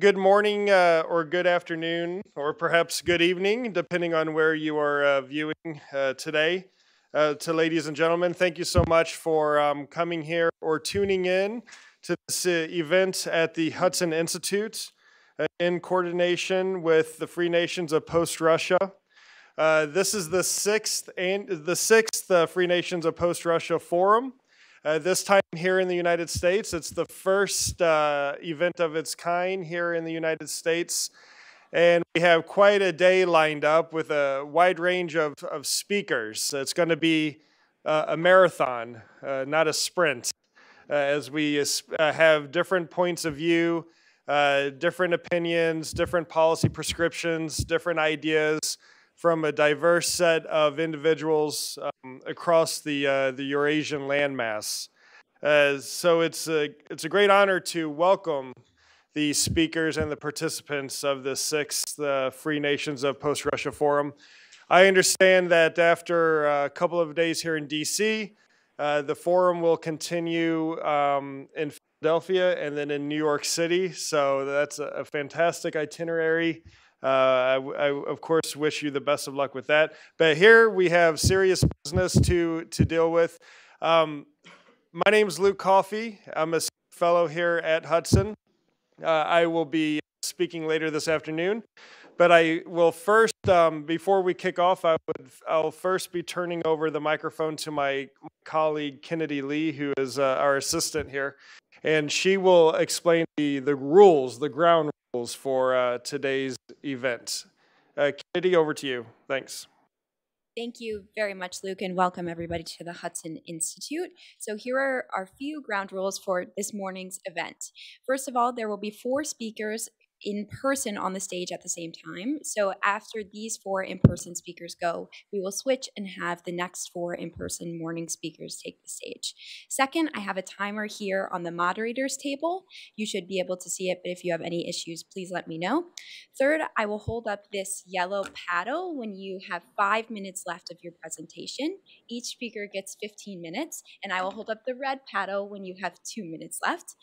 good morning uh, or good afternoon or perhaps good evening, depending on where you are uh, viewing uh, today. Uh, to ladies and gentlemen, thank you so much for um, coming here or tuning in to this uh, event at the Hudson Institute uh, in coordination with the Free Nations of Post Russia. this is the sixth and the sixth Free Nations of Post Russia Forum. Uh, this time here in the United States, it's the first uh, event of its kind here in the United States. And we have quite a day lined up with a wide range of, of speakers. It's going to be uh, a marathon, uh, not a sprint, uh, as we uh, have different points of view, different opinions, different policy prescriptions, different ideas from a diverse set of individuals um, across the, uh, the Eurasian landmass. Uh, so it's a, it's a great honor to welcome the speakers and the participants of the sixth uh, Free Nations of Post Russia Forum. I understand that after a couple of days here in DC, uh, the forum will continue um, in Philadelphia and then in New York City. So that's a, a fantastic itinerary. Uh, I, I, of course, wish you the best of luck with that. But here we have serious business to, to deal with. Um, my name is Luke Coffey. I'm a fellow here at Hudson. Uh, I will be speaking later this afternoon. But I will first, um, before we kick off, I would, I'll first be turning over the microphone to my colleague Kennedy Lee, who is uh, our assistant here, and she will explain the, the rules, the ground for uh, today's event. Uh, Kennedy, over to you. Thanks. Thank you very much, Luke, and welcome everybody to the Hudson Institute. So, here are our few ground rules for this morning's event. First of all, there will be four speakers in person on the stage at the same time. So after these four in person speakers go, we will switch and have the next four in person morning speakers take the stage. Second, I have a timer here on the moderators table. You should be able to see it, but if you have any issues, please let me know. Third, I will hold up this yellow paddle when you have five minutes left of your presentation. Each speaker gets 15 minutes, and I will hold up the red paddle when you have two minutes left.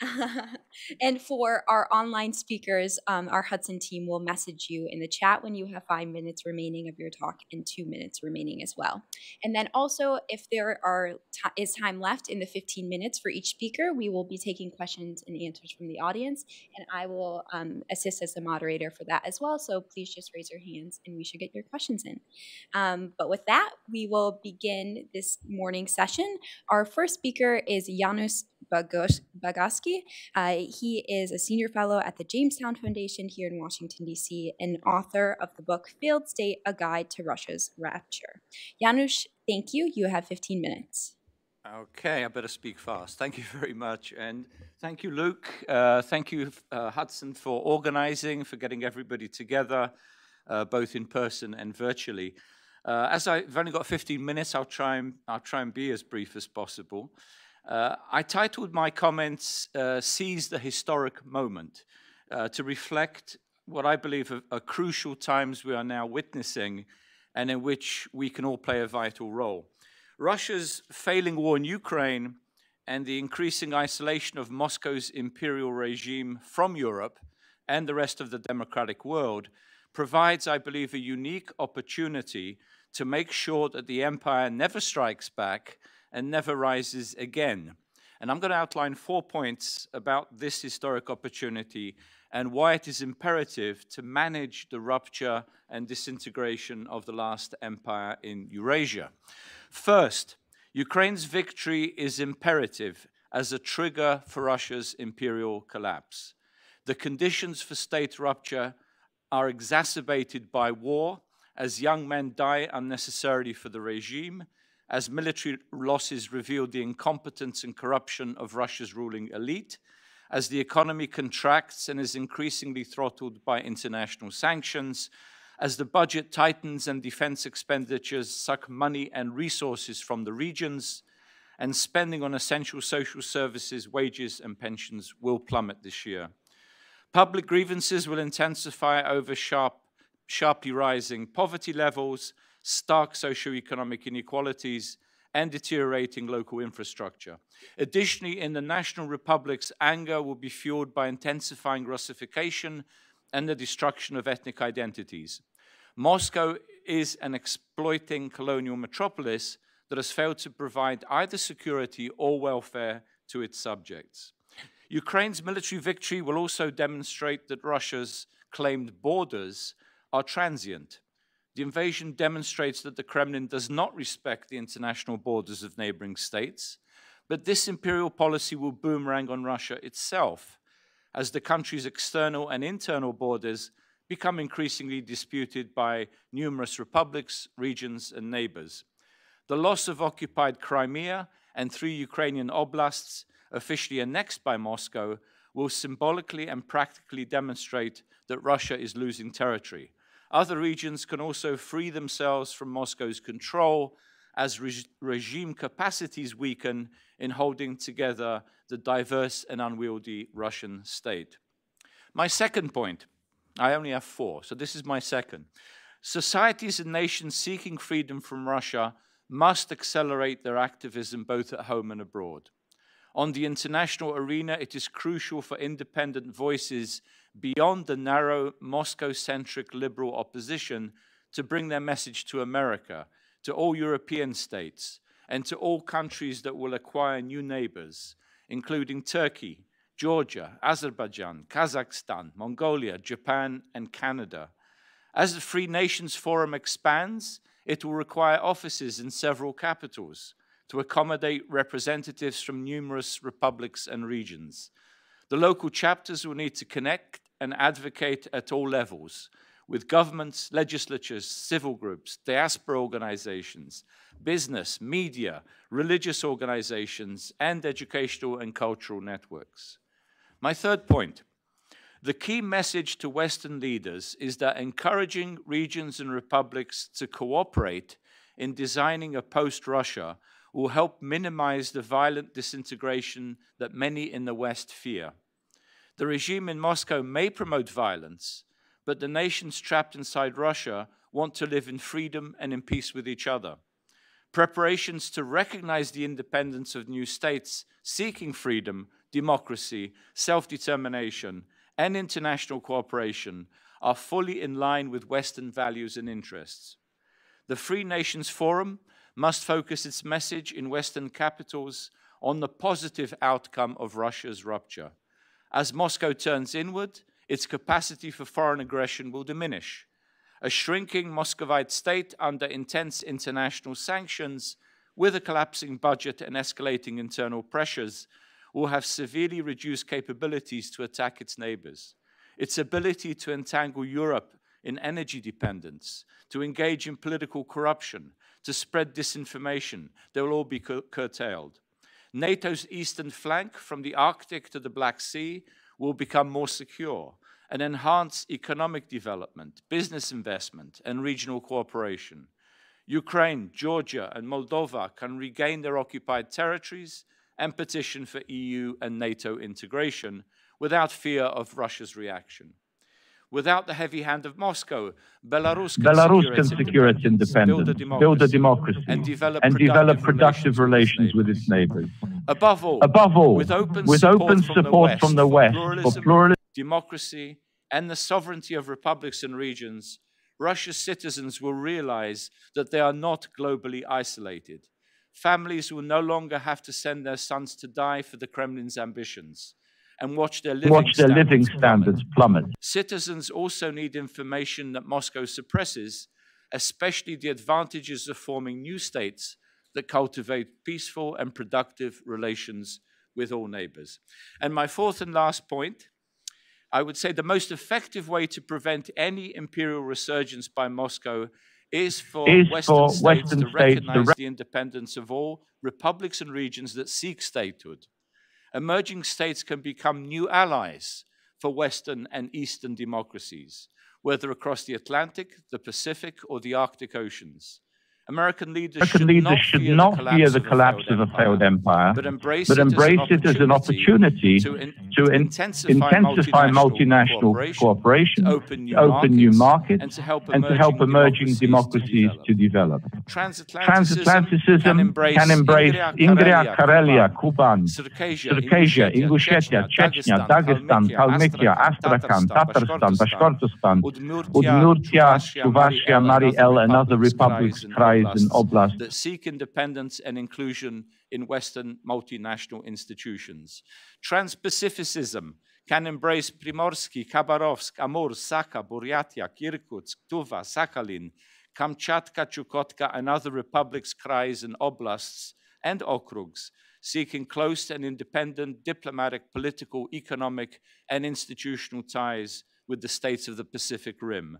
and for our online speakers, um, our Hudson team will message you in the chat when you have five minutes remaining of your talk and two minutes remaining as well. And then also, if there are is time left in the 15 minutes for each speaker, we will be taking questions and answers from the audience, and I will um, assist as the moderator for that as well. So please just raise your hands, and we should get your questions in. Um, but with that, we will begin this morning session. Our first speaker is Janusz Bugajski. Uh, he is a senior fellow at the Jamestown Foundation here in Washington, D.C., and author of the book Failed State A Guide to Russia's Rupture. Janusz, thank you. You have 15 minutes. Okay, I better speak fast. Thank you very much. And thank you, Luke. Uh, thank you, uh, Hudson, for organizing, for getting everybody together, uh, both in person and virtually. Uh, as I've only got 15 minutes, I'll try and, I'll try and be as brief as possible. Uh, I titled my comments uh, Seize the Historic Moment uh, to reflect what I believe are, are, crucial times we are now witnessing and in which we can all play a vital role. Russia's failing war in Ukraine and the increasing isolation of Moscow's imperial regime from Europe and the rest of the democratic world provides, I believe, a unique opportunity to make sure that the empire never strikes back and never rises again. And I'm going to outline four points about this historic opportunity and why it is imperative to manage the rupture and disintegration of the last empire in Eurasia. First, Ukraine's victory is imperative as a trigger for Russia's imperial collapse. The conditions for state rupture are exacerbated by war, as young men die unnecessarily for the regime, as military losses revealed the incompetence and corruption of Russia's ruling elite, as the economy contracts and is increasingly throttled by international sanctions, as the budget tightens and defense expenditures suck money and resources from the regions, and spending on essential social services, wages, and pensions will plummet this year. Public grievances will intensify over sharp, sharply rising poverty levels, stark socioeconomic inequalities, and deteriorating local infrastructure. Additionally, in the national republics, anger will be fueled by intensifying Russification and the destruction of ethnic identities. Moscow is an exploiting colonial metropolis that has failed to provide either security or welfare to its subjects. Ukraine's military victory will also demonstrate that Russia's claimed borders are transient the invasion demonstrates that the Kremlin does not respect the international borders of neighboring states, but this imperial policy will boomerang on Russia itself as the country's external and internal borders become increasingly disputed by numerous republics, regions, and neighbors. The loss of occupied Crimea and three Ukrainian oblasts officially annexed by Moscow will symbolically and practically demonstrate that Russia is losing territory other regions can also free themselves from Moscow's control as re regime capacities weaken in holding together the diverse and unwieldy Russian state. My second point, I only have four, so this is my second. Societies and nations seeking freedom from Russia must accelerate their activism both at home and abroad. On the international arena, it is crucial for independent voices beyond the narrow Moscow-centric liberal opposition to bring their message to America, to all European states, and to all countries that will acquire new neighbors, including Turkey, Georgia, Azerbaijan, Kazakhstan, Mongolia, Japan, and Canada. As the Free Nations Forum expands, it will require offices in several capitals to accommodate representatives from numerous republics and regions. The local chapters will need to connect and advocate at all levels with governments, legislatures, civil groups, diaspora organizations, business, media, religious organizations, and educational and cultural networks. My third point, the key message to Western leaders is that encouraging regions and republics to cooperate in designing a post-Russia will help minimize the violent disintegration that many in the West fear. The regime in Moscow may promote violence, but the nations trapped inside Russia want to live in freedom and in peace with each other. Preparations to recognize the independence of new states seeking freedom, democracy, self-determination, and international cooperation are fully in line with Western values and interests. The Free Nations Forum must focus its message in Western capitals on the positive outcome of Russia's rupture. As Moscow turns inward, its capacity for foreign aggression will diminish. A shrinking Muscovite state under intense international sanctions, with a collapsing budget and escalating internal pressures, will have severely reduced capabilities to attack its neighbors. Its ability to entangle Europe in energy dependence, to engage in political corruption, to spread disinformation, they will all be curtailed. NATO's eastern flank from the Arctic to the Black Sea will become more secure and enhance economic development, business investment, and regional cooperation. Ukraine, Georgia, and Moldova can regain their occupied territories and petition for EU and NATO integration without fear of Russia's reaction. Without the heavy hand of Moscow, Belarus can, Belarus secure, can its secure its independence, build a democracy, build a democracy and develop, and productive, develop productive relations, with its neighbors. Above all, Above all with open with support, open from, support the from the West pluralism, for pluralism, democracy, and the sovereignty of republics and regions, Russia's citizens will realize that they are not globally isolated. Families will no longer have to send their sons to die for the Kremlin's ambitions and watch their living, watch their standards, living standards plummet. Citizens also need information that Moscow suppresses, especially the advantages of forming new states that cultivate peaceful and productive relations with all neighbors. And my fourth and last point, I would say the most effective way to prevent any imperial resurgence by Moscow is for is Western for states Western to states recognize to the independence of all republics and regions that seek statehood emerging states can become new allies for Western and Eastern democracies, whether across the Atlantic, the Pacific, or the Arctic Oceans. American leaders, American should, leaders not should not fear the collapse of a failed empire, but embrace, but embrace it, as an opportunity to, in, to in, intensify, intensify multinational, cooperation, cooperation open, new, open markets, markets, and to help emerging, to help emerging democracies, to develop. Transatlanticism can embrace, can embrace Ingria, Karelia, Kuban, Circassia, Ingushetia, Chechnya, Dagestan, Kalmykia, Astrakhan, Tatarstan, Bashkortostan, Udmurtia, Chuvashia, Mari El, and other republics and oblasts that seek independence and inclusion in Western multinational institutions. Trans-Pacificism can embrace Primorsky, Khabarovsk, Amur, Sakha, Buryatia, Irkutsk, Tuva, Sakhalin, Kamchatka, Chukotka, and other republics, krais, and oblasts and okrugs, seeking close and independent diplomatic, political, economic, and institutional ties with the states of the Pacific Rim.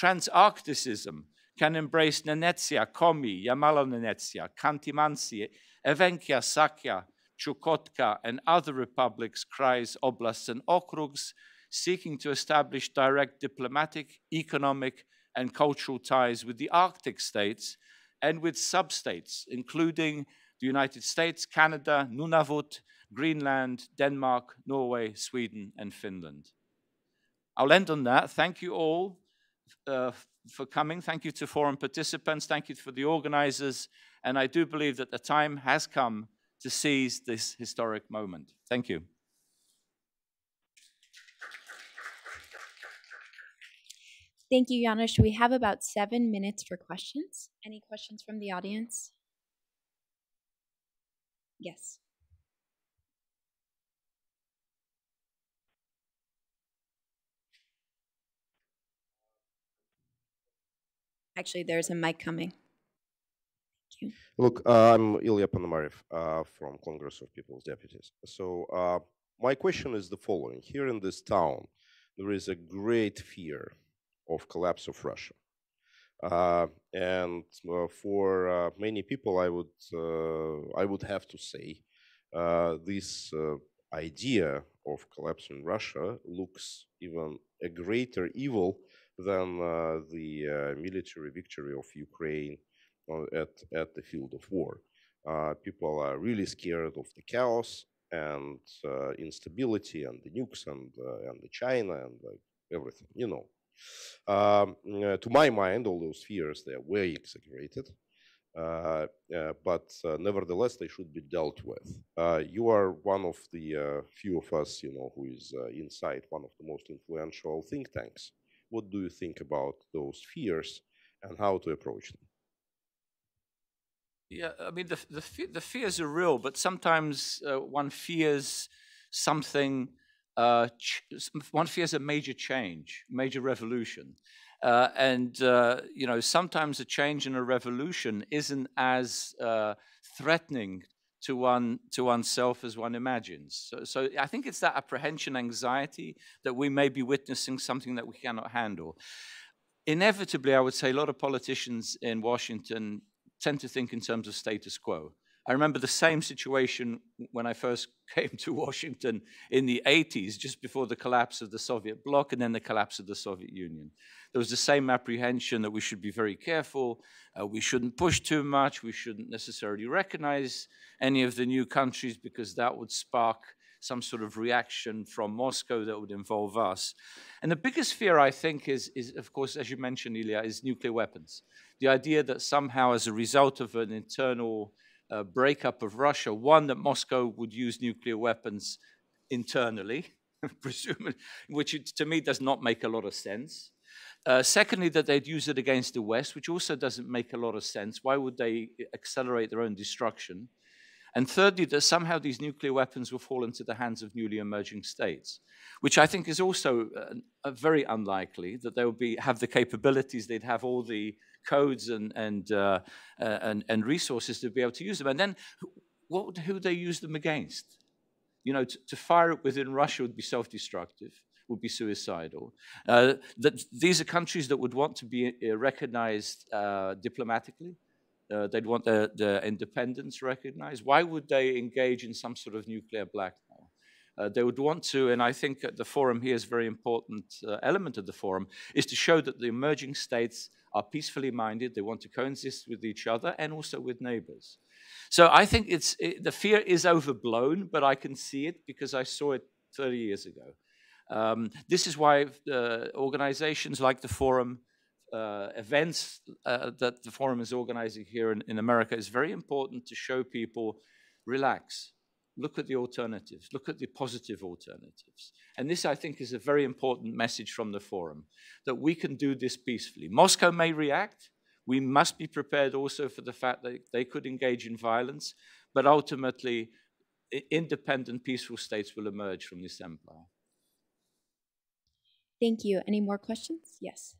Transarcticism can embrace Nenetsia, Komi, Yamalo-Nenetsia, Khanty-Mansi, Evenkia, Sakha, Chukotka, and other republics, krais, oblasts, and okrugs, seeking to establish direct diplomatic, economic, and cultural ties with the Arctic states and with substates, including the United States, Canada, Nunavut, Greenland, Denmark, Norway, Sweden, and Finland. I'll end on that. Thank you all uh, for coming. Thank you to forum participants. Thank you for the organizers. And I do believe that the time has come to seize this historic moment. Thank you. Thank you, Janusz. We have about seven minutes for questions. Any questions from the audience? Yes. Actually, there's a mic coming. Look, uh, I'm Ilya Ponomarev uh, from Congress of People's Deputies. So uh, my question is the following. Here in this town, there is a great fear of collapse of Russia. Uh, and uh, for uh, many people, I would, I would have to say, this idea of collapsing Russia looks even a greater evil than uh, the uh, military victory of Ukraine at, at the field of war. Uh, people are really scared of the chaos and instability and the nukes and, and the China and everything, you know. Um, to my mind, all those fears, they are way exaggerated. Uh, uh, but uh, nevertheless, they should be dealt with. you are one of the few of us, you know, who is inside one of the most influential think tanks. What do you think about those fears and how to approach them? Yeah, I mean, the, the, the fears are real, but sometimes uh, one fears something, uh, one fears a major change, major revolution. Uh, and, uh, you know, sometimes a change and a revolution isn't as uh, threatening to one to oneself as one imagines. So, so I think it's that apprehension, anxiety that we may be witnessing something that we cannot handle. Inevitably, I would say a lot of politicians in Washington tend to think in terms of status quo. I remember the same situation when I first came to Washington in the 80s, just before the collapse of the Soviet bloc and then the collapse of the Soviet Union. There was the same apprehension that we should be very careful, uh, we shouldn't push too much, we shouldn't necessarily recognize any of the new countries because that would spark some sort of reaction from Moscow that would involve us. And the biggest fear, I think, is, is of course, as you mentioned, Ilya, is nuclear weapons. The idea that somehow, as a result of an internal uh, breakup of Russia, one, that Moscow would use nuclear weapons internally, presumably, which to me does not make a lot of sense. Uh, secondly, that they'd use it against the West, which also doesn't make a lot of sense. Why would they accelerate their own destruction? And thirdly, that somehow these nuclear weapons will fall into the hands of newly emerging states, which I think is also uh, very unlikely that they will be, have the capabilities, they'd have all the codes and, and, uh, uh, and, and, resources to be able to use them. And then what, who would they use them against? You know, to, to fire it within Russia would be self-destructive, would be suicidal. Uh, that these are countries that would want to be uh, recognized uh, diplomatically, uh, they'd want their, their, independence recognized. Why would they engage in some sort of nuclear blackmail? Uh, they would want to, and I think the forum here is a very important uh, element of the forum, is to show that the emerging states are peacefully minded, they want to coexist with each other and also with neighbors. So I think it's, it, the fear is overblown, but I can see it because I saw it 30 years ago. Um, this is why uh, organizations like the Forum, uh, events uh, that the Forum is organizing here in, in America is very important to show people, relax, look at the alternatives, look at the positive alternatives. And this, I think, is a very important message from the forum, that we can do this peacefully. Moscow may react. We must be prepared also for the fact that they could engage in violence, but ultimately, independent, peaceful states will emerge from this empire. Thank you. Any more questions? Yes.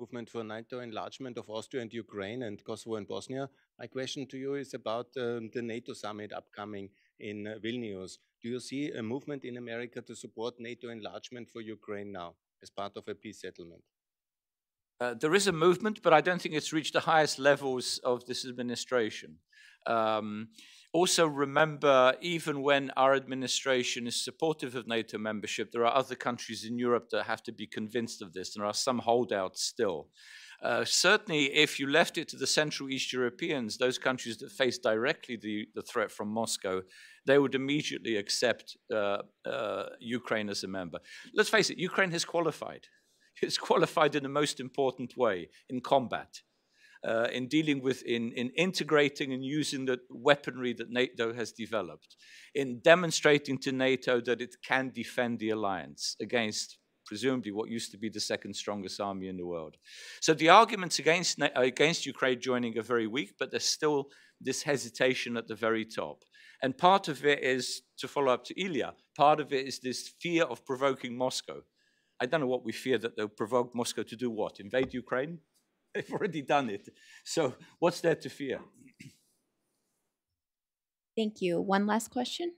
Movement for NATO enlargement of Austria and Ukraine and Kosovo and Bosnia. My question to you is about um, the NATO summit upcoming in uh, Vilnius. Do you see a movement in America to support NATO enlargement for Ukraine now as part of a peace settlement? Uh, there is a movement, but I don't think it's reached the highest levels of this administration. Um, also, remember, even when our administration is supportive of NATO membership, there are other countries in Europe that have to be convinced of this. There are some holdouts still. Uh, certainly, if you left it to the Central East Europeans, those countries that face directly the, the threat from Moscow, they would immediately accept uh, uh, Ukraine as a member. Let's face it, Ukraine has qualified. It's qualified in the most important way in combat uh, in dealing with, in, in integrating and using the weaponry that NATO has developed, in demonstrating to NATO that it can defend the alliance against presumably what used to be the second strongest army in the world. So the arguments against, against Ukraine joining are very weak, but there's still this hesitation at the very top. And part of it is, to follow up to Ilya, part of it is this fear of provoking Moscow. I don't know what we fear that they'll provoke Moscow to do what? Invade Ukraine? They've already done it. So what's there to fear? Thank you. One last question.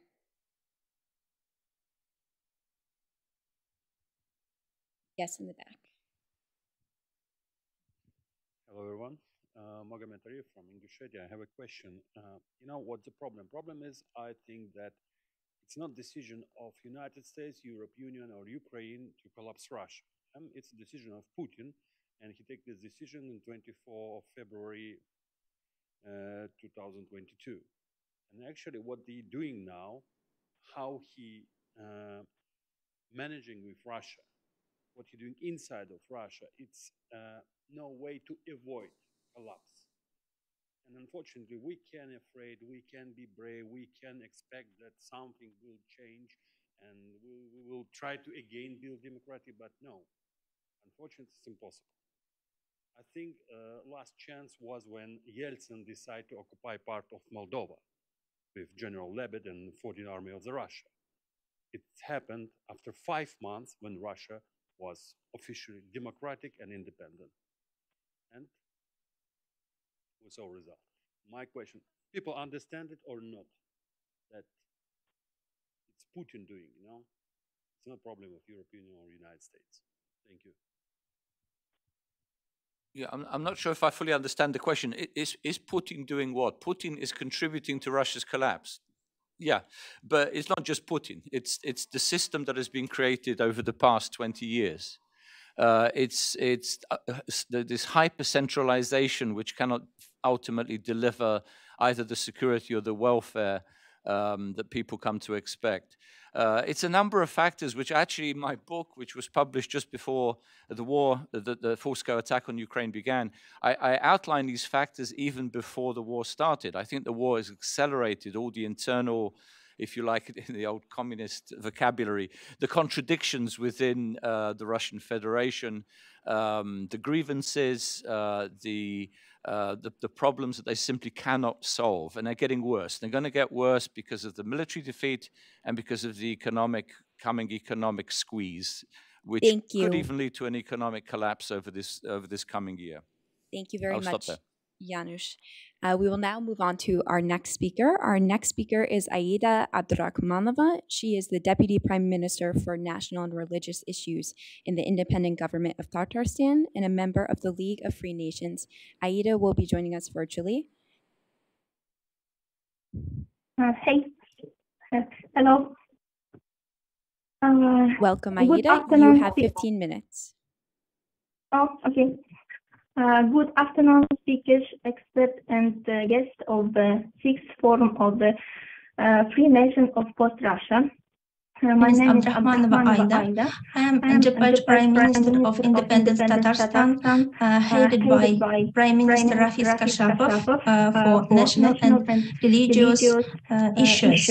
Yes, in the back. Hello, everyone. Uh, Mogamed Arif from Ingushetia. I have a question. Uh, you know what's the problem? Problem is, I think that it's not decision of United States, Europe Union, or Ukraine to collapse Russia. Um, it's a decision of Putin and he took this decision on 24 of February uh, 2022. And actually, what they're doing now, how he uh, managing with Russia, what he's doing inside of Russia, it's uh, no way to avoid collapse. And unfortunately, we can afraid, we can be brave, we can expect that something will change, and we will try to again build democracy. But no, unfortunately, it's impossible. I think uh, last chance was when Yeltsin decided to occupy part of Moldova with General Lebed and the 14th Army of the Russia. It happened after five months when Russia was officially democratic and independent. And we saw result. My question, people understand it or not? That it's Putin doing, you know? It's not a problem of European or United States. Thank you. Yeah, I'm, I'm not sure if I fully understand the question. Is, is Putin doing what? Putin is contributing to Russia's collapse. Yeah, but it's not just Putin. It's, it's the system that has been created over the past 20 years. Uh, it's it's uh, this hyper centralization which cannot ultimately deliver either the security or the welfare um, that people come to expect. Uh, it's a number of factors which actually my book, which was published just before the war, the, the full-scale attack on Ukraine began, I, I outline these factors even before the war started. I think the war has accelerated all the internal if you like, in the old communist vocabulary, the contradictions within uh, the Russian Federation, um, the grievances, uh, the uh, the, the, problems that they simply cannot solve, and they're getting worse. They're going to get worse because of the military defeat and because of the economic coming economic squeeze, which could even lead to an economic collapse over this over this coming year. Thank you very I'll much, Janusz. Uh, we will now move on to our next speaker. Our next speaker is Aida Abdurakhmanova. She is the Deputy Prime Minister for National and Religious Issues in the Independent Government of Tatarstan and a member of the League of Free Nations. Aida will be joining us virtually. Uh, hey. Uh, hello. Welcome, Aida. You have 15 minutes. Oh, okay. Uh, good afternoon, speakers, experts, and uh, guests of the sixth forum of the uh, Free Nation of Post-Russia. Uh, my name is Abdurrahmanova Aida. I am Japan Prime Minister of Independent Tatarstan, uh, uh headed by Prime Minister Rafis Kashapov uh, uh for national and religious issues.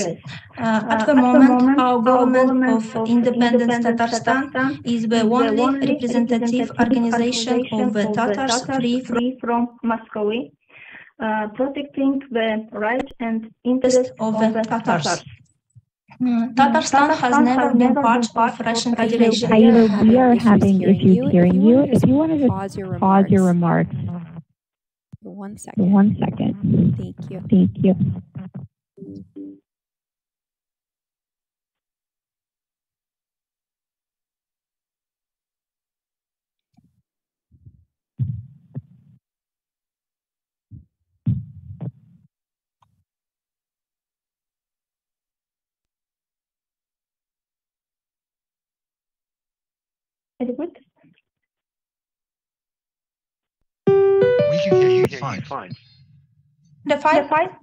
at the moment, our government of Independent Tatarstan is the only representative organization of the Tatars free from Moscow, uh, protecting the rights and interests of the Tatars. Mm, Tatarstan has never been part of Russian Federation. we are having issues hearing you. If you want to just pause your remarks. One second. One second. Thank you. Thank you. Very good. We can hear you fine. fine. The file? The file?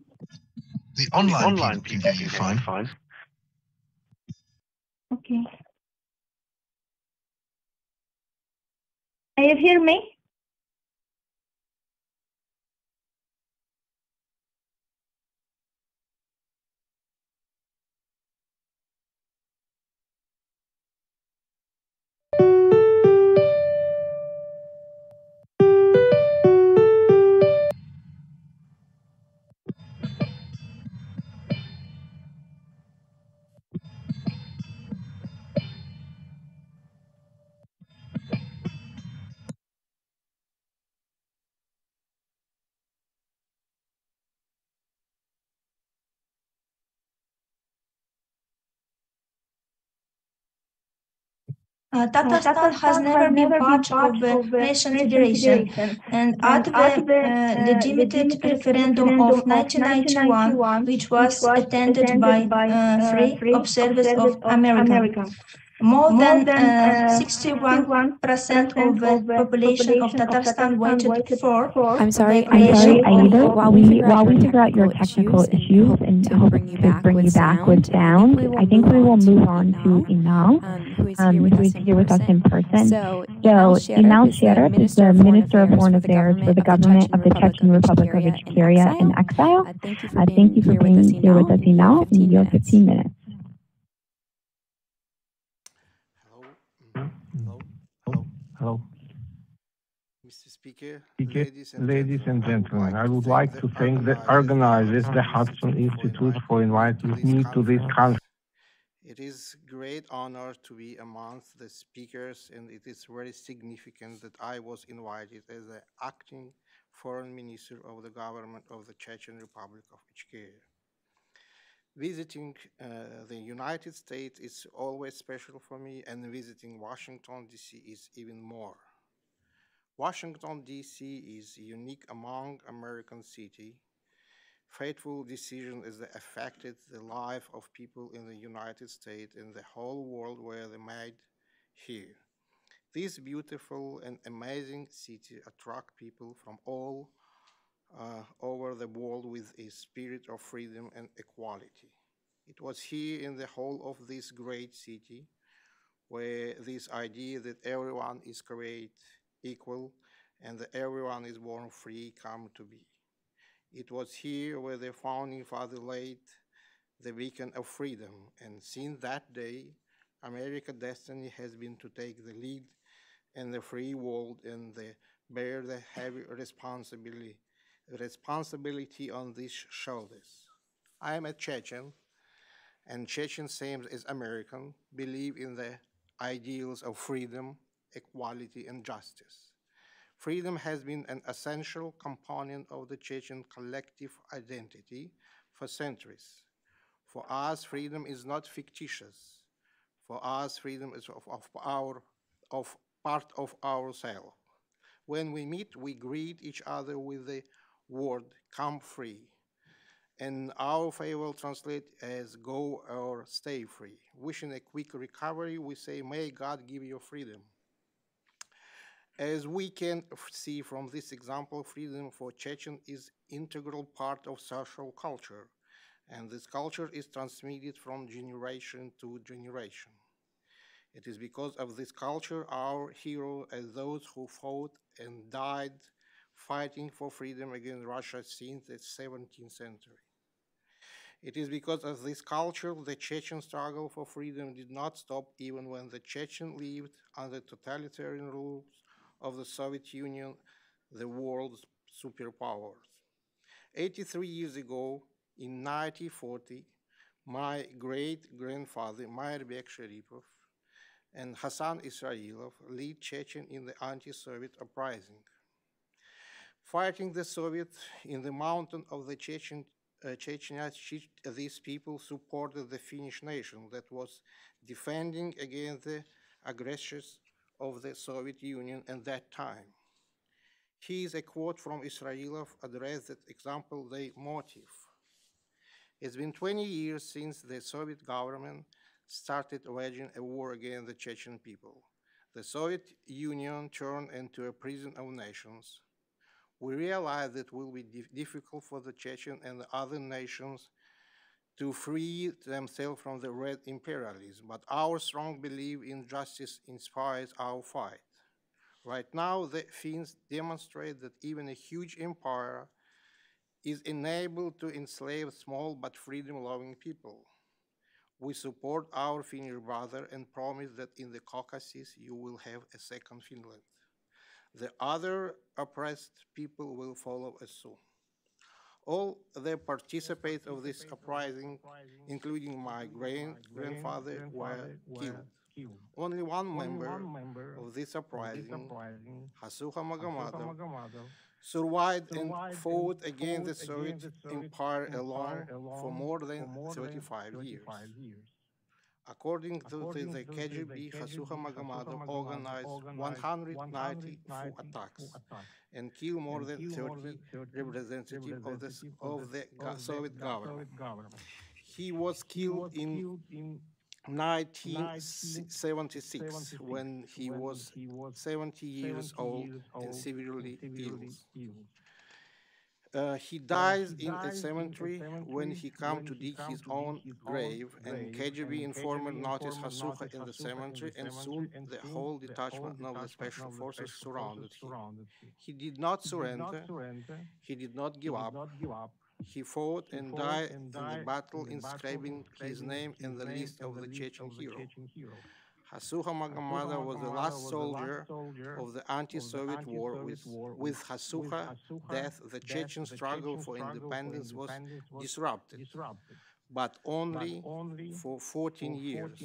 The online, the online people can hear you fine. fine. Okay. Can you hear me? Uh, Tatarstan has never been part of the Russian Federation, and at the uh, legitimate referendum of 1991, which was attended by uh, free observers of America. More, More than, than 61% uh, of the population of Tatarstan voted for. I'm sorry, I'm sorry, Aida. While we, while we figure out your technical issues and hope to bring you back with sound, I think we will move on to Inal, um, who is here with us in person. So, Inal Sherip is the Minister of Foreign Affairs for the government of the Chechen Republic of Ichkeria in exile. Uh, thank you for being here with us, Inal, and you have 15 minutes. Hello. Mr. Speaker, Speaker ladies, and, ladies and gentlemen, I would like to thank the organizers, the Hudson Institute, for inviting me to this conference. It is great honor to be amongst the speakers, and it is very significant that I was invited as the acting foreign minister of the government of the Chechen Republic of Ichkeria. Visiting uh, the United States is always special for me, and visiting Washington, D.C. is even more. Washington, D.C. is unique among American cities. Fateful decision is that affected the life of people in the United States and the whole world where they made here. This beautiful and amazing city attract people from all uh, over the world with a spirit of freedom and equality. It was here in the whole of this great city where this idea that everyone is created equal and everyone is born free come to be. It was here where the founding father laid the beacon of freedom, and since that day, America's destiny has been to take the lead in the free world and the, bear the heavy responsibility responsibility on these shoulders. I am a Chechen, and Chechen same as American, believe in the ideals of freedom, equality, and justice. Freedom has been an essential component of the Chechen collective identity for centuries. For us, freedom is not fictitious. For us, freedom is of, of our, of part of ourselves. When we meet, we greet each other with the word come free. and our will translate as go or stay free. Wishing a quick recovery, we say, may God give you freedom. As we can see from this example, freedom for Chechen is integral part of social culture, and this culture is transmitted from generation to generation. It is because of this culture our hero and those who fought and died fighting for freedom against Russia since the 17th century. It is because of this culture the Chechen struggle for freedom did not stop even when the Chechen lived under totalitarian rules of the Soviet Union, the world's superpowers. 83 years ago, in 1940, my great-grandfather, Mairbek Sharipov, and Hassan Israilov lead Chechen in the anti-Soviet uprising. Fighting the Soviets in the mountain of the Chechen, uh, Chechnya, these people supported the Finnish nation that was defending against the aggressors of the Soviet Union at that time. Here is a quote from Israilov addressed that example the motive. It's been 20 years since the Soviet government started waging a war against the Chechen people. The Soviet Union turned into a prison of nations. We realize that it will be difficult for the Chechen and the other nations to free themselves from the red imperialism, but our strong belief in justice inspires our fight. Right now, the Finns demonstrate that even a huge empire is enabled to enslave small but freedom-loving people. We support our Finnish brother and promise that in the Caucasus you will have a second Finland. The other oppressed people will follow us soon. All the participants of this uprising, including my grand grandfather, were killed. Only one member of this uprising, Hasuha Magomedov, survived and fought against the Soviet Empire alone for more than 35 years. According to the KGB, Hasuha Magomedov organized 194 attacks and killed more than 30 representatives of the, of the Soviet government. He was killed in 1976 when he was 70 years old and severely ill. Uh, he dies in a cemetery when he come to dig his own grave, and KGB informant noticed Hasuha in the cemetery, and soon the whole detachment of the special forces surrounded him. He did not surrender, he did not give up, he fought and died in the battle, inscribing his name in the list of the Chechen hero. Hasuha Magomedov was the last soldier of the anti-Soviet war. With, with Hasuha death, the Chechen struggle for independence was disrupted, but only for 14 years.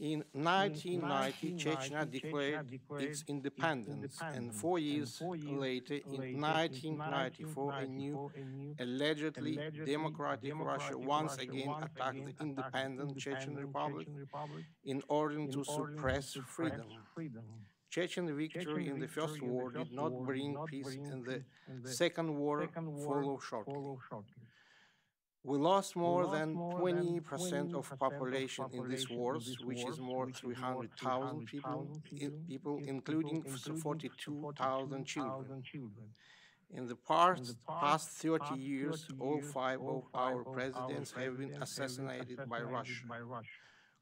In 1990, Chechnya declared its independence, and four years later, in 1994, a new, allegedly democratic Russia once again attacked the independent Chechen Republic in order to suppress freedom. Chechen victory in the First War did not bring peace, and the Second War followed shortly. We lost more than 20% of population in these wars, which is more 300,000 people, people, including 42,000 children. In the past, past 30 years, all five of our presidents have been assassinated by Russia.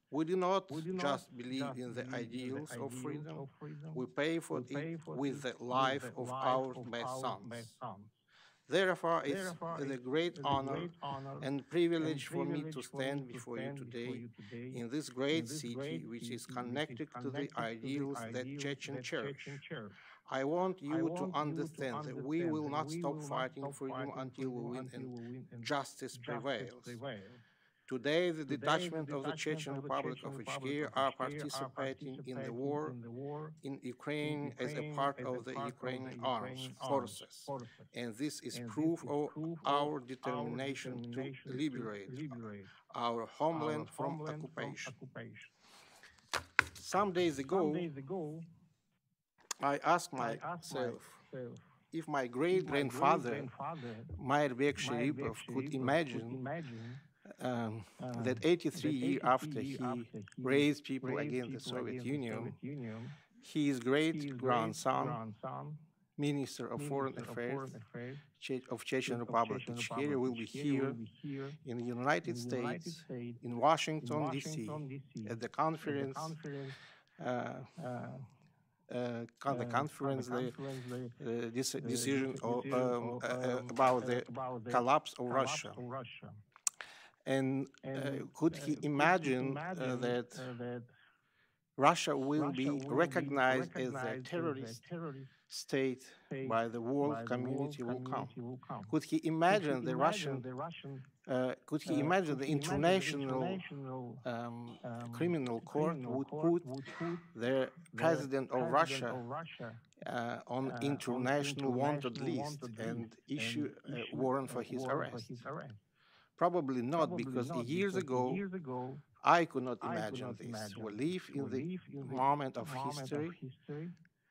We do not just believe in the ideals of freedom, we pay for it with the life of our best sons. Therefore, it's a great honor and privilege for me to stand before you today in this great city which is connected to the ideals that Chechen cherish. I want you to understand that we will not stop fighting freedom until we win and justice prevails. Today, the detachment of the Chechen Republic of Ichkeria are participating in the war in Ukraine as a part of the Ukrainian armed forces. And this is proof of our determination to liberate our homeland from occupation. Some days ago, I asked myself, if my great grandfather, Mairbek Sheripov, could imagine um, that 83 years after he raised people against the Soviet Union, his great grandson, Minister of Foreign Affairs of Chechen Republic Ichkeria, will be here in the United States, in Washington, D.C., at the conference. Uh, uh, the conference, the, uh, decision of, um, uh, about the collapse of Russia. And uh, uh, could he imagine uh, that Russia will be recognized as a terrorist state by the world community will come. Could he imagine the Russian, uh, could he imagine the international um, um, criminal court would put the president of Russia uh, on international wanted list and issue a warrant for his arrest? Probably not, because years ago, I could not imagine this. We live in the moment of history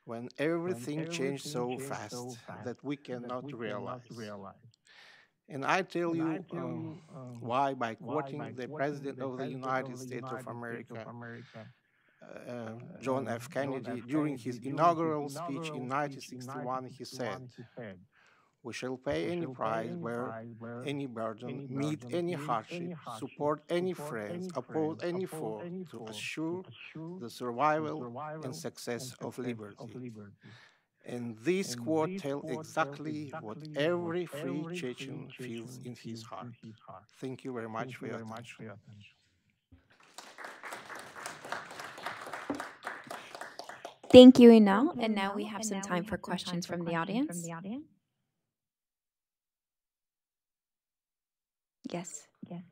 when everything, when changed so fast, so fast, that we cannot that we realize. realize. And I tell and you, I tell um, um, why by quoting why by the President of the United States of America, of America uh, John F. Kennedy, John F. during his inaugural speech in 1961, he said, we shall pay any price, bear any burden, meet any hardship, support any friends, oppose any foe, to assure the survival and success of liberty. And this quote tells exactly what every free Chechen feels in his heart. Thank you very much for your attention. Thank you, Inal. And now we have some time for questions from the audience. Yes. Yes.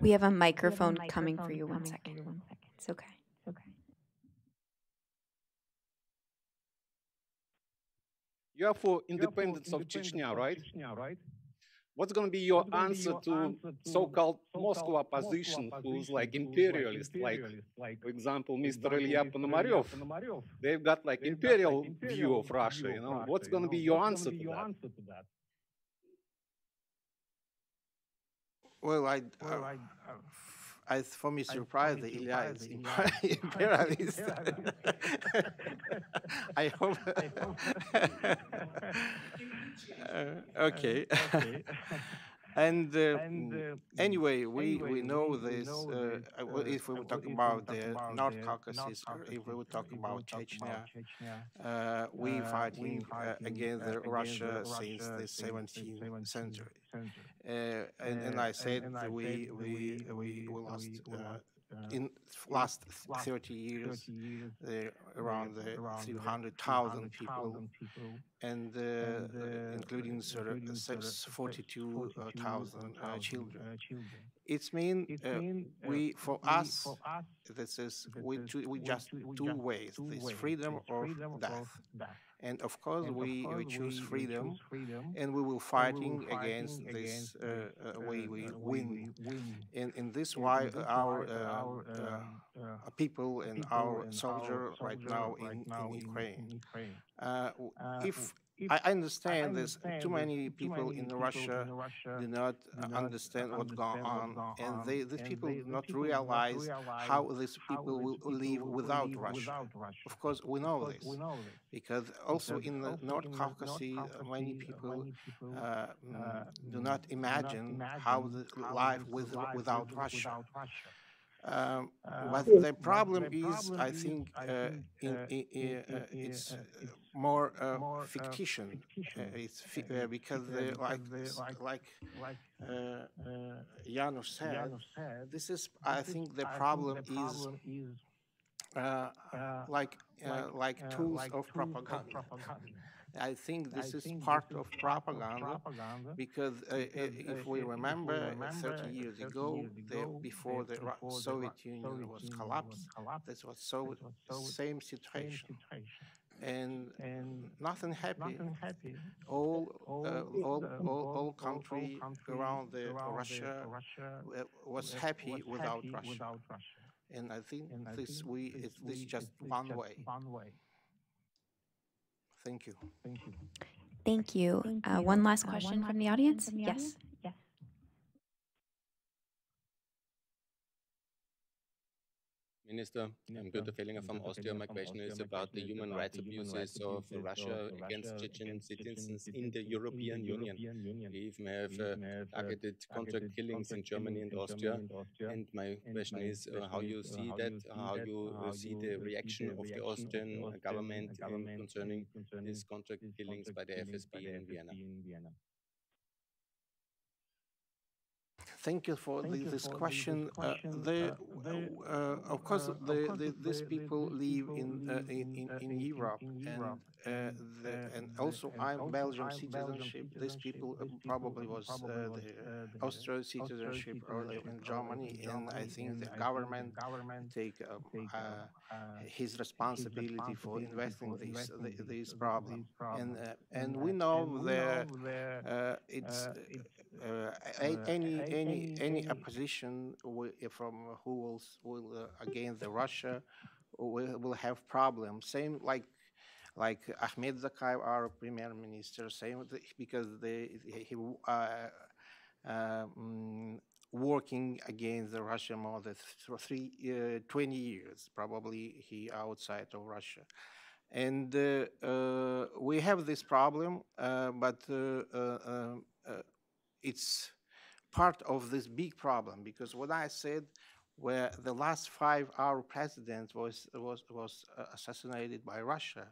We have a microphone coming for you. One second. It's okay. It's okay. You are for independence of Chechnya, right? What's going to be your answer to so-called Moscow opposition, who's like imperialist, like, for example, Mr. Ilya Ponomarev? They've got like imperial view of Russia, you know. What's going to be your answer to that? Well, I, uh, I, for me, surprised that Ilya is imperialist. I hope. uh, okay. And, uh, and uh, anyway, we, anyway, we know we this. Know uh, uh if we were talking about the North Caucasus, or if we were talking about Chechnya, uh, we fighting against Russia since the 17th century. and, and I said we we we lost in last 30 years, around the 300,000 people, and uh, uh, including 42,000 uh, children. It's mean we for us this is we we just two ways: this freedom or death. And of course, and we, of course we, choose freedom, choose freedom, and we will fighting, fighting against, against this uh, uh, way we win. win. And, and this and why our, uh, our uh, uh, people and people our soldier right now in, now in Ukraine. In Ukraine. Uh, if I understand there's too many people in Russia do not understand what's going on, and they, these people do not realize how these people will live without Russia. Of course, we know this, because also in the North Caucasus, many people uh, mm, do not imagine how the life with, without Russia. Um, uh, but the problem is, I think, uh, uh, in, in, uh, in, uh, it's more uh, fiction. it's fi because, like, like, like Janusz said, this is, I think, the problem is like like tools of propaganda. I think this I is think part this of propaganda, propaganda because, uh, uh because uh, if, we remember, we remember 30 years 30 ago, years ago the, before the, before Soviet, Union Soviet was collapsed, collapsed, this was so, was same situation. Same situation. and, and nothing happy. Nothing happy. All, all, uh, all, all, all, country around the around Russia, the Russia was happy was without, happy Russia. without Russia. And I think and this I we this, this just one way. One way. Thank you. Thank you. Thank you. Thank uh, you. Uh, one last question uh, one from the audience. From the yes. Minister, I'm Günther Fellinger from Austria. My question is about the human rights abuses of Russia against Chechen citizens in the European Union. We have uh, targeted contract killings in Germany and Austria. And my question is uh, how you see that, how you uh, see the reaction of the Austrian government concerning these contract killings by the FSB in Vienna. Thank you for Thank the, you this, for question. Uh, they, uh, uh, of course, the, the, these people live in, uh, in, in, in Europe, and uh, the, and also I'm Belgium citizenship. These people uh, probably was uh, the Austrian citizenship earlier in Germany, and I think the government take um, his responsibility for investing this this problem. And and we know that it's. Any any any opposition from who will will against the Russia will, will have problems. Same like like Ahmed Zakayev, our prime minister, same because they he uh, um, working against the Russia more than three, uh, 20 years, probably he outside of Russia. And uh, uh, we have this problem, uh, but uh, it's part of this big problem because what I said, where the last five our president was was was assassinated by Russia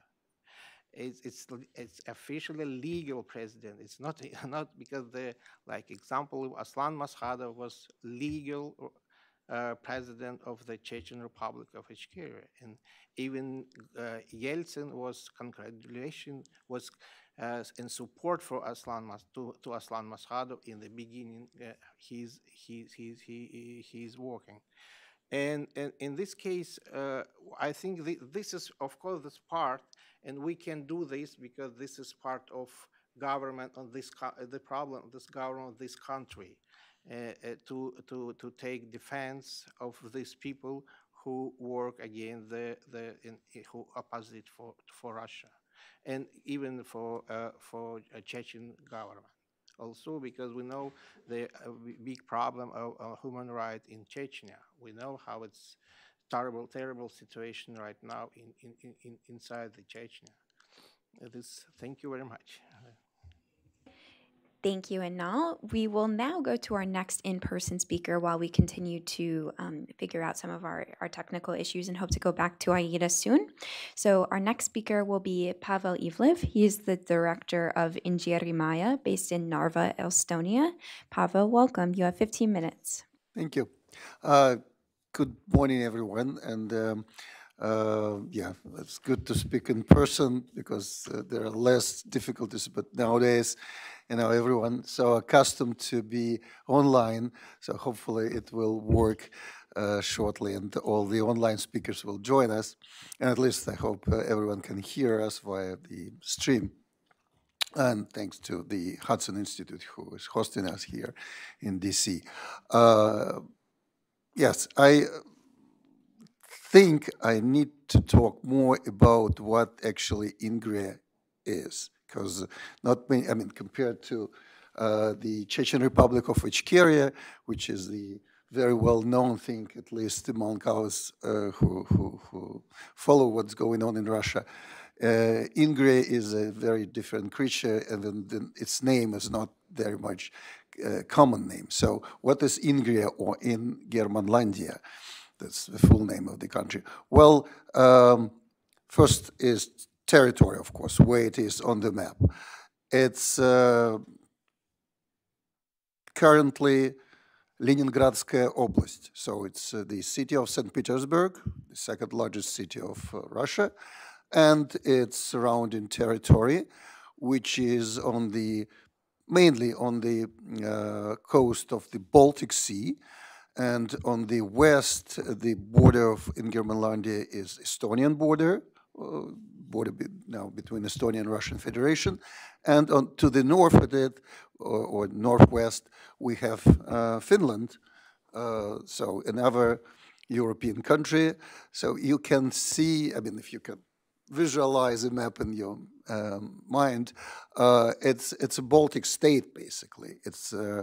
it's, it's, it's officially legal president. It's not not because the like example Aslan Maskhadov was legal uh, president of the Chechen Republic of Ichkeria, and even uh, Yeltsin was congratulation was uh, in support for Aslan Mas to, to Aslan Maskhadov in the beginning. Uh, he's he's he's he, he's working. And, and in this case, uh, I think this is, of course, this part and we can do this because this is part of government on this the problem of this government of this country uh, uh, to to to take defense of these people who work against the the in, who opposite for for Russia and even for uh, for Chechen government also because we know the uh, big problem of, of human rights in Chechnya we know how it's terrible, terrible situation right now in, in, in, inside the Chechnya. This, thank you very much. Thank you. Now we will now go to our next in-person speaker while we continue to um, figure out some of our, our technical issues and hope to go back to AIDA soon. So our next speaker will be Pavel Ivlev. He is the director of Inžiery Maya based in Narva, Estonia. Pavel, welcome. You have 15 minutes. Thank you. Uh, good morning, everyone. And um, uh, yeah, it's good to speak in person because uh, there are less difficulties. But nowadays, you know, everyone so accustomed to be online. So hopefully, it will work uh, shortly, and all the online speakers will join us. And at least I hope uh, everyone can hear us via the stream. And thanks to the Hudson Institute, who is hosting us here in DC. Uh, Yes, I think I need to talk more about what actually Ingria is, because not many, I mean, compared to uh, the Chechen Republic of Ichkeria, which is the very well-known thing, at least among us uh, who, who, who, follow what's going on in Russia. Uh, Ingria is a very different creature, and then, then its name is not very much uh, common name. So what is Ingria or Ingermanlandia? That's the full name of the country. Well, um, first is territory, of course, where it is on the map. It's uh, currently Leningradskaya Oblast. So it's uh, the city of St. Petersburg, the second largest city of uh, Russia, and its surrounding territory, which is on the mainly on the uh, coast of the Baltic Sea. And on the west, the border of Ingermanlandia is Estonian border border be, now between Estonia and Russian Federation. And on, to the north of it, or, or northwest, we have Finland, so another European country. So you can see, I mean, if you can visualize a map in your um, mind, uh, it's it's a Baltic state basically. It's uh,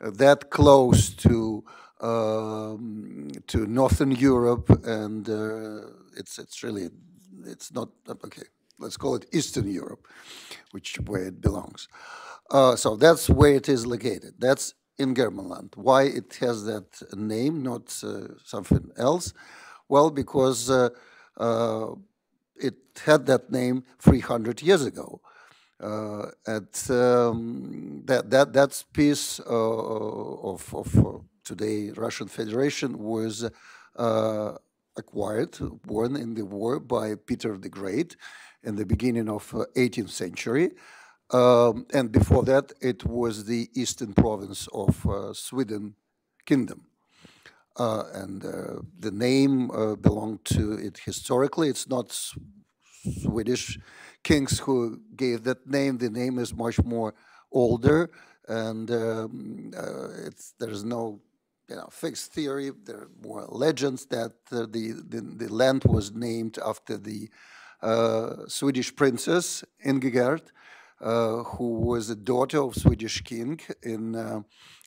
that close to um, to Northern Europe, and uh, it's it's really it's not okay. Let's call it Eastern Europe, which where it belongs. Uh, so that's where it is located. That's Ingermanland. Why it has that name, not uh, something else? Well, because uh, uh, it had that name 300 years ago. Uh, at um, that that piece uh, of, of today Russian Federation was acquired, born in the war by Peter the Great in the beginning of 18th century. Um, and before that, it was the eastern province of uh, Sweden Kingdom. Uh, and uh, the name uh, belonged to it historically. It's not Swedish kings who gave that name. The name is much more older, and um, uh, there's no you know, fixed theory. There were legends that the, the, the land was named after the uh, Swedish princess Ingegerd, uh, who was a daughter of Swedish king in, uh,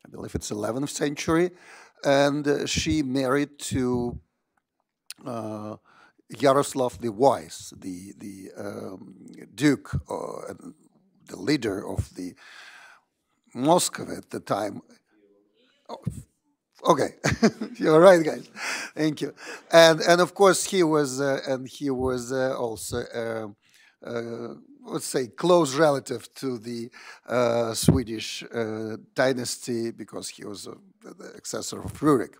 I believe it's 11th century, and uh, she married to Yaroslav the Wise, the the um, duke, uh, the leader of the Moscow at the time. Oh, okay, you're right, guys. Thank you. And and of course he was uh, and he was uh, also let's say, close relative to the uh, Swedish uh, dynasty because he was the successor of Rurik.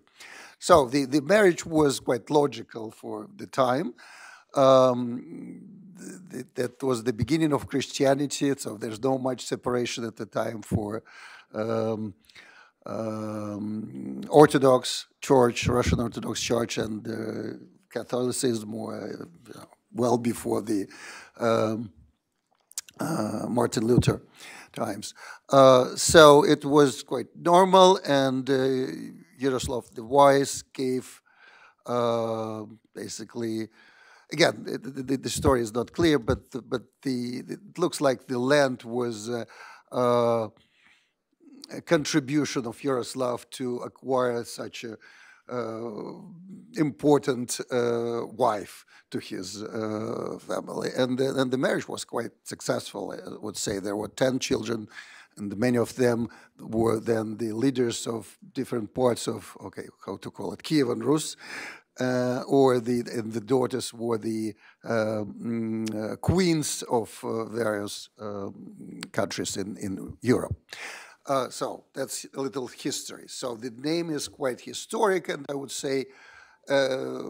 So the, the marriage was quite logical for the time. Um, th that was the beginning of Christianity, so there's no much separation at the time for um, um, Orthodox Church, Russian Orthodox Church, and uh, Catholicism, or, uh, well before the um, uh, Martin Luther times. Uh, so it was quite normal, and uh, Yaroslav the Wise gave uh, basically, again, the, the, the, story is not clear, but the, but the it looks like the land was contribution of Yaroslav to acquire such a uh, important uh, wife to his uh, family. And the, and the marriage was quite successful, I would say. There were 10 children, and many of them were then the leaders of different parts of, okay, how to call it, Kievan Rus. Uh, or the and the daughters were the uh, mm, uh, queens of various um, countries in, in Europe. Uh, so that's a little history. So the name is quite historic, and I would say uh,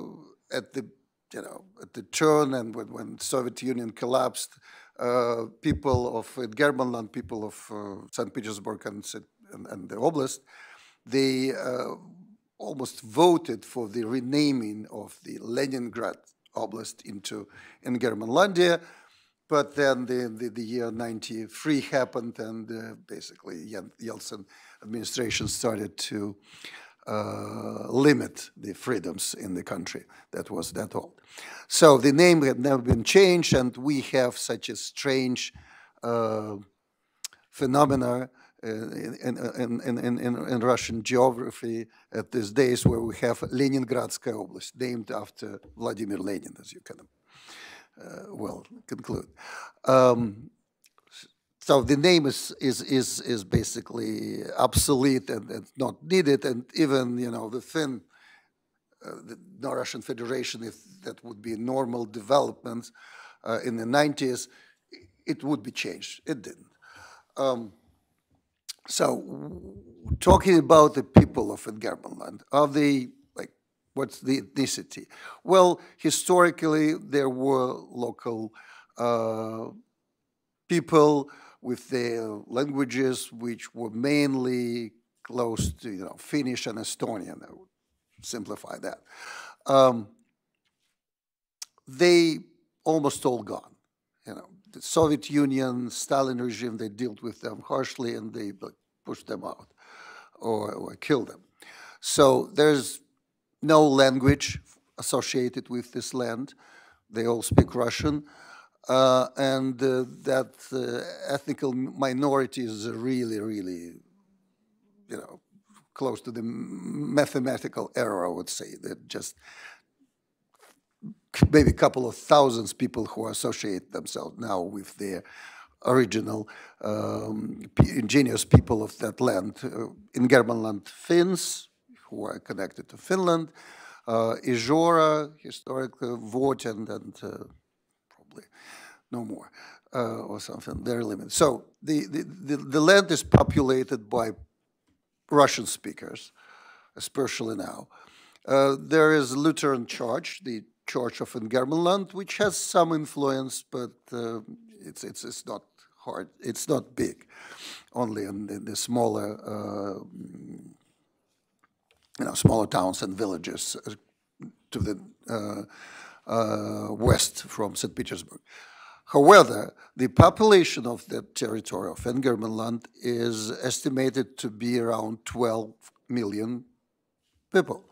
at the you know at the turn and when, when Soviet Union collapsed, uh, people of Germanland, people of uh, St. Petersburg and, and, and, the Oblast, they uh, almost voted for the renaming of the Leningrad Oblast into Ingermanlandia but then the, the, the year 93 happened and uh, basically Yeltsin administration started to uh, limit the freedoms in the country. That was that all. So the name had never been changed and we have such a strange uh, phenomena uh, in, in, in, in, in, Russian geography at these days where we have Leningradskaya Oblast, named after Vladimir Lenin, as you can uh, well conclude. Um, so the name is is is is basically obsolete and, and not needed, and even you know the thin uh, the Russian Federation, if that would be normal development uh, in the 90s, it would be changed. It didn't. Um, so, talking about the people of Germanland, are they What's the ethnicity? Well, historically, there were local uh, people with their languages which were mainly close to you know, Finnish and Estonian. I would simplify that. Um, they almost all gone. You know, the Soviet Union, Stalin regime, they dealt with them harshly and they pushed them out or, or killed them. So there's no language associated with this land. They all speak Russian. Uh, and uh, that uh, ethnical minority is really, really, you know, close to the mathematical error, I would say, that just maybe a couple of thousands people who associate themselves now with their original um, ingenious people of that land. Uh, Ingermanland, Finns, who are connected to Finland, uh, Izhora, historic uh, and, and uh, probably no more, uh, or something, they're limited. So the, the, the, the land is populated by Russian speakers, especially now. Uh, there is Lutheran Church, the Church of Ingermanland, which has some influence, but uh, it's, it's, it's not hard, it's not big, only in, in the smaller, uh, you know, smaller towns and villages uh, to the uh, uh, west from St. Petersburg. However, the population of that territory of Ingermanland is estimated to be around 12 million people.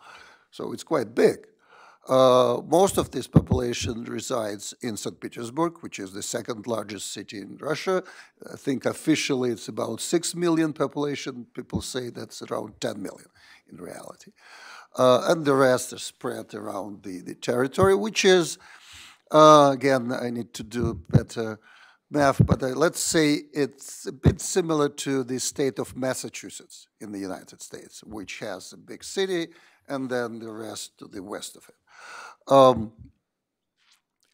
So it's quite big. Uh, most of this population resides in St. Petersburg, which is the second largest city in Russia. I think officially it's about 6 million population. People say that's around 10 million in reality. Uh, and the rest are spread around the, the territory, which is uh, again, I need to do better math, but uh, let's say it's a bit similar to the state of Massachusetts in the United States, which has a big city and then the rest to the west of it. Um,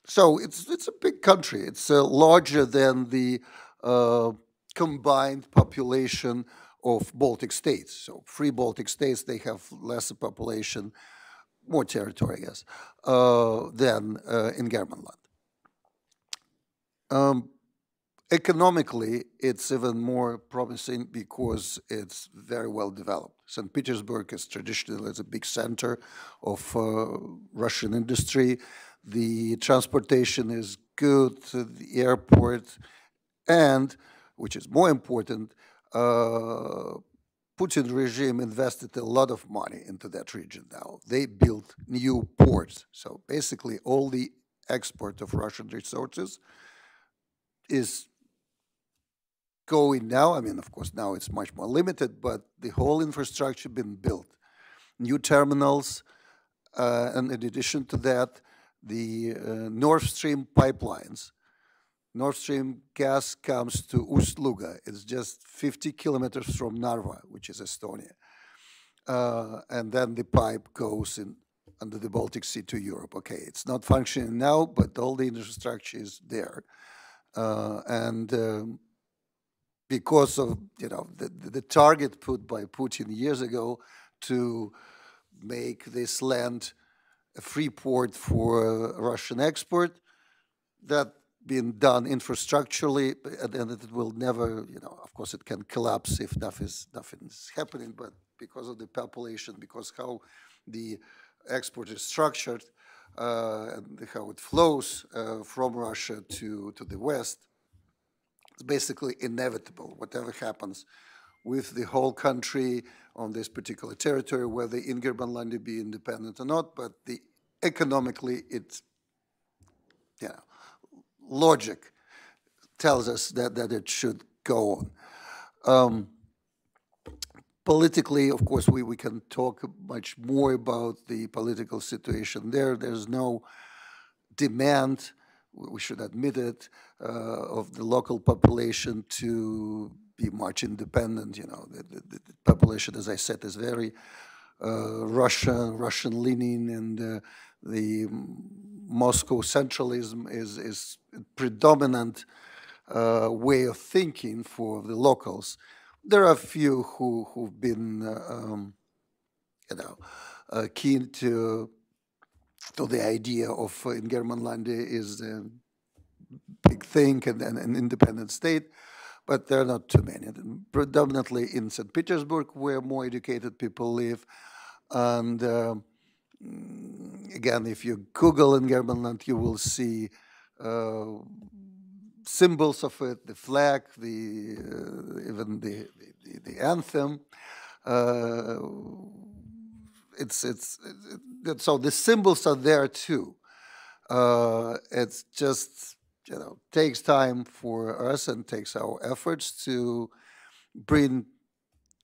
so it's it's a big country. It's uh, larger than the uh, combined population of Baltic states. So free Baltic states, they have lesser population more territory, I guess, uh, than uh, Ingermanland. Um, economically, it's even more promising because it's very well developed. St. Petersburg is traditionally a big center of uh, Russian industry. The transportation is good, the airport, and, which is more important, uh, Putin regime invested a lot of money into that region now. They built new ports. So basically, all the export of Russian resources is going now. I mean, of course, now it's much more limited, but the whole infrastructure been built. New terminals, uh, and in addition to that, the uh, Nord Stream pipelines Nord Stream gas comes to Ust-Luga. It's just 50 kilometers from Narva, which is Estonia. Uh, and then the pipe goes in under the Baltic Sea to Europe. Okay, it's not functioning now, but all the infrastructure is there. Uh, and um, because of you know the, the target put by Putin years ago to make this land a free port for Russian export, that being done infrastructurally, and it will never, you know, of course, it can collapse if nothing's, nothing's happening, but because of the population, because how the export is structured, uh, and how it flows uh, from Russia to, to the West, it's basically inevitable. Whatever happens with the whole country on this particular territory, whether Ingermanland be independent or not, but the economically, it's, you know, logic tells us that, that it should go on. Um, politically, of course, we, we can talk much more about the political situation there. There's no demand, we should admit it, uh, of the local population to be much independent. You know, the, the, the population, as I said, is very uh, Russian, Russian leaning, and uh, the Moscow centralism is, is predominant uh, way of thinking for the locals. There are a few who, who've been, uh, um, you know, uh, keen to, to the idea of uh, Ingermanland is a big thing and, and an independent state, but there are not too many. Predominantly in St. Petersburg, where more educated people live, and uh, again, if you Google Ingermanland, you will see symbols of it, the flag, the even the, the, the anthem. it's it's it, so the symbols are there too. it's just you know takes time for us and takes our efforts to bring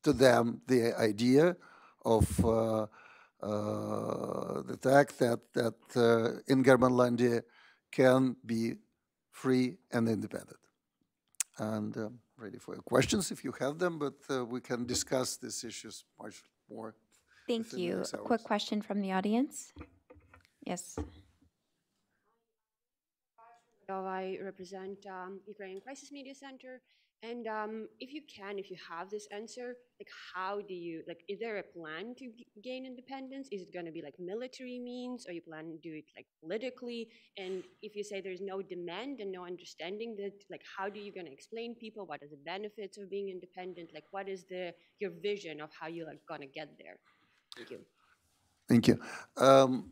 to them the idea of uh, uh, the fact that that uh, Ingermanlandia can be free and independent. And um, ready for your questions if you have them, but uh, we can discuss these issues much more. Thank you. A quick question from the audience. Yes. I represent um, Ukrainian Crisis Media Center. And um, if you can, if you have this answer, like how do you, like, is there a plan to gain independence? Is it going to be like military means or you plan to do it like politically? And if you say there's no demand and no understanding that, like, how do you going to explain people? What are the benefits of being independent? Like, what is the, your vision of how you're to get there? Thank you. Thank you. Um,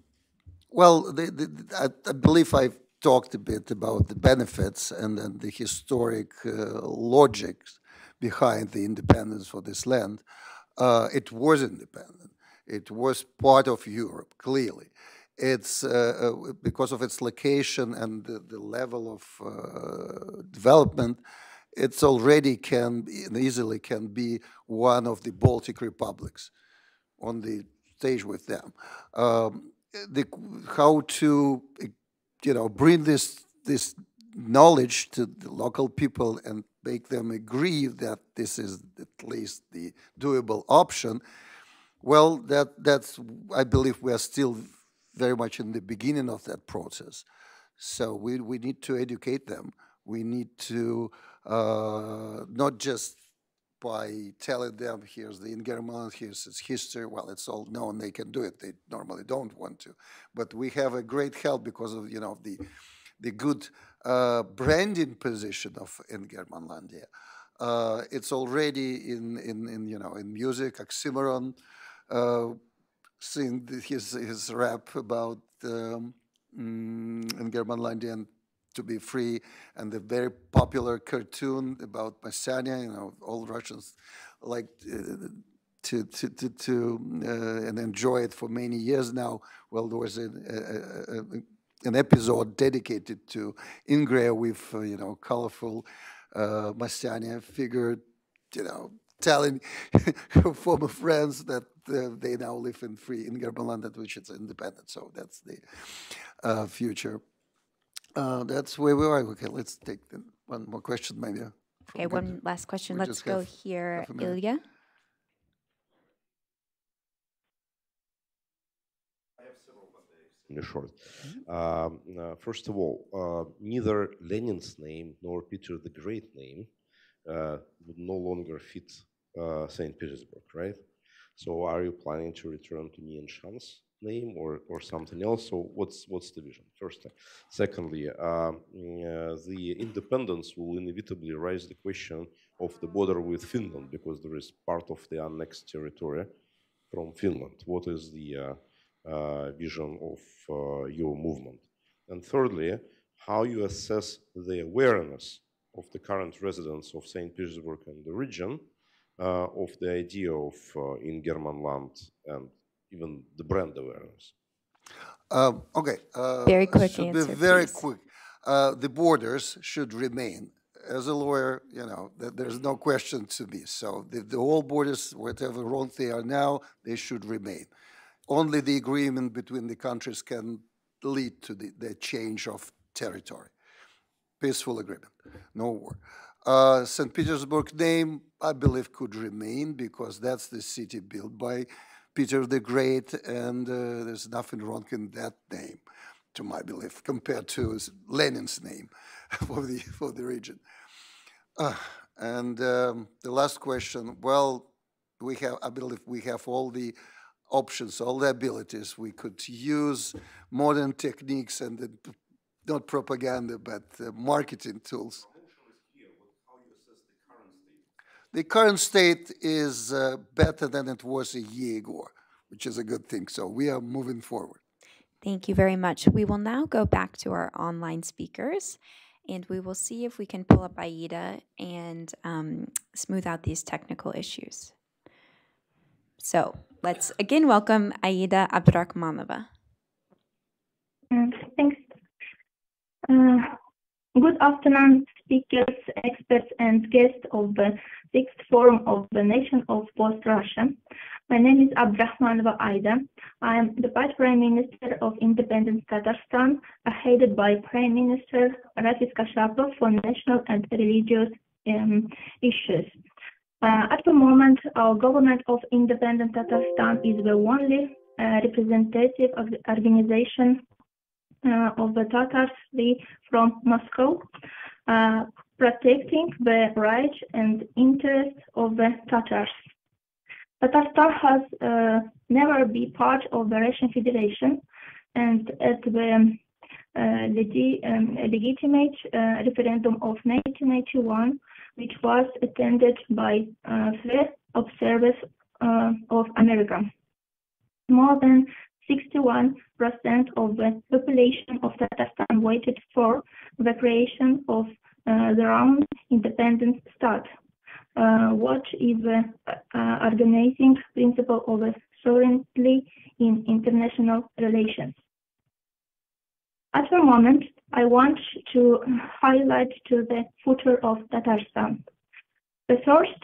well, the, the, I, I believe I've talked a bit about the benefits and, and the historic uh, logic behind the independence for this land. Uh, it was independent. It was part of Europe, clearly. It's uh, uh because of its location and the, the level of uh, development, it's already can easily can be one of the Baltic republics on the stage with them. Um, the, how to you know, bring this this knowledge to the local people and make them agree that this is at least the doable option. Well, that that's I believe we are still very much in the beginning of that process. So we we need to educate them. We need to uh, not just by telling them here's the Ingerman, here's its history. Well, it's all known; they can do it. They normally don't want to, but we have a great help because of you know the the good uh, branding position of Ingermanlandia. Uh, it's already in, in, in you know in music. Oxymoron uh, sing his his rap about um, mm, Ingermanlandia and to be free, and the very popular cartoon about Masyanya, you know, all Russians like uh, to to to, to uh, and enjoy it for many years now. Well, there was a, a, a, an episode dedicated to Ingria with uh, you know colorful uh, figure, you know, telling her former friends that uh, they now live in free Ingermanland, which is independent. So that's the uh, future. Uh, that's where we are. Okay, let's take the, one more question, maybe. Okay, one last question. Let's go here, Ilya. In short, um, uh, first of all, uh, neither Lenin's name nor Peter the Great name uh, would no longer fit uh, Saint Petersburg, right? So, are you planning to return to Nyenschantz name or, or something else. So what's what's the vision? First, secondly, uh, the independence will inevitably raise the question of the border with Finland because there is part of the annexed territory from Finland. What is the uh, uh, vision of uh, your movement? And thirdly, how you assess the awareness of the current residents of St. Petersburg and the region uh, of the idea of uh, Ingermanland and even the brand awareness? Um, okay. Uh, very quick answer, very please. quick. Uh, the borders should remain. As a lawyer, you know, there's no question to me. So the, the whole borders, whatever wrong they are now, they should remain. Only the agreement between the countries can lead to the, the change of territory. Peaceful agreement, no war. Uh, St. Petersburg name, I believe, could remain because that's the city built by Peter the Great, and uh, there's nothing wrong in that name, to my belief, compared to Lenin's name for the for the region. Uh, and um, the last question, well, we have, I believe, we have all the options, all the abilities. We could use modern techniques and the, not propaganda, but uh, marketing tools the current state is uh, better than it was a year ago, which is a good thing. So we are moving forward. Thank you very much. We will now go back to our online speakers and we will see if we can pull up Aida and um, smooth out these technical issues. So let's again welcome Aida Abdrakhmanova. Uh, thanks. Uh, good afternoon, speakers, experts, and guests of the Sixth Forum of the Nation of Post-Russia. My name is Abdrakhmanova Aida. I am the Vice Prime Minister of Independent Tatarstan, headed by Prime Minister Rafis Kashapov for national and religious um, issues. Uh, at the moment, our government of Independent Tatarstan is the only uh, representative of the organization uh, of the Tatars from Moscow, uh, protecting the rights and interests of the Tatars. Tatarstan has uh, never been part of the Russian Federation, and at the uh, legi um, legitimate uh, referendum of 1991, which was attended by uh, three observers uh, of America. More than 61% of the population of Tatarstan waited for the creation of uh, their own independent state uh, what is the uh, organizing principle of sovereignty in international relations. At the moment, I want to highlight to the future of Tatarstan. The first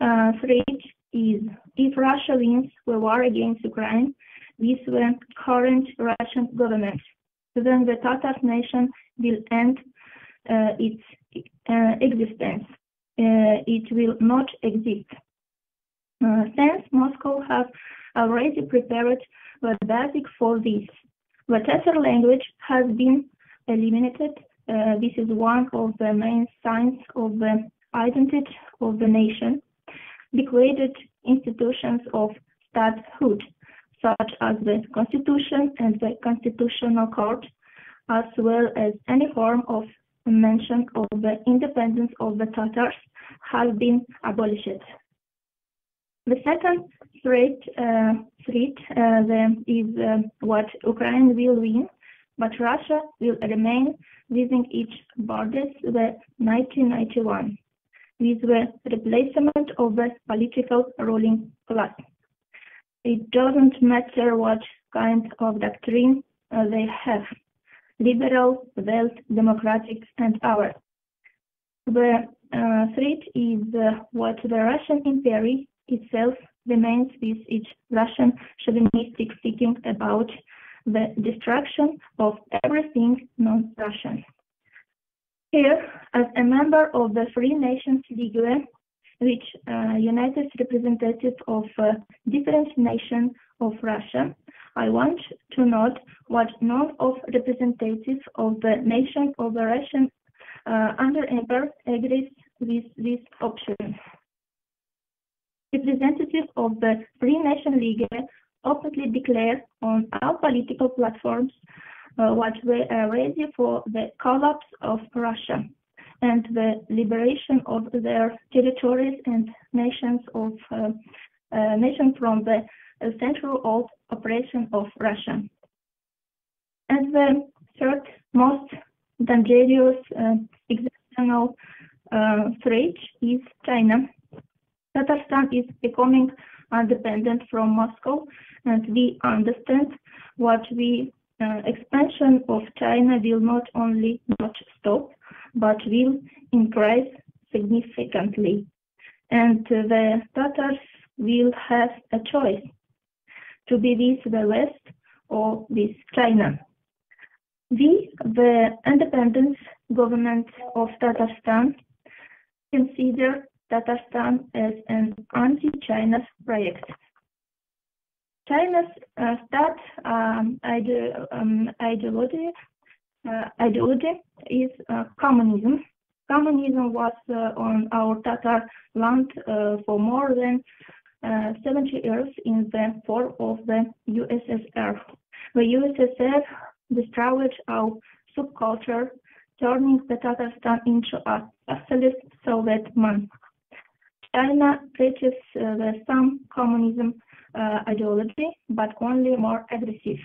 uh, threat is if Russia wins the war against Ukraine with the current Russian government, then the Tatar nation will end uh, its uh, existence uh, it will not exist. Uh, since Moscow has already prepared the basic for this, the Tatar language has been eliminated. Uh, this is one of the main signs of the identity of the nation. Degraded institutions of statehood, such as the Constitution and the Constitutional Court, as well as any form of mention of the independence of the Tatars has been abolished. The second threat, uh, threat uh, the, is uh, what Ukraine will win, but Russia will remain within its borders the 1991 with the replacement of the political ruling class. It doesn't matter what kind of doctrine uh, they have, liberal, wealth, democratic, and ours. The uh, threat is uh, what the Russian Empire itself remains with its Russian chauvinistic thinking about the destruction of everything non-Russian. Here, as a member of the Free Nations League, which uh, unites representatives of uh, different nations of Russia, I want to note what none of representatives of the nation of the Russian uh, under Empire agrees with this option. Representatives of the Free Nation League openly declare on our political platforms uh, what they are ready for the collapse of Russia and the liberation of their territories and nations of uh, uh, nations from the central old operation of Russia. And the third most dangerous uh, external uh, threat is China. Tatarstan is becoming independent from Moscow, and we understand what the uh, expansion of China will not only not stop, but will increase significantly. And the Tatars will have a choice to be with the West or with China. We, the independent government of Tatarstan, consider Tatarstan as an anti-China project. China's uh, um, ide um, ideology, ideology is uh, communism. Communism was uh, on our Tatar land uh, for more than uh, 70 years in the form of the USSR. The USSR destroyed our subculture, turning the Tatarstan into a socialist Soviet man. China preaches uh, the same communism uh, ideology, but only more aggressive.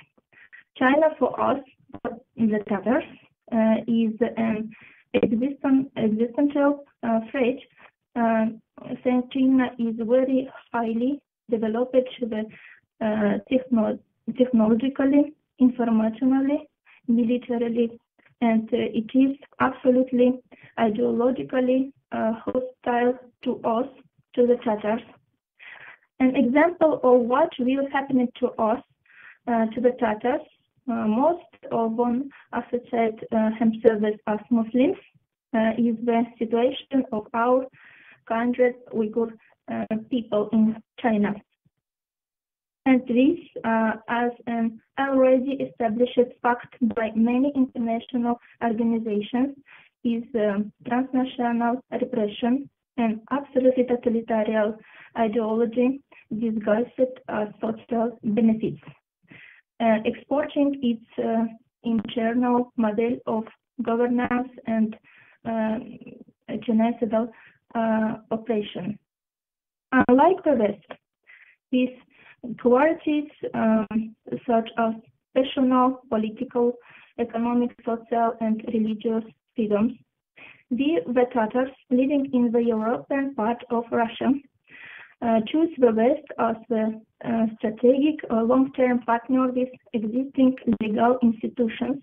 China for us, the Tatars, uh, is an existent, existential uh, threat uh, since China is very highly developed uh, techno technologically, informationally, militarily, and it is absolutely ideologically hostile to us, to the Tatars. An example of what will happen to us, uh, to the Tatars, most of them associate uh, themselves as Muslims, uh, is the situation of our country Uyghur people in China. And this, as an already established fact by many international organizations, is transnational repression and absolutely totalitarian ideology disguised as social benefits uh, exporting its uh, internal model of governance and uh, genocidal uh, operation. Unlike the West, these qualities um, such as personal, political, economic, social, and religious freedoms, we, the Tatars living in the European part of Russia, choose the West as the uh, strategic uh, long-term partner with existing legal institutions,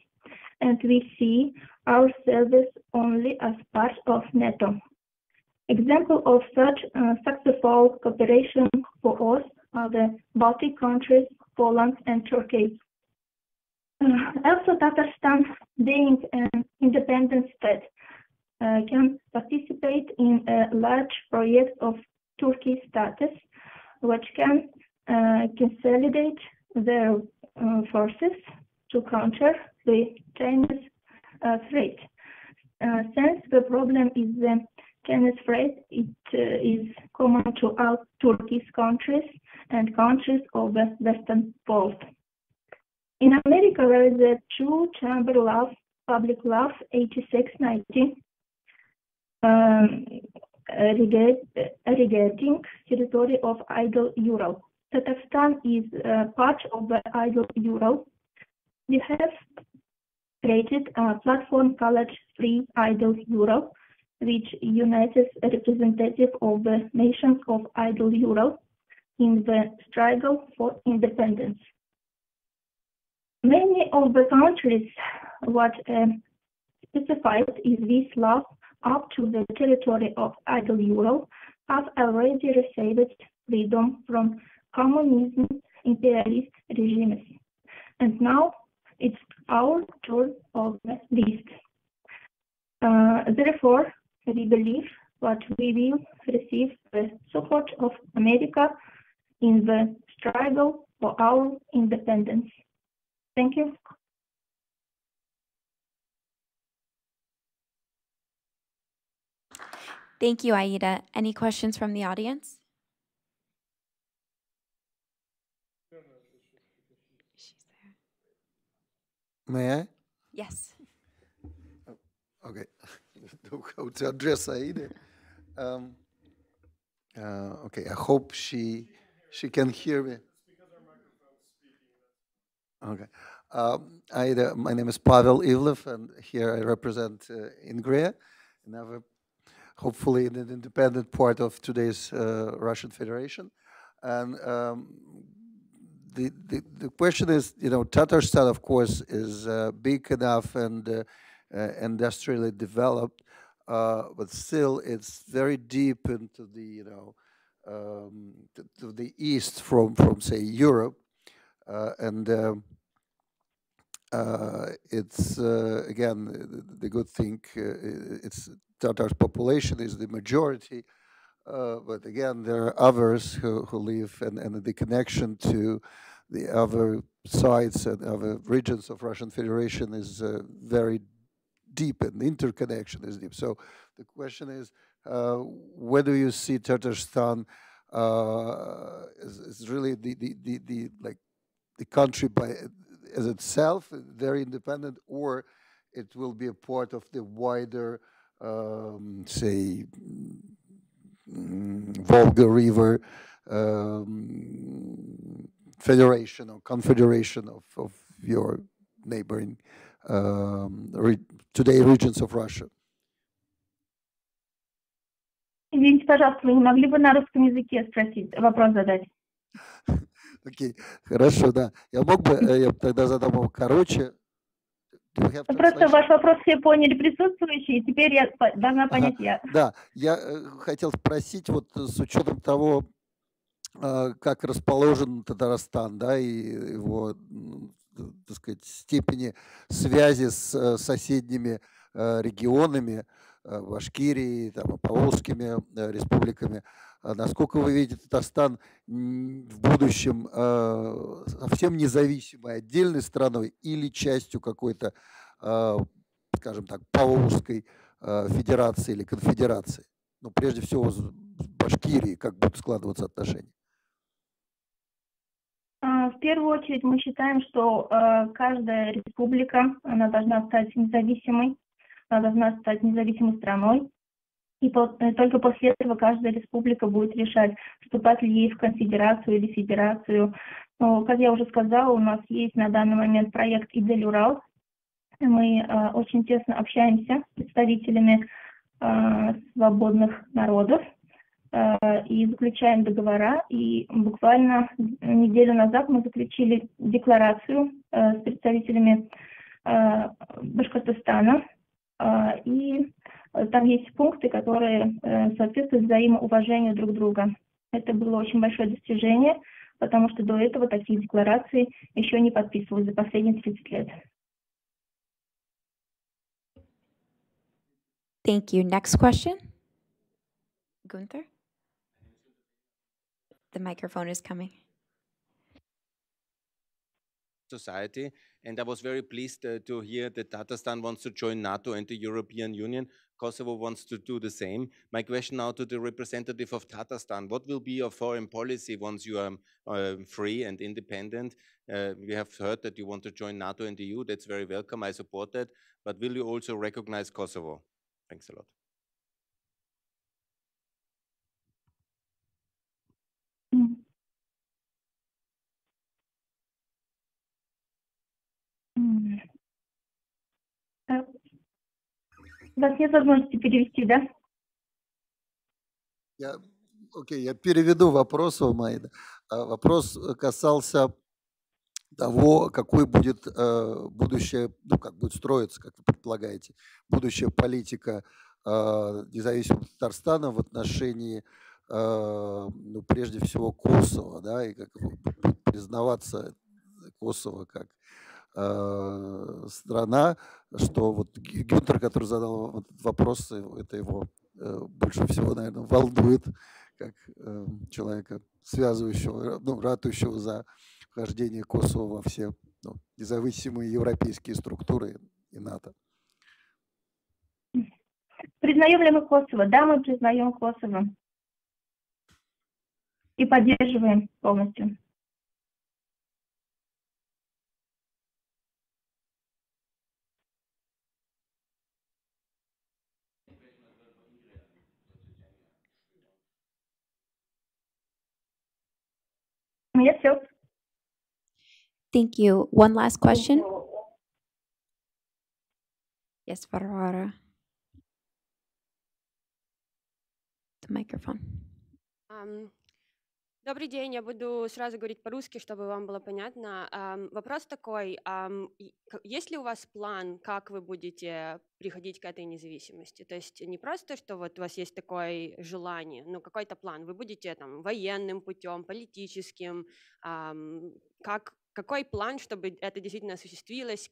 and we see our service only as part of NATO. Example of such uh, successful cooperation for us are the Baltic countries, Poland, and Turkey. Uh, also, Tatarstan, being an independent state, uh, can participate in a large project of Turkey status, which can uh, consolidate their uh, forces to counter the Chinese threat. Uh, since the problem is the Chinese threat, it is common to all Turkish countries and countries of the Western world. In America, there is a true chamber law, public law 8690, um, regarding territory of Idel Ural. Tatarstan is uh, part of the Idel Ural. We have created a platform called Free Idel Ural, which unites representatives of the nations of Idel Ural in the struggle for independence. Many of the countries what um, specified is this law up to the territory of Idel Ural have already received freedom from communism imperialist regimes. And now it's our turn of the list. Uh, therefore, we believe that we will receive the support of America in the struggle for our independence. Thank you. Thank you, Aida. Any questions from the audience? May I? Yes. Oh, okay. How to address Aida? Um, uh, okay, I hope she she can hear me. Okay. Um, Aida, my name is Pavel Ivlev, and here I represent uh, Ingria, another hopefully an independent part of today's uh, Russian Federation. And um, the, the, the question is, you know, Tatarstan, of course, is uh, big enough and uh, uh industrially developed, uh, but still it's very deep into the, you know, um, to, to, the east from, from say, Europe. And um, it's, again, the, the, good thing, it's Tatars population is the majority, uh, but again, there are others who, who live, and, and the connection to the other sides and other regions of Russian Federation is uh, very deep, and the interconnection is deep. So the question is, uh, where do you see Tatarstan uh, is, is really the, the, the, the, like the country by as itself, very independent, or it will be a part of the wider um, say, mm, Volga River um, Federation or Confederation of, of your neighboring um, re today regions of Russia. Извините, пожалуйста, вы не могли бы на русском языке спросить, вопрос задать? Окей, хорошо, да. Я мог бы, я тогда задам его короче. Просто ваш вопрос все поняли присутствующие, теперь я должна понять ага, я. Да, я хотел спросить, вот с учетом того, как расположен Татарстан, да, и его, так сказать, степени связи с соседними регионами, Башкирии, там, Поволжскими республиками. Насколько вы видите Татарстан в будущем совсем независимой отдельной страной или частью какой-то, скажем так, Поволжской федерации или конфедерации? Но ну, прежде всего с Башкирией, как будут складываться отношения? В первую очередь мы считаем, что каждая республика, она должна стать независимой, она должна стать независимой страной. И э, только после этого каждая республика будет решать, вступать ли ей в конфедерацию или федерацию. Но, как я уже сказала, у нас есть на данный момент проект «Идель Урал». Мы э, очень тесно общаемся с представителями э, свободных народов э, и заключаем договора. И буквально неделю назад мы заключили декларацию э, с представителями э, Башкортостана, а, и э, там есть пункты, которые э, соответствуют взаимоуважению друг друга. Это было очень большое достижение, потому что до этого такие декларации еще не подписывались за последние 30 лет. Thank you. Next question. Gunther? The microphone is coming. Society And I was very pleased uh, to hear that Tatarstan wants to join NATO and the European Union. Kosovo wants to do the same. My question now to the representative of Tatarstan, what will be your foreign policy once you are uh, free and independent? Uh, we have heard that you want to join NATO and the EU. That's very welcome. I support that. But will you also recognize Kosovo? Thanks a lot. У вас нет возможности перевести, да? Я, окей, я переведу вопрос у Маида. А, вопрос касался того, какой будет э, будущее, ну, как будет строиться, как вы предполагаете, будущая политика э, независимого Татарстана в отношении, э, ну, прежде всего, Косово, да, и как будет признаваться Косово как э, страна, что вот Гюнтер, который задал этот вопрос, это его э, больше всего, наверное, волнует, как э, человека, связывающего, ну, ратующего за вхождение Косово во все ну, независимые европейские структуры и НАТО. Признаем ли мы Косово? Да, мы признаем Косово. И поддерживаем полностью. Yes, sir. Thank you. One last question. Yes, Varvara. The microphone. Um, Добрый день, я буду сразу говорить по-русски, чтобы вам было понятно. Um, вопрос такой, um, есть ли у вас план, как вы будете приходить к этой независимости? То есть не просто, что вот у вас есть такое желание, но какой-то план. Вы будете там военным путем, политическим, um, как, какой план, чтобы это действительно осуществилось?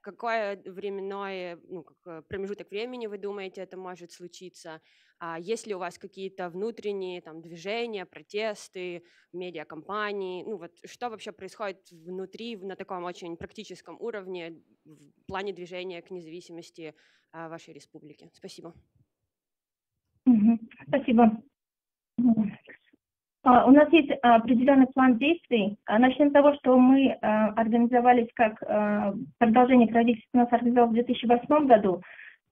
Какой временной ну, промежуток времени вы думаете, это может случиться? А есть ли у вас какие-то внутренние там, движения, протесты, медиакомпании? Ну вот что вообще происходит внутри на таком очень практическом уровне в плане движения к независимости а, вашей республики? Спасибо. Спасибо. А, у нас есть определенный план действий. Начнем с того, что мы организовались как продолжение правительства, нас организовалось в 2008 году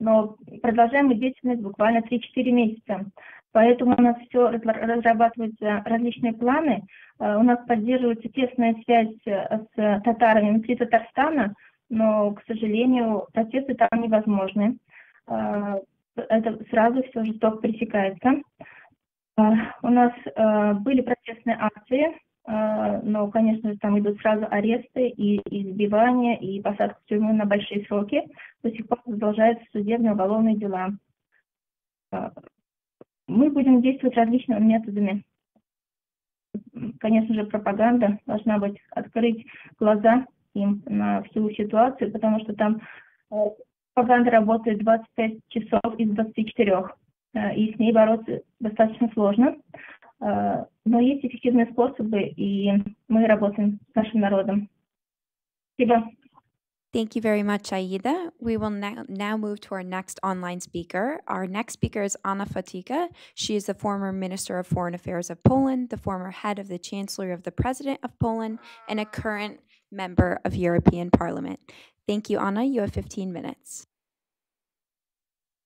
но продолжаем мы деятельность буквально 3-4 месяца. Поэтому у нас все разрабатываются различные планы. У нас поддерживается тесная связь с татарами внутри Татарстана, но, к сожалению, процессы там невозможны. Это сразу все жестоко пресекается. У нас были протестные акции, но, конечно же, там идут сразу аресты и избивания, и посадка в тюрьму на большие сроки. До сих пор продолжаются судебные уголовные дела. Мы будем действовать различными методами. Конечно же, пропаганда должна быть открыть глаза им на всю ситуацию, потому что там э, пропаганда работает 25 часов из 24, э, и с ней бороться достаточно сложно. Но есть эффективные способы, и мы работаем с нашим народом. Спасибо. Thank you very much, Aida. We will now, now move to our next online speaker. Our next speaker is Anna Fotyga. She is the former Minister of Foreign Affairs of Poland, the former head of the Chancellery of the President of Poland, and a current member of European Parliament. Thank you, Anna. You have 15 minutes.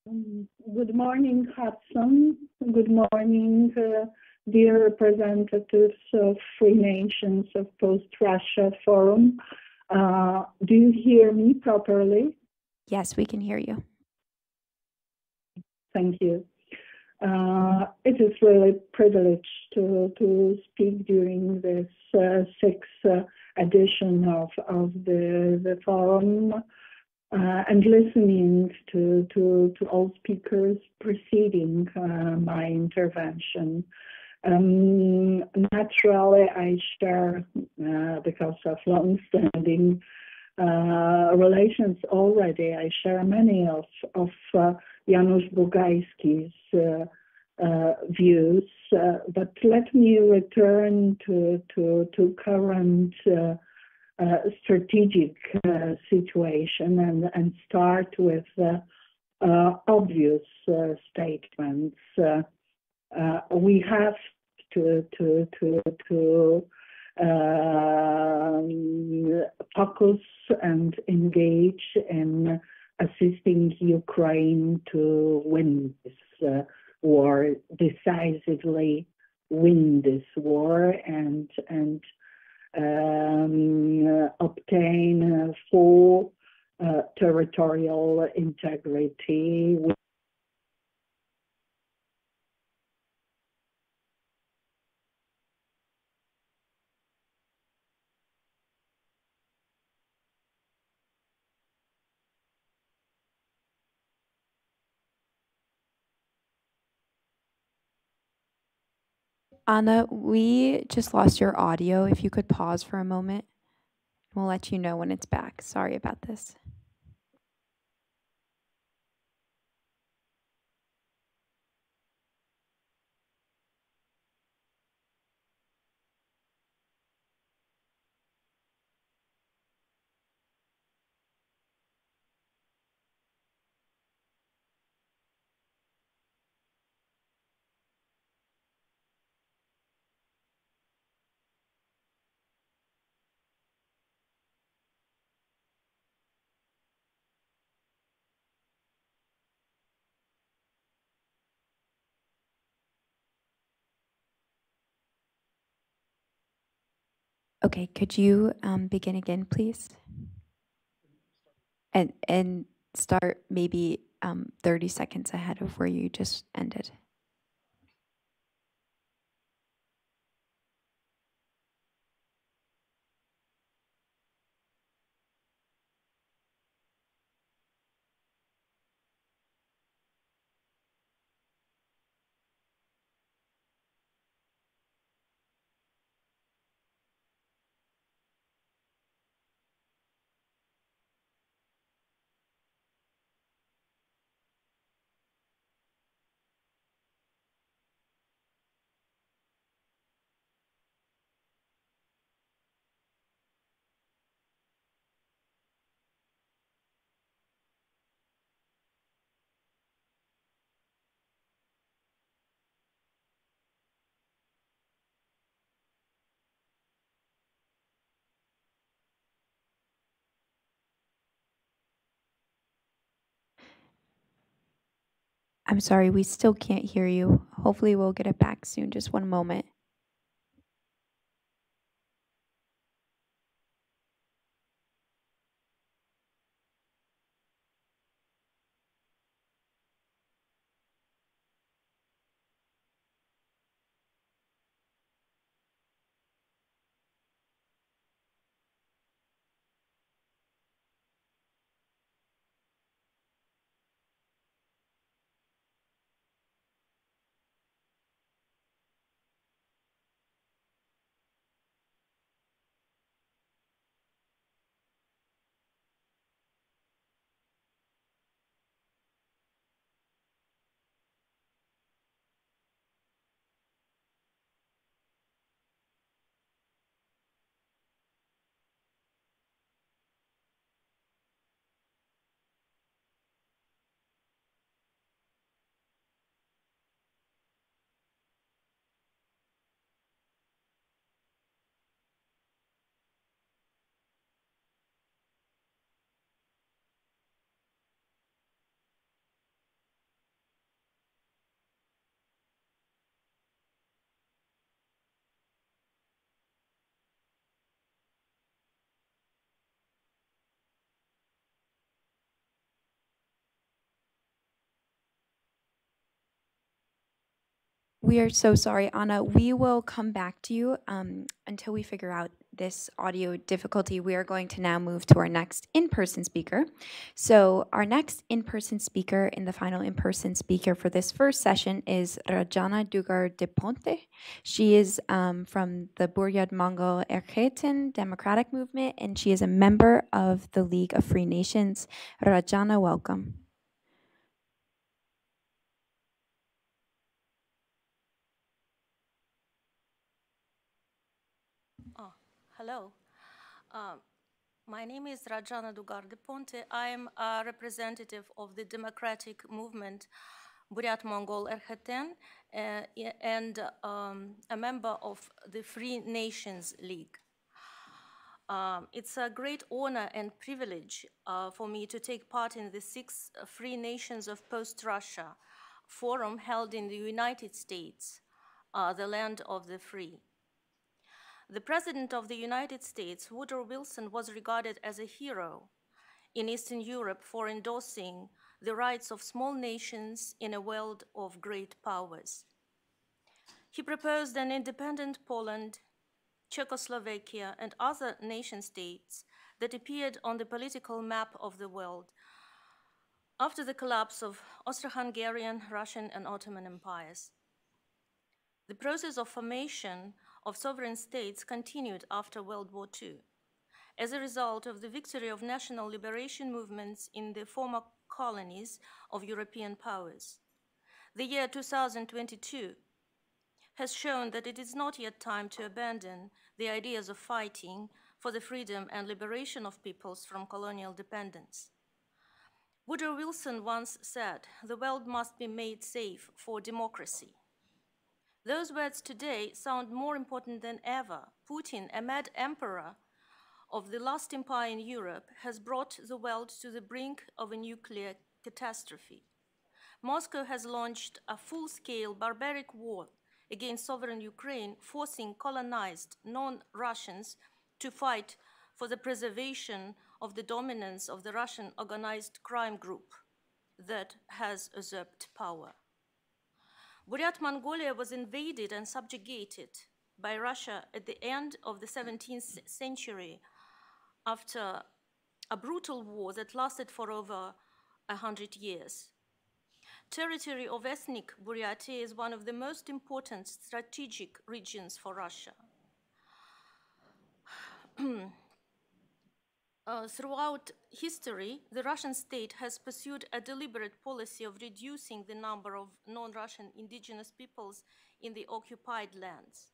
Um, good morning, Hudson. Good morning, uh, dear representatives of Free Nations of Post-Russia Forum. Uh, do you hear me properly? Yes, we can hear you. Thank you. Uh, it is really a privilege to, to speak during this uh, sixth uh, edition of, of the, the forum uh, and listening to, to, to all speakers preceding uh, my intervention. Um, naturally, I share, uh, because of long-standing uh, relations already, I share many of, of uh, Janusz Bugajski's uh, views, but let me return to, to, to current strategic situation and, and start with obvious statements. Uh, we have to to to to um, focus and engage in assisting Ukraine to win this uh, war decisively, win this war and and um, obtain full uh, territorial integrity Anna, we just lost your audio. If you could pause for a moment, we'll let you know when it's back. Sorry about this. Okay, could you um, begin again, please? And and start maybe um, 30 seconds ahead of where you just ended. I'm sorry, we still can't hear you. Hopefully we'll get it back soon. Just one moment. We are so sorry, Anna. We will come back to you um, until we figure out this audio difficulty. We are going to now move to our next in person speaker. So, our next in person speaker and the final in person speaker for this first session is Rajana Dugar de Ponte. She is um, from the Buryat Mongol Erkheten Democratic Movement and she is a member of the League of Free Nations. Rajana, welcome. Hello. Uh, my name is Rajana Dugar de Ponte. I am a representative of the democratic movement Buryat Mongol Erkheten uh, and um, a member of the Free Nations League. Um, it's a great honor and privilege uh, for me to take part in the sixth Free Nations of Post-Russia forum held in the United States, uh, the land of the free. The President of the United States, Woodrow Wilson, was regarded as a hero in Eastern Europe for endorsing the rights of small nations in a world of great powers. He proposed an independent Poland, Czechoslovakia, and other nation states that appeared on the political map of the world after the collapse of Austro-Hungarian, Russian, and Ottoman empires. The process of formation of sovereign states continued after World War II. As a result of the victory of national liberation movements in the former colonies of European powers. The year 2022 has shown that it is not yet time to abandon the ideas of fighting for the freedom and liberation of peoples from colonial dependence. Woodrow Wilson once said, the world must be made safe for democracy. Those words today sound more important than ever. Putin, a mad emperor of the last empire in Europe, has brought the world to the brink of a nuclear catastrophe. Moscow has launched a full-scale barbaric war against sovereign Ukraine, forcing colonized non-Russians to fight for the preservation of the dominance of the Russian organized crime group that has usurped power. Buryat Mongolia was invaded and subjugated by Russia at the end of the 17th century after a brutal war that lasted for over 100 years. Territory of ethnic Buryatia is one of the most important strategic regions for Russia. Uh, throughout history, the Russian state has pursued a deliberate policy of reducing the number of non-Russian indigenous peoples in the occupied lands.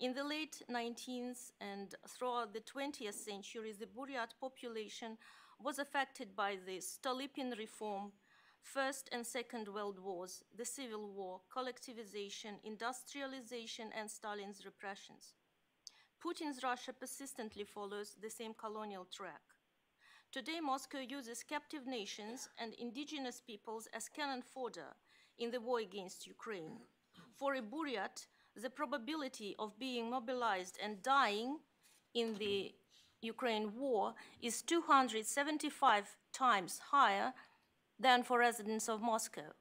In the late 19th and throughout the 20th century, the Buryat population was affected by the Stolypin reform, First and Second World Wars, the Civil War, collectivization, industrialization, and Stalin's repressions. Putin's Russia persistently follows the same colonial track. Today, Moscow uses captive nations and indigenous peoples as cannon fodder in the war against Ukraine. for a Buryat, the probability of being mobilized and dying in the Ukraine war is 275 times higher than for residents of Moscow.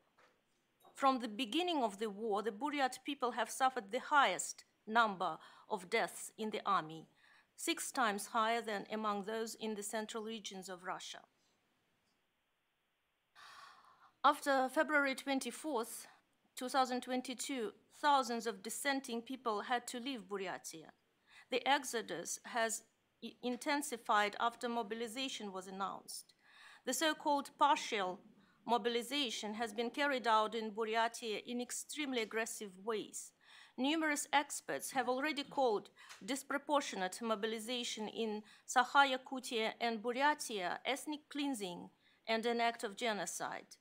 From the beginning of the war, the Buryat people have suffered the highest number of deaths in the army, six times higher than among those in the central regions of Russia. After February 24th, 2022, thousands of dissenting people had to leave Buryatia. The exodus has intensified after mobilization was announced. The so-called partial mobilization has been carried out in Buryatia in extremely aggressive ways. Numerous experts have already called disproportionate mobilization in Sakha, Yakutia, and Buryatia ethnic cleansing and an act of genocide.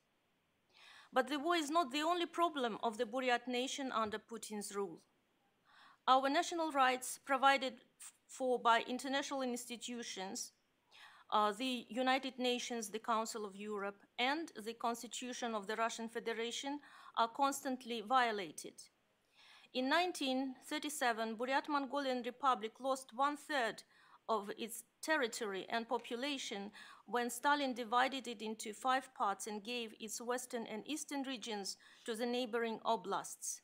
But the war is not the only problem of the Buryat nation under Putin's rule. Our national rights provided for by international institutions, uh, the United Nations, the Council of Europe, and the Constitution of the Russian Federation are constantly violated. In 1937, Buryat Mongolian Republic lost one-third of its territory and population when Stalin divided it into five parts and gave its western and eastern regions to the neighboring oblasts.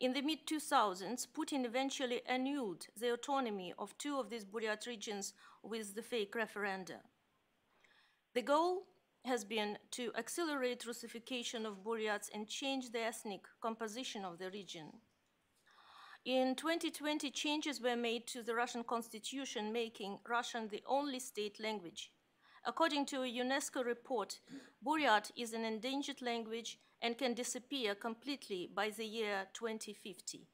In the mid 2000s, Putin eventually annulled the autonomy of two of these Buryat regions with the fake referenda. The goal has been to accelerate Russification of Buryats and change the ethnic composition of the region. In 2020, changes were made to the Russian constitution, making Russian the only state language. According to a UNESCO report, Buryat is an endangered language and can disappear completely by the year 2050.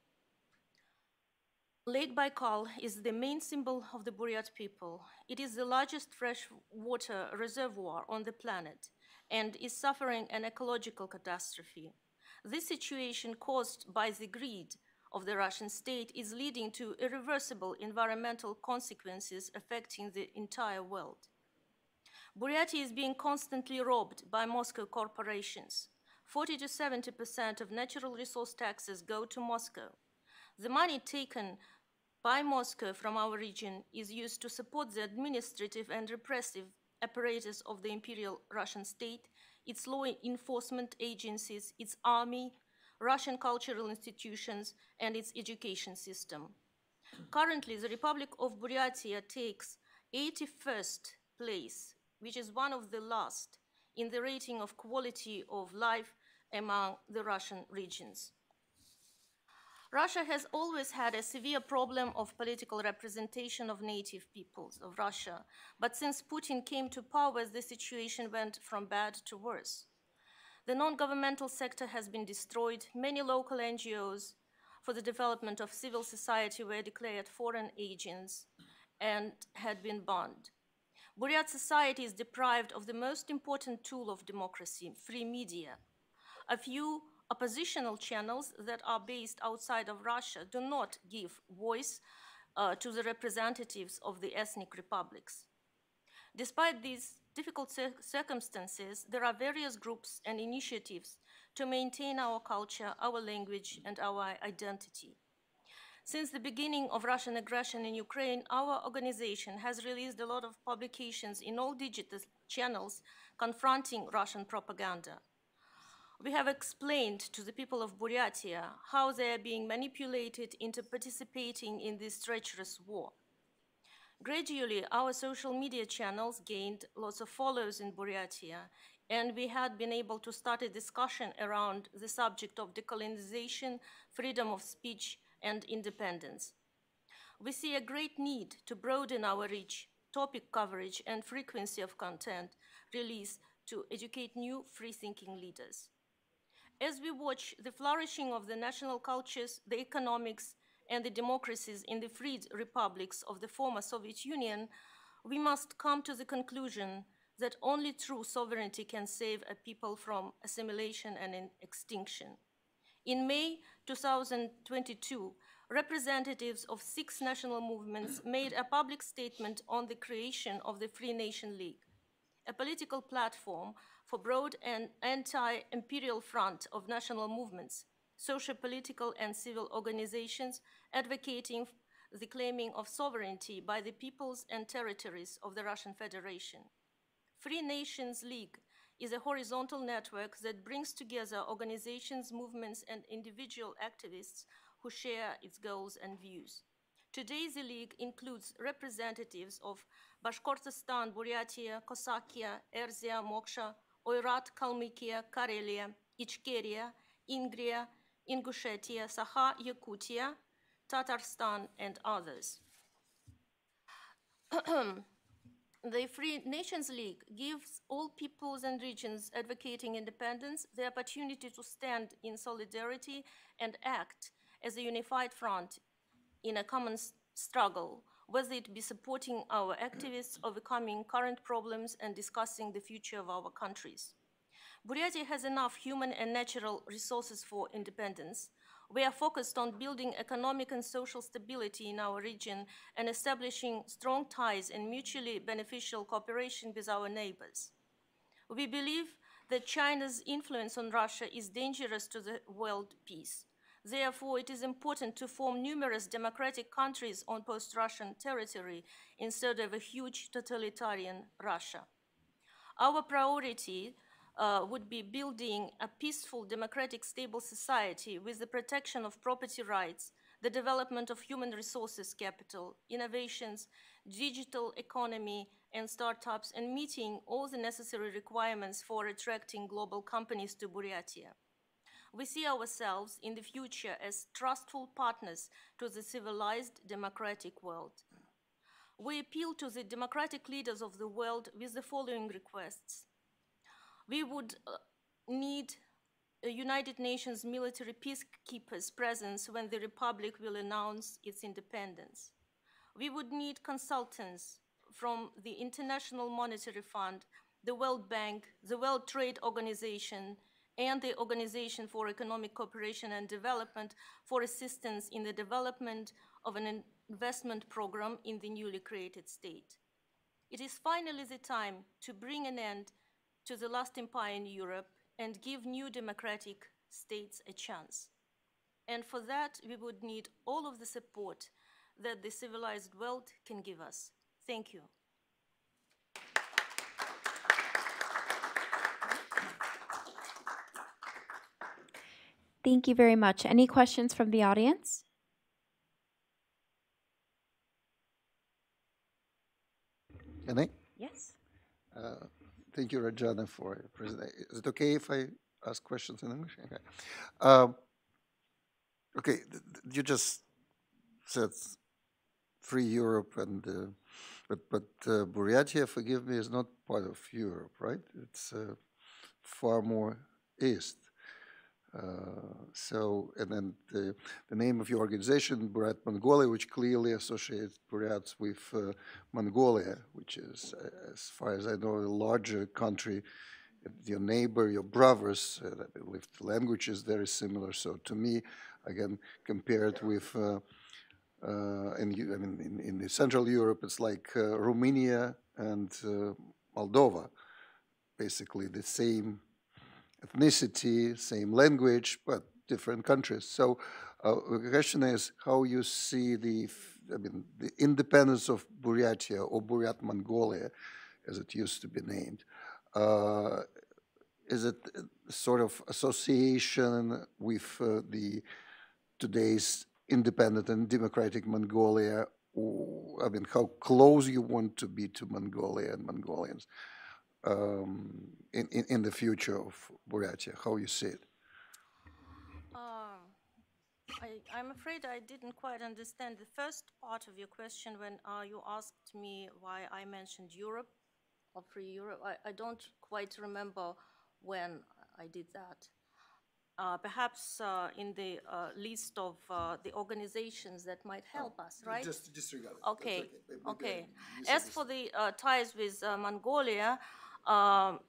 Lake Baikal is the main symbol of the Buryat people. It is the largest freshwater reservoir on the planet and is suffering an ecological catastrophe. This situation caused by the greed of the Russian state is leading to irreversible environmental consequences affecting the entire world. Buryatia is being constantly robbed by Moscow corporations. 40 to 70% of natural resource taxes go to Moscow. The money taken by Moscow from our region is used to support the administrative and repressive apparatus of the Imperial Russian state, its law enforcement agencies, its army, Russian cultural institutions, and its education system. Currently, the Republic of Buryatia takes 81st place, which is one of the last in the rating of quality of life among the Russian regions. Russia has always had a severe problem of political representation of native peoples of Russia, but since Putin came to power, the situation went from bad to worse. The non-governmental sector has been destroyed. Many local NGOs for the development of civil society were declared foreign agents and had been banned. Buryat society is deprived of the most important tool of democracy, free media. A few oppositional channels that are based outside of Russia do not give voice uh, to the representatives of the ethnic republics. Despite these difficult cir circumstances, there are various groups and initiatives to maintain our culture, our language, and our identity. Since the beginning of Russian aggression in Ukraine, our organization has released a lot of publications in all digital channels confronting Russian propaganda. We have explained to the people of Buryatia how they are being manipulated into participating in this treacherous war. Gradually, our social media channels gained lots of followers in Buryatia, and we had been able to start a discussion around the subject of decolonization, freedom of speech, and independence. We see a great need to broaden our reach, topic coverage, and frequency of content release to educate new free-thinking leaders. As we watch the flourishing of the national cultures, the economics, and the democracies in the freed republics of the former Soviet Union, we must come to the conclusion that only true sovereignty can save a people from assimilation and extinction. In May 2022, representatives of six national movements made a public statement on the creation of the Free Nation League, a political platform for broad and anti-imperial front of national movements socio-political and civil organizations advocating the claiming of sovereignty by the peoples and territories of the Russian Federation. Free Nations League is a horizontal network that brings together organizations, movements, and individual activists who share its goals and views. Today, the League includes representatives of Bashkortostan, Buryatia, Kosakia, Erzia, Moksha, Oirat, Kalmykia, Karelia, Ichkeria, Ingria, Ingushetia, Sakha, Yakutia, Tatarstan, and others. the Free Nations League gives all peoples and regions advocating independence the opportunity to stand in solidarity and act as a unified front in a common struggle, whether it be supporting our activists, overcoming current problems, and discussing the future of our countries. Buryatia has enough human and natural resources for independence. We are focused on building economic and social stability in our region and establishing strong ties and mutually beneficial cooperation with our neighbors. We believe that China's influence on Russia is dangerous to the world peace. Therefore, it is important to form numerous democratic countries on post-Russian territory instead of a huge totalitarian Russia. Our priority uh, would be building a peaceful, democratic, stable society with the protection of property rights, the development of human resources capital, innovations, digital economy, and startups, and meeting all the necessary requirements for attracting global companies to Buryatia we see ourselves in the future as trustful partners to the civilized democratic world. We appeal to the democratic leaders of the world with the following requests. We would uh, need a United Nations military peacekeepers presence when the Republic will announce its independence. We would need consultants from the International Monetary Fund, the World Bank, the World Trade Organization, and the Organization for Economic Cooperation and Development for assistance in the development of an investment program in the newly created state. It is finally the time to bring an end to the last empire in Europe and give new democratic states a chance. And for that, we would need all of the support that the civilized world can give us. Thank you. Thank you very much. Any questions from the audience? Can I? Yes. Uh, thank you, Rajana, for presentation. Is it okay if I ask questions in English? Okay. Um, okay, you just said free Europe and uh, but but uh, Buryatia, forgive me, is not part of Europe, right? It's uh, far more east. Uh, so, and then the, the, name of your organization, Buryat Mongolia, which clearly associates Buryats with uh, Mongolia, which is, uh, as far as I know, a larger country. Your neighbor, your brothers, uh, I believe the language is very similar. So, to me, again, compared with, uh, uh, in, I mean, in, in, Central Europe, it's like Romania and Moldova, basically the same ethnicity, same language, but different countries. So uh, the question is how you see the, I mean, the independence of Buryatia or Buryat Mongolia, as it used to be named. Uh, is it sort of association with uh, the today's independent and democratic Mongolia? Or, I mean, how close you want to be to Mongolia and Mongolians? Um, in, in, in, the future of Buryatia, how you see it? Uh, I, am afraid I didn't quite understand the first part of your question when uh, you asked me why I mentioned Europe or free Europe. I, I don't quite remember when I did that. Uh, perhaps uh, in the uh, list of uh, the organizations that might help us, right? Just disregard it. Okay, okay. As for the uh, ties with uh, Mongolia, um,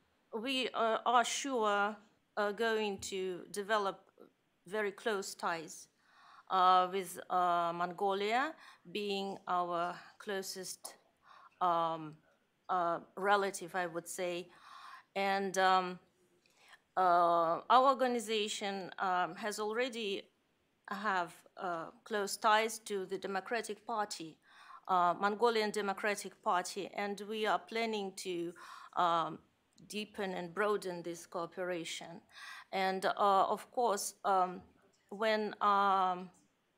we uh, are sure uh, going to develop very close ties uh, with uh, Mongolia being our closest um, uh, relative, I would say. And um, uh, our organization um, has already have close ties to the Democratic Party, Mongolian Democratic Party, and we are planning to um, deepen and broaden this cooperation. And uh, of course, um, when um,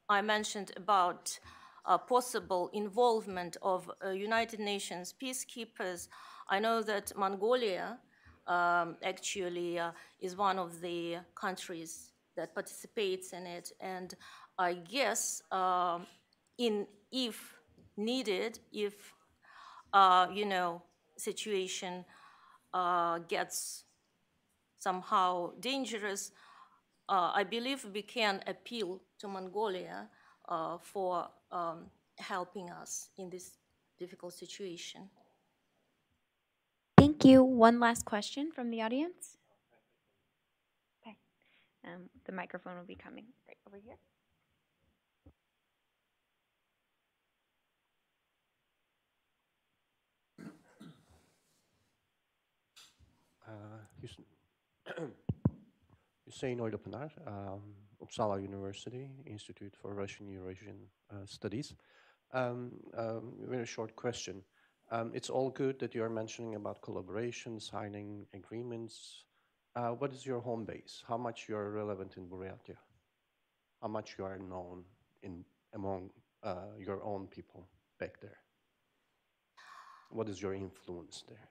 I mentioned about uh, possible involvement of uh, United Nations peacekeepers, I know that Mongolia um, actually uh, is one of the countries that participates in it. And I guess uh, in if needed, if uh, you know situation uh, gets somehow dangerous, uh, I believe we can appeal to Mongolia uh, for um, helping us in this difficult situation. Thank you. One last question from the audience. Okay. Um, the microphone will be coming right over here. Hussein Oylupinar, um, Uppsala University, Institute for Russian Eurasian uh, Studies. Um, um, very short question. Um, it's all good that you're mentioning about collaboration, signing agreements. Uh, what is your home base? How much you're relevant in Buryatia? How much you are known in among uh, your own people back there? What is your influence there?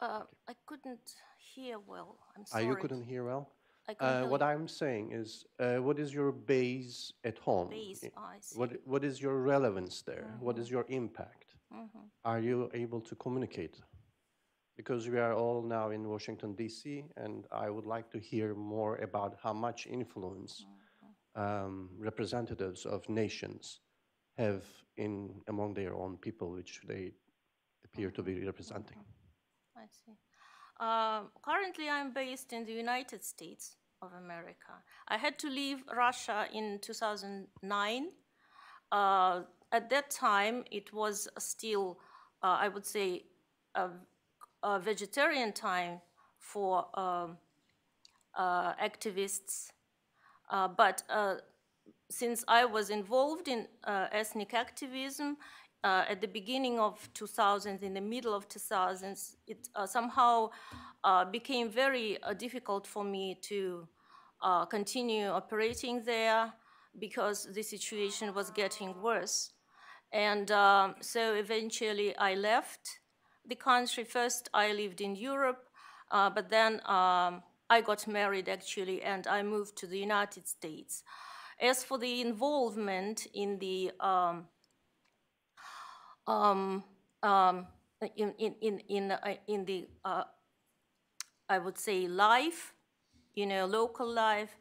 Uh, I couldn't hear well. I'm sorry. Uh, you couldn't hear well? I couldn't Uh, hear what you. I'm saying is, uh, what is your base at home? Base, I- I see. What, what is your relevance there? What is your impact? Mhm. Are you able to communicate? Because we are all now in Washington, D.C., and I would like to hear more about how much influence um, representatives of nations have in among their own people, which they appear to be representing. I see. Um, currently, I'm based in the United States of America. I had to leave Russia in 2009. Uh, at that time, it was still, uh, I would say, a, a vegetarian time for um, uh, activists. Uh, but uh, since I was involved in uh, ethnic activism, uh, at the beginning of 2000s, in the middle of 2000s, it uh, somehow uh, became very uh, difficult for me to uh, continue operating there because the situation was getting worse. And um, so eventually I left the country. First, I lived in Europe, uh, but then um, I got married actually, and I moved to the United States. As for the involvement in the um, um, um, in, in, in, in, uh, in the, uh, I would say, life, you know, local life,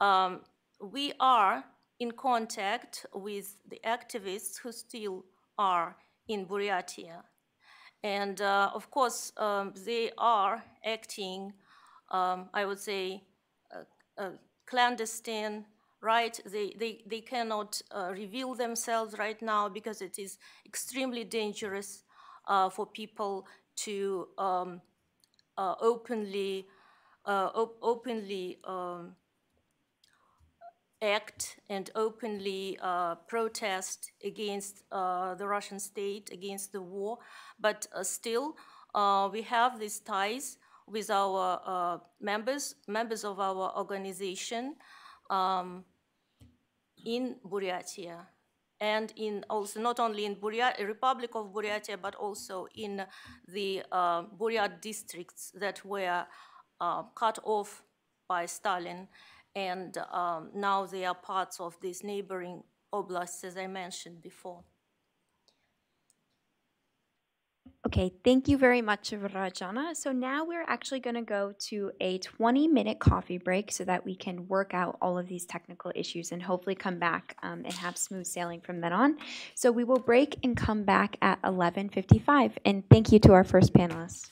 um, we are in contact with the activists who still are in Buryatia. And uh, of course, um, they are acting, um, I would say, uh, uh, clandestine, right? They, they, they cannot uh, reveal themselves right now because it is extremely dangerous uh, for people to um, uh, openly, uh, op openly um, act and openly uh, protest against uh, the Russian state, against the war. But still, we have these ties with our members, members of our organization um, in Buryatia. And in also not only in Burya Republic of Buryatia, but also in the uh, Buryat districts that were cut off by Stalin and um, now they are parts of these neighboring oblasts, as I mentioned before. Okay, thank you very much, Rajana. So now we're actually going to go to a 20 minute coffee break so that we can work out all of these technical issues and hopefully come back um, and have smooth sailing from then on. So we will break and come back at 11.55. And thank you to our first panelists.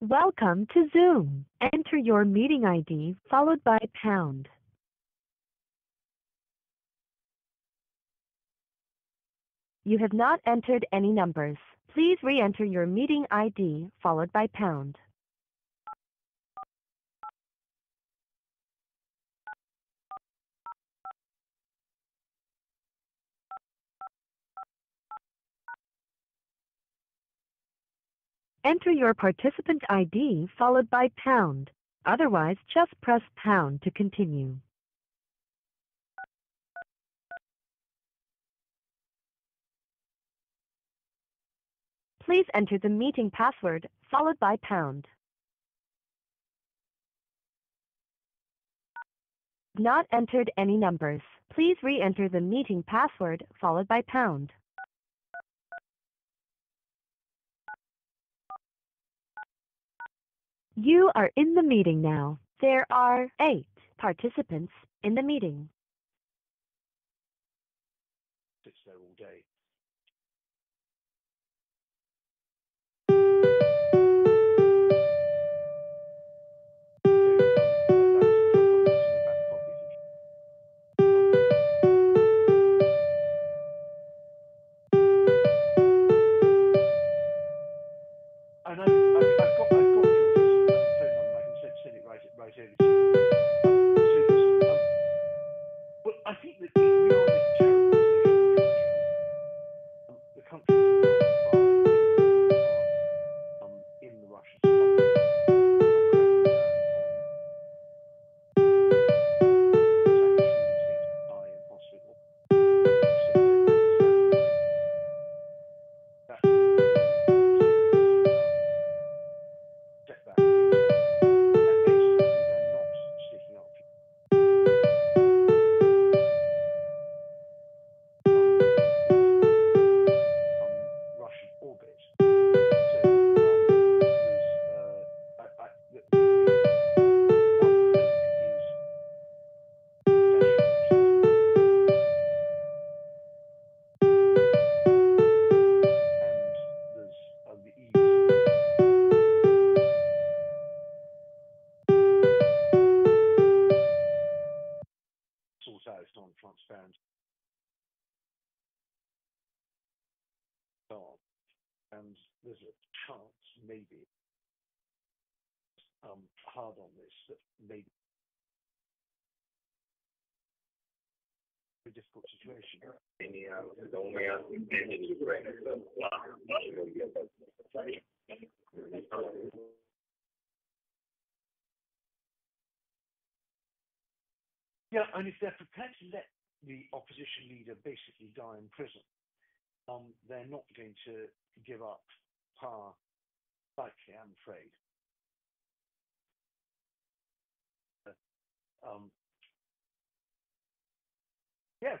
Welcome to Zoom. Enter your meeting ID followed by pound. You have not entered any numbers. Please re-enter your meeting ID followed by pound. Enter your participant ID followed by pound. Otherwise, just press pound to continue. Please enter the meeting password followed by pound. Not entered any numbers. Please re-enter the meeting password followed by pound. You are in the meeting now. There are eight participants in the meeting. Sits there all day. And I've, I think that we are in a terrible position the country difficult situation. Yeah, and if they're prepared to let the opposition leader basically die in prison, um, they're not going to give up power lightly, I'm afraid. Uh, Um, yeah, of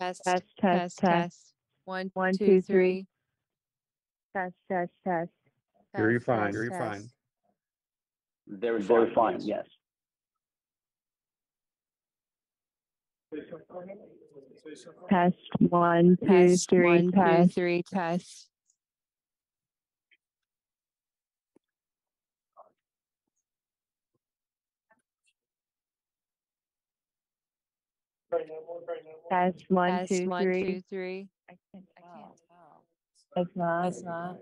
Test, Test, test, test, test. test. One, One, two, two, three. three. Test, test, test. Very Test, fine, test, very test. fine. Very fine. Very fine. Yes. Test, one, two, Test, three, one, two, test. three, test. Test, one, Test, two, one, two, three. three. I can't I can't tell. It's not. It's not.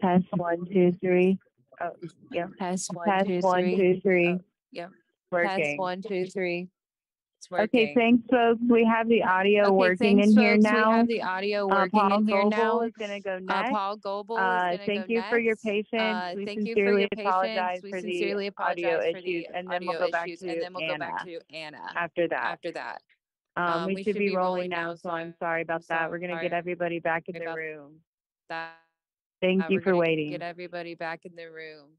Test, one, two, three. Oh, yeah. Test, one, Test, two, one, three. two, three. Oh, yep. Test, Working. one, two, three. Okay, thanks, folks. We have the audio Okay, working thanks, in here folks. now. We have the audio Uh, working Paul in here Goble now. is gonna go Uh, next. Paul Goble Uh, thank go you for your next. patience. Uh, We thank you for sincerely your apologize patience. We for the sincerely audio apologize for issues, and then we'll audio go back issues, to and then we'll go back Anna to Anna after that. after that. Um, we should be rolling now, so I'm sorry about that. We're gonna get everybody back in the room. that. Thank Uh, you for waiting. Get everybody back in the room.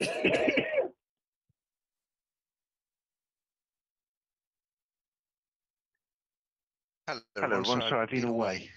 Hello, Hello, one side either way.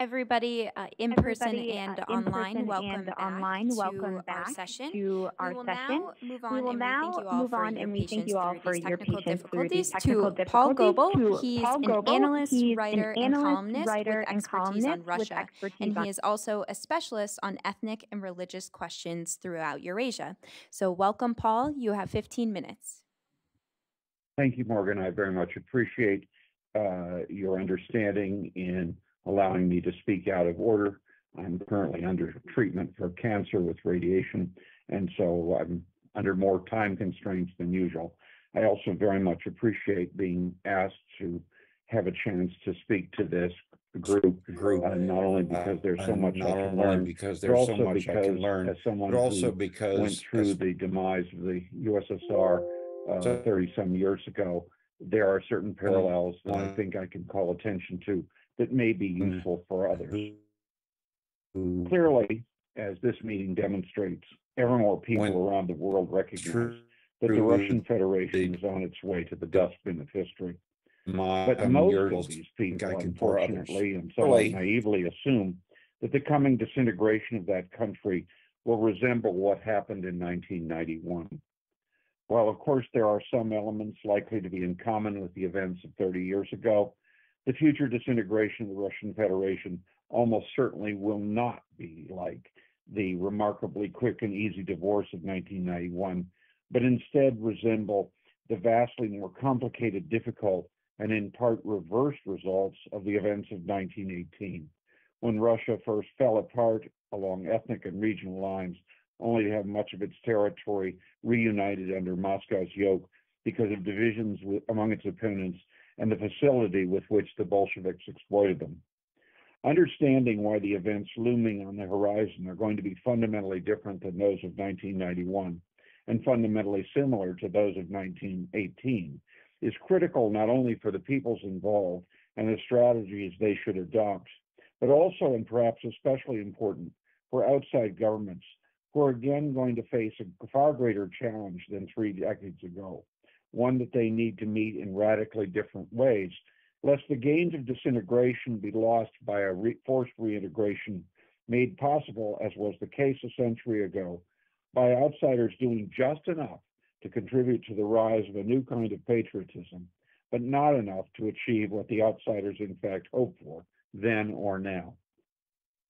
Everybody uh, in person Everybody, and uh, in online, person welcome and back online, to our session. to our we will session. now move We on will and now thank you all move for on your and we thank patience you all through for your technical patience through these difficulties. technical To Paul difficulties. Goble, To he's Paul an Goble, analyst, he's writer, an and columnist writer, with and expertise on columnist with Russia, expertise and on he is also a specialist on ethnic and religious questions throughout Eurasia. So, welcome, Paul. You have 15 minutes. Thank you, Morgan. I very much appreciate uh, your understanding in allowing me to speak out of order. I'm currently under treatment for cancer with radiation, and so I'm under more time constraints than usual. I also very much appreciate being asked to have a chance to speak to this group, group uh, not only because there's so uh, much I can learn, because but there's so also much I can because learn, as someone but also who because went through as- the demise of the USSR uh, So- 30 some years ago, there are certain parallels that I think I can call attention to that may be Mm-hmm. useful for others. Clearly, as this meeting demonstrates, ever more people around the world recognize that the Russian Federation is on its way to the dustbin of history. my But um, most yours, of these people, I can unfortunately, and somewhat Really? naively assume that the coming disintegration of that country will resemble what happened in 1991. While of course there are some elements likely to be in common with the events of 30 years ago, the future disintegration of the Russian Federation almost certainly will not be like the remarkably quick and easy divorce of 1991, but instead resemble the vastly more complicated, difficult, and in part reversed results of the events of 1918, when Russia first fell apart along ethnic and regional lines, only to have much of its territory reunited under Moscow's yoke because of divisions among its opponents and the facility with which the Bolsheviks exploited them. Understanding why the events looming on the horizon are going to be fundamentally different than those of 1991 and fundamentally similar to those of 1918 is critical not only for the peoples involved and the strategies they should adopt, but also and perhaps especially important for outside governments who are again going to face a far greater challenge than three decades ago, one that they need to meet in radically different ways lest the gains of disintegration be lost by a re- forced reintegration made possible, as was the case a century ago, by outsiders doing just enough to contribute to the rise of a new kind of patriotism, but not enough to achieve what the outsiders in fact hoped for then or now.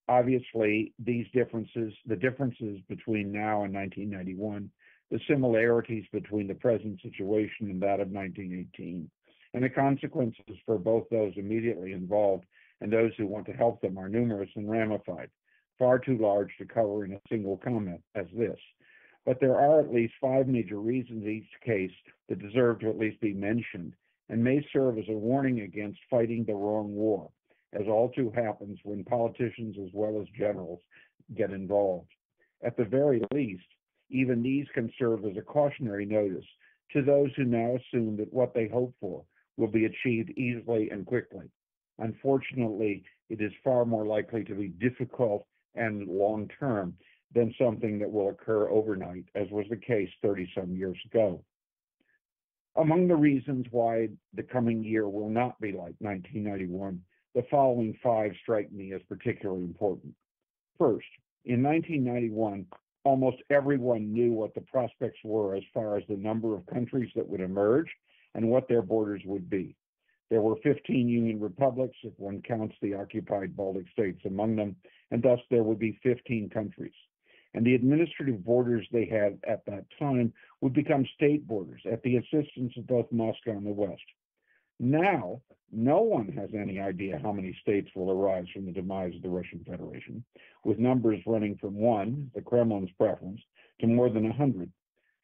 Obviously, these differences, the differences between now and 1991, the similarities between the present situation and that of 1918, and the consequences for both those immediately involved and those who want to help them are numerous and ramified, far too large to cover in a single comment as this. But there are at least five major reasons in each case that deserve to at least be mentioned and may serve as a warning against fighting the wrong war, as all too happens when politicians as well as generals get involved. At the very least, even these can serve as a cautionary notice to those who now assume that what they hope for will be achieved easily and quickly. Unfortunately, it is far more likely to be difficult and long term than something that will occur overnight, as was the case 30 some years ago. Among the reasons why the coming year will not be like 1991, the following five strike me as particularly important. First, in 1991, almost everyone knew what the prospects were as far as the number of countries that would emerge and what their borders would be. There were 15 Union republics, if one counts the occupied Baltic states among them, and thus there would be 15 countries. And the administrative borders they had at that time would become state borders at the assistance of both Moscow and the West. Now, no one has any idea how many states will arise from the demise of the Russian Federation, with numbers running from one, the Kremlin's preference, to more than 100.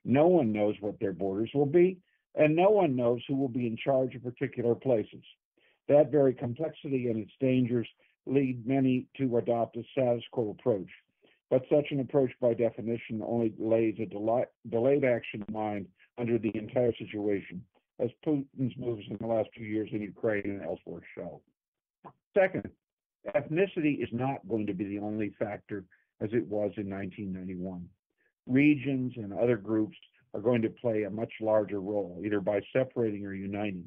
No one knows what their borders will be, and no one knows who will be in charge of particular places. That very complexity and its dangers lead many to adopt a status quo approach. But such an approach, by definition, only lays a delay, delayed action mind under the entire situation, as Putin's moves in the last few years in Ukraine and elsewhere show. Second, ethnicity is not going to be the only factor as it was in 1991. Regions and other groups are going to play a much larger role, either by separating or uniting.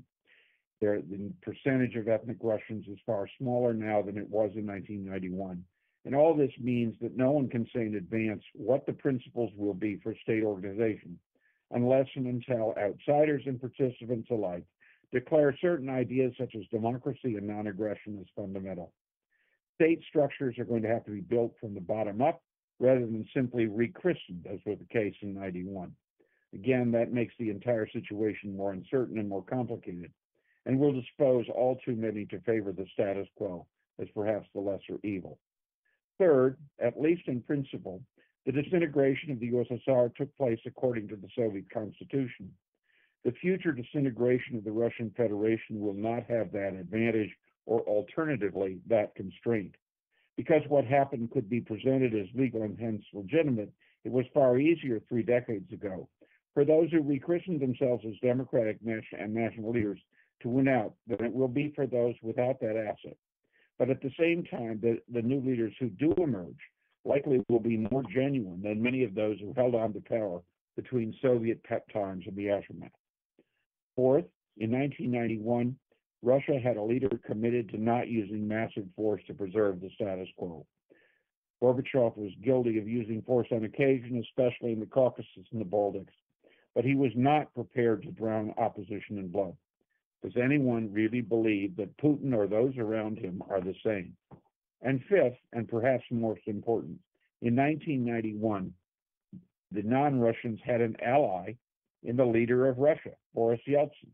There, the percentage of ethnic Russians is far smaller now than it was in 1991. And all this means that no one can say in advance what the principles will be for state organization, unless and until outsiders and participants alike declare certain ideas such as democracy and non aggression as fundamental. State structures are going to have to be built from the bottom up rather than simply rechristened, as was the case in 91. Again, that makes the entire situation more uncertain and more complicated, and will dispose all too many to favor the status quo as perhaps the lesser evil. Third, at least in principle, the disintegration of the USSR took place according to the Soviet Constitution. The future disintegration of the Russian Federation will not have that advantage or alternatively that constraint. Because what happened could be presented as legal and hence legitimate, it was far easier three decades ago for those who rechristened themselves as democratic and national leaders to win out than it will be for those without that asset. But at the same time, the, the new leaders who do emerge likely will be more genuine than many of those who held on to power between Soviet pep times and the aftermath. Fourth, in 1991, Russia had a leader committed to not using massive force to preserve the status quo. Gorbachev was guilty of using force on occasion, especially in the Caucasus and the Baltics. but he was not prepared to drown opposition in blood. Does anyone really believe that Putin or those around him are the same? And fifth, and perhaps most important, in 1991, the non-Russians had an ally in the leader of Russia, Boris Yeltsin,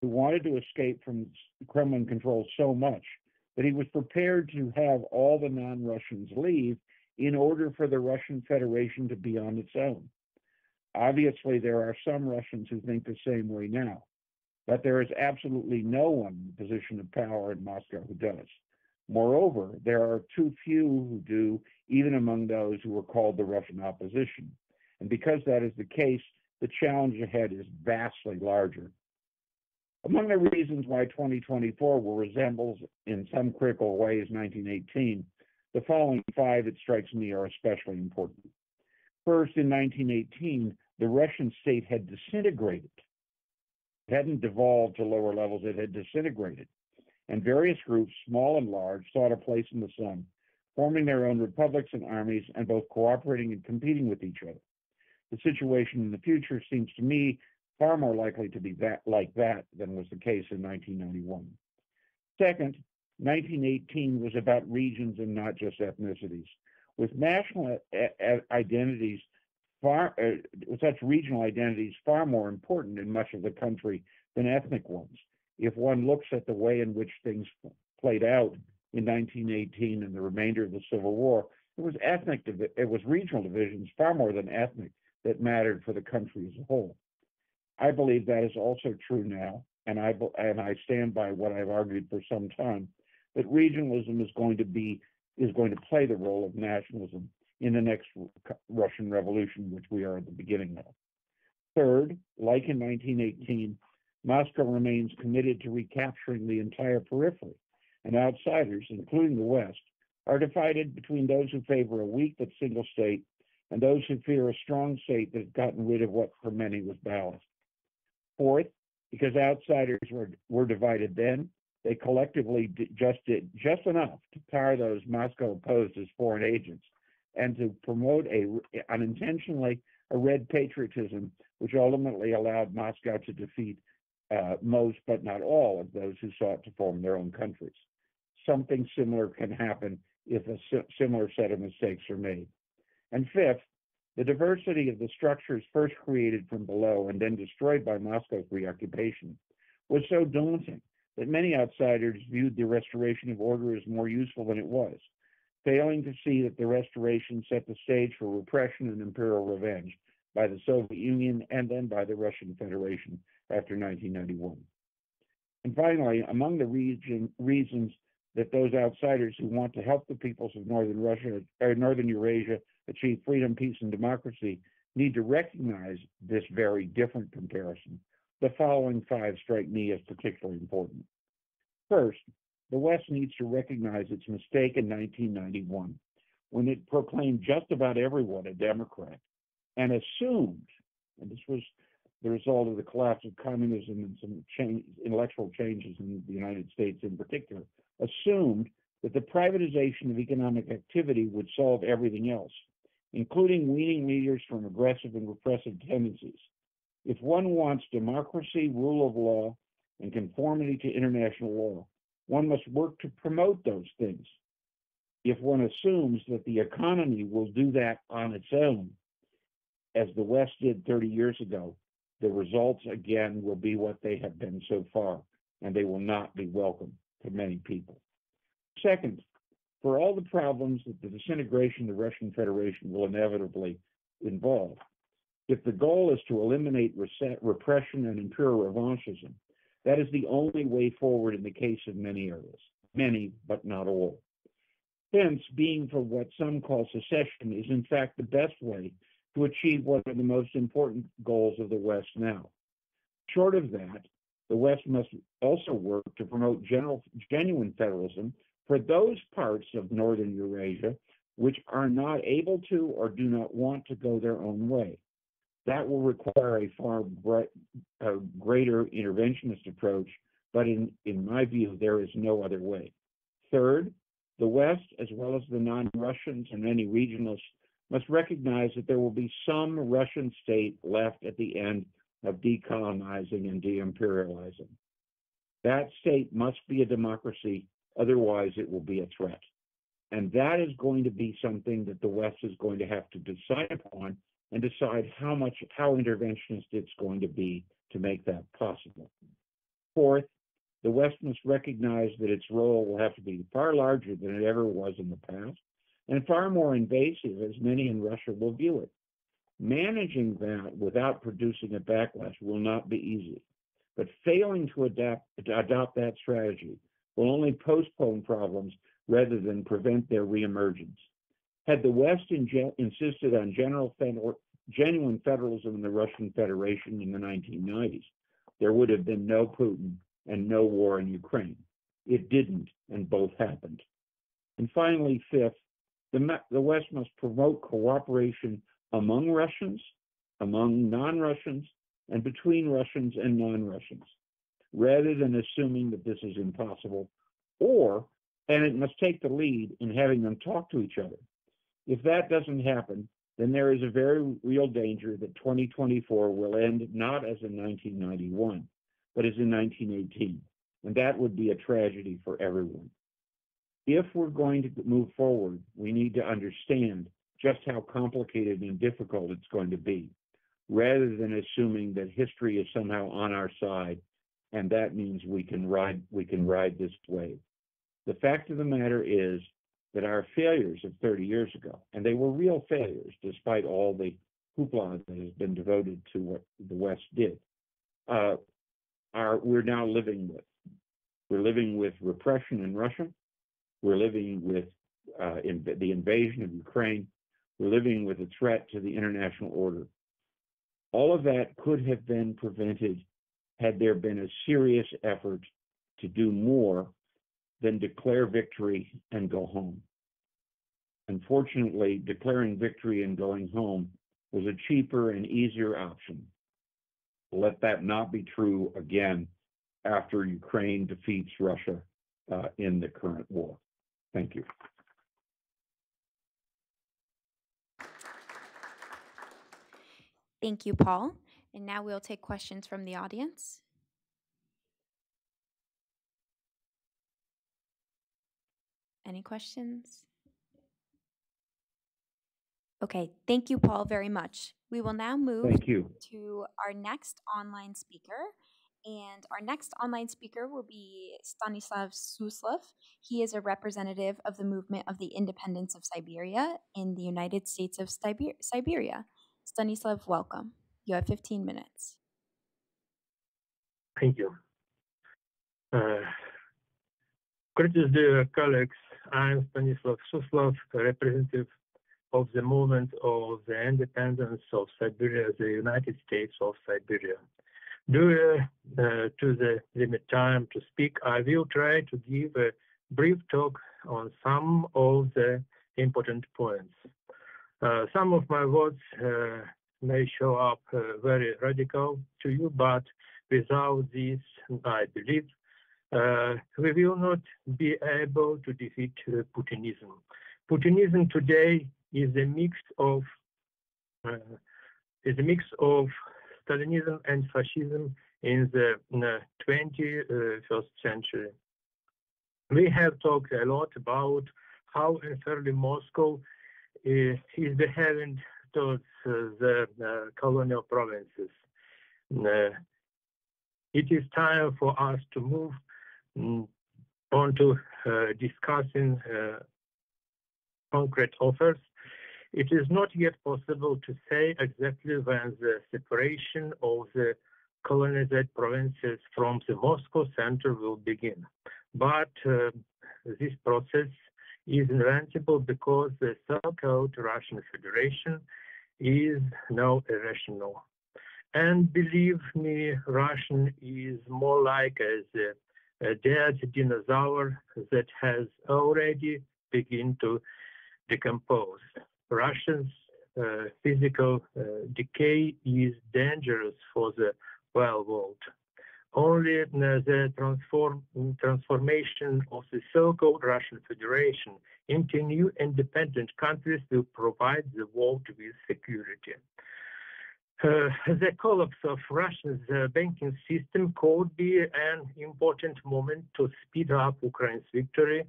who wanted to escape from Kremlin control so much that he was prepared to have all the non-Russians leave in order for the Russian Federation to be on its own. Obviously, there are some Russians who think the same way now, but there is absolutely no one in the position of power in Moscow who does. Moreover, there are too few who do, even among those who are called the Russian opposition. And because that is the case, the challenge ahead is vastly larger. Among the reasons why 2024 will resemble in some critical ways 1918, the following five it strikes me are especially important. First, in 1918, the Russian state had disintegrated. It hadn't devolved to lower levels, it had disintegrated. And various groups, small and large, sought a place in the sun, forming their own republics and armies and both cooperating and competing with each other. The situation in the future seems to me far more likely to be that like that than was the case in 1991. Second, 1918 was about regions and not just ethnicities. With national identities far, uh, such regional identities far more important in much of the country than ethnic ones. If one looks at the way in which things played out in 1918 and the remainder of the Civil War, it was ethnic, it was regional divisions far more than ethnic that mattered for the country as a whole. I believe that is also true now, and I and I stand by what I've argued for some time that regionalism is going to be is going to play the role of nationalism in the next Russian Revolution, which we are at the beginning of. Third, like in 1918, Moscow remains committed to recapturing the entire periphery, and outsiders, including the West, are divided between those who favor a weak but single state and those who fear a strong state that has gotten rid of what for many was ballast. Fourth, because outsiders were, were divided then, they collectively just did just enough to power those Moscow opposed as foreign agents and to promote a unintentionally a red patriotism, which ultimately allowed Moscow to defeat uh, most, but not all, of those who sought to form their own countries. Something similar can happen if a si similar set of mistakes are made. And fifth, the diversity of the structures first created from below and then destroyed by Moscow's reoccupation was so daunting that many outsiders viewed the restoration of order as more useful than it was, failing to see that the restoration set the stage for repression and imperial revenge by the Soviet Union and then by the Russian Federation after 1991. And finally, among the region, reasons that those outsiders who want to help the peoples of northern Russia or northern Eurasia achieve freedom, peace, and democracy need to recognize this very different comparison the following five strike me as particularly important. First, the West needs to recognize its mistake in 1991 when it proclaimed just about everyone a Democrat and assumed, and this was the result of the collapse of communism and some change, intellectual changes in the United States in particular, assumed that the privatization of economic activity would solve everything else, including weaning leaders from aggressive and repressive tendencies. If one wants democracy, rule of law, and conformity to international law, one must work to promote those things. If one assumes that the economy will do that on its own, as the West did 30 years ago, the results again will be what they have been so far, and they will not be welcome to many people. Second, for all the problems that the disintegration of the Russian Federation will inevitably involve, if the goal is to eliminate repression and imperial revanchism, that is the only way forward in the case of many areas, many, but not all. Hence, being for what some call secession is in fact the best way to achieve one of the most important goals of the West now. Short of that, the West must also work to promote general, genuine federalism for those parts of Northern Eurasia which are not able to or do not want to go their own way. That will require a far a greater interventionist approach, but in, in my view, there is no other way. Third, the West, as well as the non-Russians and many regionalists, must recognize that there will be some Russian state left at the end of decolonizing and de-imperializing. That state must be a democracy, otherwise it will be a threat. And that is going to be something that the West is going to have to decide upon and decide how much, how interventionist it's going to be to make that possible. Fourth, the West must recognize that its role will have to be far larger than it ever was in the past and far more invasive as many in Russia will view it. Managing that without producing a backlash will not be easy, but failing to adapt, to adopt that strategy will only postpone problems rather than prevent their reemergence. Had the West insisted on general or genuine federalism in the Russian Federation in the 1990s, there would have been no Putin and no war in Ukraine. It didn't, and both happened. And finally, fifth, the, the West must promote cooperation among Russians, among non Russians, and between Russians and non Russians, rather than assuming that this is impossible, or, and it must take the lead in having them talk to each other. If that doesn't happen, then there is a very real danger that 2024 will end not as in 1991, but as in 1918. And that would be a tragedy for everyone. If we're going to move forward, we need to understand just how complicated and difficult it's going to be, rather than assuming that history is somehow on our side, and that means we can ride we can ride this wave. The fact of the matter is that our failures of 30 years ago, and they were real failures despite all the hoopla that has been devoted to what the West did, uh, are we're now living with. We're living with repression in Russia. We're living with uh, in the invasion of Ukraine. We're living with a threat to the international order. All of that could have been prevented had there been a serious effort to do more than declare victory and go home. Unfortunately, declaring victory and going home was a cheaper and easier option. Let that not be true again after Ukraine defeats Russia uh, in the current war. Thank you. Thank you, Paul. And now we'll take questions from the audience. Any questions? Okay, thank you, Paul, very much. We will now move Thank you. to our next online speaker. And our next online speaker will be Stanislav Suslov. He is a representative of the movement of the independence of Siberia in the United States of Siber- Siberia. Stanislav, welcome. You have 15 minutes. Thank you. Uh, greetings, dear colleagues. I'm Stanislav Suslov, representative of the movement of the independence of Siberia, the United States of Siberia. Due uh, to the limited time to speak, I will try to give a brief talk on some of the important points. Uh, some of my words uh, may show up uh, very radical to you, but without this, I believe, uh, we will not be able to defeat uh, Putinism. Putinism today is a mix of is a mix of Stalinism and fascism in the 21st century. We have talked a lot about how unfairly Moscow is, is behaving towards uh, the uh, colonial provinces. Uh, it is time for us to move um, on to discussing concrete offers it is not yet possible to say exactly when the separation of the colonized provinces from the Moscow center will begin. But uh, this process is inevitable because the so-called Russian Federation is now irrational. And believe me, Russian is more like a, a dead dinosaur that has already begun to decompose. Russia's uh, physical uh, decay is dangerous for the well world. Only uh, the transform, transformation of the so-called Russian Federation into new independent countries will provide the world with security. Uh, the collapse of Russia's uh, banking system could be an important moment to speed up Ukraine's victory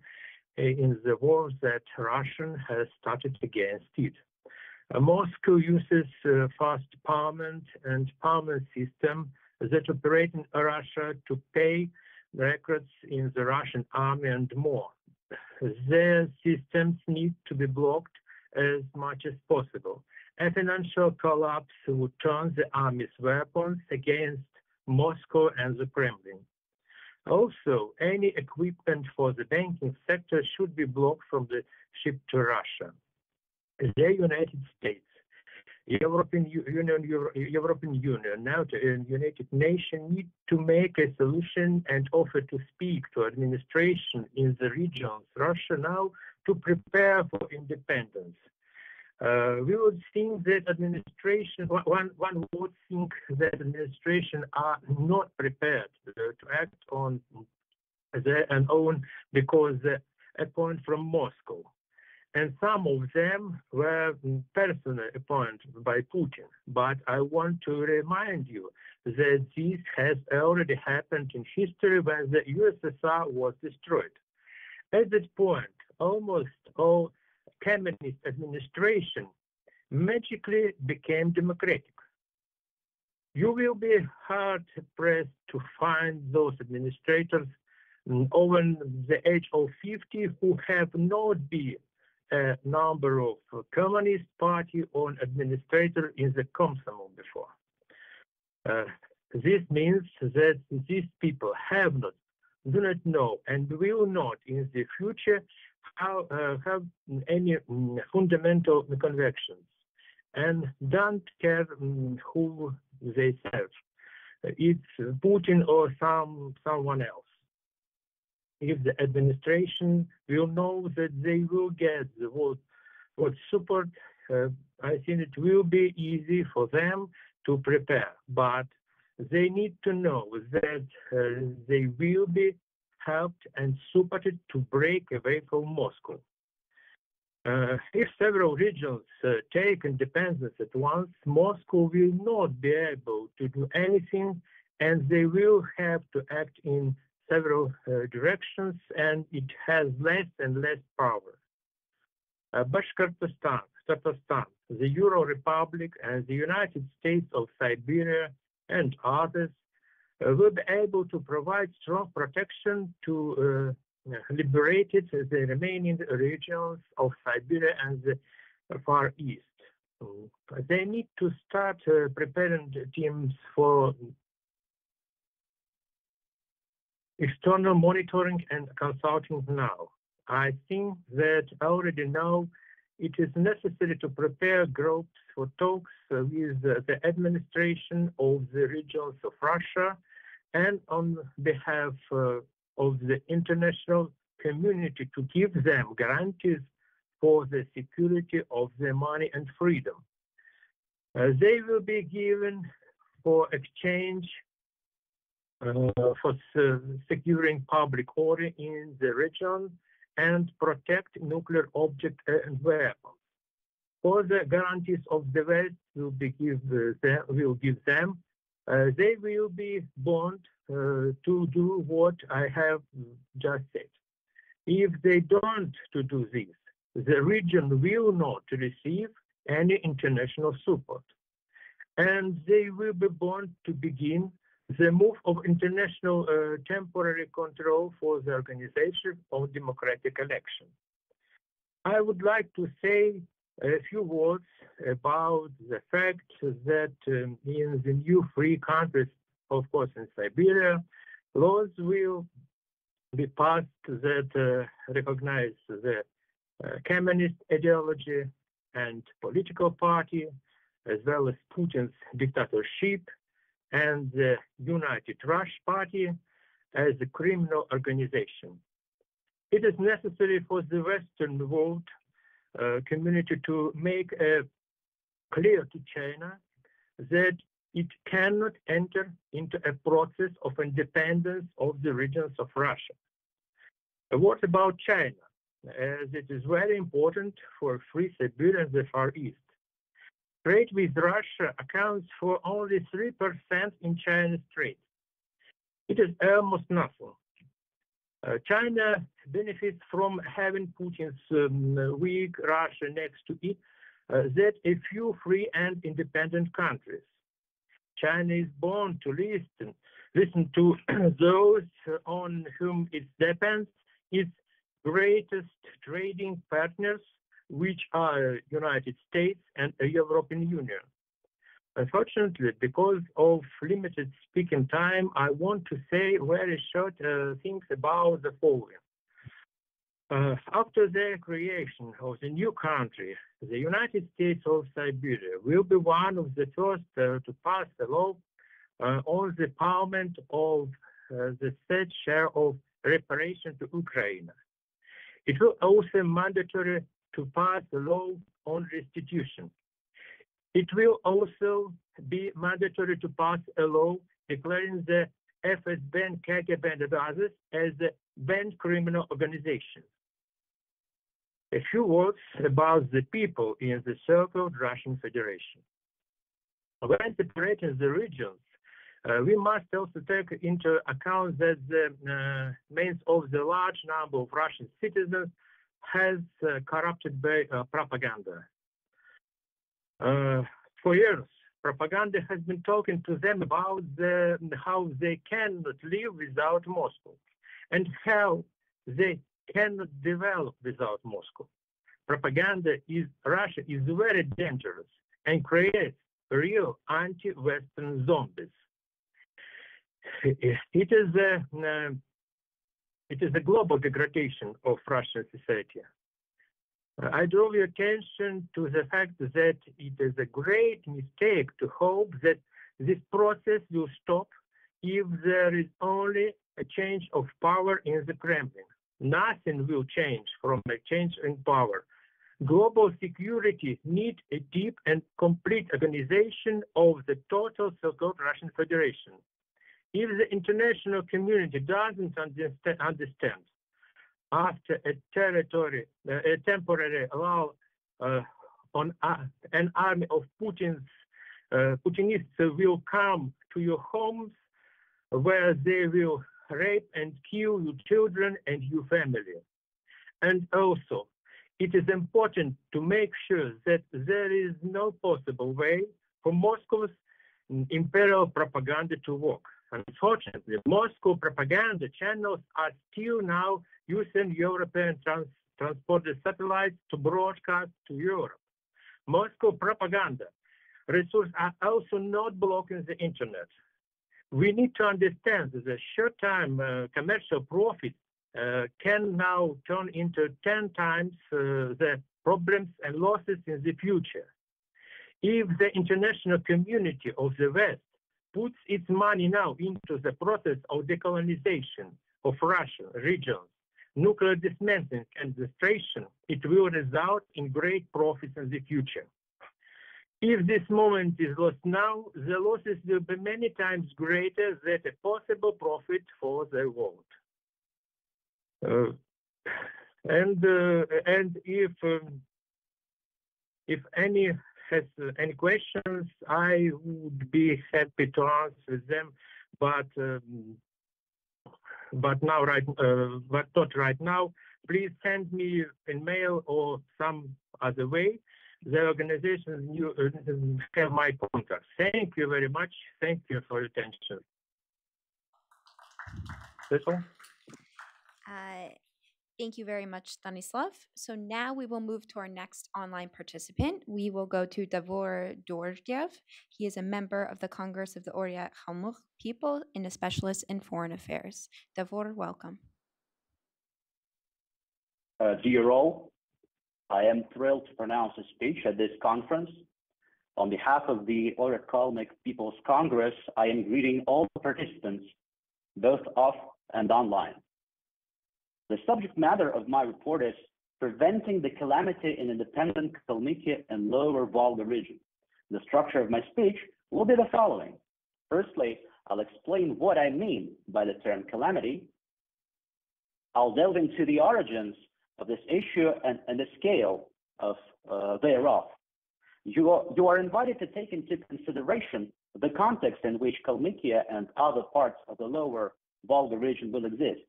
in the war that Russia has started against it. Uh, Moscow uses uh, fast payment and payment system that operate in Russia to pay records in the Russian army and more. Their systems need to be blocked as much as possible. A financial collapse would turn the army's weapons against Moscow and the Kremlin. Also, any equipment for the banking sector should be blocked from the ship to Russia. The United States, European Union, Euro, European Union, now the United Nations need to make a solution and offer to speak to administration in the regions, Russia now, to prepare for independence. Uh, we would think that administration, one, one would think that administration are not prepared uh, to act on their own because uh, appointed from Moscow. And some of them were personally appointed by Putin. But I want to remind you that this has already happened in history when the USSR was destroyed. At that point, almost all communist administration magically became democratic. You will be hard pressed to find those administrators over the age of 50 who have not been a number of Communist Party or administrator in the Komsomol before. Uh, this means that these people have not, do not know, and will not in the future how, uh, have any mm, fundamental convictions and don't care mm, who they serve. It's Putin or some someone else. If the administration will know that they will get the what, what support, uh, I think it will be easy for them to prepare. But they need to know that uh, they will be helped and supported to break away from Moscow. Uh, if several regions uh, take independence at once, Moscow will not be able to do anything and they will have to act in several uh, directions and it has less and less power. Uh, Bashkortostan, Tatarstan, the Ural Republic and the United States of Siberia and others uh, will be able to provide strong protection to uh, liberated the remaining regions of Siberia and the Far East. They need to start uh, preparing teams for external monitoring and consulting now. I think that already now it is necessary to prepare groups for talks with the administration of the regions of Russia and on behalf uh, of the international community to give them guarantees for the security of their money and freedom. Uh, they will be given for exchange uh, for securing public order in the region and protect nuclear objects and weapons. For the guarantees of the West will be give them, will give them, uh, they will be bound uh, to do what I have just said. If they don't to do this, the region will not receive any international support, and they will be bound to begin the move of international uh, temporary control for the organization of democratic elections. I would like to say a few words about the fact that um, in the new free countries, of course, in Siberia, laws will be passed that uh, recognize the uh, communist ideology and political party, as well as Putin's dictatorship and the United Rush Party as a criminal organization. It is necessary for the Western world uh, community to make uh, clear to China that it cannot enter into a process of independence of the regions of Russia. Uh, what about China? As it is very important for free Siberia and the Far East. Trade with Russia accounts for only 3% in China's trade. It is almost nothing. Uh, China benefits from having Putin's um, weak Russia next to it, uh, that a few free and independent countries. China is born to listen, listen to those on whom it depends, its greatest trading partners, which are United States and the European Union. Unfortunately, because of limited speaking time, I want to say very short uh, things about the following. Uh, after the creation of the new country, the United States of Siberia will be one of the first uh, to pass a law uh, on the payment of uh, the set share of reparation to Ukraine. It will also mandatory to pass a law on restitution. It will also be mandatory to pass a law declaring the FSB KGB and others as banned criminal organizations. A few words about the people in the so-called Russian Federation. When separating the regions, uh, we must also take into account that the uh, means of the large number of Russian citizens has uh, corrupted by uh, propaganda. Uh, for years, propaganda has been talking to them about the, how they cannot live without Moscow and how they cannot develop without Moscow. Propaganda is Russia is very dangerous and creates real anti-Western zombies. It is a it is a global degradation of Russian society. I draw your attention to the fact that it is a great mistake to hope that this process will stop if there is only a change of power in the Kremlin. Nothing will change from a change in power. Global security needs a deep and complete organization of the total so-called Russian Federation. If the international community doesn't understand, after a territory, a temporary law uh, on uh, an army of Putin's uh, Putinists will come to your homes where they will rape and kill your children and your family. And also, it is important to make sure that there is no possible way for Moscow's imperial propaganda to work. Unfortunately, Moscow propaganda channels are still now using European trans transported satellites to broadcast to Europe. Moscow propaganda resources are also not blocking the internet. We need to understand that the short-time uh, commercial profit uh, can now turn into 10 times uh, the problems and losses in the future. If the international community of the West puts its money now into the process of decolonization of Russian regions, nuclear dismantling and destruction, it will result in great profits in the future. If this moment is lost now, the losses will be many times greater than a possible profit for the world. Uh, and uh, and if um, if any has any questions, I would be happy to answer them. But um, but now right uh, but not right now. Please send me an mail or some other way. The organization you uh, have my contact. Thank you very much. Thank you for your attention. That's all. Uh, Thank you very much, Stanislav. So now we will move to our next online participant. We will go to Davor Dorjev. He is a member of the Congress of the Oirat Kalmyk people and a specialist in foreign affairs. Davor, welcome. Uh, dear all, I am thrilled to pronounce a speech at this conference. On behalf of the Oirat Kalmyk People's Congress, I am greeting all the participants, both off and online. The subject matter of my report is preventing the calamity in independent Kalmykia and lower Volga region. The structure of my speech will be the following. Firstly, I'll explain what I mean by the term calamity. I'll delve into the origins of this issue and, and the scale of uh, thereof. You are, you are invited to take into consideration the context in which Kalmykia and other parts of the lower Volga region will exist.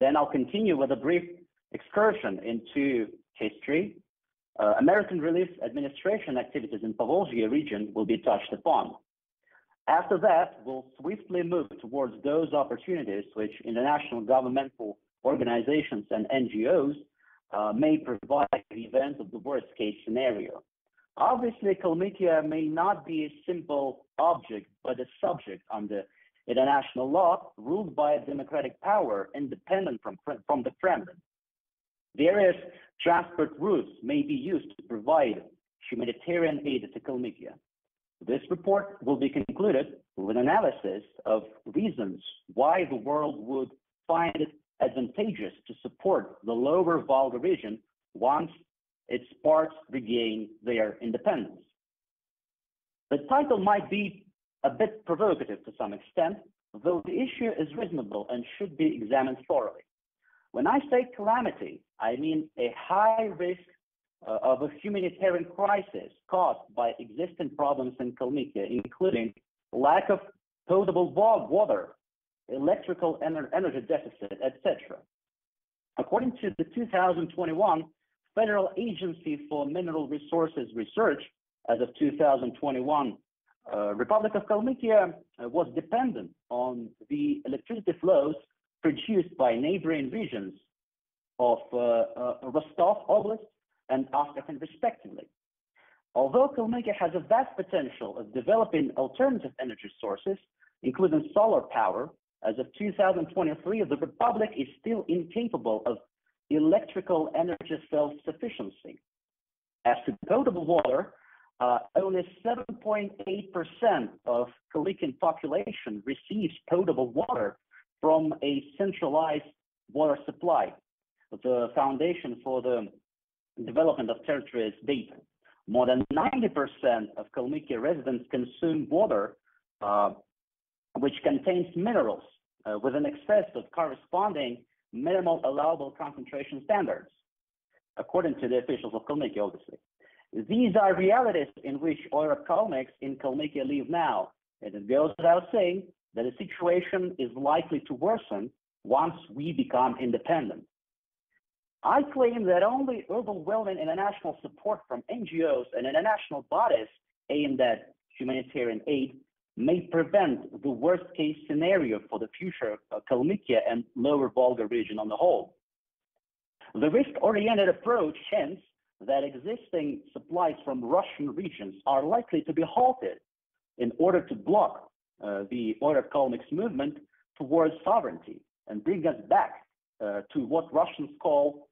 Then I'll continue with a brief excursion into history. Uh, American Relief Administration activities in Povolzhia region will be touched upon. After that, we'll swiftly move towards those opportunities which international governmental organizations and NGOs uh, may provide in the event of the worst case scenario. Obviously, Kalmykia may not be a simple object, but a subject under international law ruled by a democratic power independent from, from the Kremlin. Various transport routes may be used to provide humanitarian aid to Kalmykia. This report will be concluded with an analysis of reasons why the world would find it advantageous to support the lower Volga region once its parts regain their independence. The title might be a bit provocative to some extent, though the issue is reasonable and should be examined thoroughly. When I say calamity, I mean a high risk uh, of a humanitarian crisis caused by existing problems in Kalmykia, including lack of potable water, electrical ener energy deficit, etc. According to the 2021 Federal Agency for Mineral Resources Research, as of 2021, uh, Republic of Kalmykia uh, was dependent on the electricity flows produced by neighboring regions of uh, Rostov Oblast and Astrakhan respectively. Although Kalmykia has a vast potential of developing alternative energy sources, including solar power, as of 2023, the Republic is still incapable of electrical energy self-sufficiency. As to potable water, uh, only 7.8% of Kalmykian population receives potable water from a centralized water supply. The foundation for the development of territories data. More than 90% of Kalmykia residents consume water uh, which contains minerals uh, with an excess of corresponding minimal allowable concentration standards, according to the officials of Kalmykia, obviously. These are realities in which Oirat Kalmyks in Kalmykia live now, and it goes without saying that the situation is likely to worsen once we become independent. I claim that only overwhelming international support from NGOs and international bodies aimed at humanitarian aid may prevent the worst case scenario for the future of Kalmykia and lower Volga region on the whole. The risk-oriented approach hints that existing supplies from Russian regions are likely to be halted in order to block uh, the oil economics movement towards sovereignty and bring us back uh, to what Russians call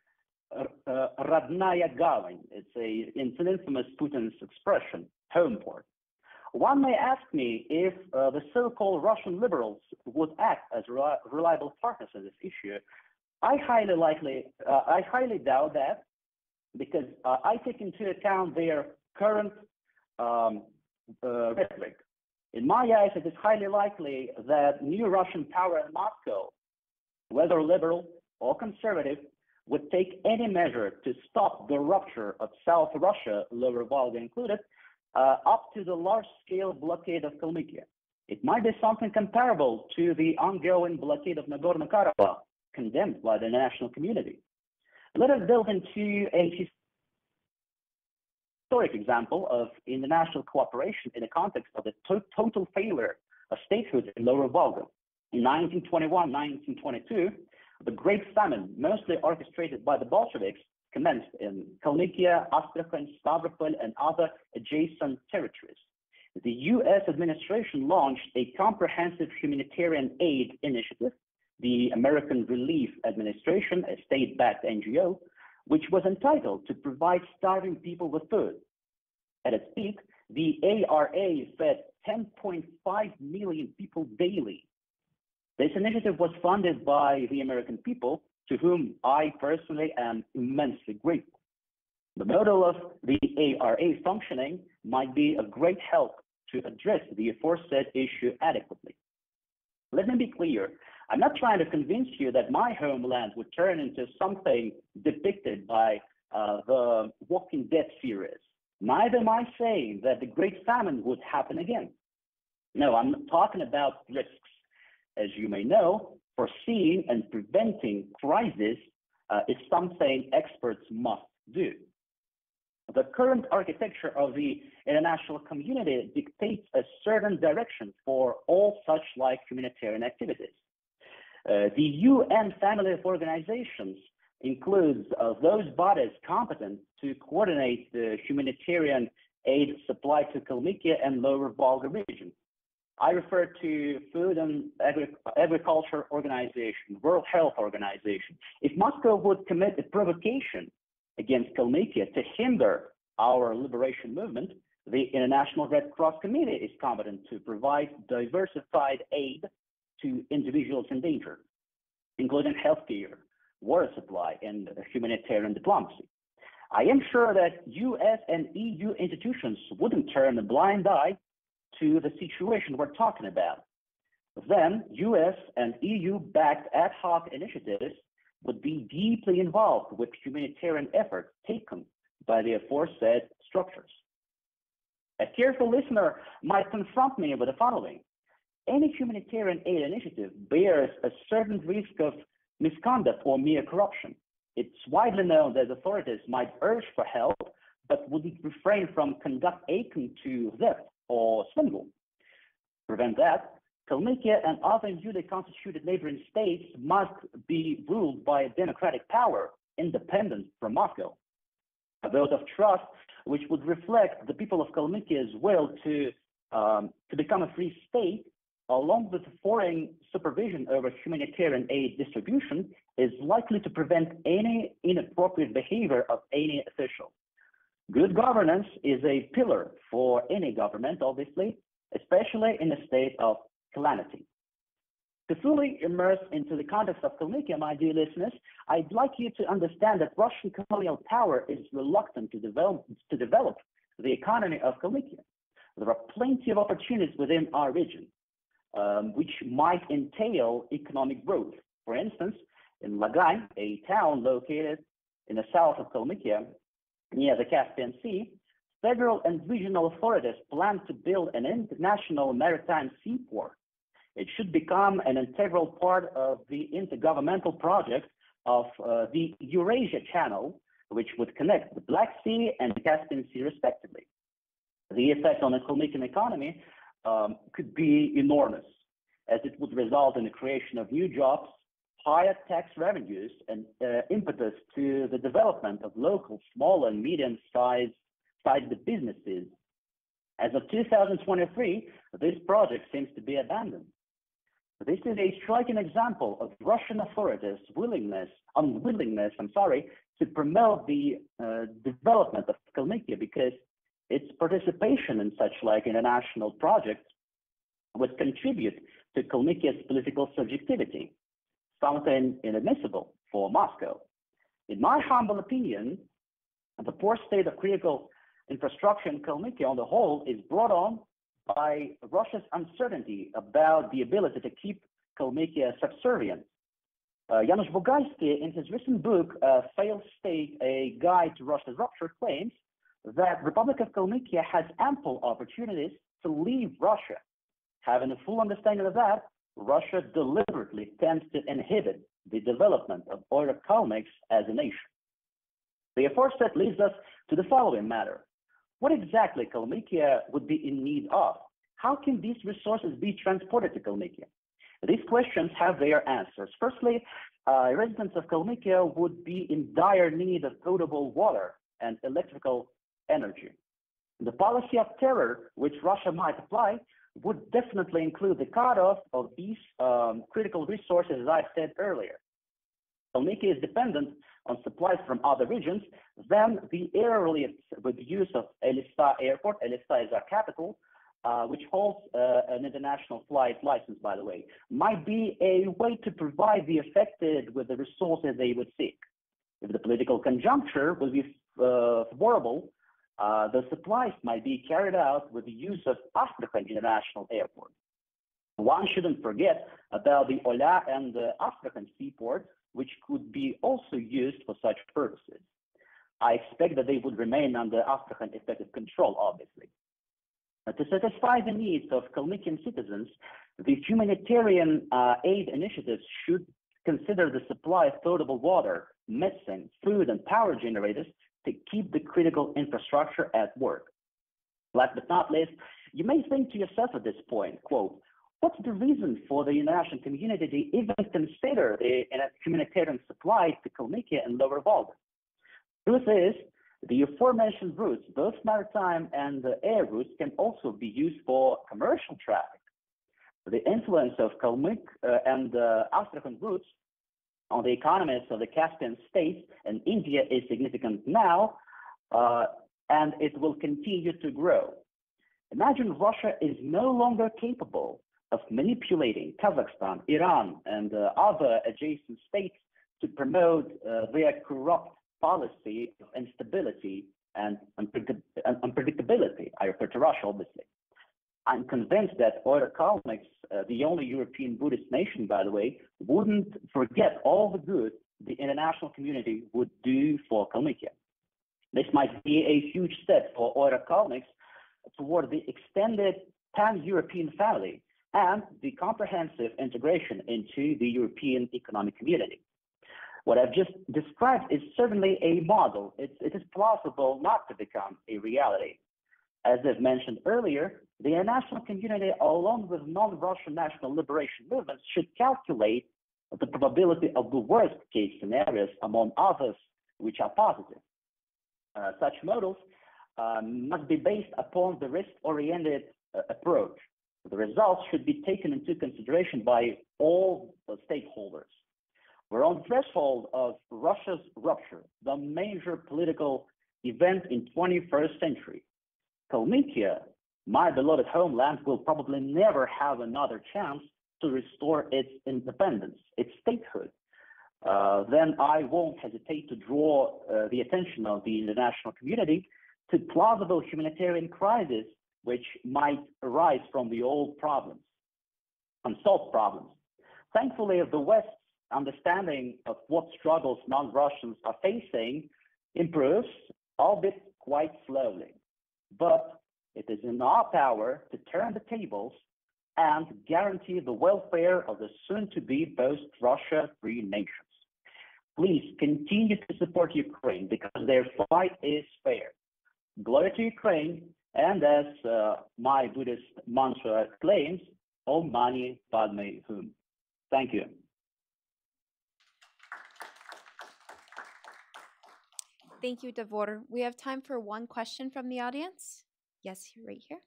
uh, uh, Rodnaya Gavan. It's, a, it's an infamous Putin's expression, home port. One may ask me if uh, the so-called Russian liberals would act as re reliable partners in this issue. I highly likely, uh, I highly doubt that, because uh, I take into account their current um, uh, rhetoric. In my eyes, it is highly likely that new Russian power in Moscow, whether liberal or conservative, would take any measure to stop the rupture of South Russia, Lower Volga included, uh, up to the large-scale blockade of Kalmykia. It might be something comparable to the ongoing blockade of Nagorno-Karabakh, condemned by the international community. Let us delve into a historic example of international cooperation in the context of the to total failure of statehood in Lower Volga. In 1921-1922, the Great Famine, mostly orchestrated by the Bolsheviks, commenced in Kalmykia, Astrakhan, Stavropol, and other adjacent territories. The US administration launched a comprehensive humanitarian aid initiative, the American Relief Administration, a state-backed NGO, which was entitled to provide starving people with food. At its peak, the ARA fed 10.5 million people daily this initiative was funded by the American people, to whom I personally am immensely grateful. The model of the ARA functioning might be a great help to address the aforesaid issue adequately. Let me be clear, I'm not trying to convince you that my homeland would turn into something depicted by uh, the Walking Dead series, Neither am I saying that the Great Famine would happen again. No, I'm talking about risks. As you may know, foreseeing and preventing crises uh, is something experts must do. The current architecture of the international community dictates a certain direction for all such like humanitarian activities. Uh, the UN family of organizations includes uh, those bodies competent to coordinate the humanitarian aid supply to Kalmykia and Lower Volga region. I refer to Food and Agri Agriculture Organization, World Health Organization. If Moscow would commit a provocation against Kalmykia to hinder our liberation movement, the International Red Cross Committee is competent to provide diversified aid to individuals in danger, including healthcare, water supply, and humanitarian diplomacy. I am sure that US and EU institutions wouldn't turn a blind eye to the situation we're talking about. Then US and EU backed ad hoc initiatives would be deeply involved with humanitarian efforts taken by the aforesaid structures. A careful listener might confront me with the following. Any humanitarian aid initiative bears a certain risk of misconduct or mere corruption. It's widely known that authorities might urge for help, but wouldn't refrain from conduct akin to theft or swindle. To prevent that, Kalmykia and other newly constituted neighboring states must be ruled by a democratic power independent from Moscow. A vote of trust which would reflect the people of Kalmykia's will to, um, to become a free state, along with foreign supervision over humanitarian aid distribution, is likely to prevent any inappropriate behavior of any official. Good governance is a pillar for any government, obviously, especially in a state of calamity. To fully immerse into the context of Kalmykia, my dear listeners, I'd like you to understand that Russian colonial power is reluctant to develop, to develop the economy of Kalmykia. There are plenty of opportunities within our region, um, which might entail economic growth. For instance, in Lagan, a town located in the south of Kalmykia, near the Caspian Sea, federal and regional authorities plan to build an international maritime seaport. It should become an integral part of the intergovernmental project of uh, the Eurasia Channel, which would connect the Black Sea and the Caspian Sea respectively. The effect on the Kalmykian economy um, could be enormous, as it would result in the creation of new jobs, higher tax revenues, and uh, impetus to the development of local small and medium-sized sized businesses. As of 2023, this project seems to be abandoned. This is a striking example of Russian authorities' willingness, unwillingness, I'm sorry, to promote the uh, development of Kalmykia because its participation in such like international projects would contribute to Kalmykia's political subjectivity, something inadmissible for Moscow. In my humble opinion, the poor state of critical infrastructure in Kalmykia on the whole is brought on by Russia's uncertainty about the ability to keep Kalmykia subservient. Uh, Janusz Bugajski, in his recent book, uh, Failed State, A Guide to Russia's Rupture, claims that Republic of Kalmykia has ample opportunities to leave Russia. Having a full understanding of that, Russia deliberately tends to inhibit the development of Oirat Kalmyks as a nation. The aforesaid leads us to the following matter. What exactly Kalmykia would be in need of? How can these resources be transported to Kalmykia? These questions have their answers. Firstly, uh, residents of Kalmykia would be in dire need of potable water and electrical energy. The policy of terror which Russia might apply would definitely include the cutoff of these um, critical resources, as I said earlier. Kalmykia is dependent on supplies from other regions, then the airlift with the use of Elista Airport, Elista is our capital, uh, which holds uh, an international flight license, by the way, might be a way to provide the affected with the resources they would seek. If the political conjuncture will be uh, favorable, uh, the supplies might be carried out with the use of Astrakhan International Airport. One shouldn't forget about the Olya and the Astrakhan seaports, which could be also used for such purposes. I expect that they would remain under Astrakhan effective control, obviously. Uh, to satisfy the needs of Kalmykian citizens, the humanitarian uh, aid initiatives should consider the supply of potable water, medicine, food, and power generators to keep the critical infrastructure at work. Last but not least, you may think to yourself at this point, quote, what's the reason for the international community to even consider the humanitarian supply to Kalmykia and Lower Volga? Truth is, the aforementioned routes, both maritime and air routes, can also be used for commercial traffic. The influence of Kalmyk uh, and uh, Astrakhan routes on the economies of the Caspian states and India is significant now, uh, and it will continue to grow. Imagine Russia is no longer capable of manipulating Kazakhstan, Iran, and uh, other adjacent states to promote uh, their corrupt policy of instability and unpredictability. I refer to Russia, obviously. I'm convinced that Kalmyks, uh, the only European Buddhist nation, by the way, wouldn't forget all the good the international community would do for Kalmykia. This might be a huge step for Kalmyks toward the extended pan-European family and the comprehensive integration into the European economic community. What I've just described is certainly a model. It's, it is plausible not to become a reality. As I've mentioned earlier, the international community, along with non-Russian national liberation movements, should calculate the probability of the worst case scenarios among others which are positive. Uh, such models um, must be based upon the risk-oriented uh, approach. The results should be taken into consideration by all the stakeholders. We're on the threshold of Russia's rupture, the major political event in 21st century. Kalmykia, my beloved homeland, will probably never have another chance to restore its independence, its statehood. Uh, then I won't hesitate to draw uh, the attention of the international community to plausible humanitarian crises which might arise from the old problems, unsolved problems. Thankfully, the West's understanding of what struggles non-Russians are facing improves, albeit quite slowly. But it is in our power to turn the tables and guarantee the welfare of the soon-to-be post-Russia-free nations. Please continue to support Ukraine because their fight is fair. Glory to Ukraine, and as uh, my Buddhist mantra claims, Om Mani Padme Hum. Thank you. Thank you, Davor. We have time for one question from the audience. Yes, right here.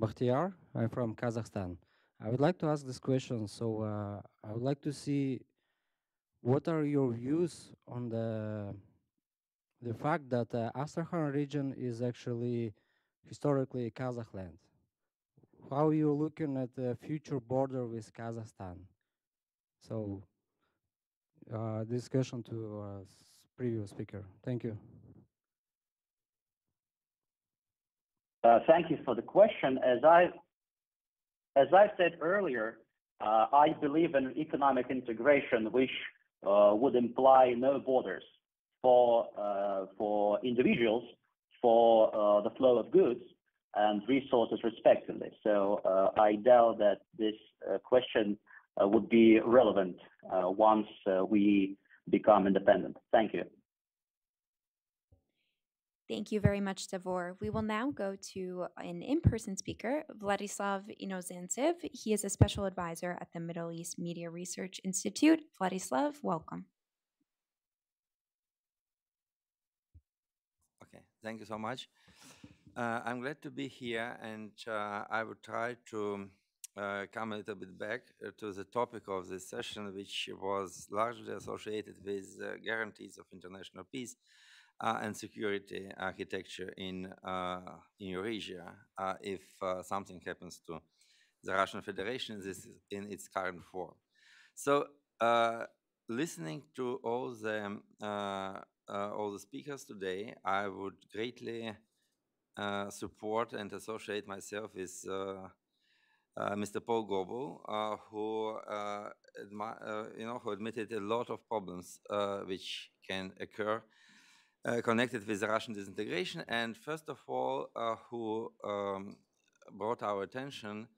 Bakhtiar, I'm from Kazakhstan. I would like to ask this question. So uh, I would like to see what are your views on the the fact that uh, Astrakhan region is actually historically Kazakh land. How are you looking at the future border with Kazakhstan? So uh, discussion to uh, previous speaker. Thank you. Uh, thank you for the question. As I as I said earlier, uh, I believe in economic integration, which uh, would imply no borders for uh, for individuals, for uh, the flow of goods and resources respectively. So uh, I doubt that this uh, question would be relevant once we become independent. Thank you. Thank you very much, Davor. We will now go to an in-person speaker, Vladislav Inozemtsev. He is a special advisor at the Middle East Media Research Institute. Vladislav, welcome. Okay, thank you so much. Uh, I'm glad to be here, and uh, I will try to uh, come a little bit back uh, to the topic of this session, which was largely associated with guarantees of international peace uh, and security architecture in uh, in Eurasia uh, if something happens to the Russian Federation this in its current form. So listening to all the all the speakers today, I would greatly support and associate myself with uh, Uh, Mr. Paul Goble, uh, who uh, uh, you know who admitted a lot of problems which can occur connected with Russian disintegration, and first of all, who um, brought our attention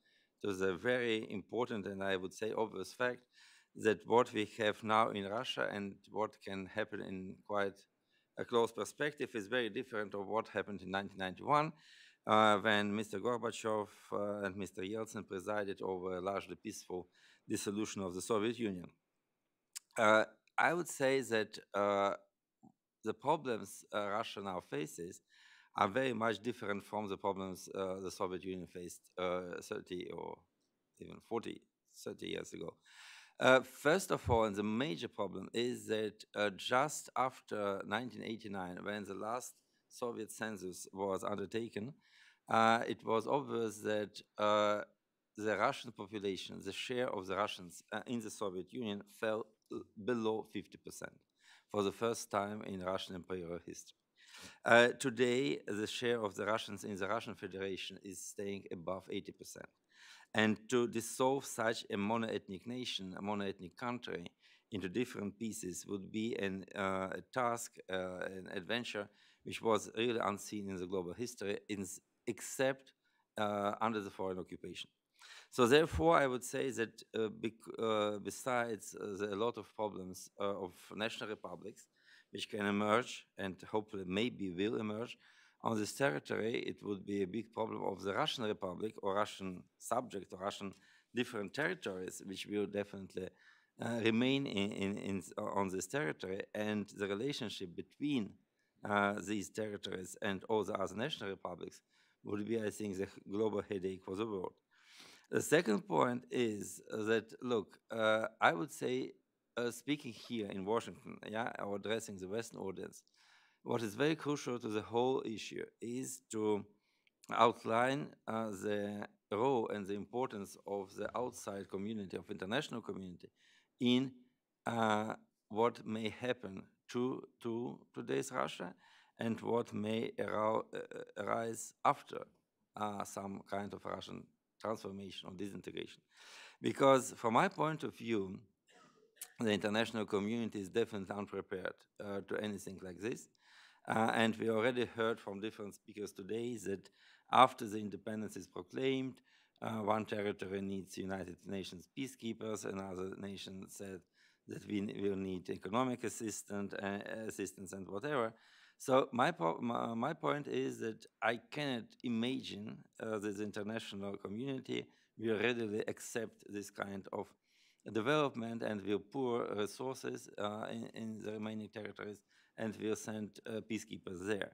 to the very important and I would say obvious fact that what we have now in Russia and what can happen in quite a close perspective is very different of what happened in 1991 uh, when Mr. Gorbachev uh, and Mr. Yeltsin presided over a largely peaceful dissolution of the Soviet Union. Uh, I would say that uh, the problems uh, Russia now faces are very much different from the problems uh, the Soviet Union faced 30 or even 40, 30 years ago. First of all, and the major problem is that just after 1989, when the last Soviet census was undertaken, uh, it was obvious that uh, the Russian population, the share of the Russians uh, in the Soviet Union fell below 50% for the first time in Russian imperial history. Uh, today, the share of the Russians in the Russian Federation is staying above 80%. And to dissolve such a monoethnic nation, a monoethnic country, into different pieces would be an, uh, a task, uh, an adventure, which was really unseen in the global history, in, except uh, under the foreign occupation. So therefore, I would say that uh, uh, besides uh, the, a lot of problems of national republics, which can emerge and hopefully maybe will emerge, on this territory, it would be a big problem of the Russian Republic or Russian subject or Russian different territories, which will definitely uh, remain in, in, in, on this territory. And the relationship between uh, these territories and all the other national republics would be, I think, the global headache for the world. The second point is that, look, uh, I would say, uh, speaking here in Washington, yeah, or addressing the Western audience, what is very crucial to the whole issue is to outline uh, the role and the importance of the outside community, of international community, in uh, what may happen to, to today's Russia and what may uh, arise after uh, some kind of Russian transformation or disintegration. Because from my point of view, the international community is definitely unprepared uh, to anything like this. Uh, and we already heard from different speakers today that after the independence is proclaimed, uh, one territory needs United Nations peacekeepers, another nation said that we will need economic assistance, uh, assistance and whatever. So my, po my, my, point is that I cannot imagine uh, that the international community will readily accept this kind of development and will pour resources uh, in, in the remaining territories and we'll send uh, peacekeepers there.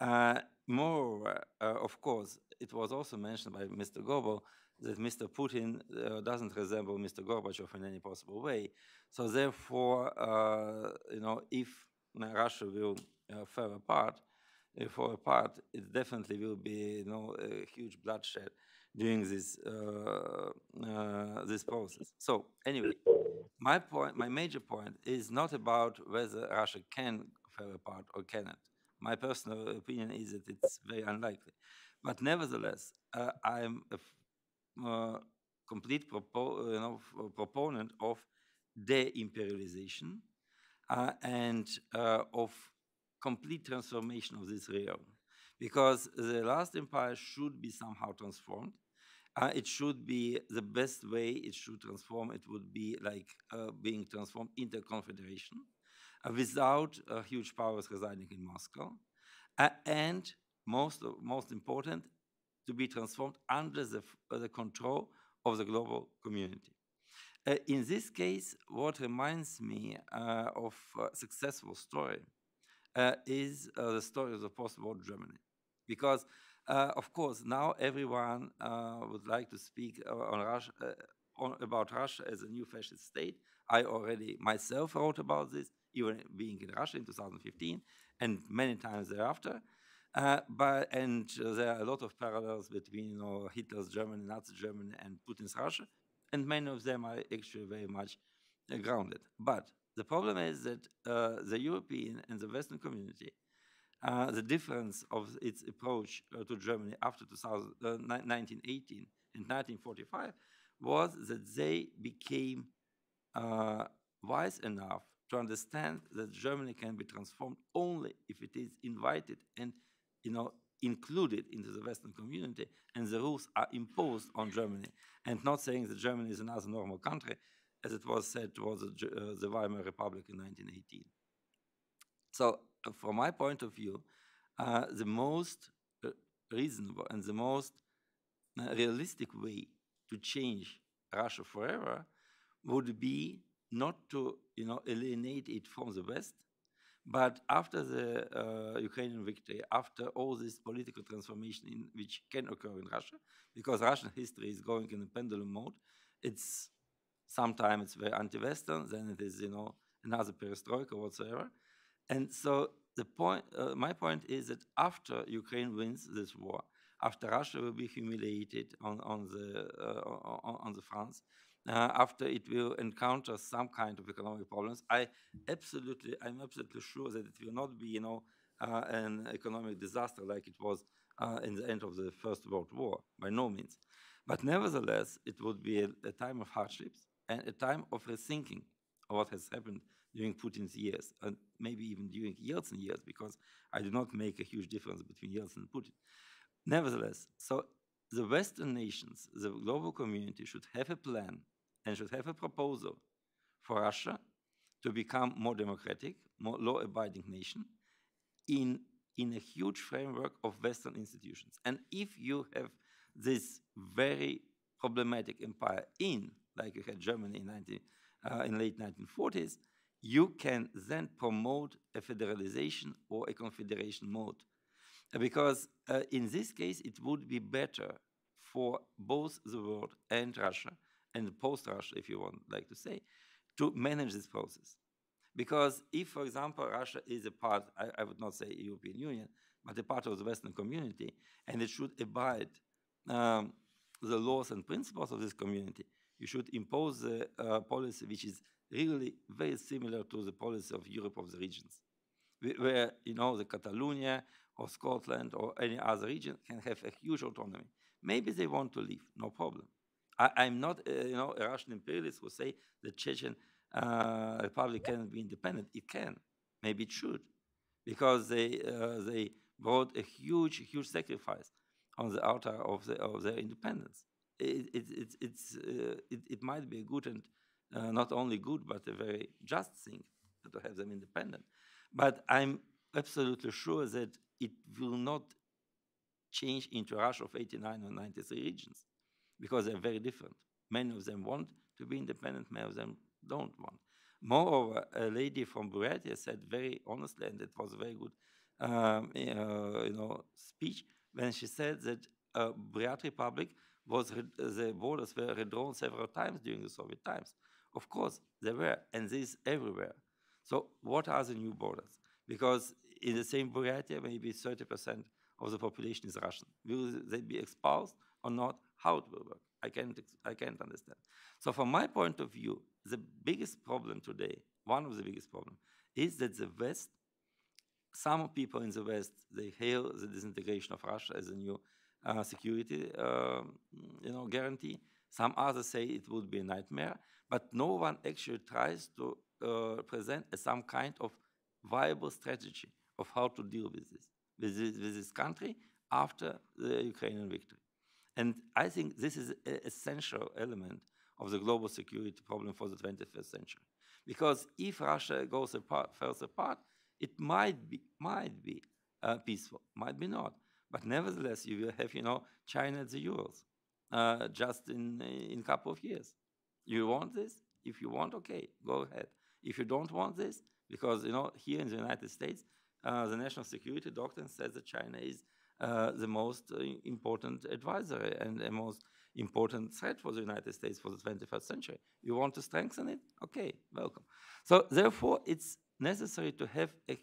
Uh, moreover, uh, of course, it was also mentioned by Mr. Goble that Mr. Putin uh, doesn't resemble Mr. Gorbachev in any possible way. So therefore, uh, you know, if Russia will uh, fall apart, fall apart, it definitely will be, you know, a huge bloodshed during this this process. So anyway, my point, my major point, is not about whether Russia can fall apart or cannot. My personal opinion is that it's very unlikely. But nevertheless, uh, I'm a uh, complete propo you know, proponent of de-imperialization uh, and uh, of complete transformation of this realm. Because the last empire should be somehow transformed uh, it should be the best way it should transform. It would be like uh, being transformed into a confederation uh, without uh, huge powers residing in Moscow. Uh, and most, most important, to be transformed under the, uh, the control of the global community. in this case, what reminds me of a successful story is the story of the post-war Germany. Because uh, of course, now everyone uh, would like to speak uh, on Russia, on, about Russia as a new fascist state. I already myself wrote about this, even being in Russia in 2015, and many times thereafter. Uh, but and uh, there are a lot of parallels between you know, Hitler's Germany, Nazi Germany, and Putin's Russia, and many of them are actually very much uh, grounded. But the problem is that the European and the Western community uh, the difference of its approach uh, to Germany after 2000, uh, 1918 and 1945 was that they became uh, wise enough to understand that Germany can be transformed only if it is invited and, you know, included into the Western community, and the rules are imposed on Germany, and not saying that Germany is another normal country, as it was said the, uh, the Weimar Republic in 1918. So, uh, from my point of view, uh, the most uh, reasonable and the most realistic way to change Russia forever would be not to, you know, alienate it from the West, but after the uh, Ukrainian victory, after all this political transformation in, which can occur in Russia, because Russian history is going in a pendulum mode, it's sometimes it's very anti-Western, then it is, you know, another perestroika whatsoever. And so the point, uh, my point is that after Ukraine wins this war, after Russia will be humiliated on, on the uh, on, on, the fronts, uh, after it will encounter some kind of economic problems, I absolutely, I'm absolutely sure that it will not be, you know, uh, an economic disaster like it was uh, in the end of the First World War, by no means. But nevertheless, it would be a, a time of hardships and a time of rethinking of what has happened during Putin's years, and maybe even during Yeltsin years, because I do not make a huge difference between Yeltsin and Putin. Nevertheless, so the Western nations, the global community should have a plan and should have a proposal for Russia to become more democratic, more law-abiding nation in, in a huge framework of Western institutions. And if you have this very problematic empire in, like you had Germany in, 19, uh, in late 1940s, you can then promote a federalization or a confederation mode. Because uh, in this case, it would be better for both the world and Russia, and post-Russia, if you want like to say, to manage this process. Because if, for example, Russia is a part, I, I, would not say European Union, but a part of the Western community, and it should abide um, the laws and principles of this community, you should impose a uh, policy which is really very similar to the policy of Europe of the regions, where, you know, the Catalonia or Scotland or any other region can have a huge autonomy. Maybe they want to leave, no problem. I, am not, uh, you know, a Russian imperialist who say the Chechen uh, Republic cannot be independent. It can, maybe it should, because they uh, they brought a huge, huge sacrifice on the altar of, the, of their independence. It, it, it, it's, uh, it, it might be a good and uh, not only good, but a very just thing to have them independent. But I'm absolutely sure that it will not change into a Russia of 89 or 93 regions because they're very different. Many of them want to be independent, many of them don't want. Moreover, a lady from Buryatia said very honestly, and it was a very good um, uh, you know, speech, when she said that uh, Buryat Republic was the borders were redrawn several times during the Soviet times. Of course, they were, and this everywhere. So what are the new borders? Because in the same Buryatia, maybe 30% of the population is Russian. Will they be expelled or not? How it will work? I can't, I can't understand. So from my point of view, the biggest problem today, one of the biggest problems, is that the West, some people in the West, they hail the disintegration of Russia as a new uh, security uh, you know, guarantee. Some others say it would be a nightmare, but no one actually tries to uh, present some kind of viable strategy of how to deal with this, with this, with this country after the Ukrainian victory. And I think this is an essential element of the global security problem for the 21st century. Because if Russia goes apart, falls apart, it might be, might be uh, peaceful, might be not. But nevertheless, you will have, you know, China at the Urals uh, just in in a couple of years. You want this? If you want, okay, go ahead. If you don't want this, because you know here in the United States, uh, the national security doctrine says that China is uh, the most uh, important advisor and the most important threat for the United States for the 21st century. You want to strengthen it? Okay, welcome. So therefore, it's necessary to have a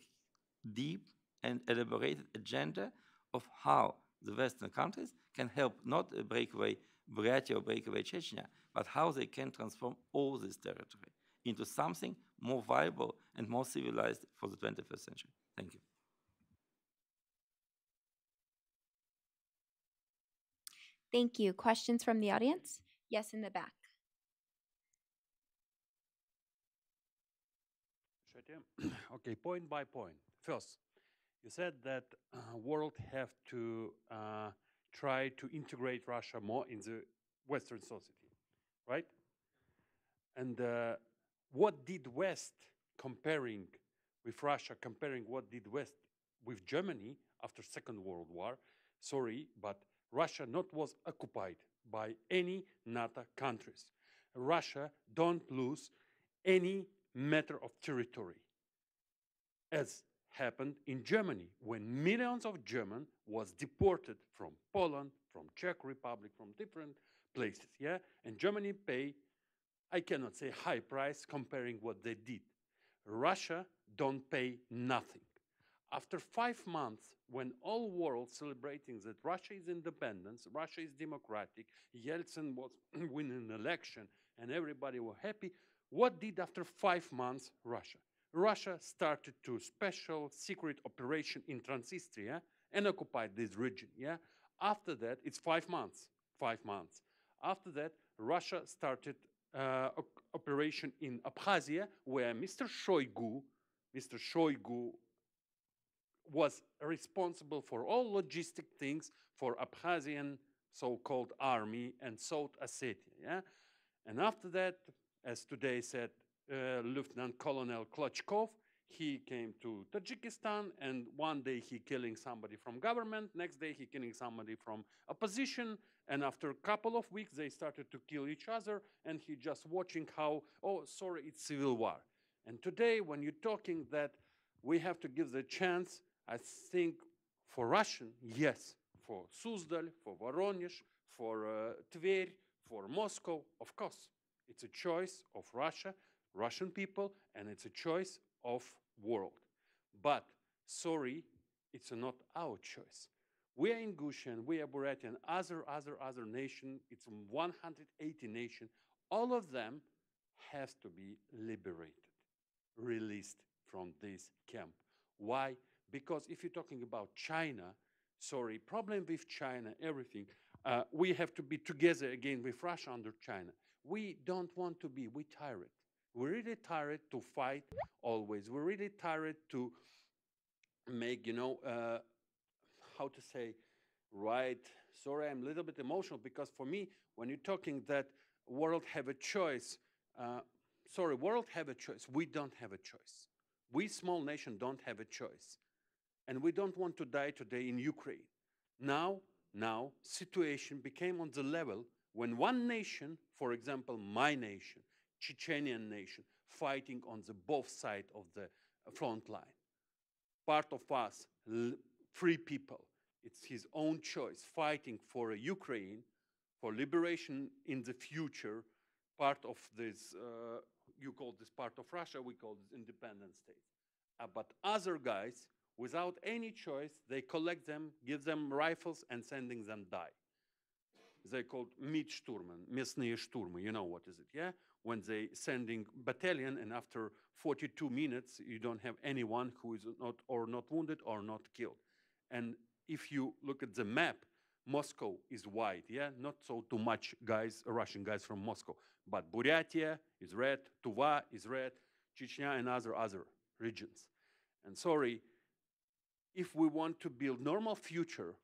deep and elaborated agenda of how the Western countries can help not a breakaway Buryatia or breakaway Chechnya, but how they can transform all this territory into something more viable and more civilized for the 21st century. Thank you. Thank you. Questions from the audience? Yes, in the back. Okay, point by point. First, you said that uh, world have to uh, try to integrate Russia more in the Western society, right? And uh, what did West comparing with Russia, comparing what did West with Germany after Second World War? Sorry, but Russia not was occupied by any NATO countries. Russia don't lose any matter of territory, as happened in Germany when millions of German was deported from Poland, from Czech Republic, from different places. Yeah, and Germany pay, I cannot say high price comparing what they did. Russia don't pay nothing. After five months, when all world celebrating that Russia is independence, Russia is democratic, Yeltsin was winning an election, and everybody were happy, what did after five months Russia? Russia started to special secret operation in Transnistria and occupied this region. Yeah. After that, it's five months. Five months. After that, Russia started uh, operation in Abkhazia, where Mr. Shoigu, Mr. Shoigu, was responsible for all logistic things for Abkhazian so-called army and South Ossetia. Yeah. And after that, as today said Lieutenant Colonel Klochkov. He came to Tajikistan, and one day he killing somebody from government, next day he killing somebody from opposition, and after a couple of weeks they started to kill each other, and he just watching how, oh, sorry, it's civil war. And today, when you're talking that we have to give the chance, I think for Russian, yes, for Suzdal, for Voronezh, for uh, Tver, for Moscow, of course. It's a choice of Russia, Russian people, and it's a choice of world. But sorry, it's not our choice. We are Ingushian, we are Buratian, other, other, other nation, it's 180 nation. All of them has to be liberated, released from this camp. Why? Because if you're talking about China, sorry, problem with China, everything, uh, we have to be together again with Russia under China. We don't want to be, we tired. We're really tired to fight always. We're really tired to make, you know, uh, how to say, right. Sorry, I'm a little bit emotional because for me, when you're talking that world have a choice, uh, sorry, world have a choice. We don't have a choice. We small nation don't have a choice. And we don't want to die today in Ukraine. Now, now, situation became on the level when one nation, for example, my nation, Chechenian nation fighting on the both side of the front line. Part of us, free people, it's his own choice, fighting for Ukraine, for liberation in the future, part of this, uh, you call this part of Russia, we call this independent state. Uh, but other guys, without any choice, they collect them, give them rifles, and sending them die. They called Mitsturmen, местные штурмы, you know what is it, yeah? When they sending battalion and after 42 minutes you don't have anyone who is not or not wounded or not killed. And if you look at the map moscow is white yeah? Not so too much guys russian guys from moscow but buryatia is red tuva is red chechnya and other other regions. And sorry if we want to build normal future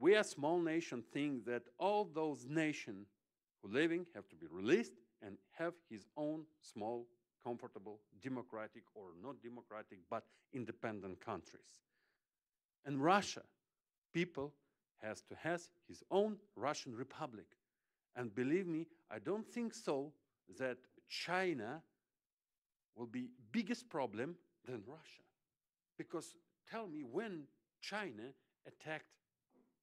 we a small nation think that all those nations who living have to be released and have his own small, comfortable, democratic or not democratic, but independent countries. And Russia, people has to have his own Russian Republic. And believe me, I don't think so that China will be biggest problem than Russia. Because tell me when China attacked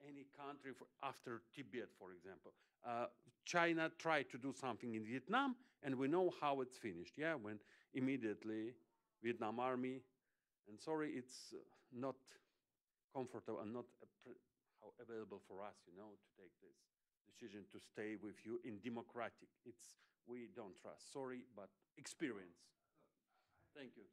any country for, after Tibet, for example. Uh, China tried to do something in Vietnam, and we know how it's finished. Yeah, when immediately Vietnam army, and sorry, it's uh, not comfortable and not available for us, you know, to take this decision to stay with you in democratic. It's we don't trust. Sorry, but experience. Thank you.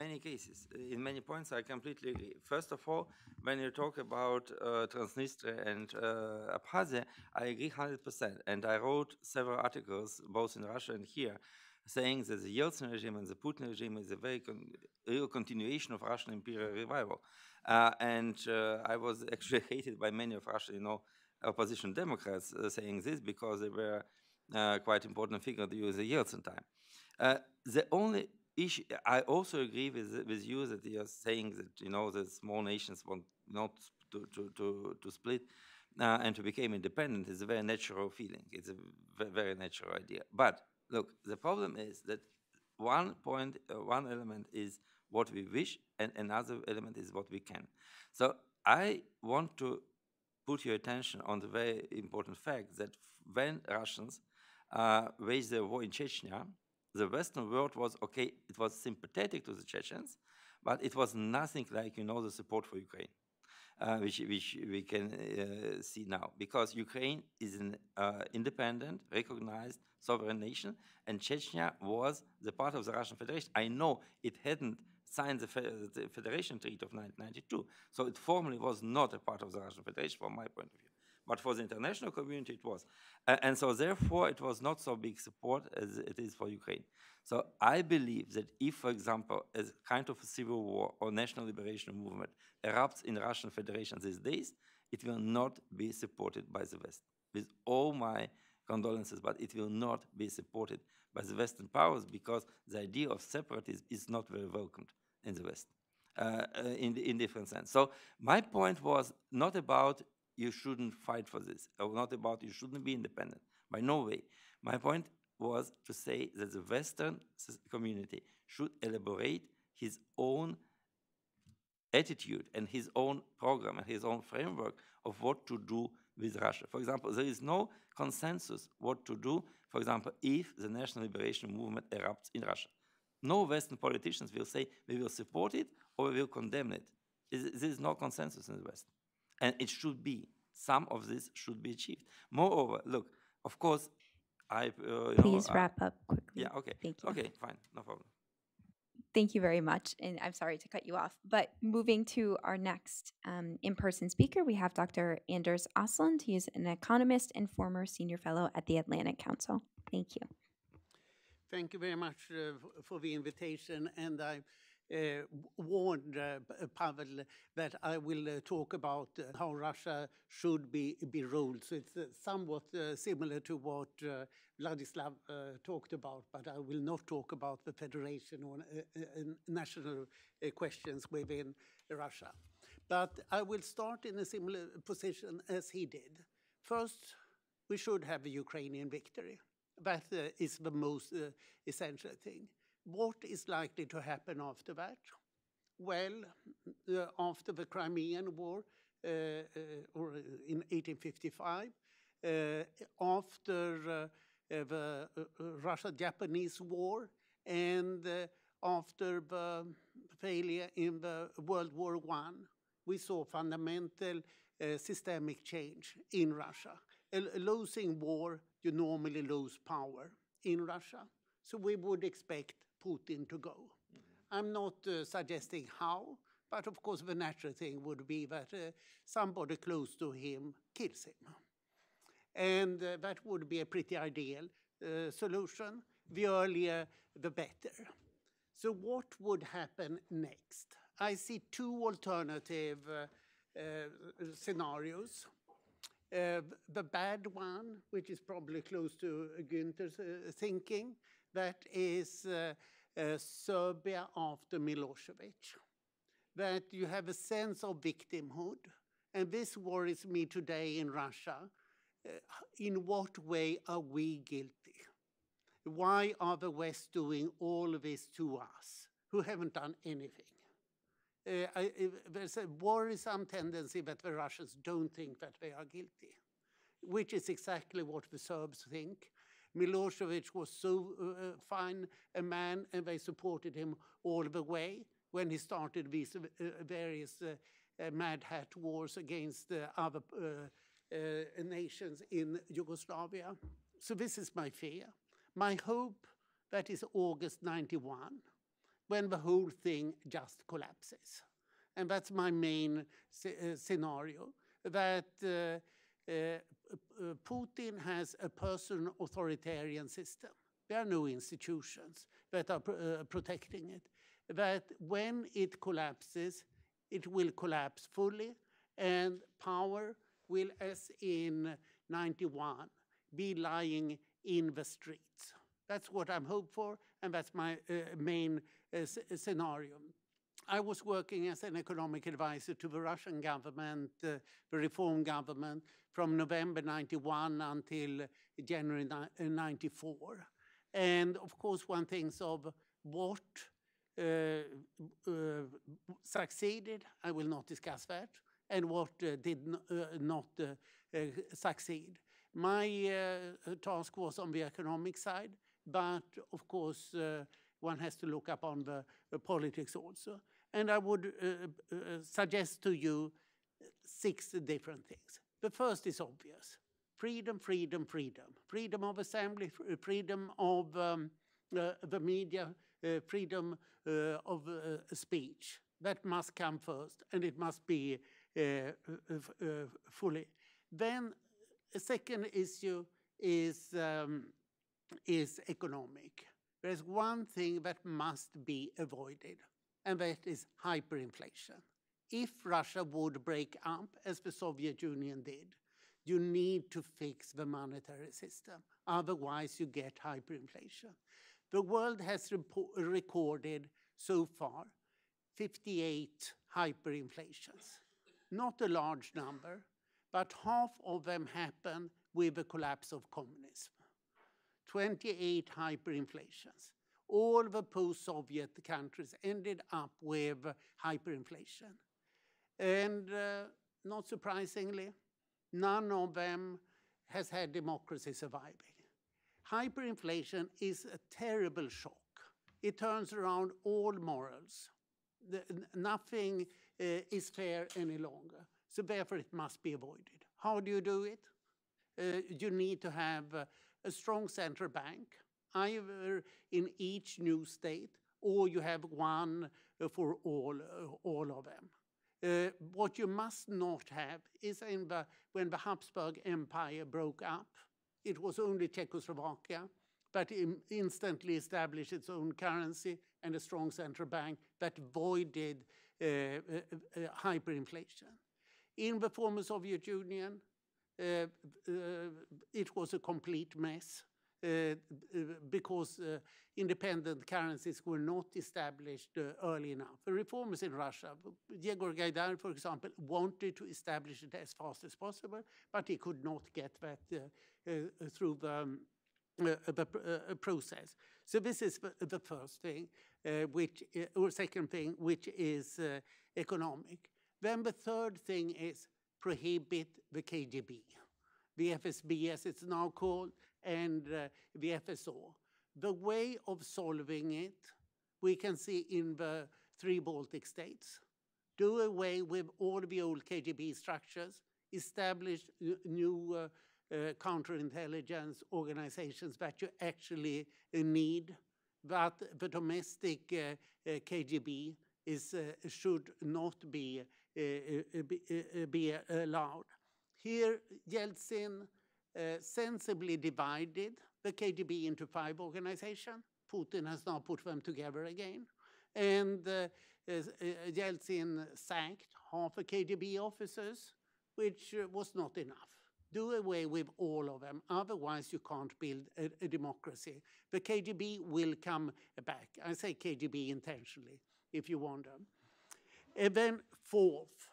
Many cases, in many points, I completely agree. First of all, when you talk about uh, Transnistria and uh, Abkhazia, I agree 100%. And I wrote several articles, both in Russia and here, saying that the Yeltsin regime and the Putin regime is a very con real continuation of Russian imperial revival. Uh, and uh, I was actually hated by many of Russian, you know, opposition Democrats uh, saying this because they were uh, quite important figure during the Yeltsin time. Uh, the only issue, I also agree with, with you that you are saying that, you know, the small nations want not to, to, to, to split uh, and to become independent is a very natural feeling. It's a very, very natural idea. But look, the problem is that one point, uh, one element is what we wish, and another element is what we can. So I want to put your attention on the very important fact that when Russians uh, waged their war in Chechnya, the Western world was okay, it was sympathetic to the Chechens, but it was nothing like, you know, the support for Ukraine. Uh, which, which we can uh, see now, because Ukraine is an uh, independent, recognized, sovereign nation, and Chechnya was the part of the Russian Federation. I know it hadn't signed the, the, Federation Treaty of 1992, so it formally was not a part of the Russian Federation from my point of view. But for the international community, it was. and so, therefore, it was not so big support as it is for Ukraine. So I believe that if, for example, a kind of a civil war or national liberation movement erupts in Russian Federation these days, it will not be supported by the West. With all my condolences, but it will not be supported by the Western powers because the idea of separatism is not very welcomed in the West, uh, in, in different sense. So my point was not about you shouldn't fight for this, or not about you shouldn't be independent. By no way. My point was to say that the Western community should elaborate his own attitude and his own program and his own framework of what to do with Russia. For example, there is no consensus what to do, for example, if the national liberation movement erupts in Russia. No Western politicians will say we will support it or we will condemn it. There is no consensus in the West. And it should be. Some of this should be achieved. Moreover, look, of course, I. Uh, Please know, wrap up quickly. Yeah, okay. Thank you. Okay, fine, no problem. Thank you very much. And I'm sorry to cut you off. But moving to our next um, in person speaker, we have Dr. Anders Åslund. He is an economist and former senior fellow at the Atlantic Council. Thank you. Thank you very much uh, for the invitation. And I uh, warned uh, Pavel that I will uh, talk about how Russia should be, be ruled. So it's somewhat similar to what Vladislav talked about, but I will not talk about the federation or national questions within Russia. But I will start in a similar position as he did. First, we should have a Ukrainian victory. That is the most essential thing. What is likely to happen after that? Well, uh, after the Crimean War, uh, uh, or in 1855, uh, after the Russia-Japanese War, and after the failure in the World War I, we saw fundamental systemic change in Russia. Losing war you normally lose power in Russia. So we would expect Putin to go. Mm -hmm. I'm not uh, suggesting how, but of course the natural thing would be that uh, somebody close to him kills him. And uh, that would be a pretty ideal uh, solution. The earlier, the better. So what would happen next? I see two alternative uh, uh, scenarios. Uh, the bad one, which is probably close to Günther's uh, thinking, that is uh, uh, Serbia after Milosevic. That you have a sense of victimhood. And this worries me today in Russia. Uh, in what way are we guilty? Why are the West doing all of this to us who haven't done anything? Uh, I, there's a worrisome tendency that the Russians don't think that they are guilty, which is exactly what the Serbs think. Milosevic was so uh, uh fine a man, and they supported him all the way when he started these uh, various uh, mad hat wars against other nations in Yugoslavia. So this is my fear. My hope that is August 91 when the whole thing just collapses. And that's my main scenario that uh, Putin has a personal authoritarian system. There are no institutions that are uh, protecting it. That when it collapses, it will collapse fully, and power will, as in 91, be lying in the streets. That's what I'm hoping for, and that's my uh, main uh, scenario. I was working as an economic advisor to the Russian government, uh, the reform government, from November 91 until January 94. And of course, one thinks of what uh, uh, succeeded, I will not discuss that, and what uh, did not succeed. My task was on the economic side, but of course, one has to look up on the, the politics also. And I would uh, uh, suggest to you six different things. The first is obvious. Freedom, freedom, freedom. Freedom of assembly, freedom of um, uh, the media, uh, freedom uh, of uh, speech. That must come first, and it must be fully. Then a second issue is, um, is economic. There's one thing that must be avoided, and that is hyperinflation. If Russia would break up, as the Soviet Union did, you need to fix the monetary system. Otherwise, you get hyperinflation. The world has recorded so far 58 hyperinflations. Not a large number, but half of them happened with the collapse of communism. 28 hyperinflations. All the post-Soviet countries ended up with hyperinflation. And uh, not surprisingly, none of them has had democracy surviving. Hyperinflation is a terrible shock. It turns around all morals. The, nothing uh, is fair any longer. So therefore it must be avoided. How do you do it? Uh, you need to have a strong central bank, either in each new state, or you have one uh, for all, uh, all of them. Uh, what you must not have is the, when the Habsburg Empire broke up, it was only Czechoslovakia, but instantly established its own currency and a strong central bank that voided uh, uh, uh hyperinflation. In the former Soviet Union, it was a complete mess. Uh, because uh, independent currencies were not established uh, early enough. The reformers in Russia, Yegor Gaidar, for example, wanted to establish it as fast as possible, but he could not get that through the, um, the process. So this is the, first thing, which or second thing, which is economic. Then the third thing is prohibit the KGB, the FSB as it's now called, and uh, the FSO. The way of solving it, we can see in the three Baltic states. Do away with all the old KGB structures, establish new uh, uh, counterintelligence organizations that you actually uh, need, but the domestic uh, uh, KGB is, should not be be allowed. Here, Yeltsin sensibly divided the KGB into five organizations. Putin has now put them together again. And uh, Yeltsin sacked half the KGB officers, which uh, was not enough. Do away with all of them, otherwise you can't build a, a democracy. The KGB will come back. I say KGB intentionally, if you them. And then fourth,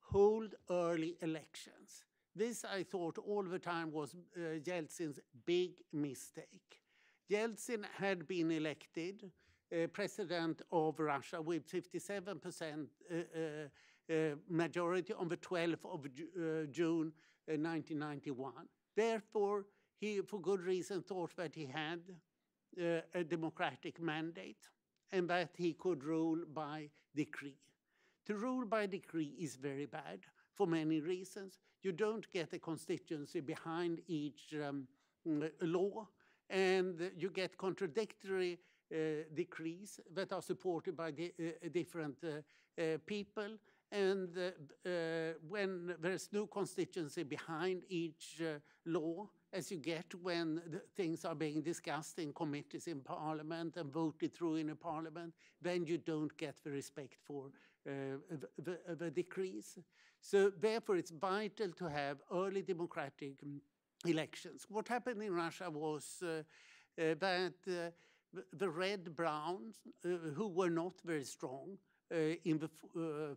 hold early elections. This, I thought, all the time was uh, Yeltsin's big mistake. Yeltsin had been elected uh, president of Russia with 57% uh, uh, uh, majority on the 12th of uh, June 1991. Therefore, he, for good reason, thought that he had a democratic mandate and that he could rule by decree. To rule by decree is very bad for many reasons. You don't get a constituency behind each um, mm, law, and you get contradictory uh, decrees that are supported by the, uh, different uh, people. And when there's no constituency behind each law, as you get when things are being discussed in committees in parliament and voted through in a parliament, then you don't get the respect for uh, the, the, decrees. So therefore, it's vital to have early democratic elections. What happened in Russia was uh, uh, that the red browns, who were not very strong in the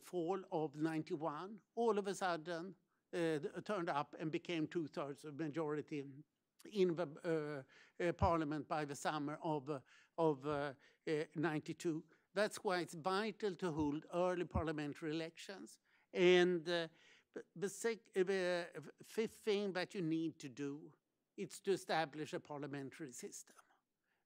fall of 91, all of a sudden uh, turned up and became two-thirds of majority in the uh, uh, parliament by the summer of, of 92. That's why it's vital to hold early parliamentary elections. And the, the fifth thing that you need to do is to establish a parliamentary system.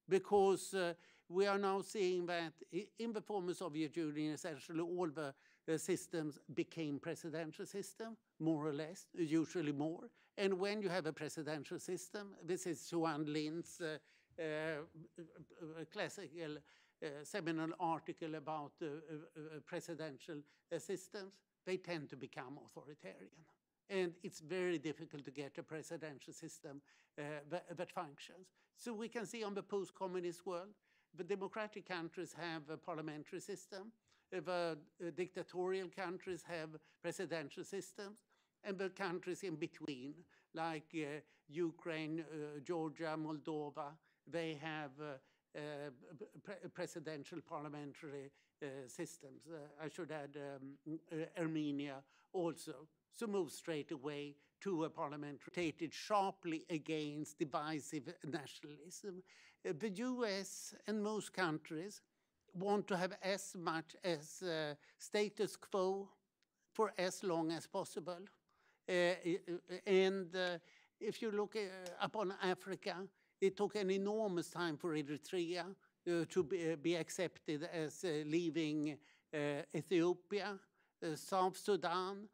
Because uh, we are now seeing that in the former Soviet Union, essentially all the, the systems became presidential system more or less, usually more. And when you have a presidential system, this is Juan Linz's uh, uh, classical uh, seminal article about presidential systems, they tend to become authoritarian. And it's very difficult to get a presidential system that, that functions. So we can see on the post-communist world, the democratic countries have a parliamentary system, the uh, dictatorial countries have presidential systems, and the countries in between, like uh, Ukraine, uh, Georgia, Moldova, they have uh, pre presidential parliamentary systems. I should add um, Armenia also. So move straight away to a parliament stated sharply against divisive nationalism. the US and most countries want to have as much as uh, status quo for as long as possible. Uh, and uh, if you look upon Africa, it took an enormous time for Eritrea Uh, to be, uh, be, accepted as uh, leaving Ethiopia. South Sudan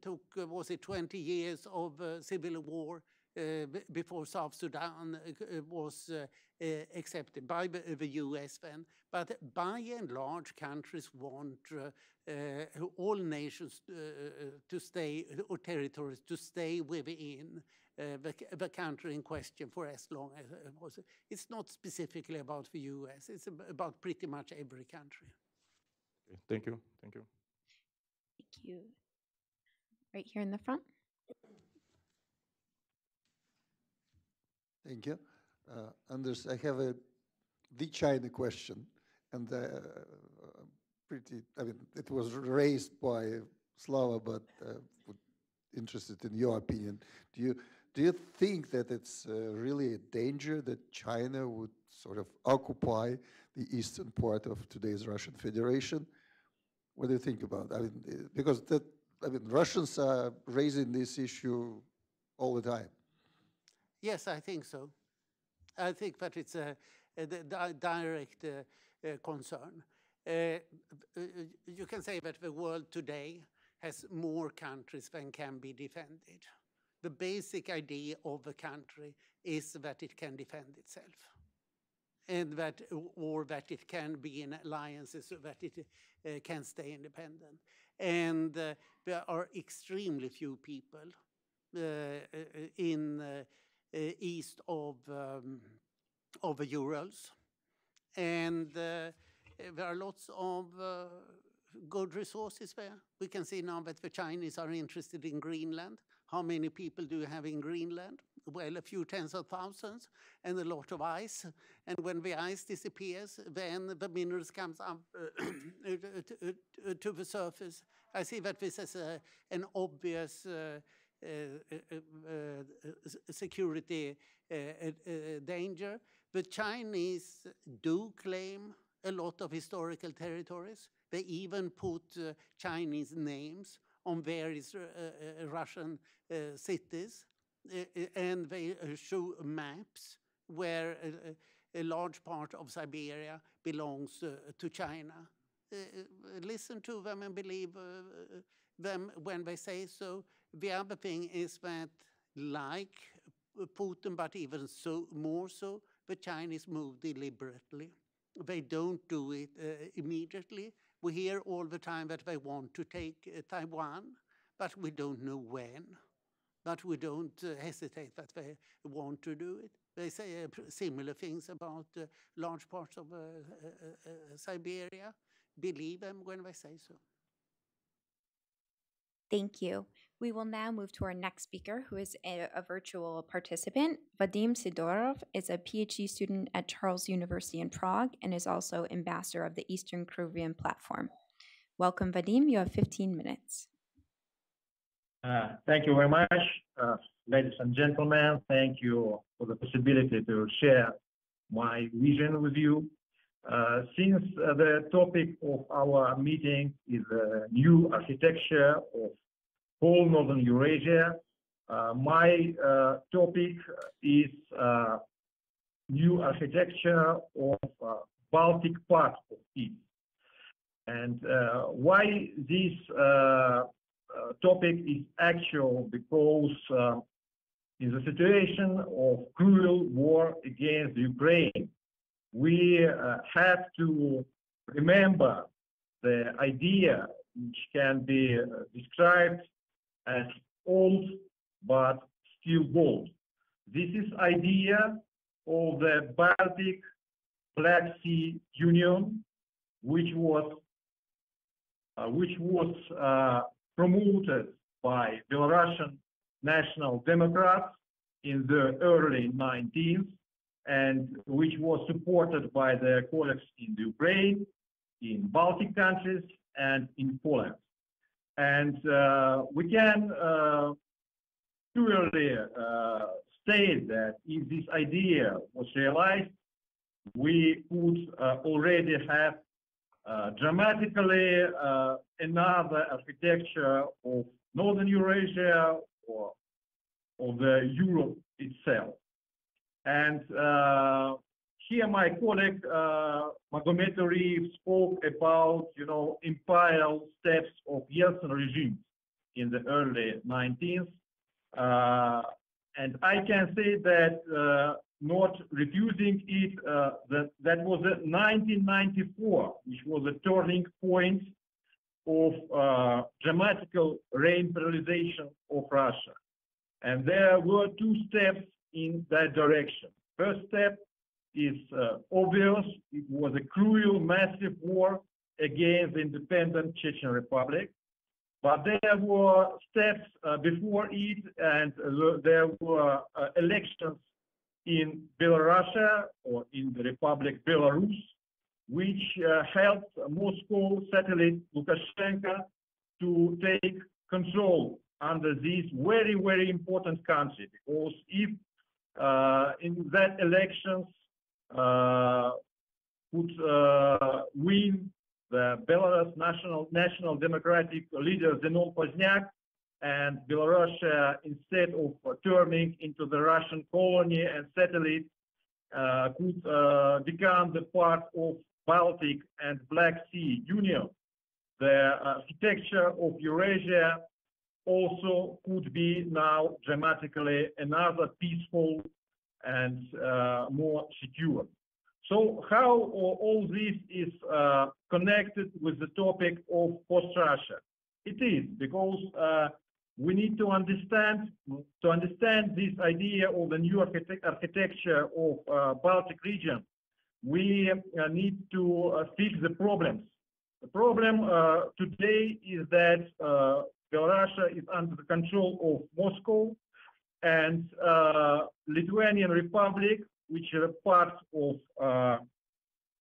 took, was it 20 years of civil war uh, before South Sudan uh, was uh, accepted by the US then. But by and large, countries want all nations to stay, or territories to stay within the, the country in question for as long as it was. It's not specifically about the US, it's about pretty much every country. Okay, thank you. Thank you. Thank you. Right here in the front. Thank you. Uh, Anders, I have a the China question, and uh, pretty, I mean, it was raised by Slava, but uh, interested in your opinion. Do you do you think that it's uh, really a danger that China would sort of occupy the eastern part of today's Russian Federation? What do you think about? It? I mean, because that, I mean, Russians are raising this issue all the time. Yes, I think so. I think that it's a, a direct uh, uh, concern. Uh, you can say that the world today has more countries than can be defended. The basic idea of a country is that it can defend itself and that or that it can be in alliances so that it uh, can stay independent. And uh, there are extremely few people uh, in uh, east of, um, of the Urals. And uh, there are lots of uh, good resources there. We can see now that the Chinese are interested in Greenland. How many people do you have in Greenland? Well, a few tens of thousands and a lot of ice. And when the ice disappears, then the minerals comes up uh, to, to, the surface. I see that this is a, an obvious uh, uh, uh, uh, security danger. The Chinese do claim a lot of historical territories. They even put Chinese names on various uh, uh, Russian uh, cities. and they show maps where a large part of Siberia belongs uh, to China. Uh, listen to them and believe uh, them when they say so. The other thing is that, like Putin, but even so more so, the Chinese move deliberately. They don't do it uh, immediately. We hear all the time that they want to take uh, Taiwan, but we don't know when. But we don't uh, hesitate that they want to do it. They say uh, similar things about uh, large parts of uh, Siberia. Believe them when they say so. Thank you. We will now move to our next speaker, who is a, a, virtual participant. Vadim Sidorov is a PhD student at Charles University in Prague and is also ambassador of the Eastern Caribbean Platform. Welcome, Vadim. You have 15 minutes. Uh, thank you very much, uh, ladies and gentlemen. Thank you for the possibility to share my vision with you. Uh, since uh, the topic of our meeting is the new architecture of whole Northern Eurasia, uh, my uh, topic is uh, new architecture of uh, Baltic part of it. And why this topic is actual because in the situation of cruel war against Ukraine, we uh, have to remember the idea which can be uh, described as old but still gold. This is idea of the Baltic Black Sea Union, which was uh, which was uh, promoted by Belarusian National Democrats in the early 19th and which was supported by their colleagues in Ukraine, in Baltic countries, and in Poland. And uh, we can uh, clearly uh, state that if this idea was realized, we would uh, already have uh, dramatically uh, another architecture of Northern Eurasia or of the Europe itself. And uh, here my colleague uh, Magomed spoke about, you know, imperial steps of Yeltsin regime in the early 19th. Uh, and I can say that uh, not refusing it, uh, that, that was 1994, which was a turning point of uh, dramatical reimperialization of Russia. And there were two steps in that direction. First step is uh, obvious. It was a cruel, massive war against the independent Chechen Republic. But there were steps uh, before it, and uh, there were uh, elections in Belarus or in the Republic Belarus, which uh, helped Moscow satellite Lukashenko to take control under this very, very important country. Because if in that elections uh, would uh, win the Belarus national national democratic leader Zenon Pozniak, and Belarus, instead of turning into the Russian colony and satellite, could become the part of Baltic and Black Sea Union. The architecture of Eurasia also could be now dramatically another peaceful and uh, more secure. So how all this is uh, connected with the topic of post-Russia? It is because uh, we need to understand to understand this idea of the new architect architecture of uh, Baltic region. We uh, need to uh, fix the problems. The problem today is that Belarus is under the control of Moscow, and uh, Lithuanian Republic, which is a part of uh,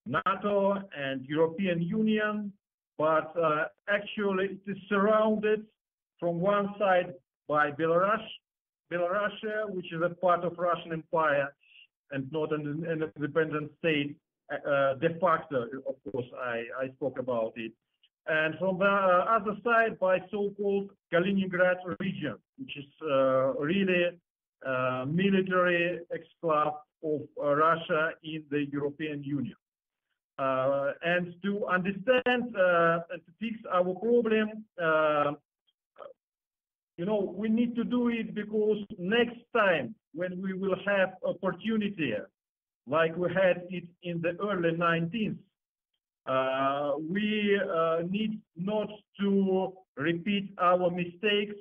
NATO and European Union, but uh, actually it is surrounded from one side by Belarus, Belarus, which is a part of Russian Empire and not an, an independent state uh, de facto, of course, I, I spoke about it and from the other side by so-called Kaliningrad region, which is uh, really uh, military exclave of uh, Russia in the European Union. And to understand and to fix our problem, you know, we need to do it because next time when we will have opportunity like we had it in the early 19th. Uh, we uh, need not to repeat our mistakes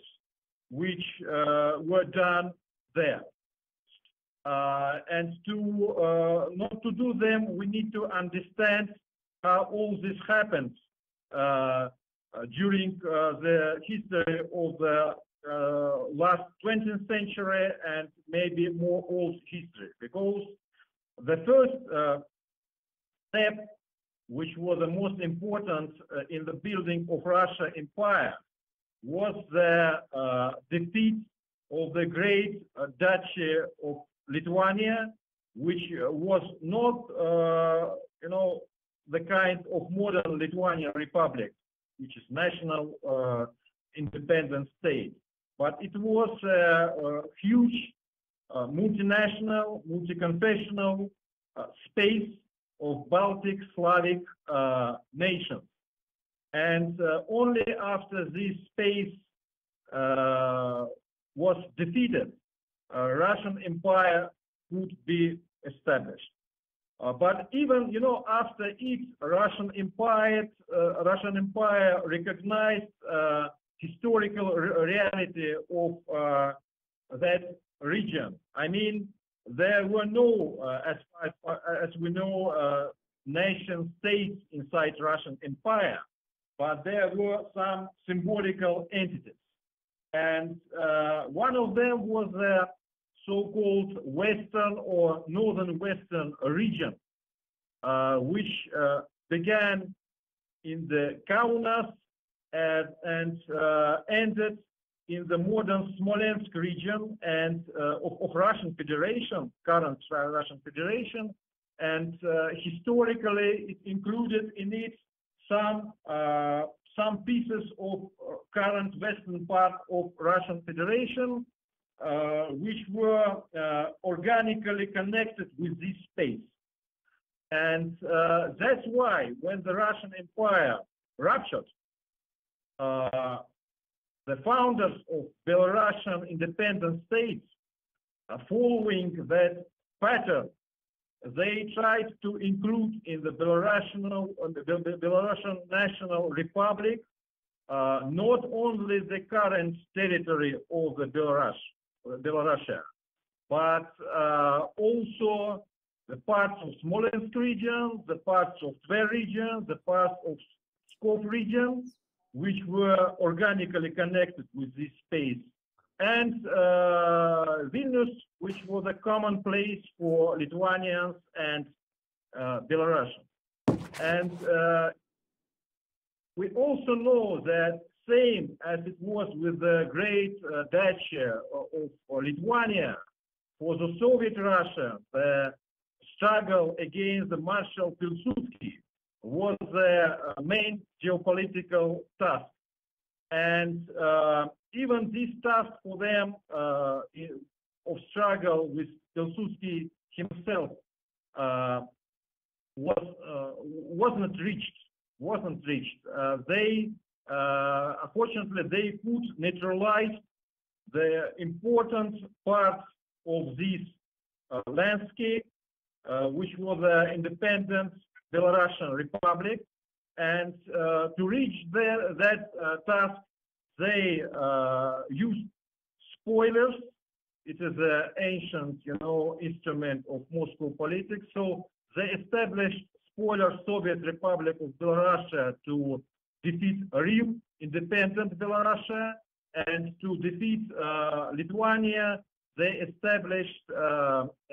which uh, were done there. Uh, and to uh, not to do them, we need to understand how all this happened uh, during the history of the last 20th century and maybe more old history. Because the first step, which was the most important uh, in the building of Russia empire, was the uh, defeat of the great uh, Duchy of Lithuania, which uh, was not, uh, you know, the kind of modern Lithuanian republic, which is national uh, independent state, but it was a, huge multinational, multi-confessional space of Baltic Slavic uh, nations. And uh, only after this space uh, was defeated, Russian Empire could be established. Uh, but even, you know, after it, Russian Empire, uh, Russian Empire recognized uh, historical re reality of that region. I mean, there were no, uh, as, as, as we know, uh, nation states inside Russian Empire, but there were some symbolical entities. And uh, one of them was the so-called Western or Northern Western region, uh, which uh, began in the Kaunas and, and uh, ended in the modern Smolensk region and uh, of, of, Russian Federation, current Russian Federation, and uh, historically it included in it some uh, some pieces of current western part of Russian Federation, uh, which were uh, organically connected with this space. And uh, that's why when the Russian Empire ruptured, the founders of Belarusian independent states, following that pattern, they tried to include in the Belarusian, the Belarusian National Republic uh, not only the current territory of the Belarus, Belarusia, but uh, also the parts of Smolensk region, the parts of Tver region, the parts of Pskov region, which were organically connected with this space, and uh, Vilnius, which was a common place for Lithuanians and uh, Belarusians. And uh, we also know that same as it was with the great uh, of Lithuania, for the Soviet Russia, the struggle against the Marshal Pilsudski was the uh, main geopolitical task. And uh, even this task for them uh, of struggle with Pilsudski himself uh, was uh, wasn't reached. Wasn't reached. Uh, they unfortunately they could neutralize the important parts of this landscape, which was the independent Belarusian Republic. And uh, to reach their, that uh, task, they uh, used spoilers. It is an ancient, you know, instrument of Moscow politics. So they established spoiler Soviet Republic of Belarus to defeat real independent Belarus and to defeat uh, Lithuania they established uh,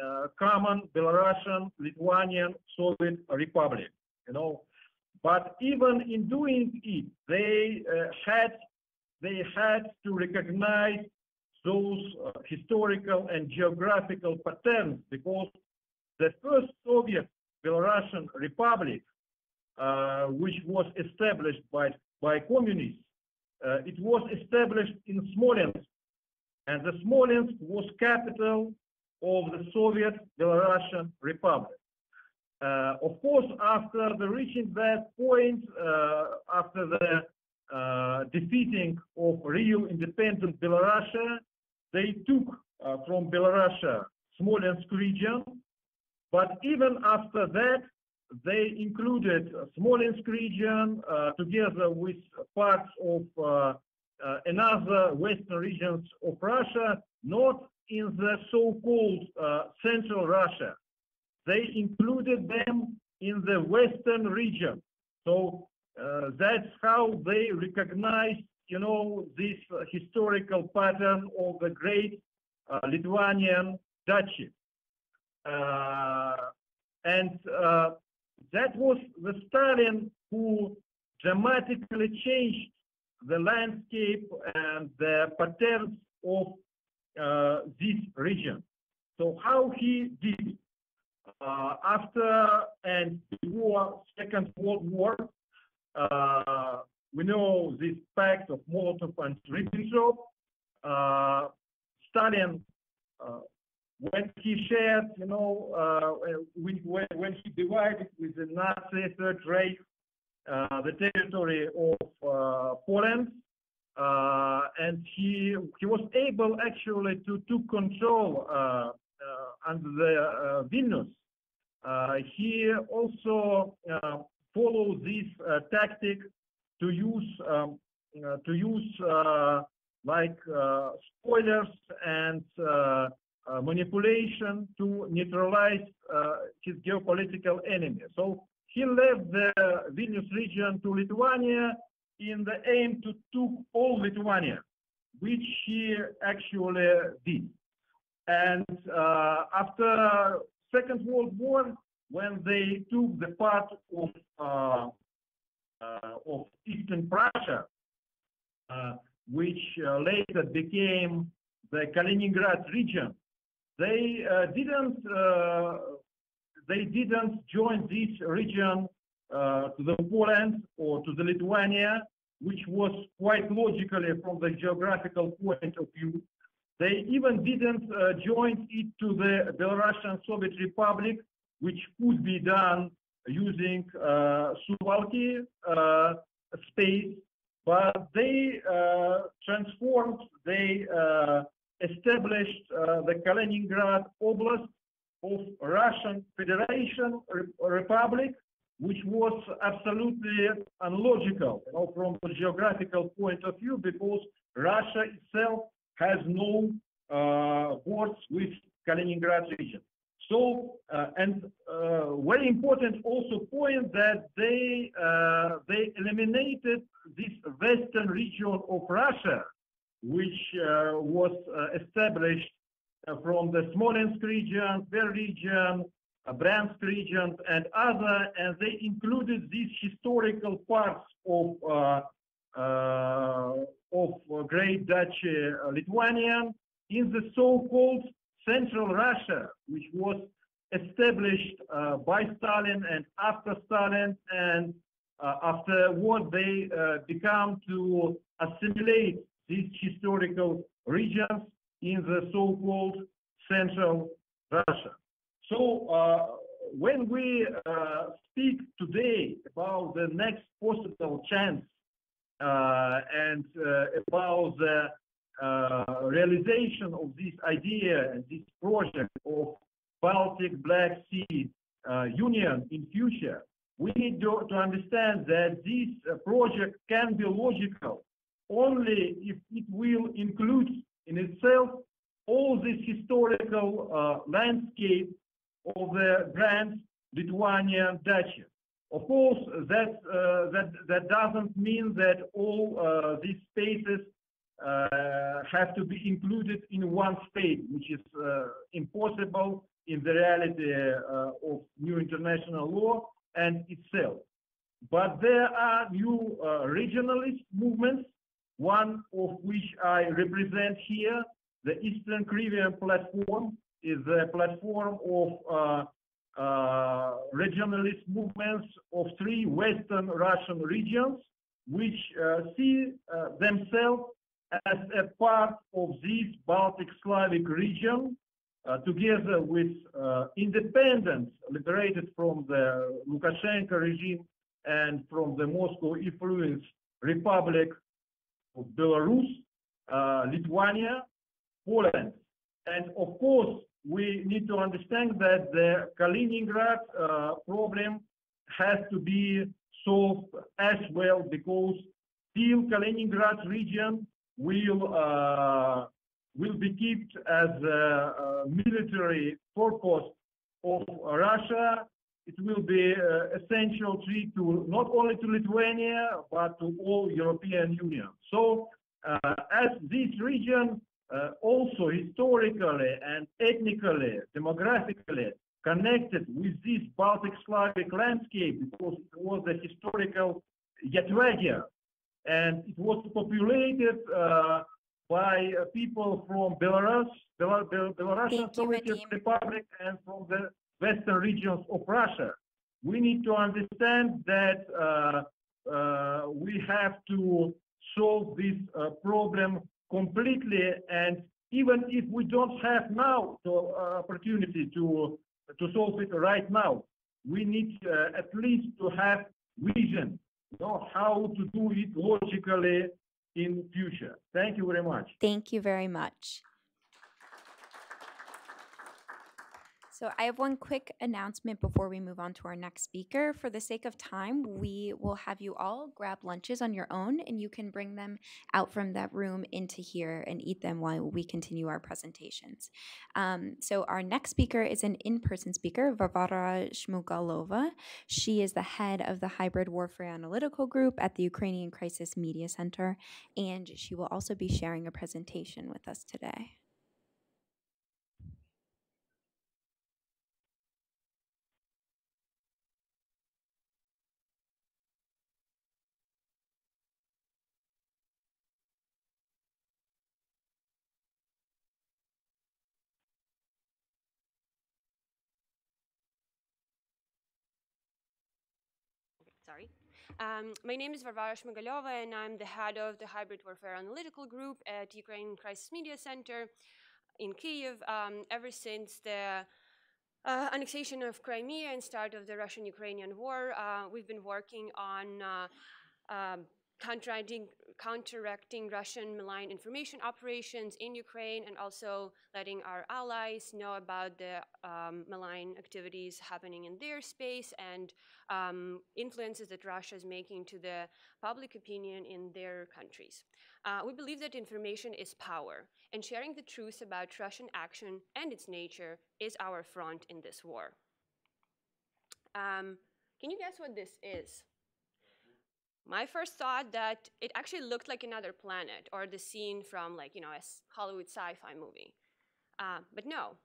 uh, common Belarusian, Lithuanian, Soviet Republic, you know. But even in doing it, they uh, had they had to recognize those uh, historical and geographical patterns because the first Soviet Belarusian Republic, uh, which was established by by communists, it was established in Smolensk and the Smolensk was capital of the Soviet Belarusian Republic. Uh, of course, after the reaching that point, uh, after the uh, defeating of real independent Belarusia, they took uh, from Belarusia Smolensk region, But even after that, they included Smolensk region uh, together with parts of uh, another western regions of Russia, not in the so-called uh, central Russia. They included them in the western region. So uh, that's how they recognize, you know, this historical pattern of the great uh, Lithuanian duchy. Uh, and uh, that was the Stalin who dramatically changed the landscape and the patterns of uh, this region. So how he did? Uh, after and before Second World War, uh, we know this pact of Molotov and Ribbentrop. Uh, Stalin, uh, when he shared, you know, uh, when, when, when he divided with the Nazi Third Reich the territory of uh, Poland, uh, and he he was able actually to to control uh, uh, under the uh, Vilnius. Uh, he also uh, followed this uh, tactic to use um, uh, to use uh, like uh, spoilers and uh, uh, manipulation to neutralize uh, his geopolitical enemy. So he left the Vilnius region to Lithuania in the aim to take all Lithuania, which he actually did. And uh, after Second World War, when they took the part of uh, uh, of Eastern Prussia, uh, which uh, later became the Kaliningrad region, they uh, didn't they didn't join this region uh, to the Poland or to the Lithuania, which was quite logically from the geographical point of view. They even didn't uh, join it to the Belarusian Soviet Republic, which could be done using uh, Suwalki uh, space, but they uh, transformed, they uh, established uh, the Kaliningrad Oblast of Russian Federation Re- Republic, which was absolutely unlogical you know, from the geographical point of view, because Russia itself has no uh, borders with Kaliningrad region. So, uh, and uh, very important also point that they uh, they eliminated this western region of Russia, which uh, was uh, established from the Smolensk region, Tver region, uh, Bryansk region, and other, and they included these historical parts of uh, uh, of Great Duchy uh, Lithuania in the so-called Central Russia, which was established uh, by Stalin and after Stalin, and uh, after what they uh, become to assimilate these historical regions in the so-called Central Russia. So uh, when we uh, speak today about the next possible chance uh, and uh, about the uh, realization of this idea and this project of Baltic Black Sea uh, Union in future, we need to, to understand that this project can be logical only if it will include in itself all this historical uh, landscape of the grand Lithuanian duchy. Of course, that, uh, that, that doesn't mean that all uh, these spaces uh, have to be included in one state, which is uh, impossible in the reality uh, of new international law and itself. But there are new regionalist movements, one of which I represent here, the Eastern Crimean platform is a platform of uh, uh, regionalist movements of three Western Russian regions, which uh, see uh, themselves as a part of this Baltic Slavic region, uh, together with uh, independence liberated from the Lukashenko regime and from the Moscow influenced Republic of Belarus, uh, Lithuania, Poland. And of course, we need to understand that the Kaliningrad uh, problem has to be solved as well because still Kaliningrad region will uh, will be kept as a, a military forepost of Russia. It will be uh, essential threat to not only to Lithuania but to all European Union. So uh, as this region uh, also historically and ethnically, demographically connected with this Baltic Slavic landscape because it was a historical Yugoslavia and it was populated uh, by uh, people from Belarus, Bel Bel Belarusian Soviet Republic, and from the western regions of Russia. We need to understand that uh, uh we have to solve this uh, problem completely, and even if we don't have now the uh, opportunity to to solve it right now, we need at least to have vision, know, how to do it logically in future. Thank you very much. Thank you very much. So I have one quick announcement before we move on to our next speaker. For the sake of time, we will have you all grab lunches on your own and you can bring them out from that room into here and eat them while we continue our presentations. Um, so our next speaker is an in-person speaker, Varvara Shmygalova. She is the head of the Hybrid Warfare Analytical Group at the Ukrainian Crisis Media Center, and she will also be sharing a presentation with us today. Um, my name is Varvara Shmygalova, and I'm the head of the Hybrid Warfare Analytical Group at Ukraine Crisis Media Center in Kiev. Um, ever since the uh, annexation of Crimea and start of the Russian-Ukrainian war, uh, we've been working on uh, um, counteracting, counteracting Russian malign information operations in Ukraine and also letting our allies know about the um, malign activities happening in their space and um, influences that Russia is making to the public opinion in their countries. Uh, we believe that information is power, and sharing the truth about Russian action and its nature is our front in this war. Um, can you guess what this is? My first thought that it actually looked like another planet or the scene from like you know a Hollywood sci-fi movie, uh, but no,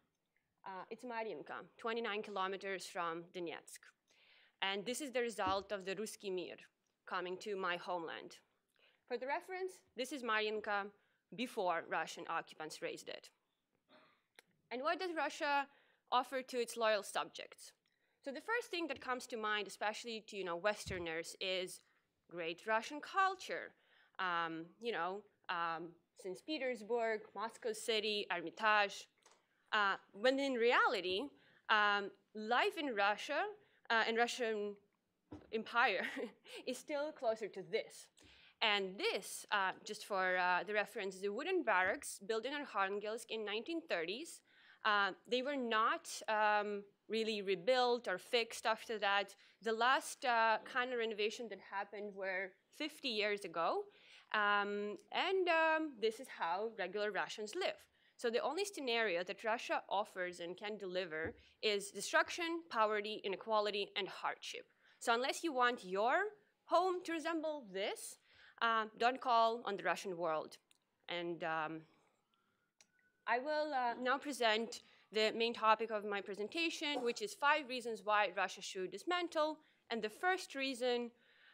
uh, it's Mariinka, 29 kilometers from Donetsk, and this is the result of the Ruski Mir coming to my homeland. For the reference, this is Mariinka before Russian occupants raised it. And what does Russia offer to its loyal subjects? So the first thing that comes to mind, especially to you know Westerners, is great Russian culture. Um, you know, um, St. Petersburg, Moscow City, Hermitage. Uh, when in reality, um, life in Russia uh, and Russian empire is still closer to this. And this, uh, just for uh, the reference, the wooden barracks built in Arkhangelsk in 1930s, uh, they were not um, really rebuilt or fixed after that. The last uh, kind of renovation that happened were 50 years ago. Um, and um, this is how regular Russians live. So the only scenario that Russia offers and can deliver is destruction, poverty, inequality, and hardship. So unless you want your home to resemble this, uh, don't call on the Russian world. And um, I will uh, now present the main topic of my presentation, which is five reasons why Russia should dismantle. And the first reason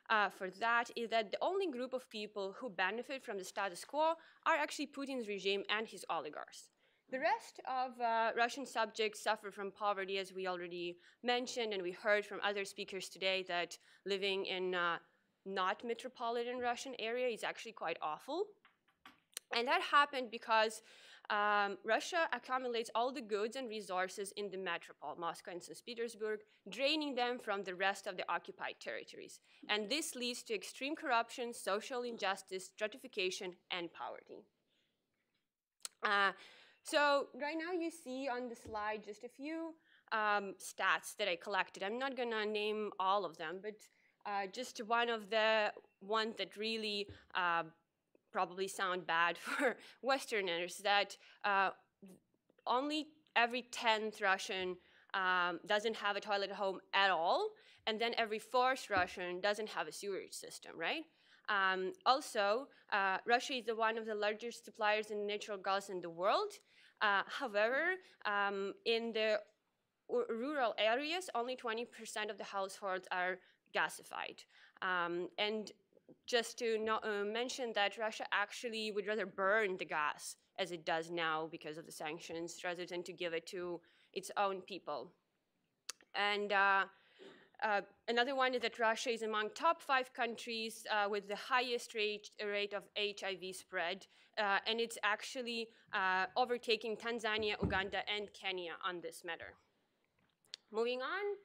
uh, for that is that the only group of people who benefit from the status quo are actually Putin's regime and his oligarchs. The rest of uh, Russian subjects suffer from poverty, as we already mentioned, and we heard from other speakers today that living in uh, not metropolitan Russian area is actually quite awful. And that happened because um, Russia accumulates all the goods and resources in the metropole, Moscow and St. Petersburg, draining them from the rest of the occupied territories. And this leads to extreme corruption, social injustice, stratification, and poverty. Uh, So right now you see on the slide just a few um, stats that I collected. I'm not gonna name all of them, but uh, just one of the ones that really uh, probably sound bad for Westerners that uh, only every 10th Russian um, doesn't have a toilet at home at all, and then every fourth Russian doesn't have a sewerage system, right? Um, also, uh, Russia is the one of the largest suppliers in natural gas in the world. Uh, however, um, in the rural areas, only 20% of the households are gasified. Um, and just to not, uh, mention that Russia actually would rather burn the gas as it does now because of the sanctions rather than to give it to its own people. And uh, uh, another one is that Russia is among top five countries uh, with the highest rate, rate of HIV spread, uh, and it's actually uh, overtaking Tanzania, Uganda, and Kenya on this matter. Moving on,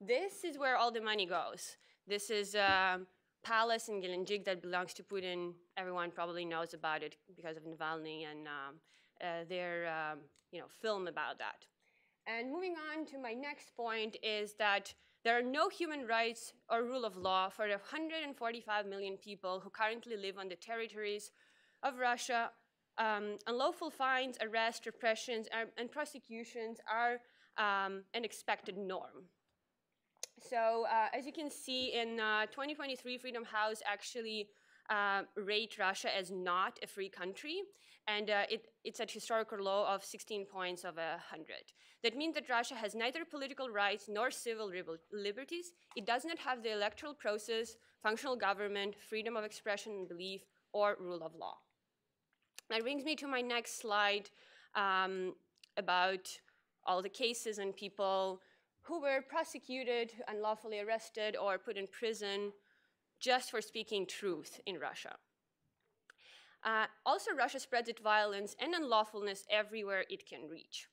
this is where all the money goes. This is a palace in Gelendzhik that belongs to Putin. Everyone probably knows about it because of Navalny and um, uh, their um, you know, film about that. And moving on to my next point is that there are no human rights or rule of law for the 145 million people who currently live on the territories of Russia. Um, unlawful fines, arrests, repressions, and, and prosecutions are um, an expected norm. So uh, as you can see in uh, 2023, Freedom House actually uh, rate Russia as not a free country, and uh, it, it's at historical low of 16 points of 100. That means that Russia has neither political rights nor civil liberties. It does not have the electoral process, functional government, freedom of expression and belief, or rule of law. That brings me to my next slide um, about all the cases and people who were prosecuted, unlawfully arrested, or put in prison just for speaking truth in Russia. Uh, also, Russia spreads its violence and unlawfulness everywhere it can reach.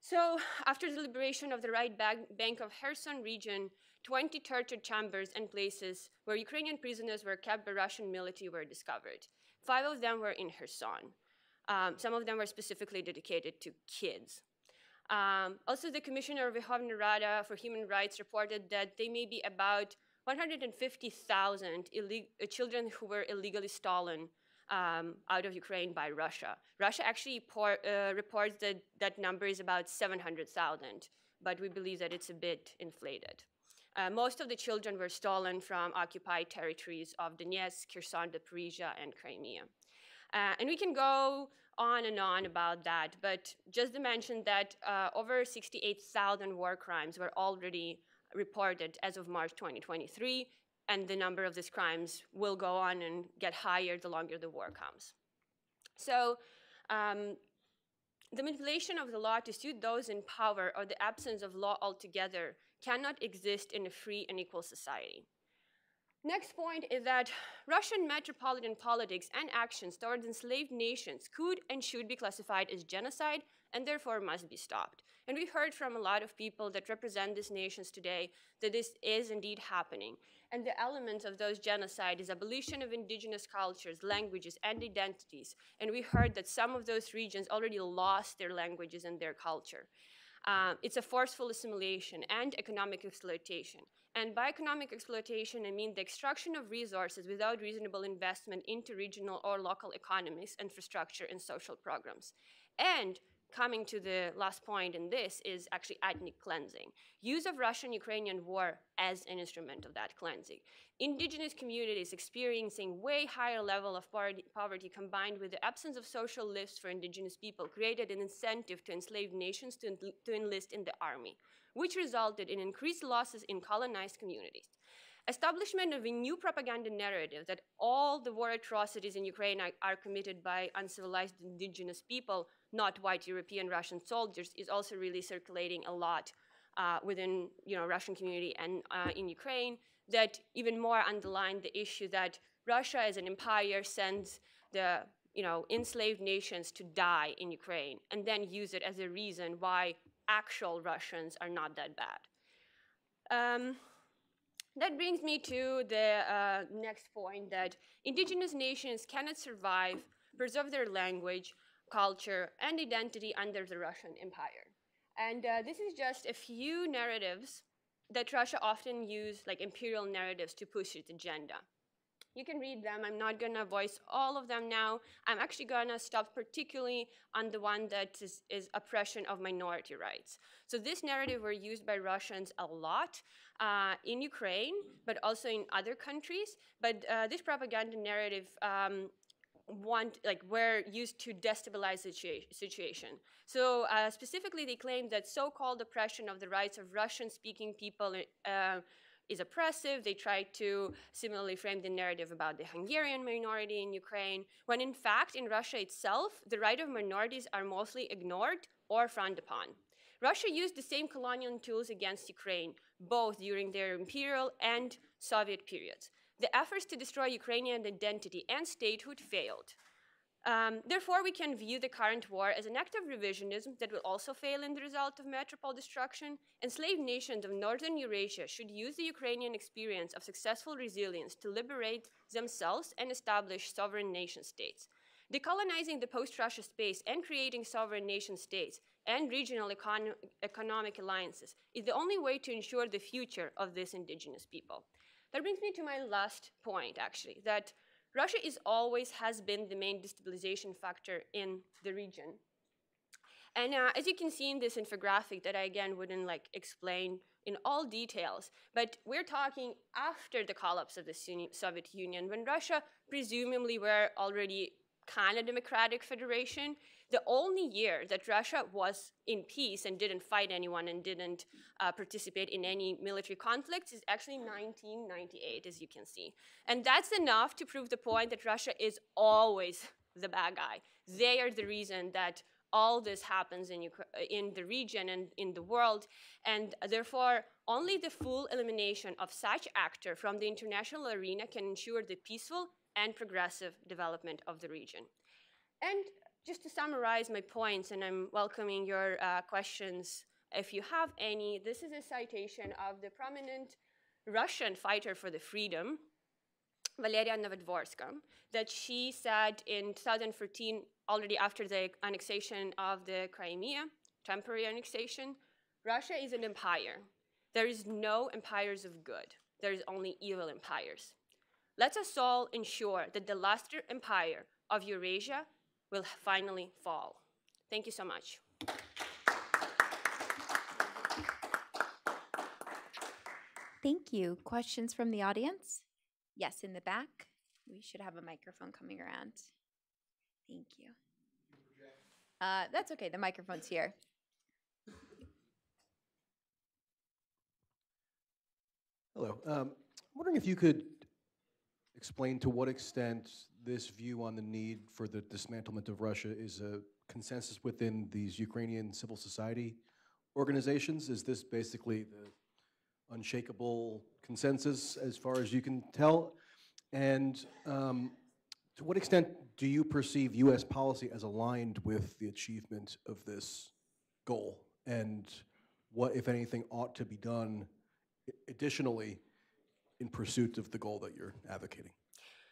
So, after the liberation of the right bank of Kherson region, 20 torture chambers and places where Ukrainian prisoners were kept by Russian military were discovered. Five of them were in Kherson. Um, some of them were specifically dedicated to kids. Um, also, the Commissioner of Verkhovna for Human Rights reported that there may be about 150,000 uh, children who were illegally stolen um, out of Ukraine by Russia. Russia actually uh, reports that that number is about 700,000, but we believe that it's a bit inflated. Uh, most of the children were stolen from occupied territories of Donetsk, Kherson, Zaporizhia, and Crimea. Uh, and we can go on and on about that, but just to mention that uh, over 68,000 war crimes were already reported as of March 2023, and the number of these crimes will go on and get higher the longer the war comes. So um, the manipulation of the law to suit those in power or the absence of law altogether cannot exist in a free and equal society. Next point is that Russian metropolitan politics and actions towards enslaved nations could and should be classified as genocide and therefore must be stopped. And we heard from a lot of people that represent these nations today that this is indeed happening. And the elements of those genocide is abolition of indigenous cultures, languages, and identities. And we heard that some of those regions already lost their languages and their culture. Uh, it's a forceful assimilation and economic exploitation. And by economic exploitation, I mean the extraction of resources without reasonable investment into regional or local economies, infrastructure, and social programs. And coming to the last point in this is actually ethnic cleansing. Use of Russian-Ukrainian war as an instrument of that cleansing. Indigenous communities experiencing way higher level of poverty combined with the absence of social lifts for indigenous people created an incentive to enslaved nations to, to enlist in the army, which resulted in increased losses in colonized communities. Establishment of a new propaganda narrative that all the war atrocities in Ukraine are, are committed by uncivilized indigenous people not white European Russian soldiers is also really circulating a lot uh, within you know Russian community and uh, in Ukraine that even more underline the issue that Russia as an empire sends the you know enslaved nations to die in Ukraine and then use it as a reason why actual Russians are not that bad. Um, that brings me to the uh, next point that indigenous nations cannot survive, preserve their language, culture, and identity under the Russian Empire. And uh, this is just a few narratives that Russia often use, like imperial narratives, to push its agenda. You can read them. I'm not going to voice all of them now. I'm actually going to stop particularly on the one that is, is, oppression of minority rights. So this narrative were used by Russians a lot uh, in Ukraine, but also in other countries. But uh, this propaganda narrative um, want like were used to destabilize the situa situation. So uh, specifically, they claim that so-called oppression of the rights of Russian-speaking people uh, is oppressive. They try to similarly frame the narrative about the Hungarian minority in Ukraine, when in fact, in Russia itself, the right of minorities are mostly ignored or frowned upon. Russia used the same colonial tools against Ukraine, both during their imperial and Soviet periods. The efforts to destroy Ukrainian identity and statehood failed. Um, therefore, we can view the current war as an act of revisionism that will also fail in the result of metropole destruction. Enslaved nations of northern Eurasia should use the Ukrainian experience of successful resilience to liberate themselves and establish sovereign nation states. Decolonizing the post-Russia space and creating sovereign nation states and regional econ economic alliances is the only way to ensure the future of these indigenous people. That brings me to my last point, actually, that Russia is always has been the main destabilization factor in the region. And uh, as you can see in this infographic that I again wouldn't like explain in all details, but we're talking after the collapse of the Soviet Union, when Russia presumably were already kind of democratic federation. The only year that Russia was in peace and didn't fight anyone and didn't uh, participate in any military conflicts is actually 1998, as you can see. And that's enough to prove the point that Russia is always the bad guy. They are the reason that all this happens in, in the region and in the world, and therefore only the full elimination of such actor from the international arena can ensure the peaceful and progressive development of the region. And just to summarize my points, and I'm welcoming your uh, questions if you have any, this is a citation of the prominent Russian fighter for the freedom, Valeria Novodvorskaya, that she said in 2014, already after the annexation of the Crimea, temporary annexation, Russia is an empire. There is no empires of good. There is only evil empires. Let us all ensure that the last empire of Eurasia will finally fall. Thank you so much. Thank you. Questions from the audience? Yes, in the back. We should have a microphone coming around. Thank you. Uh, that's okay. The microphone's here. Hello. Um, I'm wondering if you could explain to what extent this view on the need for the dismantlement of Russia is a consensus within these Ukrainian civil society organizations? Is this basically the unshakable consensus as far as you can tell? And um, to what extent do you perceive U.S. policy as aligned with the achievement of this goal? And what, if anything, ought to be done additionally in pursuit of the goal that you're advocating?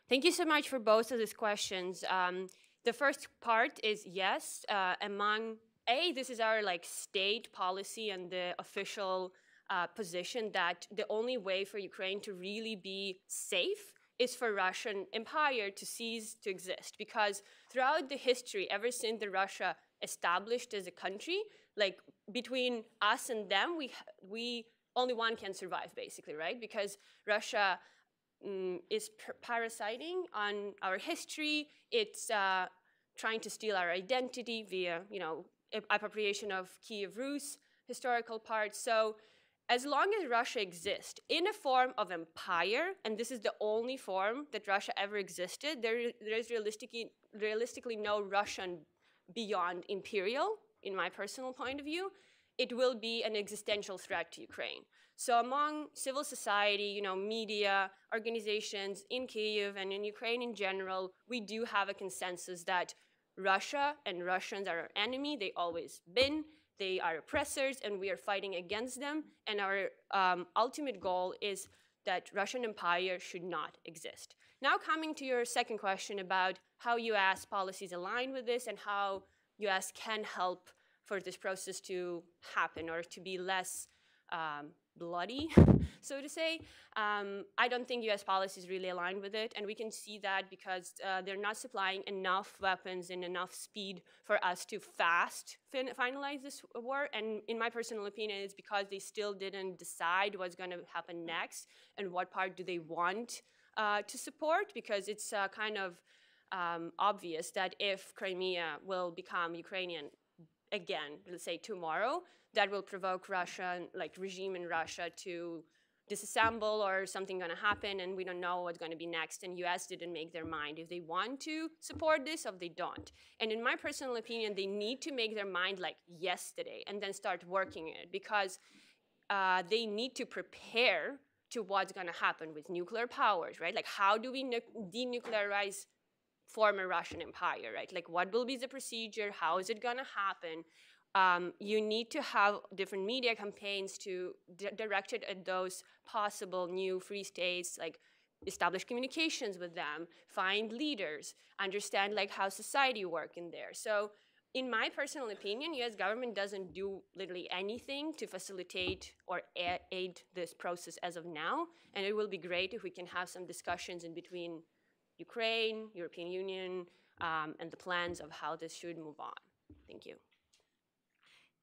Thank you so much for both of these questions. Um, the first part is yes, uh, among A, this is our like state policy and the official uh, position that the only way for Ukraine to really be safe is for Russian empire to cease to exist. Because throughout the history, ever since the Russia established as a country, like between us and them, we, we only one can survive, basically, right? Because Russia um, is parasiting on our history. It's uh, trying to steal our identity via, you know, appropriation of Kiev Rus historical parts. So as long as Russia exists in a form of empire, and this is the only form that Russia ever existed, there, there is realistically, realistically no Russian beyond imperial, in my personal point of view it will be an existential threat to Ukraine. So among civil society, you know, media, organizations in Kiev and in Ukraine in general, we do have a consensus that Russia and Russians are our enemy. They always been. They are oppressors, and we are fighting against them. And our um, ultimate goal is that Russian empire should not exist. Now coming to your second question about how U.S. policies align with this and how U.S. can help for this process to happen or to be less um, bloody, so to say. Um, I don't think US policy is really aligned with it, and we can see that because uh, they're not supplying enough weapons and enough speed for us to fast fin finalize this war. And in my personal opinion, it's because they still didn't decide what's going to happen next and what part do they want uh, to support, because it's uh, kind of um, obvious that if Crimea will become Ukrainian again, let's say tomorrow, that will provoke Russia, like regime in Russia to disassemble or something going to happen and we don't know what's going to be next and us didn't make their mind. If they want to support this or they don't. And in my personal opinion they need to make their mind like yesterday and then start working it because uh, they need to prepare to what's going to happen with nuclear powers right? Like how do we denuclearize former russian empire right like what will be the procedure how is it going to happen um, you need to have different media campaigns to direct it at those possible new free states, like establish communications with them, find leaders, understand like how society work in there. So in my personal opinion, U.S. government doesn't do literally anything to facilitate or aid this process as of now, and it will be great if we can have some discussions in between Ukraine, European Union, um, and the plans of how this should move on. Thank you.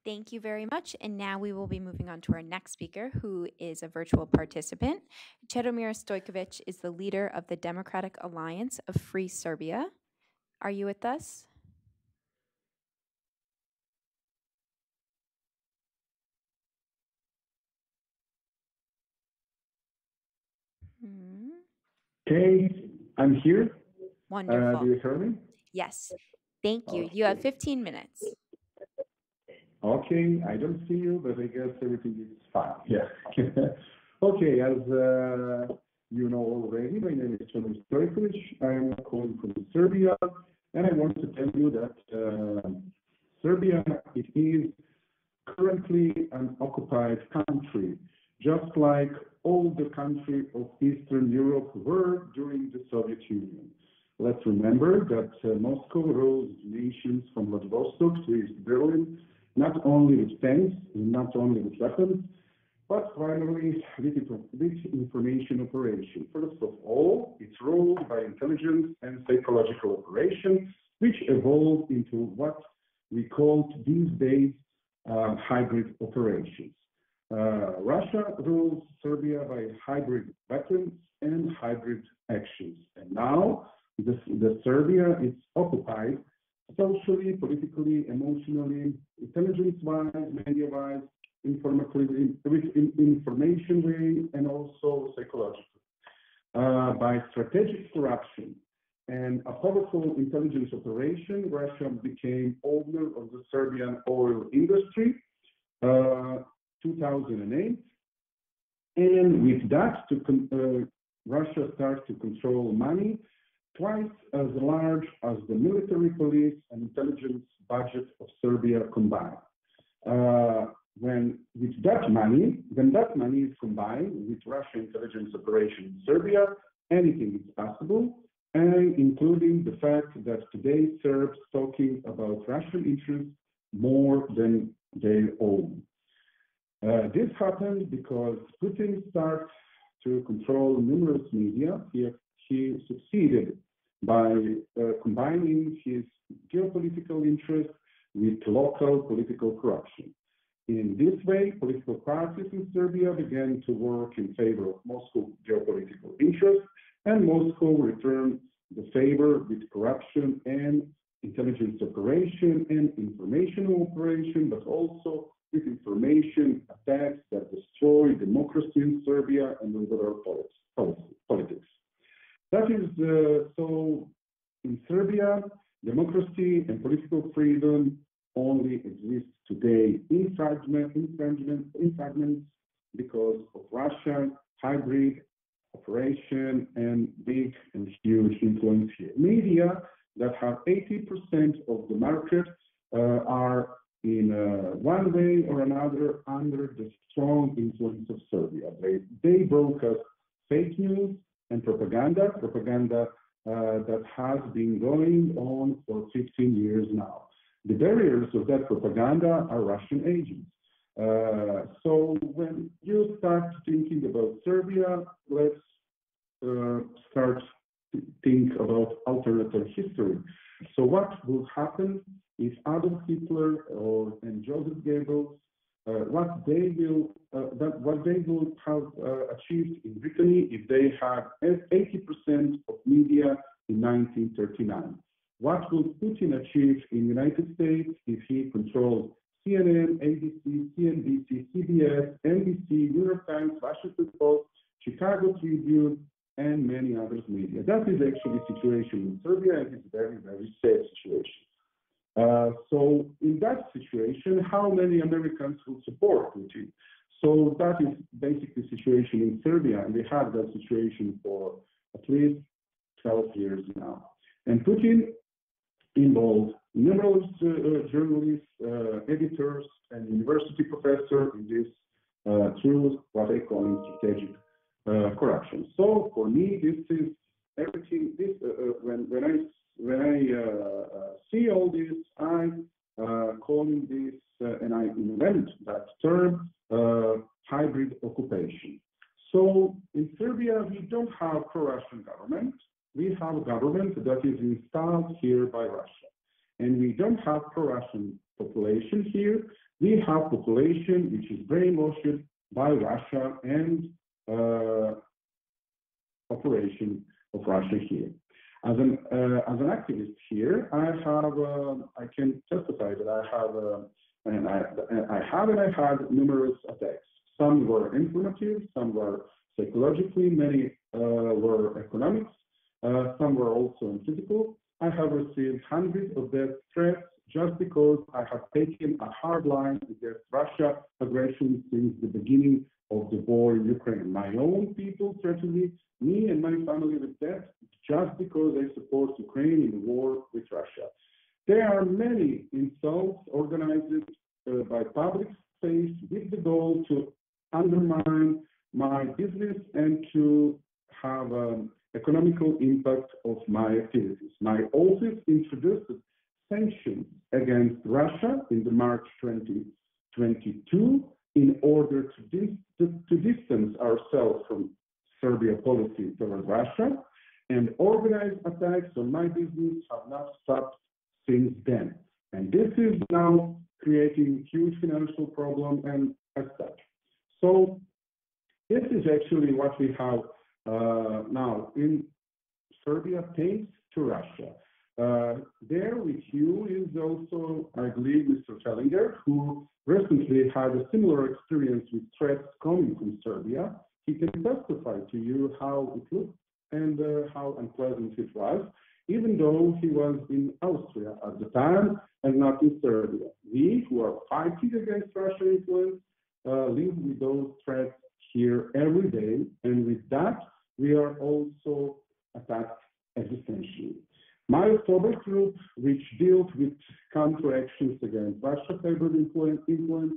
Thank you very much. And now we will be moving on to our next speaker, who is a virtual participant. Chedomir Stojkovic is the leader of the Democratic Alliance of Free Serbia. Are you with us? Hmm. Okay, I'm here. Wonderful. Uh, do you hear me? Yes. Thank you. You have 15 minutes. Okay, I don't see you, but I guess everything is fine. Yeah. okay, as uh, you know already, my name is Tomi Stojkovic. I am calling from Serbia, and I want to tell you that uh, Serbia it is currently an occupied country, just like all the countries of Eastern Europe were during the Soviet Union. Let's remember that uh, Moscow rose nations from Vladivostok to East Berlin not only with tanks, not only with weapons, but primarily with, information operation. First of all, it's ruled by intelligence and psychological operation, which evolved into what we call these days uh, hybrid operations. Uh, Russia rules Serbia by hybrid weapons and hybrid actions. And now the, the Serbia is occupied socially, politically, emotionally, intelligence-wise, media-wise, informatively, information way, and also psychologically. Uh, by strategic corruption and a powerful intelligence operation, Russia became owner of the Serbian oil industry, uh, 2008. And with that, to uh, Russia starts to control money twice as large as the military police and intelligence budget of Serbia combined. Uh, when with that money, when that money is combined with Russian intelligence operation in Serbia, anything is possible, and including the fact that today Serbs talking about Russian interests more than their own. Uh, this happened because Putin started to control numerous media. He, he succeeded by uh, combining his geopolitical interests with local political corruption. In this way, political parties in Serbia began to work in favor of Moscow geopolitical interests, and Moscow returned the favor with corruption and intelligence operation and information operation, but also with information attacks that destroy democracy in Serbia and liberal politics. That is uh, so in Serbia, democracy and political freedom only exist today in, fragment, in, fragment, in fragments because of Russian hybrid operation and big and huge influence here. Media that have 80% of the market uh, are in uh, one way or another under the strong influence of Serbia. They, they broadcast fake news, and propaganda. Propaganda uh, that has been going on for 15 years now. The barriers of that propaganda are Russian agents. Uh, so when you start thinking about Serbia, let's uh, start think about alternative history. So what will happen if Adolf Hitler or and Joseph Goebbels, uh, what they will uh, that what they will have uh, achieved in Brittany if they had 80% of media in 1939? What will Putin achieve in United States if he controls CNN, ABC, CNBC, CBS, NBC, New York Times, Washington Post, Chicago Tribune, and many others media. That is actually the situation in Serbia, and it's a very, very sad situation. Uh, so in that situation, how many Americans will support Putin? So that is basically the situation in Serbia, and we have that situation for at least 12 years now. And Putin involved numerous uh, journalists, uh, editors, and university professors in this uh, through what I call strategic uh, corruption. So for me, this is everything. This uh, uh, when when I when I uh, uh, see all this, I uh, calling this and I invent that term hybrid occupation. So in Serbia, we don't have pro-Russian government. We have a government that is installed here by Russia. And we don't have pro-Russian population here. We have population which is brainwashed by Russia and uh, operation of Russia here. As an uh, as an activist here, I have uh, I can testify that I have and I I have and I had numerous attacks. Some were informative, some were psychologically, many were economics, some were also physical. I have received hundreds of death threats just because I have taken a hard line against Russia aggression since the beginning of the war in Ukraine. My own people threatened me, and my family with death just because I support Ukraine in the war with Russia. There are many insults organized uh, by public space with the goal to undermine my business and to have um, economical impact of my activities. My office introduced sanctions against Russia in the March 2022 in order to, dis to, to distance ourselves from Serbia policy towards Russia, and organized attacks on my business have not stopped since then. And this is now creating huge financial problem and as such. So this is actually what we have uh, now in Serbia thanks to Russia. Uh, there with you is also, I believe, Mr. Fellinger, who recently had a similar experience with threats coming from Serbia. He can testify to you how it looked and uh, how unpleasant it was, even though he was in Austria at the time and not in Serbia. We, who are fighting against Russian influence, uh, live with those threats here every day, and with that, we are also attacked existentially. My October group, which deals with counteractions against Russia hybrid influence,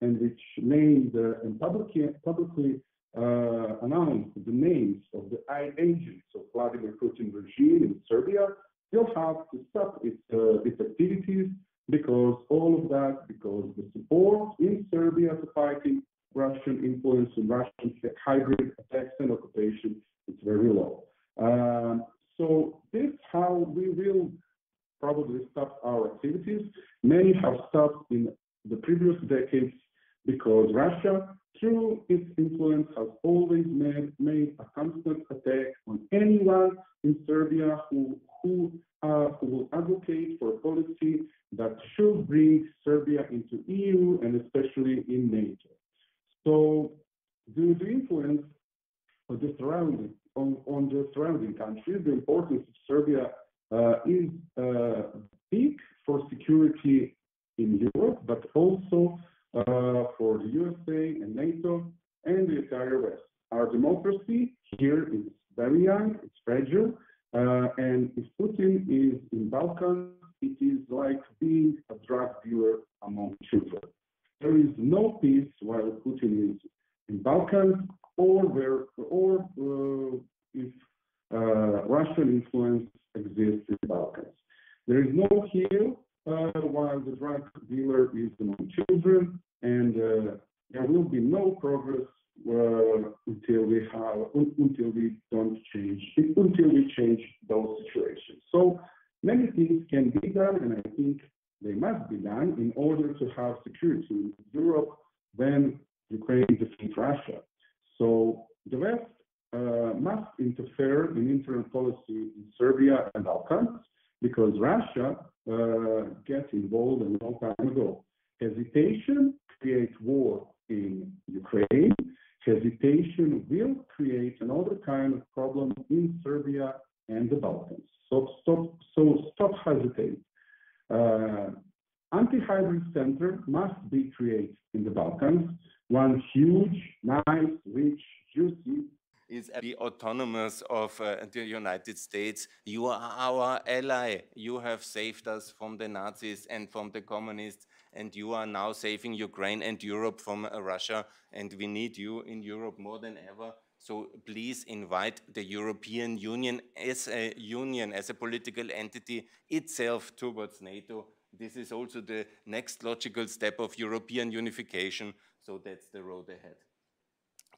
and which named uh, and publicly, publicly uh, announced the names of the agents of Vladimir Putin regime in Serbia, will have to stop its, uh, its activities because all of that, because the support in Serbia to fighting Russian influence and Russian hybrid attacks and occupation is very low. Um, so this is how we will probably stop our activities. Many have stopped in the previous decades because Russia, through its influence, has always made, made a constant attack on anyone in Serbia who, who, uh, who will advocate for a policy that should bring Serbia into EU and especially in NATO. So due to influence of the surrounding on, on the surrounding countries, the importance of Serbia uh, is uh, big for security in Europe, but also uh, for the USA and NATO and the entire West. Our democracy here is very young, it's fragile, and if Putin is in Balkans, it is like being a drug dealer among children. There is no peace while Putin is in Balkans or where or uh, if uh, Russian influence exists in the Balkans. There is no heal uh, while the drug dealer is among children, and there will be no progress until we have until we don't change until we change those situations. So many things can be done, and I think they must be done in order to have security in Europe when Ukraine defeats Russia. So the West uh, must interfere in internal policy in Serbia and Balkans because Russia uh, got involved a long time ago. Hesitation creates war in Ukraine. Hesitation will create another kind of problem in Serbia and the Balkans. So stop, so stop hesitate. Uh, anti-hybrid center must be created in the Balkans. One huge, nice, rich, juicy is the autonomous of uh, the United States. You are our ally. You have saved us from the Nazis and from the communists, and you are now saving Ukraine and Europe from uh, Russia, and we need you in Europe more than ever. So please invite the European Union as a union, as a political entity itself towards NATO. This is also the next logical step of European unification. So that's the road ahead.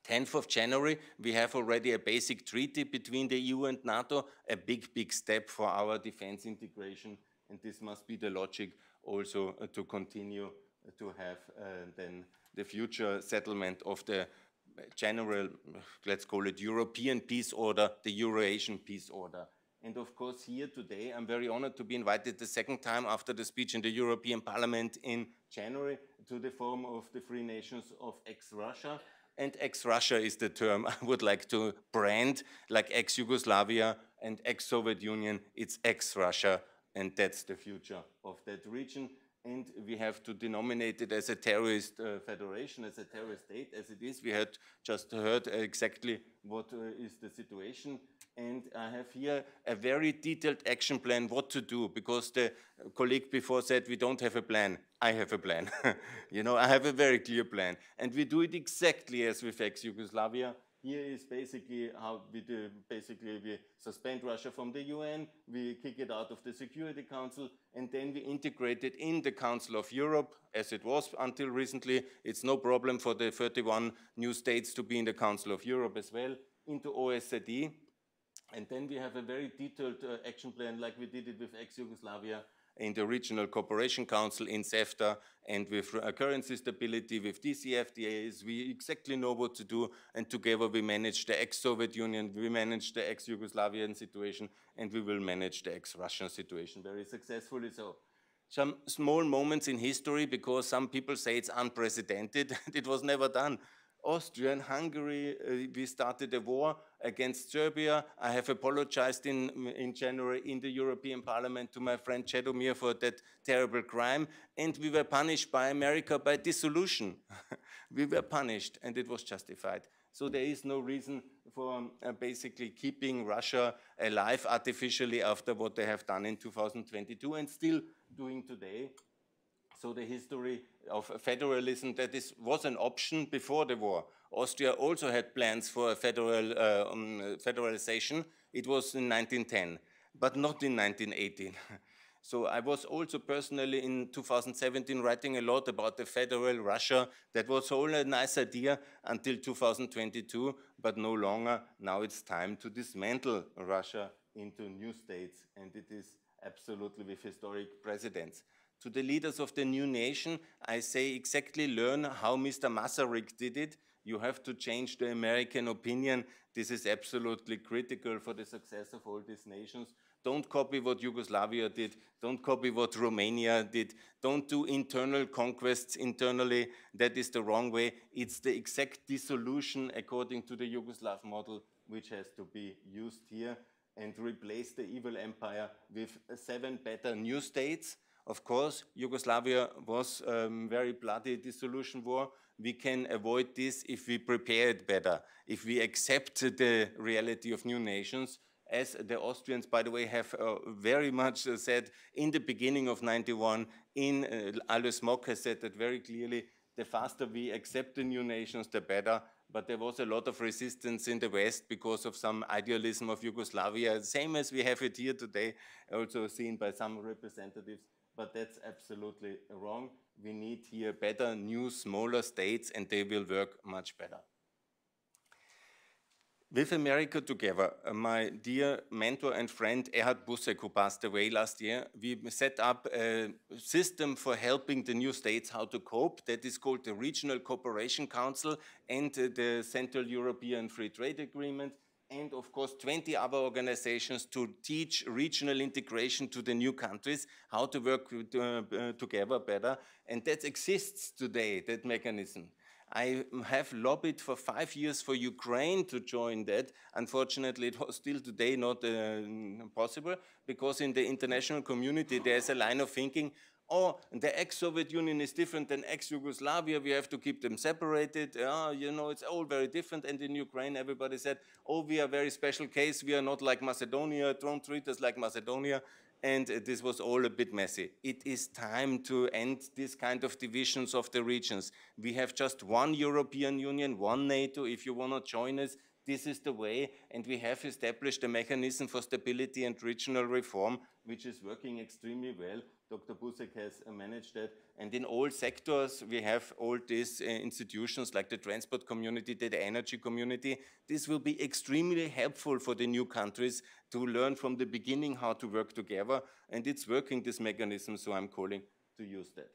10th of January, we have already a basic treaty between the EU and NATO, a big, big step for our defense integration. And this must be the logic also uh, to continue to have uh, then the future settlement of the general, let's call it European peace order, the Eurasian peace order. And of course, here today, I'm very honored to be invited the second time after the speech in the European Parliament in January to the Forum of the Free Nations of ex-Russia and ex-Russia is the term I would like to brand, like ex-Yugoslavia and ex-Soviet Union, it's ex-Russia, and that's the future of that region. And we have to denominate it as a terrorist uh, federation, as a terrorist state, as it is. We had just heard exactly what uh, is the situation. And I have here a very detailed action plan what to do, because the colleague before said we don't have a plan. I have a plan. you know, I have a very clear plan. And we do it exactly as with ex-Yugoslavia. Here is basically how we do, basically we suspend Russia from the UN, we kick it out of the Security Council, and then we integrate it in the Council of Europe, as it was until recently. It's no problem for the 31 new states to be in the Council of Europe as well, into OSCE. And then we have a very detailed uh, action plan like we did it with ex-Yugoslavia in the Regional Cooperation Council in CEFTA and with uh, currency stability, with DCFTAs, we exactly know what to do and together we manage the ex-Soviet Union, we manage the ex-Yugoslavian situation and we will manage the ex-Russian situation very successfully. So some small moments in history because some people say it's unprecedented. it was never done. Austria and Hungary, uh, we started a war against Serbia. I have apologized in, in January in the European Parliament to my friend Chedomir for that terrible crime. And we were punished by America by dissolution. we were punished and it was justified. So there is no reason for uh, basically keeping Russia alive artificially after what they have done in 2022 and still doing today. So the history of federalism that is, was an option before the war. Austria also had plans for a federal uh, um, federalization. It was in 1910, but not in 1918. so I was also personally in 2017 writing a lot about the federal Russia. That was all a nice idea until 2022, but no longer. Now it's time to dismantle Russia into new states, and it is absolutely with historic precedents to the leaders of the new nation, I say exactly learn how Mr. Masaryk did it. You have to change the American opinion. This is absolutely critical for the success of all these nations. Don't copy what Yugoslavia did. Don't copy what Romania did. Don't do internal conquests internally. That is the wrong way. It's the exact dissolution according to the Yugoslav model which has to be used here and replace the evil empire with seven better new states of course, Yugoslavia was a um, very bloody dissolution war. We can avoid this if we prepare it better, if we accept the reality of new nations, as the Austrians, by the way, have uh, very much uh, said in the beginning of 91, in uh, Alois Mock has said that very clearly, the faster we accept the new nations, the better. but there was a lot of resistance in the West because of some idealism of Yugoslavia, same as we have it here today, also seen by some representatives, but that's absolutely wrong. We need here better, new, smaller states, and they will work much better. With America Together, uh, my dear mentor and friend Erhard Busek, who passed away last year, we set up a system for helping the new states how to cope. That is called the Regional Cooperation Council and uh, the Central European Free Trade Agreement and of course 20 other organizations to teach regional integration to the new countries, how to work uh, uh, together better. And that exists today, that mechanism. I have lobbied for five years for Ukraine to join that. Unfortunately, it was still today not uh, possible because in the international community there's a line of thinking, oh, the ex-Soviet Union is different than ex-Yugoslavia, we have to keep them separated. Uh, you know, it's all very different. And in Ukraine, everybody said, oh, we are a very special case. We are not like Macedonia. Don't treat us like Macedonia and this was all a bit messy. It is time to end this kind of divisions of the regions. We have just one European Union, one NATO. If you want to join us, this is the way, and we have established a mechanism for stability and regional reform, which is working extremely well. Dr. Busek has managed that. And in all sectors, we have all these uh, institutions like the transport community, the energy community. This will be extremely helpful for the new countries to learn from the beginning how to work together. And it's working, this mechanism, so I'm calling to use that.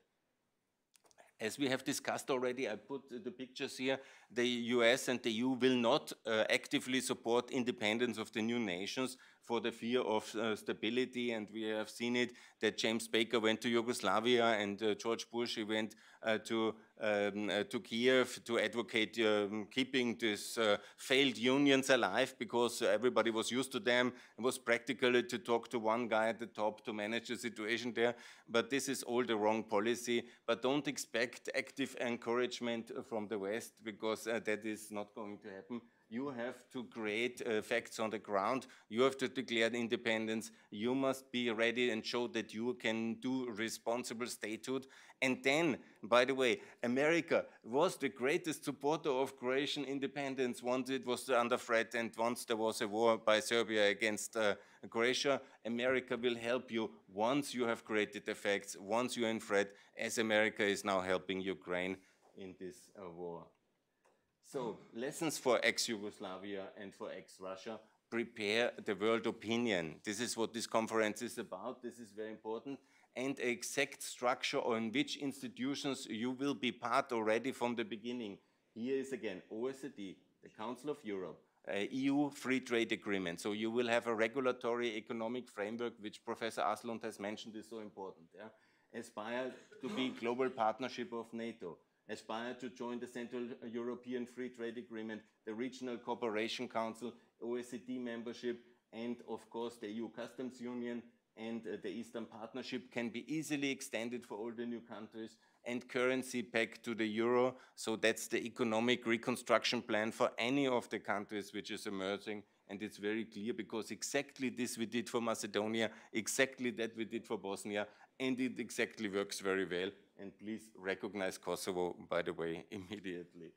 As we have discussed already, I put the pictures here. The US and the EU will not uh, actively support independence of the new nations for the fear of uh, stability. And we have seen it that James Baker went to Yugoslavia and uh, George Bush he went uh, to um, uh, to Kiev to advocate um, keeping these uh, failed unions alive because everybody was used to them. It was practically to talk to one guy at the top to manage the situation there. But this is all the wrong policy. But don't expect active encouragement from the West because that is not going to happen you have to create uh, facts on the ground. You have to declare independence. You must be ready and show that you can do responsible statehood. And then, by the way, America was the greatest supporter of Croatian independence once it was under threat and once there was a war by Serbia against uh, Croatia. America will help you once you have created the facts, once you're in threat, as America is now helping Ukraine in this uh, war. So, lessons for ex-Yugoslavia and for ex-Russia, prepare the world opinion. This is what this conference is about. This is very important. And exact structure on which institutions you will be part already from the beginning. Here is again OECD, the Council of Europe, uh, EU free trade agreement. So you will have a regulatory economic framework, which Professor Åslund has mentioned is so important. Yeah? Aspire to be global partnership of NATO aspire to join the Central European Free Trade Agreement, the Regional Cooperation Council, OECD membership, and of course the EU Customs Union and uh, the Eastern Partnership can be easily extended for all the new countries and currency back to the euro. So that's the economic reconstruction plan for any of the countries which is emerging. And it's very clear because exactly this we did for Macedonia, exactly that we did for Bosnia, and it exactly works very well and please recognize Kosovo, by the way, immediately.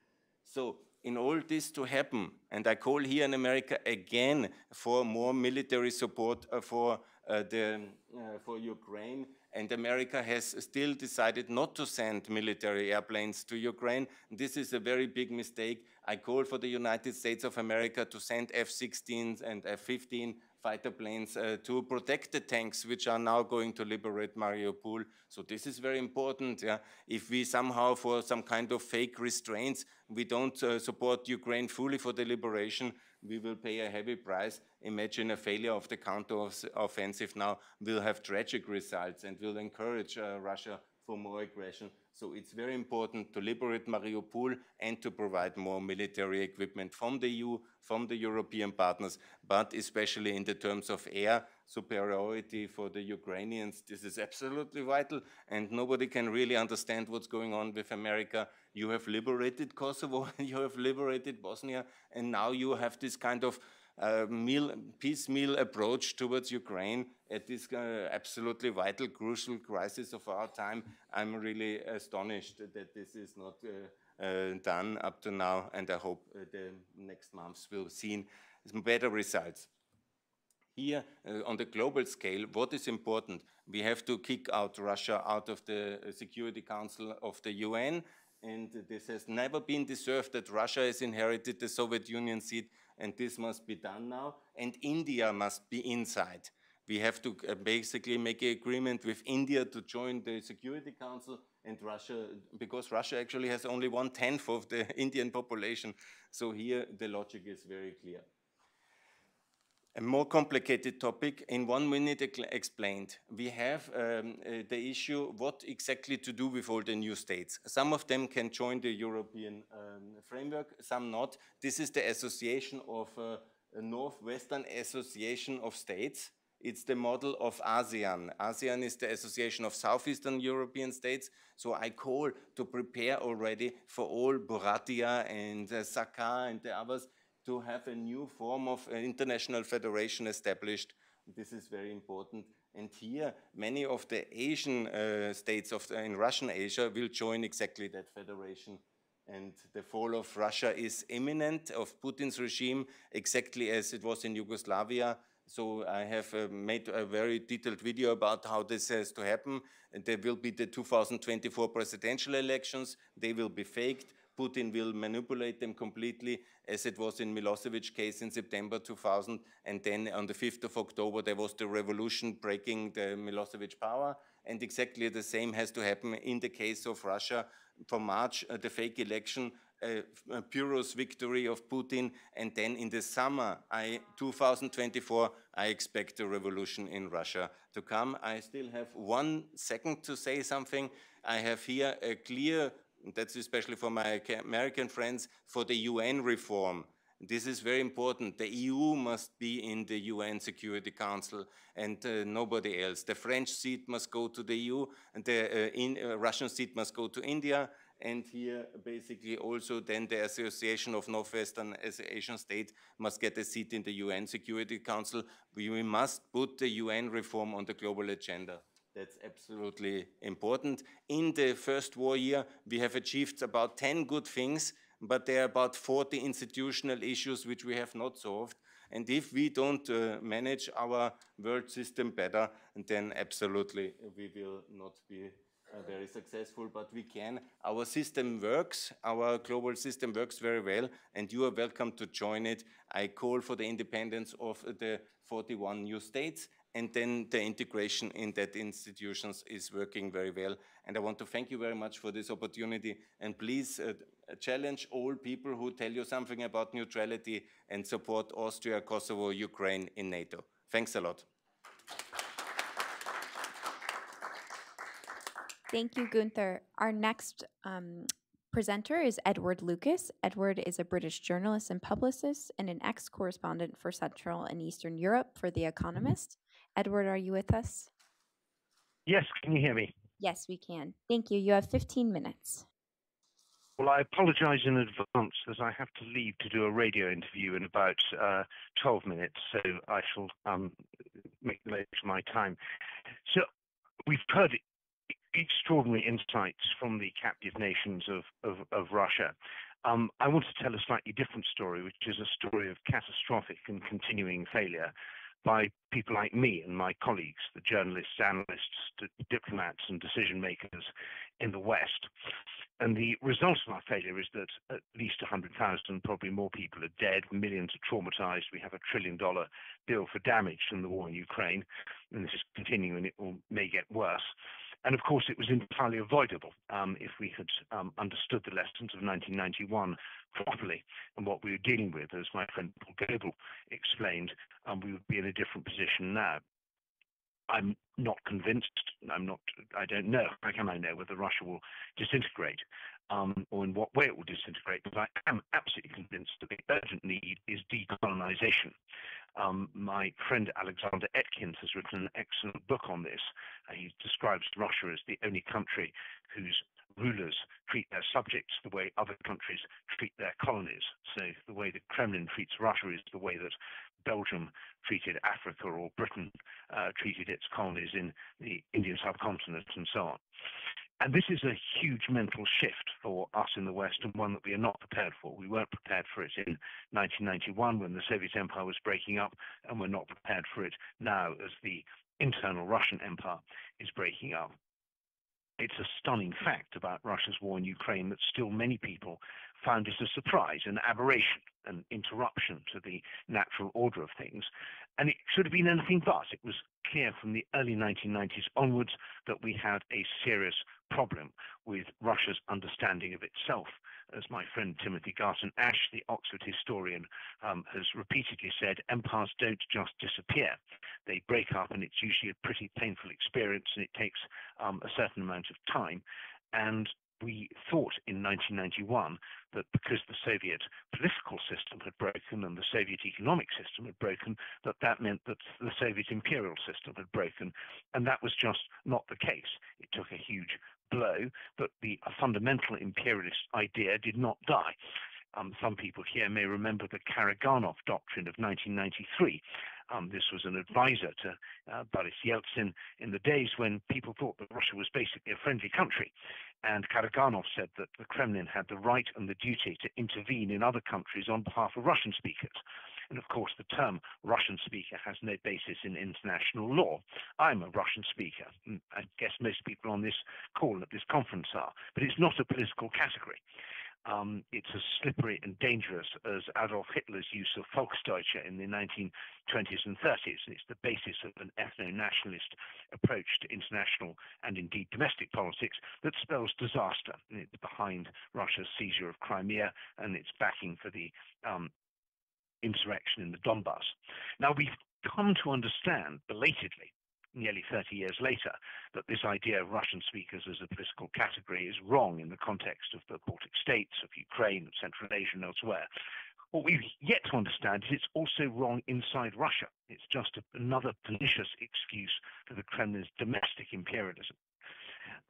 So in all this to happen, and I call here in America again for more military support uh, for, uh, the, uh, for Ukraine, and America has still decided not to send military airplanes to Ukraine. This is a very big mistake. I call for the United States of America to send F-16s and F-15 fighter planes uh, to protect the tanks which are now going to liberate Mariupol. So this is very important. Yeah? If we somehow, for some kind of fake restraints, we don't uh, support Ukraine fully for the liberation, we will pay a heavy price. Imagine a failure of the counter-offensive now will have tragic results and will encourage uh, Russia for more aggression. So it's very important to liberate Mariupol and to provide more military equipment from the EU, from the European partners, but especially in the terms of air superiority for the Ukrainians. This is absolutely vital, and nobody can really understand what's going on with America. You have liberated Kosovo, you have liberated Bosnia, and now you have this kind of uh, meal, piecemeal approach towards Ukraine at this uh, absolutely vital, crucial crisis of our time, I'm really astonished that this is not uh, uh, done up to now, and I hope uh, the next months will see better results. Here, uh, on the global scale, what is important? We have to kick out Russia out of the Security Council of the UN, and this has never been deserved that Russia has inherited the Soviet Union seat, and this must be done now, and India must be inside. We have to uh, basically make an agreement with India to join the Security Council and Russia, because Russia actually has only one tenth of the Indian population. So here the logic is very clear a more complicated topic in one minute explained. We have um, uh, the issue what exactly to do with all the new states. Some of them can join the European um, framework, some not. This is the association of uh, Northwestern Association of States. It's the model of ASEAN. ASEAN is the Association of Southeastern European States. So I call to prepare already for all Buryatia and uh, Sakha and the others to have a new form of uh, international federation established. This is very important. And here, many of the Asian uh, states of the, in Russian Asia will join exactly that federation. And the fall of Russia is imminent, of Putin's regime, exactly as it was in Yugoslavia. So I have uh, made a very detailed video about how this has to happen. And there will be the 2024 presidential elections. They will be faked. Putin will manipulate them completely, as it was in Milosevic case in September 2000. And then on the 5th of October, there was the revolution breaking the Milosevic power. And exactly the same has to happen in the case of Russia. For March, uh, the fake election, uh, victory of Putin, and then in the summer, I, 2024, I expect a revolution in Russia to come. I still have one second to say something. I have here a clear that's especially for my American friends, for the UN reform. This is very important. The EU must be in the UN Security Council and uh, nobody else. The French seat must go to the EU, and the uh, in, uh, Russian seat must go to India. And here, basically, also then the Association of Northwestern Asian States must get a seat in the UN Security Council. We, we must put the UN reform on the global agenda. That's absolutely important. In the first war year, we have achieved about 10 good things, but there are about 40 institutional issues which we have not solved. And if we don't uh, manage our world system better, then absolutely we will not be uh, very successful, but we can. Our system works, our global system works very well, and you are welcome to join it. I call for the independence of the 41 new states, and then the integration in that institutions is working very well. And I want to thank you very much for this opportunity. And please uh, challenge all people who tell you something about neutrality and support Austria, Kosovo, Ukraine in NATO. Thanks a lot. Thank you, Gunther. Our next um, presenter is Edward Lucas. Edward is a British journalist and publicist and an ex correspondent for Central and Eastern Europe for The Economist. Edward, are you with us? Yes, can you hear me? Yes, we can. Thank you. You have 15 minutes. Well, I apologize in advance as I have to leave to do a radio interview in about uh, 12 minutes, so I shall um, make the most of my time. So, we've heard extraordinary insights from the captive nations of, of, of Russia. Um, I want to tell a slightly different story, which is a story of catastrophic and continuing failure by people like me and my colleagues, the journalists, analysts, diplomats, and decision makers in the West. And the result of our failure is that at least 100,000, probably more people are dead, millions are traumatized. We have a trillion dollar bill for damage from the war in Ukraine, and this is continuing, it will, may get worse. And of course, it was entirely avoidable um, if we had um, understood the lessons of 1991 properly and what we were dealing with, as my friend Paul Goble explained, um, we would be in a different position now. I'm not convinced. I'm not. I don't know. How can I know whether Russia will disintegrate, um, or in what way it will disintegrate? But I am absolutely convinced that the urgent need is decolonization. Um, my friend Alexander Etkind has written an excellent book on this. Uh, he describes Russia as the only country whose rulers treat their subjects the way other countries treat their colonies. So the way the Kremlin treats Russia is the way that Belgium treated Africa or Britain uh, treated its colonies in the Indian subcontinent and so on. And this is a huge mental shift for us in the West and one that we are not prepared for. We weren't prepared for it in 1991 when the Soviet Empire was breaking up, and we're not prepared for it now as the internal Russian Empire is breaking up. It's a stunning fact about Russia's war in Ukraine that still many people found it a surprise, an aberration, an interruption to the natural order of things. And it should have been anything but. It was clear from the early 1990s onwards that we had a serious problem with Russia's understanding of itself. As my friend Timothy Garton Ash, the Oxford historian, um, has repeatedly said, empires don't just disappear. They break up, and it's usually a pretty painful experience, and it takes um, a certain amount of time. And we thought in 1991 that because the Soviet political system had broken and the Soviet economic system had broken, that that meant that the Soviet imperial system had broken. And that was just not the case. It took a huge blow, but the fundamental imperialist idea did not die. Um, some people here may remember the Karaganov Doctrine of 1993. Um, this was an advisor to uh, Boris Yeltsin in the days when people thought that Russia was basically a friendly country. And Karaganov said that the Kremlin had the right and the duty to intervene in other countries on behalf of Russian speakers. And of course, the term Russian speaker has no basis in international law. I'm a Russian speaker. Mm, I guess most people on this call at this conference are, but it's not a political category um, it's as slippery and dangerous as Adolf Hitler's use of Volksdeutsche in the 1920s and 30s. It's the basis of an ethno-nationalist approach to international and indeed domestic politics that spells disaster. And it's behind Russia's seizure of Crimea and its backing for the um, insurrection in the Donbass. Now we've come to understand belatedly nearly 30 years later, that this idea of Russian speakers as a political category is wrong in the context of the Baltic states, of Ukraine, of Central Asia, and elsewhere. What we've yet to understand is it's also wrong inside Russia. It's just another pernicious excuse for the Kremlin's domestic imperialism.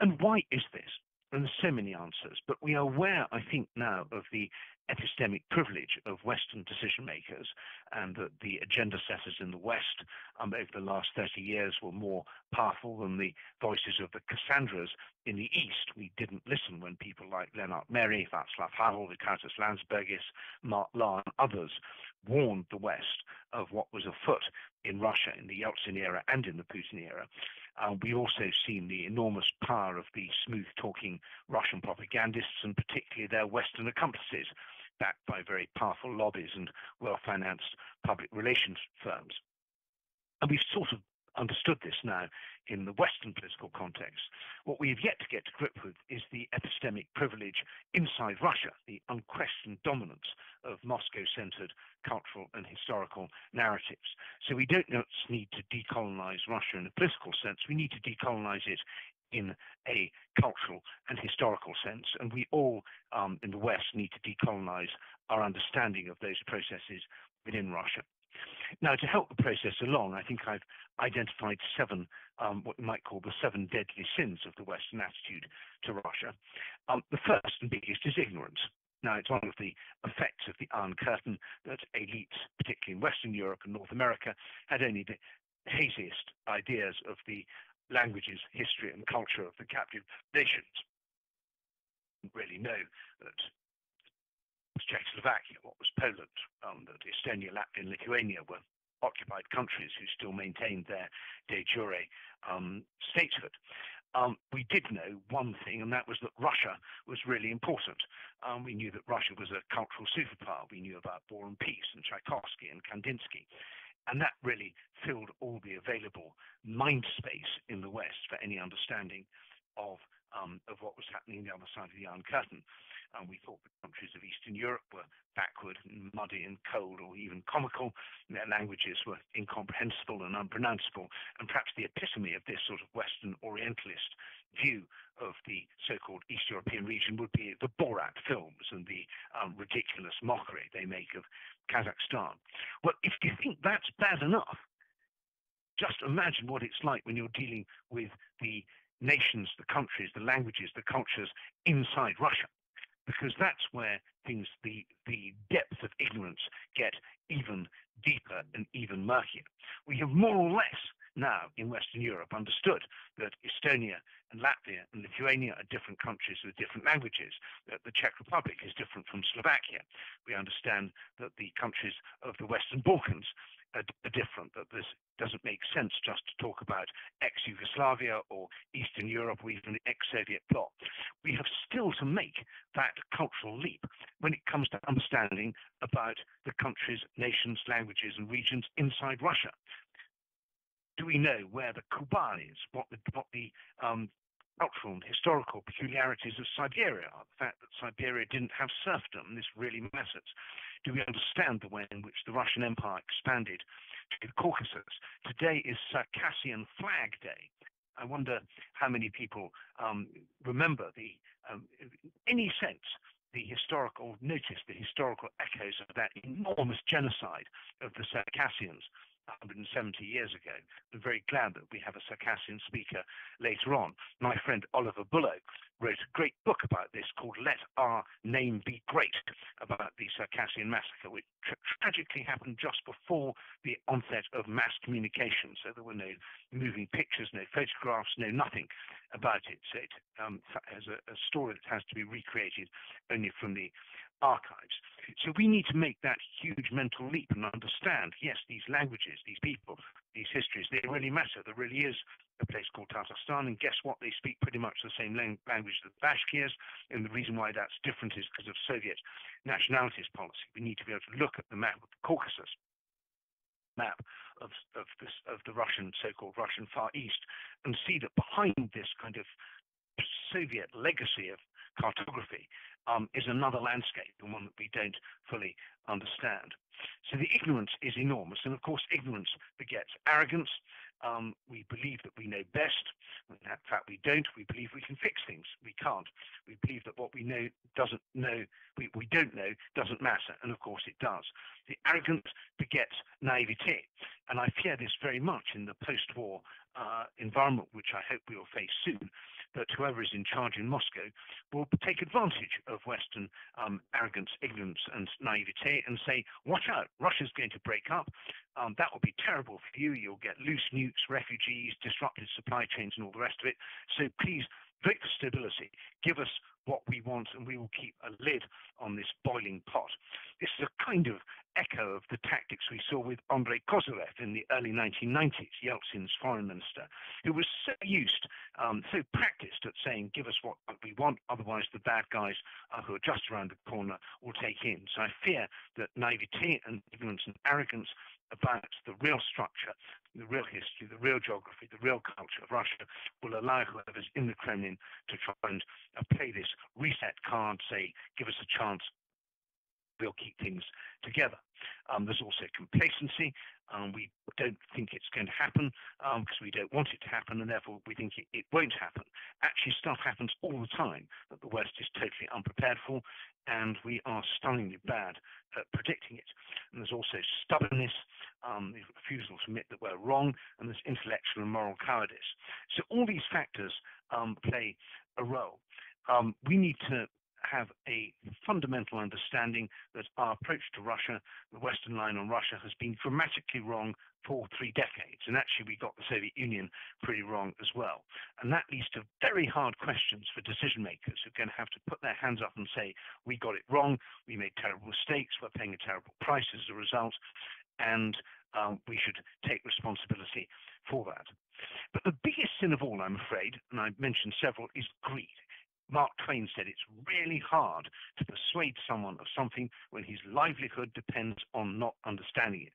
And why is this? And so many answers, but we are aware, I think, now of the epistemic privilege of Western decision makers, and that the agenda setters in the West um, over the last 30 years were more powerful than the voices of the Cassandras in the East. We didn't listen when people like Lennart Meri, Václav Havel, Vytautas Landsbergis, Mart Laar, and others warned the West of what was afoot in Russia in the Yeltsin era and in the Putin era. Uh, we've also seen the enormous power of the smooth-talking Russian propagandists and particularly their Western accomplices, backed by very powerful lobbies and well-financed public relations firms. And we've sort of understood this now in the Western political context. What we have yet to get to grip with is the epistemic privilege inside Russia, the unquestioned dominance of Moscow centered cultural and historical narratives. So we don't just need to decolonize Russia in a political sense, we need to decolonize it in a cultural and historical sense. And we all um, in the West need to decolonize our understanding of those processes within Russia. Now, to help the process along, I think I've identified seven, um, what we might call the seven deadly sins of the Western attitude to Russia. Um, the first and biggest is ignorance. Now, it's one of the effects of the Iron Curtain that elites, particularly in Western Europe and North America, had only the haziest ideas of the languages, history, and culture of the captive nations. Really know that was Czechoslovakia, what was Poland, um, that Estonia, Latvia, and Lithuania were occupied countries who still maintained their de jure um, statehood um, we did know one thing, and that was that Russia was really important. Um, we knew that Russia was a cultural superpower. We knew about War and Peace and Tchaikovsky and Kandinsky. And that really filled all the available mind space in the West for any understanding of, um, of what was happening on the other side of the Iron Curtain and we thought the countries of Eastern Europe were backward and muddy and cold or even comical. Their languages were incomprehensible and unpronounceable, and perhaps the epitome of this sort of Western Orientalist view of the so-called East European region would be the Borat films and the um, ridiculous mockery they make of Kazakhstan. Well, if you think that's bad enough, just imagine what it's like when you're dealing with the nations, the countries, the languages, the cultures inside Russia because that's where things, the, the depth of ignorance get even deeper and even murkier. We have more or less now in Western Europe understood that Estonia and Latvia and Lithuania are different countries with different languages, that the Czech Republic is different from Slovakia. We understand that the countries of the Western Balkans are, are different, that this doesn't make sense just to talk about ex-Yugoslavia or Eastern Europe or even the ex-Soviet bloc. We have still to make that cultural leap when it comes to understanding about the countries, nations, languages and regions inside Russia. Do we know where the Kuban is, what the, what the um, cultural and historical peculiarities of Siberia are, the fact that Siberia didn't have serfdom, this really matters. Do we understand the way in which the Russian Empire expanded Caucasus? Today is Circassian Flag Day. I wonder how many people um, remember the, um, in any sense, the historical, notice the historical echoes of that enormous genocide of the Circassians 170 years ago. I'm very glad that we have a Circassian speaker later on. My friend Oliver Bullough wrote a great book about this called Let Our Fame Be Great, about the Circassian massacre, which tra tragically happened just before the onset of mass communication. So there were no moving pictures, no photographs, no nothing about it. So it um, has a, a story that has to be recreated only from the archives. So we need to make that huge mental leap and understand, yes, these languages, these people, these histories, they really matter. There really is a place called Tatarstan, and guess what? They speak pretty much the same lang language that the Bashkirs, and the reason why that's different is because of Soviet nationalities policy. We need to be able to look at the map of the Caucasus, map of, of, this, of the Russian, so-called Russian Far East, and see that behind this kind of Soviet legacy of cartography um, is another landscape and one that we don't fully understand. So the ignorance is enormous, and of course, ignorance begets arrogance. Um, we believe that we know best. In fact, we don't. We believe we can fix things. We can't. We believe that what we know doesn't know, we, we don't know, doesn't matter, and of course it does. The arrogance begets naivete, and I fear this very much in the post-war uh, environment, which I hope we will face soon, that whoever is in charge in Moscow will take advantage of Western um, arrogance, ignorance, and naivete and say, watch out, Russia's going to break up. Um, that will be terrible for you. You'll get loose nukes, refugees, disrupted supply chains, and all the rest of it. So please vote for stability. Give us what we want, and we will keep a lid on this boiling pot. This is a kind of echo of the tactics we saw with Andrei Kozyrev in the early 1990s, Yeltsin's foreign minister, who was so used, um, so practiced at saying, give us what we want, otherwise the bad guys uh, who are just around the corner will take in. So I fear that naivete and ignorance and arrogance about the real structure, the real history, the real geography, the real culture of Russia will allow whoever's in the Kremlin to try and uh, play this reset card, say, give us a chance, we'll keep things together. Um, there's also complacency. Um, we don't think it's going to happen because um, we don't want it to happen, and therefore we think it, it, won't happen. Actually, stuff happens all the time that the West is totally unprepared for, and we are stunningly bad at predicting it. And there's also stubbornness, um, the refusal to admit that we're wrong, and there's intellectual and moral cowardice. So all these factors um, play a role. Um, we need to have a fundamental understanding that our approach to Russia, the Western line on Russia, has been dramatically wrong for three decades. And actually, we got the Soviet Union pretty wrong as well. And that leads to very hard questions for decision makers who are going to have to put their hands up and say, we got it wrong, we made terrible mistakes, we're paying a terrible price as a result, and um, we should take responsibility for that. But the biggest sin of all, I'm afraid, and I've mentioned several, is greed. Mark Twain said it's really hard to persuade someone of something when his livelihood depends on not understanding it.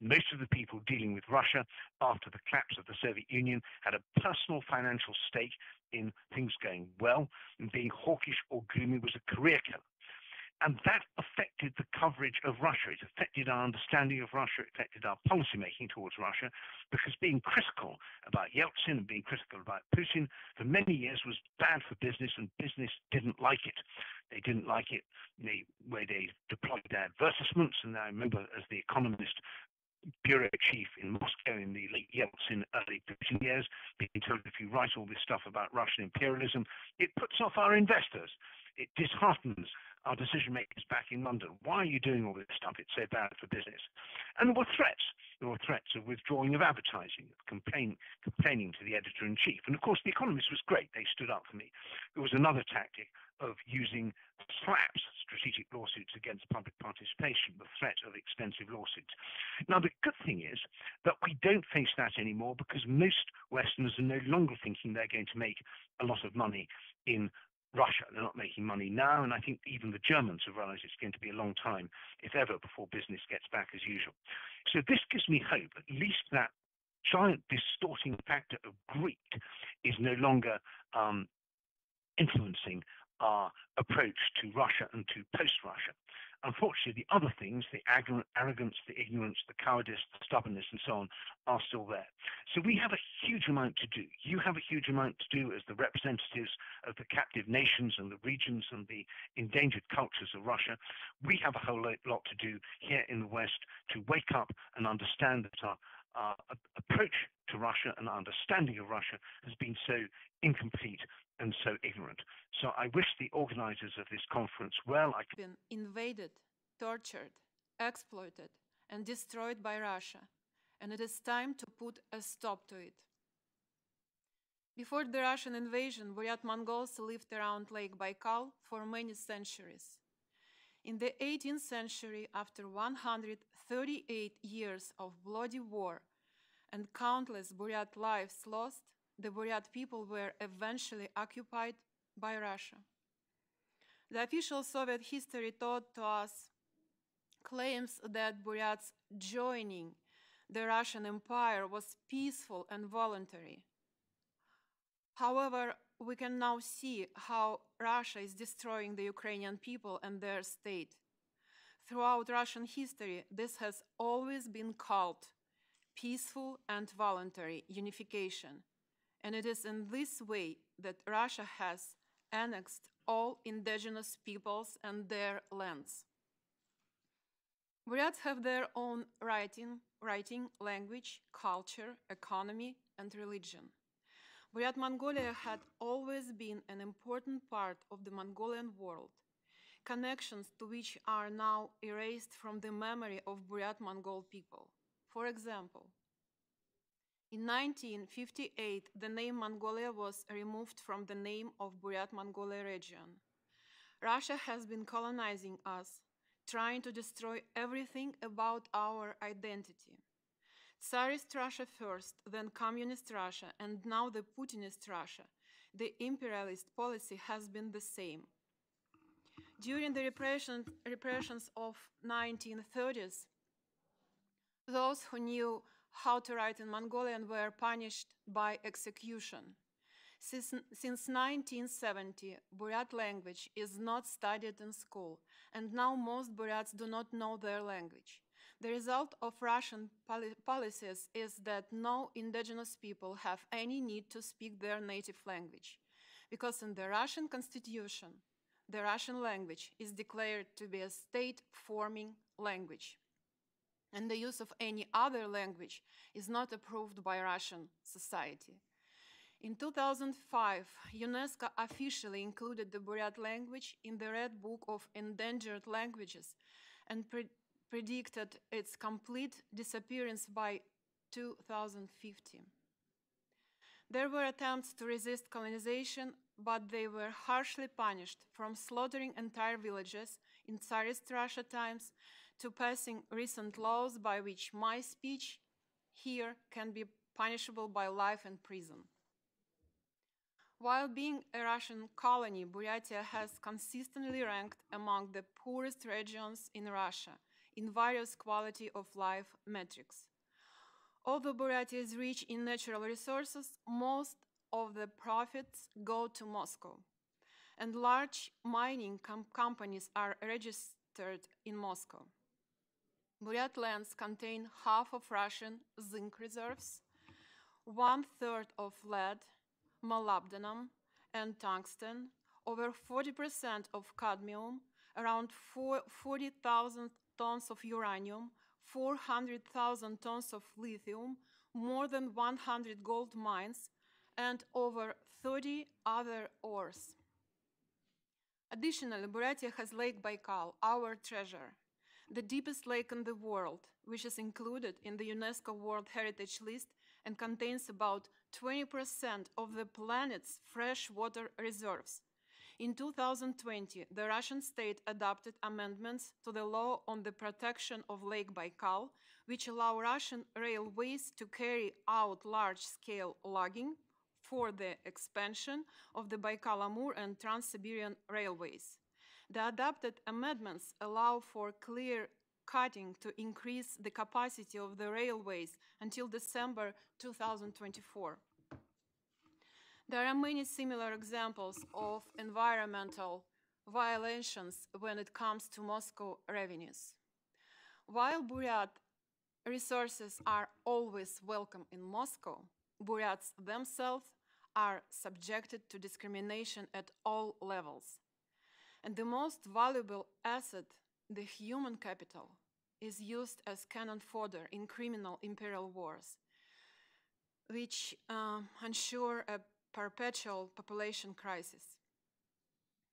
Most of the people dealing with Russia after the collapse of the Soviet Union had a personal financial stake in things going well, and being hawkish or gloomy was a career killer. And that affected the coverage of Russia. It affected our understanding of Russia. It affected our policymaking towards Russia because being critical about Yeltsin and being critical about Putin for many years was bad for business and business didn't like it. They didn't like it the way they deployed their advertisements. And I remember as the economist bureau chief in Moscow in the late Yeltsin, early Putin years, being told if you write all this stuff about Russian imperialism, it puts off our investors. It disheartens our decision makers back in London, why are you doing all this stuff? It's so bad for business. And there were threats. There were threats of withdrawing of advertising, of complain, complaining to the editor in chief. And of course, The Economist was great. They stood up for me. There was another tactic of using SLAPPs, strategic lawsuits against public participation, the threat of extensive lawsuits. Now, the good thing is that we don't face that anymore because most Westerners are no longer thinking they're going to make a lot of money in Russia. They're not making money now, and I think even the Germans have realized it's going to be a long time, if ever, before business gets back as usual. So this gives me hope. At least that giant distorting factor of greed is no longer um, influencing our approach to Russia and to post-Russia. Unfortunately, the other things, the arrogance, the ignorance, the cowardice, the stubbornness, and so on, are still there. So we have a huge amount to do. You have a huge amount to do as the representatives of the captive nations and the regions and the endangered cultures of Russia. We have a whole lot to do here in the West to wake up and understand that our uh, approach to Russia and our understanding of Russia has been so incomplete and so ignorant. So I wish the organizers of this conference well. I been invaded, tortured, exploited, and destroyed by Russia, and it is time to put a stop to it. Before the Russian invasion, Buryat Mongols lived around Lake Baikal for many centuries. In the 18th century, after 138 years of bloody war and countless Buryat lives lost, the Buryat people were eventually occupied by Russia. The official Soviet history taught to us claims that Buryats joining the Russian Empire was peaceful and voluntary. However, we can now see how Russia is destroying the Ukrainian people and their state. Throughout Russian history, this has always been called peaceful and voluntary unification. And it is in this way that Russia has annexed all indigenous peoples and their lands. Buryats have their own writing, writing, language, culture, economy, and religion. Buryat Mongolia had always been an important part of the Mongolian world, connections to which are now erased from the memory of Buryat Mongol people. For example, in 1958, the name Mongolia was removed from the name of Buryat Mongolia region. Russia has been colonizing us, trying to destroy everything about our identity. Tsarist Russia first, then Communist Russia, and now the Putinist Russia. The imperialist policy has been the same. During the repression, repressions of 1930s, those who knew how to write in Mongolian were punished by execution. Since, since 1970, Buryat language is not studied in school, and now most Buryats do not know their language. The result of Russian poli policies is that no indigenous people have any need to speak their native language, because in the Russian constitution, the Russian language is declared to be a state-forming language, and the use of any other language is not approved by Russian society. In 2005, UNESCO officially included the Buryat language in the Red Book of Endangered Languages and pre predicted its complete disappearance by 2050. There were attempts to resist colonization, but they were harshly punished, from slaughtering entire villages in Tsarist Russia times to passing recent laws by which my speech here can be punishable by life in prison. While being a Russian colony, Buryatia has consistently ranked among the poorest regions in Russia in various quality of life metrics. Although Buryatia is rich in natural resources, most of the profits go to Moscow. And large mining com companies are registered in Moscow. Buryat lands contain half of Russian zinc reserves, one third of lead, molybdenum, and tungsten, over 40% of cadmium, around 40,000 tons of uranium, 400,000 tons of lithium, more than 100 gold mines, and over 30 other ores. Additionally, Buryatia has Lake Baikal, our treasure, the deepest lake in the world, which is included in the UNESCO World Heritage List and contains about 20% of the planet's freshwater reserves. In 2020, the Russian state adopted amendments to the law on the protection of Lake Baikal, which allow Russian railways to carry out large-scale logging for the expansion of the Baikal-Amur and Trans-Siberian railways. The adopted amendments allow for clear cutting to increase the capacity of the railways until December 2024. There are many similar examples of environmental violations when it comes to Moscow revenues. While Buryat resources are always welcome in Moscow, Buryats themselves are subjected to discrimination at all levels. And the most valuable asset, the human capital, is used as cannon fodder in criminal imperial wars, which um, ensure a perpetual population crisis.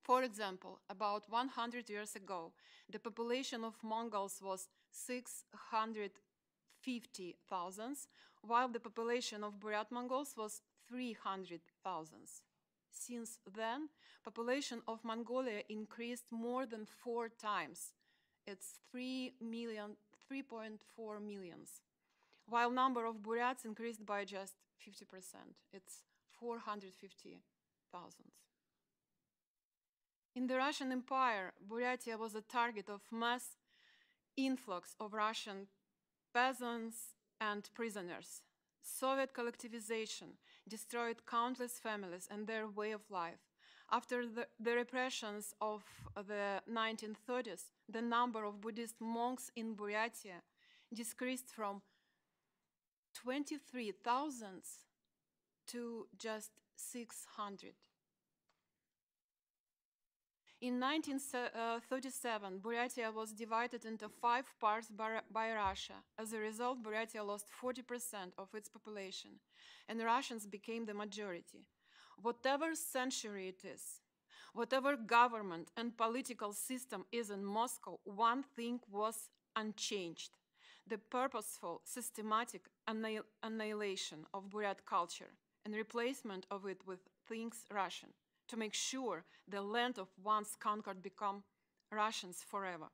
For example, about 100 years ago, the population of Mongols was 650,000, while the population of Buryat Mongols was 300,000. Since then, population of Mongolia increased more than four times. It's 3 million, 3.4 millions, while number of Buryats increased by just 50%. It's 450,000. In the Russian Empire, Buryatia was a target of mass influx of Russian peasants and prisoners. Soviet collectivization destroyed countless families and their way of life. After the, the, repressions of the 1930s, the number of Buddhist monks in Buryatia decreased from 23,000 to just 600. In 1937, Buryatia was divided into five parts by, by, Russia. As a result, Buryatia lost 40% of its population, and Russians became the majority. Whatever century it is, whatever government and political system is in Moscow, one thing was unchanged the purposeful, systematic annihilation of Buryat culture and replacement of it with things Russian to make sure the land of once conquered become Russians forever.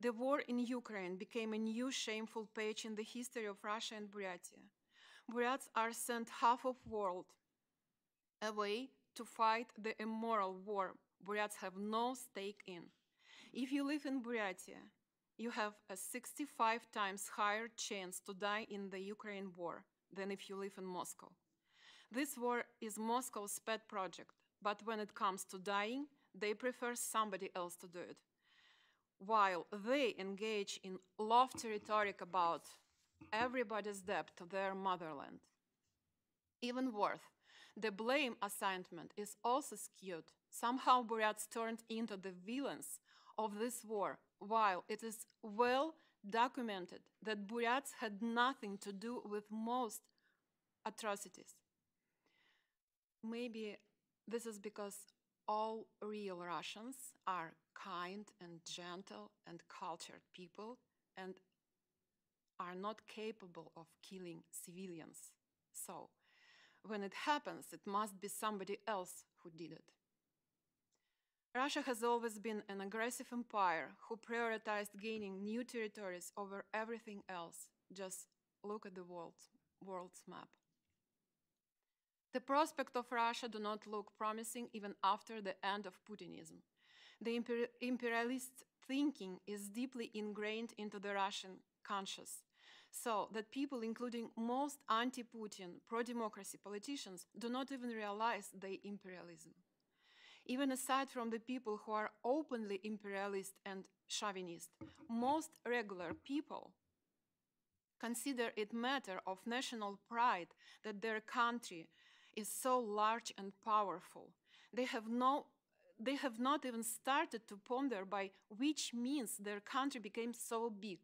The war in Ukraine became a new shameful page in the history of Russia and Buryatia. Buryats are sent half of world away to fight the immoral war Buryats have no stake in. If you live in Buryatia, you have a 65 times higher chance to die in the Ukraine war than if you live in Moscow. This war is Moscow's pet project, but when it comes to dying, they prefer somebody else to do it. While they engage in lofty rhetoric about everybody's debt to their motherland. Even worse, the blame assignment is also skewed. Somehow Buryats turned into the villains of this war, while it is well documented that Buryats had nothing to do with most atrocities. Maybe this is because all real Russians are kind and gentle and cultured people and are not capable of killing civilians. So, when it happens, it must be somebody else who did it. Russia has always been an aggressive empire who prioritized gaining new territories over everything else. Just look at the world, world's map. The prospect of Russia do not look promising even after the end of Putinism. The imper imperialist thinking is deeply ingrained into the Russian conscience, so that people, including most anti-Putin, pro-democracy politicians, do not even realize their imperialism. Even aside from the people who are openly imperialist and chauvinist, most regular people consider it matter of national pride that their country is so large and powerful. They have no they have not even started to ponder by which means their country became so big.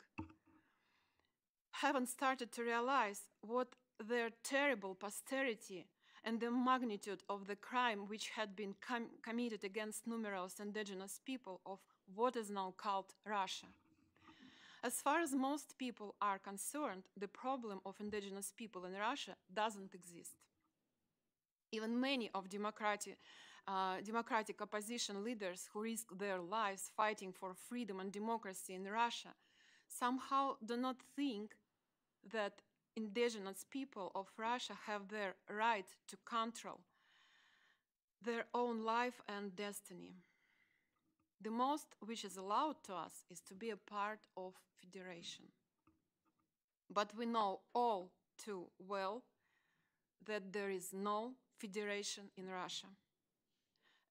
Haven't started to realize what their terrible posterity and the magnitude of the crime which had been com committed against numerous indigenous people of what is now called Russia. As far as most people are concerned, the problem of indigenous people in Russia doesn't exist. Even many of democratic, uh, democratic opposition leaders who risk their lives fighting for freedom and democracy in Russia somehow do not think that indigenous people of Russia have their right to control their own life and destiny. The most which is allowed to us is to be a part of federation. But we know all too well that there is no federation in Russia.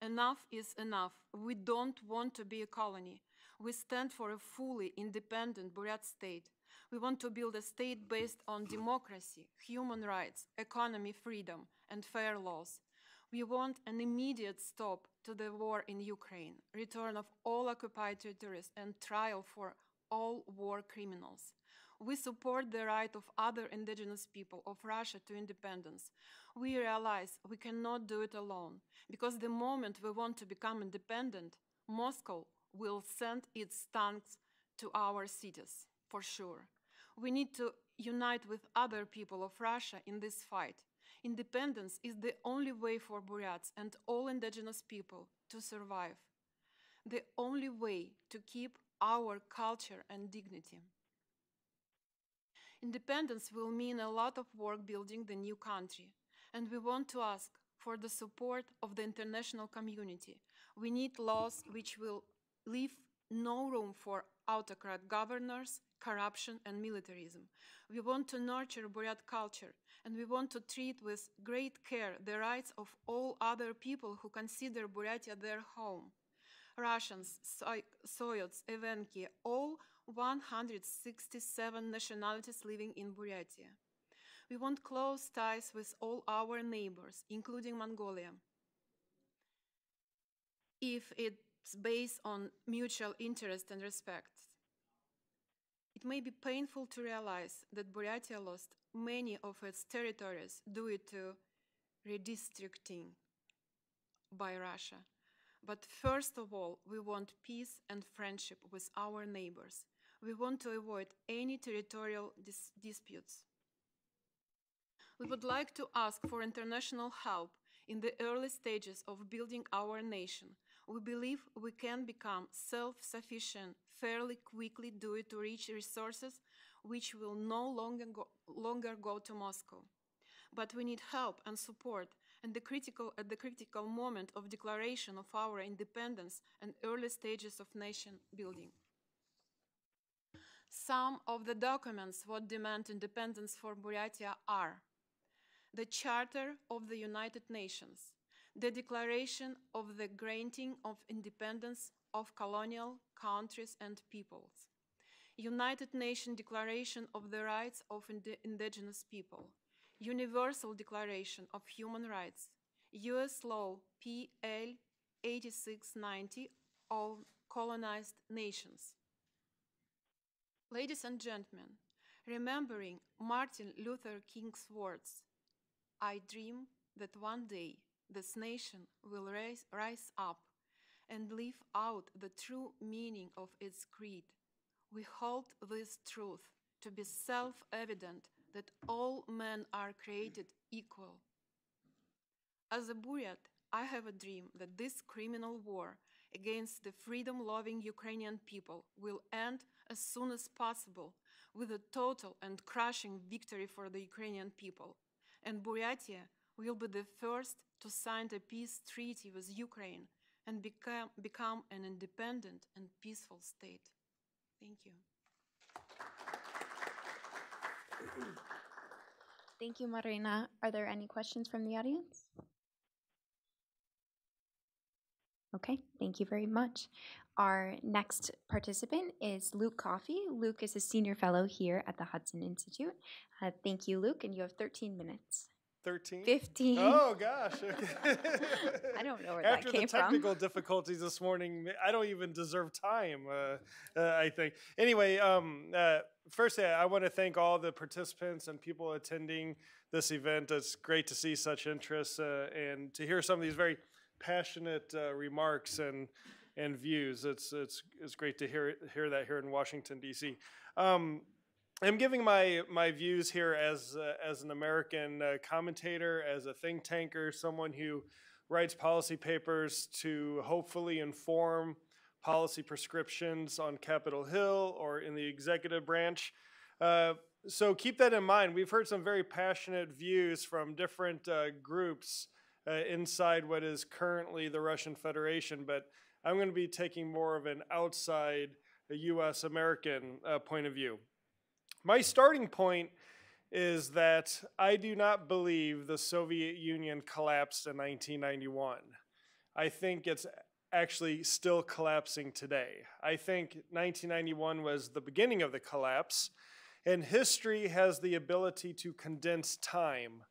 Enough is enough. We don't want to be a colony. We stand for a fully independent Buryat state. We want to build a state based on democracy, human rights, economy, freedom, and fair laws. We want an immediate stop to the war in Ukraine, return of all occupied territories, and trial for all war criminals. We support the right of other indigenous people of Russia to independence. We realize we cannot do it alone, because the moment we want to become independent, Moscow will send its tanks to our cities, for sure. We need to unite with other people of Russia in this fight. Independence is the only way for Buryats and all indigenous people to survive, the only way to keep our culture and dignity. Independence will mean a lot of work building the new country, and we want to ask for the support of the international community. We need laws which will leave no room for autocrat governors, corruption, and militarism. We want to nurture Buryat culture, and we want to treat with great care the rights of all other people who consider Buryatia their home. Russians, Soyots, Evenki, all 167 nationalities living in Buryatia. We want close ties with all our neighbors, including Mongolia. If it's based on mutual interest and respect. It may be painful to realize that Buryatia lost many of its territories due to redistricting by Russia. But first of all, we want peace and friendship with our neighbors. We want to avoid any territorial dis- disputes. We would like to ask for international help in the early stages of building our nation. We believe we can become self sufficient fairly quickly due to rich resources which will no longer go, longer go to Moscow. But we need help and support and the critical, at the critical moment of declaration of our independence and early stages of nation building. Some of the documents what demand independence for Buryatia are the Charter of the United Nations, the Declaration of the Granting of Independence of Colonial Countries and Peoples, United Nations Declaration of the Rights of Indi- Indigenous People, Universal Declaration of Human Rights, US Law PL 8690 of colonized nations. Ladies and gentlemen, remembering Martin Luther King's words, I dream that one day this nation will rise, rise up and live out the true meaning of its creed. We hold this truth to be self evident that all men are created equal. As a Buryat, I have a dream that this criminal war against the freedom loving Ukrainian people will end as soon as possible with a total and crushing victory for the Ukrainian people. And Buryatia will be the first to sign a peace treaty with Ukraine and become, become an independent and peaceful state. Thank you. Thank you, Marina. Are there any questions from the audience? Okay, thank you very much. Our next participant is Luke Coffey. Luke is a senior fellow here at the Hudson Institute. Uh, thank you, Luke, and you have 13 minutes. 13? 15. Oh, gosh. Okay. I don't know where After that came the from. technical difficulties this morning, I don't even deserve time, uh, uh, I think. Anyway, um, uh, first, uh, I want to thank all the participants and people attending this event. It's great to see such interest uh, and to hear some of these very passionate uh, remarks and and views. It's it's it's great to hear hear that here in Washington D.C. Um, I'm giving my my views here as uh, as an American uh, commentator, as a think tanker, someone who writes policy papers to hopefully inform policy prescriptions on Capitol Hill or in the executive branch. Uh, so keep that in mind. We've heard some very passionate views from different uh, groups uh, inside what is currently the Russian Federation, but I'm going to be taking more of an outside U.S. American uh, point of view. My starting point is that I do not believe the Soviet Union collapsed in 1991. I think it's actually still collapsing today. I think 1991 was the beginning of the collapse, and history has the ability to condense time.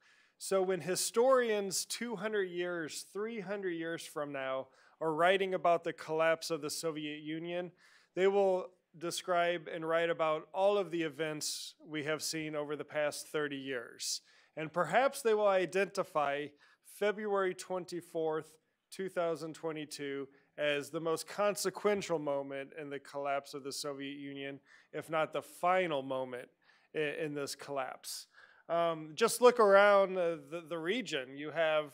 So when historians 200 years, 300 years from now are writing about the collapse of the Soviet Union, they will describe and write about all of the events we have seen over the past 30 years. And perhaps they will identify February 24th, 2022 as the most consequential moment in the collapse of the Soviet Union, if not the final moment in, in this collapse. Um, just look around uh, the, the region. You have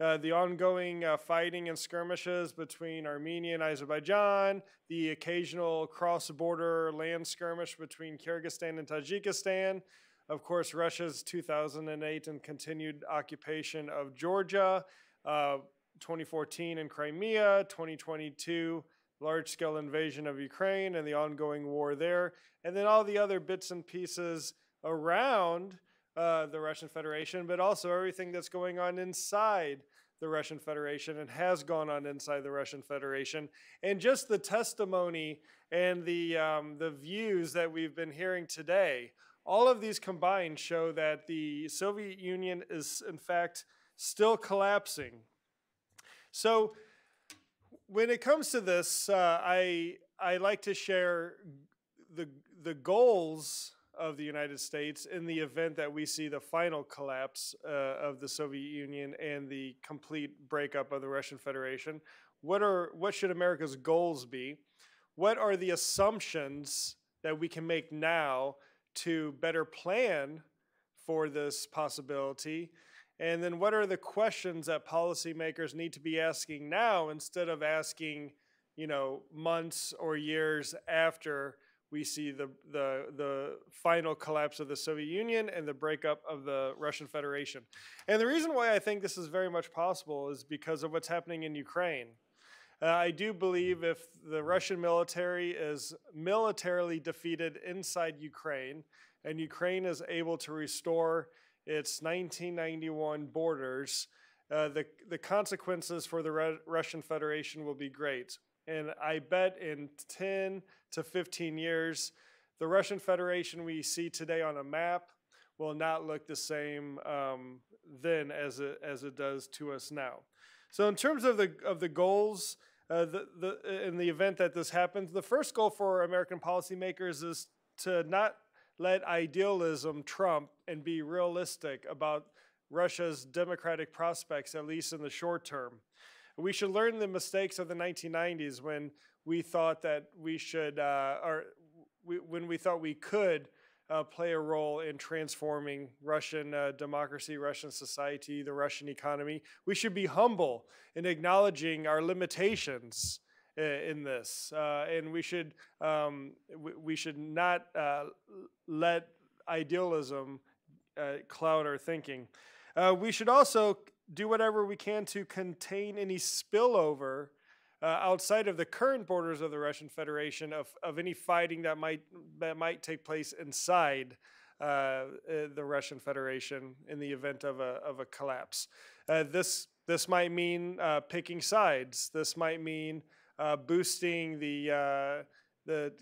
uh, the ongoing uh, fighting and skirmishes between Armenia and Azerbaijan, the occasional cross border land skirmish between Kyrgyzstan and Tajikistan, of course, Russia's 2008 and continued occupation of Georgia, uh, 2014 in Crimea, 2022 large scale invasion of Ukraine and the ongoing war there, and then all the other bits and pieces around uh, the Russian Federation, but also everything that's going on inside the Russian Federation and has gone on inside the Russian Federation. And just the testimony and the, um, the views that we've been hearing today, all of these combined show that the Soviet Union is, in fact, still collapsing. So, when it comes to this, uh, I, I like to share the, the goals of the United States in the event that we see the final collapse uh, of the Soviet Union and the complete breakup of the Russian Federation. What are what should America's goals be? What are the assumptions that we can make now to better plan for this possibility? And then what are the questions that policymakers need to be asking now instead of asking, you know, months or years after we see the, the, the final collapse of the Soviet Union and the breakup of the Russian Federation. And the reason why I think this is very much possible is because of what's happening in Ukraine. Uh, I do believe if the Russian military is militarily defeated inside Ukraine and Ukraine is able to restore its 1991 borders, uh, the, the consequences for the Re Russian Federation will be great. And I bet in 10 to 15 years, the Russian Federation we see today on a map will not look the same um, then as it, as it does to us now. So in terms of the, of the goals, uh, the, the, in the event that this happens, the first goal for American policymakers is to not let idealism trump and be realistic about Russia's democratic prospects, at least in the short term. We should learn the mistakes of the 1990s when we thought that we should, uh, or we, when we thought we could uh, play a role in transforming Russian uh, democracy, Russian society, the Russian economy. We should be humble in acknowledging our limitations uh, in this, uh, and we should um, we, should not uh, let idealism cloud our thinking. we should also do whatever we can to contain any spillover uh, outside of the current borders of the Russian Federation of, of any fighting that might that might take place inside uh, uh, the Russian Federation in the event of a of a collapse. Uh, this this might mean uh, picking sides. This might mean uh, boosting the the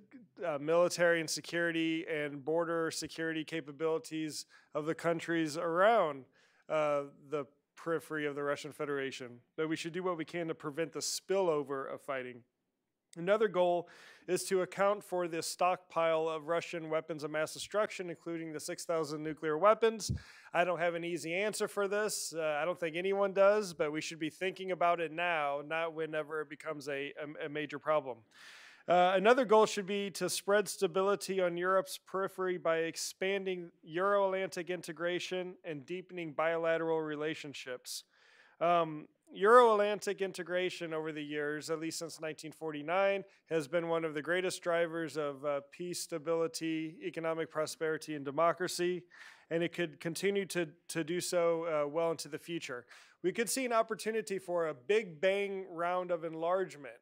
military and security and border security capabilities of the countries around uh, the periphery of the Russian Federation, that we should do what we can to prevent the spillover of fighting. Another goal is to account for the stockpile of Russian weapons of mass destruction, including the 6,000 nuclear weapons. I don't have an easy answer for this. Uh, I don't think anyone does, but we should be thinking about it now, not whenever it becomes a, a, a major problem. Uh, another goal should be to spread stability on Europe's periphery by expanding Euro Atlantic integration and deepening bilateral relationships. Um, Euro Atlantic integration over the years, at least since 1949, has been one of the greatest drivers of uh, peace, stability, economic prosperity, and democracy, and it could continue to, to do so uh, well into the future. We could see an opportunity for a big bang round of enlargement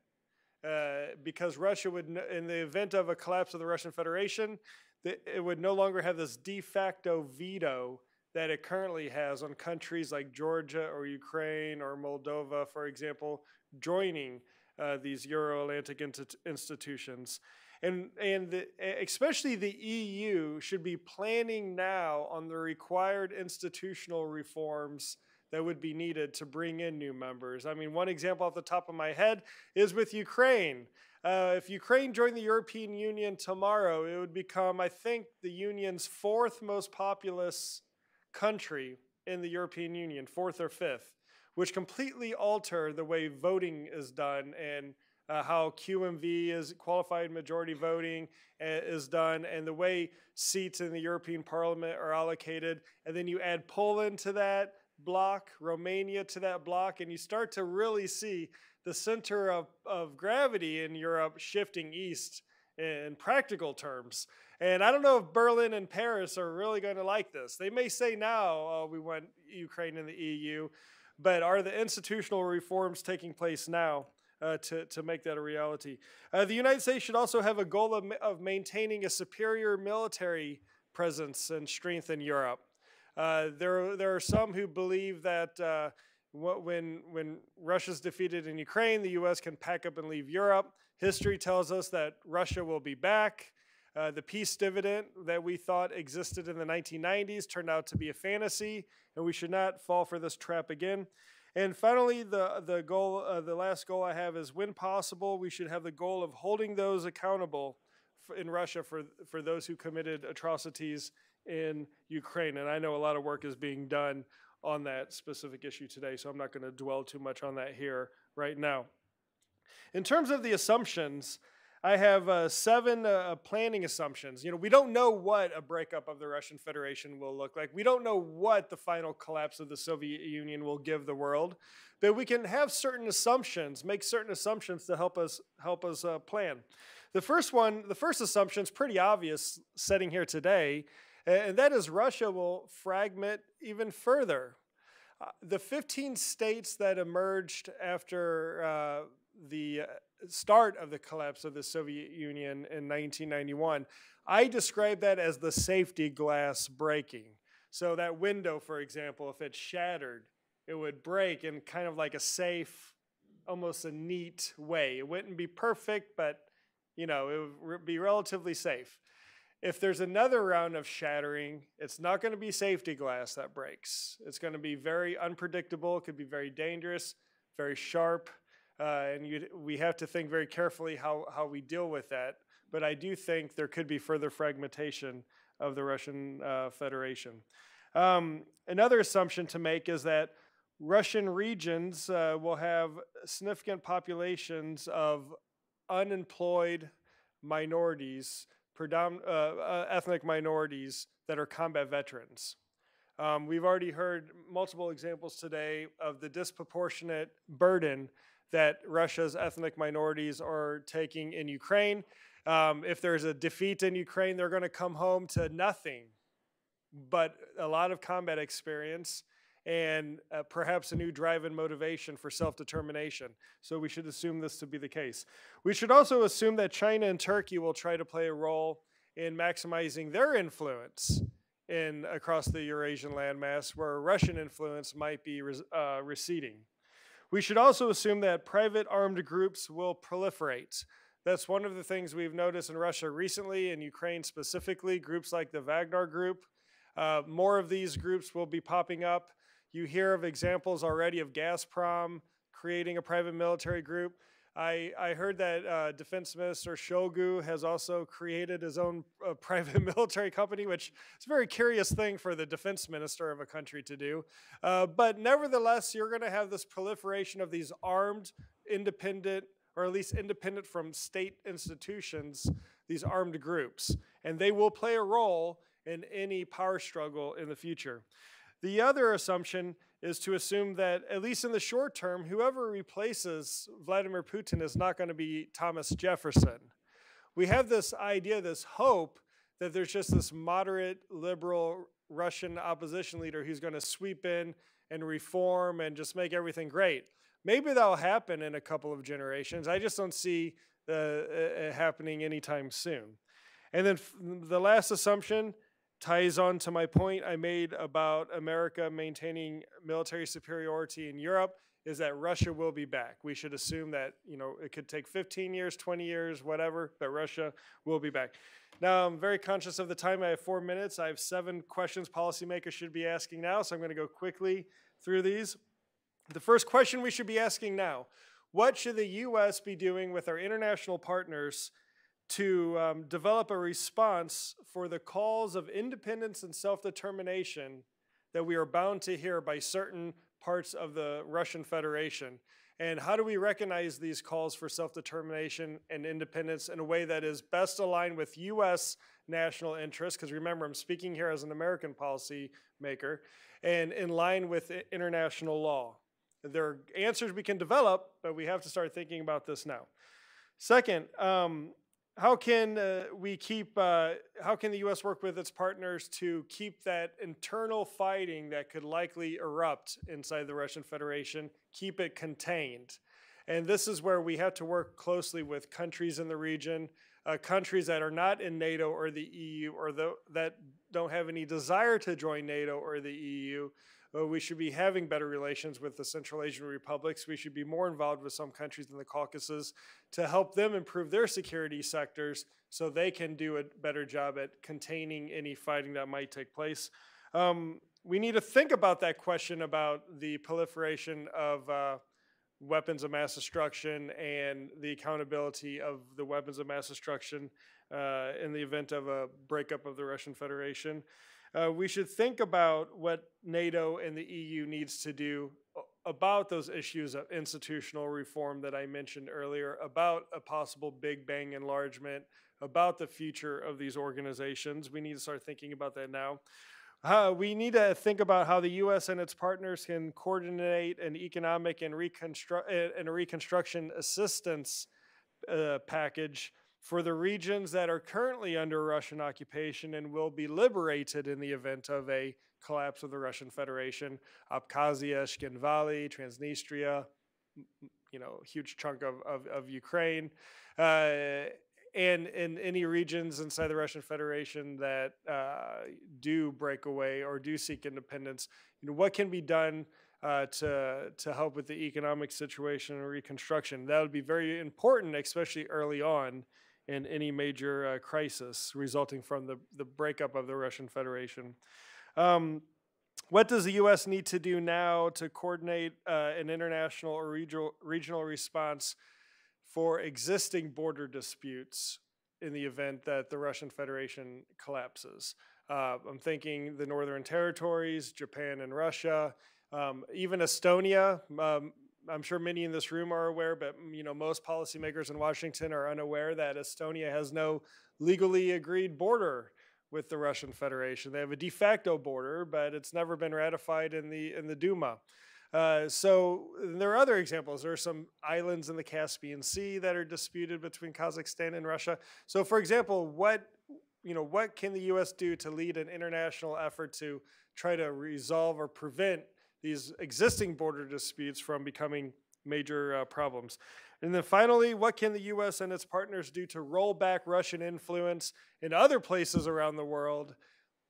uh, because Russia would, in the event of a collapse of the Russian Federation, it would no longer have this de facto veto that it currently has on countries like Georgia or Ukraine or Moldova, for example, joining uh, these Euro-Atlantic institutions. And, and the, especially the EU should be planning now on the required institutional reforms that would be needed to bring in new members. I mean, one example off the top of my head is with Ukraine. Uh, if Ukraine joined the European Union tomorrow, it would become, I think, the Union's fourth most populous country in the European Union, fourth or fifth, which completely alter the way voting is done and uh, how QMV is qualified majority voting uh, is done and the way seats in the European Parliament are allocated. And then you add Poland to that block, Romania to that block, and you start to really see the center of, of gravity in Europe shifting east in practical terms. And I don't know if Berlin and Paris are really going to like this. They may say now, oh, we want Ukraine in the EU, but are the institutional reforms taking place now? Uh, to, to make that a reality. Uh, the United States should also have a goal of, of maintaining a superior military presence and strength in Europe. Uh, there, there are some who believe that uh, when, when Russia's defeated in Ukraine, the U.S. can pack up and leave Europe. History tells us that Russia will be back. Uh, the peace dividend that we thought existed in the 1990s turned out to be a fantasy, and we should not fall for this trap again. And finally, the, the goal, uh, the last goal I have is when possible, we should have the goal of holding those accountable in Russia for, for those who committed atrocities in Ukraine. And I know a lot of work is being done on that specific issue today, so I'm not going to dwell too much on that here right now. In terms of the assumptions, I have uh, seven uh, planning assumptions. You know, we don't know what a breakup of the Russian Federation will look like. We don't know what the final collapse of the Soviet Union will give the world, but we can have certain assumptions, make certain assumptions to help us help us uh, plan. The first one, the first assumption is pretty obvious, Setting here today, and that is Russia will fragment even further. Uh, the 15 states that emerged after uh, the uh, start of the collapse of the Soviet Union in 1991, I describe that as the safety glass breaking. So that window, for example, if it shattered, it would break in kind of like a safe, almost a neat way. It wouldn't be perfect, but you know, it would be relatively safe. If there's another round of shattering, it's not going to be safety glass that breaks. It's going to be very unpredictable. It could be very dangerous, very sharp, uh, and we have to think very carefully how, how we deal with that. But I do think there could be further fragmentation of the Russian uh, Federation. Um, another assumption to make is that Russian regions uh, will have significant populations of unemployed minorities predom- uh, uh, ethnic minorities that are combat veterans. Um, we've already heard multiple examples today of the disproportionate burden that Russia's ethnic minorities are taking in Ukraine. Um, if there's a defeat in Ukraine, they're going to come home to nothing but a lot of combat experience and uh, perhaps a new drive and motivation for self determination. So we should assume this to be the case. We should also assume that China and Turkey will try to play a role in maximizing their influence in across the Eurasian landmass, where Russian influence might be uh, receding. We should also assume that private armed groups will proliferate. That's one of the things we've noticed in Russia recently, in Ukraine specifically, groups like the Wagner Group. Uh, more of these groups will be popping up You hear of examples already of Gazprom creating a private military group. I, I heard that uh, Defense Minister Shoigu has also created his own uh, private military company, which is a very curious thing for the defense minister of a country to do. Uh, but nevertheless, you're going to have this proliferation of these armed, independent, or at least independent from state institutions, these armed groups. And they will play a role in any power struggle in the future. The other assumption is to assume that, at least in the short term, whoever replaces Vladimir Putin is not going to be Thomas Jefferson. We have this idea, this hope, that there's just this moderate, liberal Russian opposition leader who's going to sweep in and reform and just make everything great. Maybe that'll happen in a couple of generations. I just don't see uh, it happening anytime soon. And then the last assumption ties on to my point I made about America maintaining military superiority in Europe is that Russia will be back. We should assume that, you know, it could take 15 years, 20 years, whatever, but Russia will be back. Now, I'm very conscious of the time. I have four minutes. I have seven questions policymakers should be asking now, so I'm going to go quickly through these. The first question we should be asking now, what should the U.S. be doing with our international partners to um, develop a response for the calls of independence and self-determination that we are bound to hear by certain parts of the Russian Federation. And how do we recognize these calls for self-determination and independence in a way that is best aligned with U.S. national interests? Because remember, I'm speaking here as an American policy maker, and in line with international law. There are answers we can develop, but we have to start thinking about this now. Second, um, how can uh, we keep, uh, how can the U.S. work with its partners to keep that internal fighting that could likely erupt inside the Russian Federation, keep it contained? And this is where we have to work closely with countries in the region, uh, countries that are not in NATO or the EU or the, that don't have any desire to join NATO or the EU, uh, we should be having better relations with the Central Asian republics. We should be more involved with some countries in the Caucasus to help them improve their security sectors so they can do a better job at containing any fighting that might take place. Um, we need to think about that question about the proliferation of uh, weapons of mass destruction and the accountability of the weapons of mass destruction uh, in the event of a breakup of the Russian Federation uh, we should think about what NATO and the EU needs to do about those issues of institutional reform that I mentioned earlier, about a possible Big Bang enlargement, about the future of these organizations. We need to start thinking about that now. Uh, we need to think about how the U.S. and its partners can coordinate an economic and, reconstru- and a reconstruction assistance uh, package for the regions that are currently under Russian occupation and will be liberated in the event of a collapse of the Russian Federation, Abkhazia, Tskhinvali, Transnistria, you know, huge chunk of, of, of Ukraine, uh, and in any regions inside the Russian Federation that uh, do break away or do seek independence, you know, what can be done uh, to, to help with the economic situation and reconstruction? That would be very important, especially early on in any major uh, crisis resulting from the, the breakup of the Russian Federation. Um, what does the U.S. need to do now to coordinate uh, an international or regional, regional response for existing border disputes in the event that the Russian Federation collapses? Uh, I'm thinking the Northern Territories, Japan and Russia, um, even Estonia. Um, I'm sure many in this room are aware, but mm, you know most policymakers in Washington are unaware that Estonia has no legally agreed border with the Russian Federation. They have a de facto border, but it's never been ratified in the in the Duma. Uh, so there are other examples. There are some islands in the Caspian Sea that are disputed between Kazakhstan and Russia. So, for example, what you know, what can the U.S. do to lead an international effort to try to resolve or prevent these existing border disputes from becoming major uh, problems. And then finally, what can the US and its partners do to roll back Russian influence in other places around the world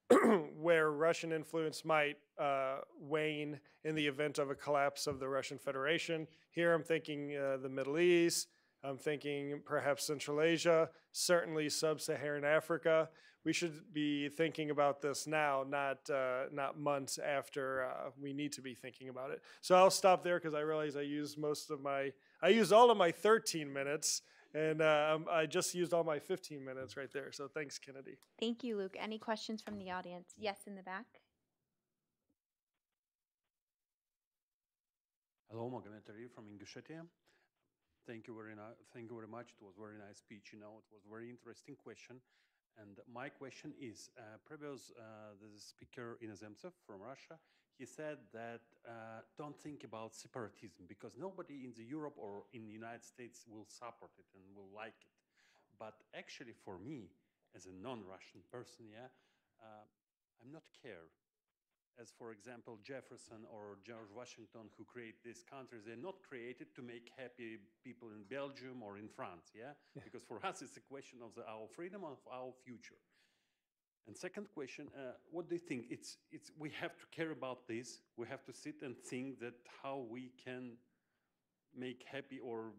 where Russian influence might uh, wane in the event of a collapse of the Russian Federation? Here I'm thinking uh, the Middle East, I'm thinking perhaps Central Asia, certainly Sub-Saharan Africa. We should be thinking about this now, not uh, not months after uh, we need to be thinking about it. So I'll stop there because I realize I used most of my, I used all of my 13 minutes, and uh, um, I just used all my 15 minutes right there. So thanks, Kennedy. Thank you, Luke. Any questions from the audience? Yes, in the back. Hello, Magomed Arif from Ingushetia. Thank you very much. Thank you very much. It was a very nice speech. You know, it was a very interesting question. And my question is, uh, previous uh, the speaker Inozemtsev from Russia, he said that uh, don't think about separatism because nobody in the Europe or in the United States will support it and will like it. But actually, for me, as a non-Russian person, yeah, uh, I'm not care as for example Jefferson or George Washington who create these countries, they're not created to make happy people in Belgium or in France, yeah? yeah. Because for us it's a question of the, our freedom of our future. And second question, uh, what do you think? It's, it's, we have to care about this. We have to sit and think that how we can make happy or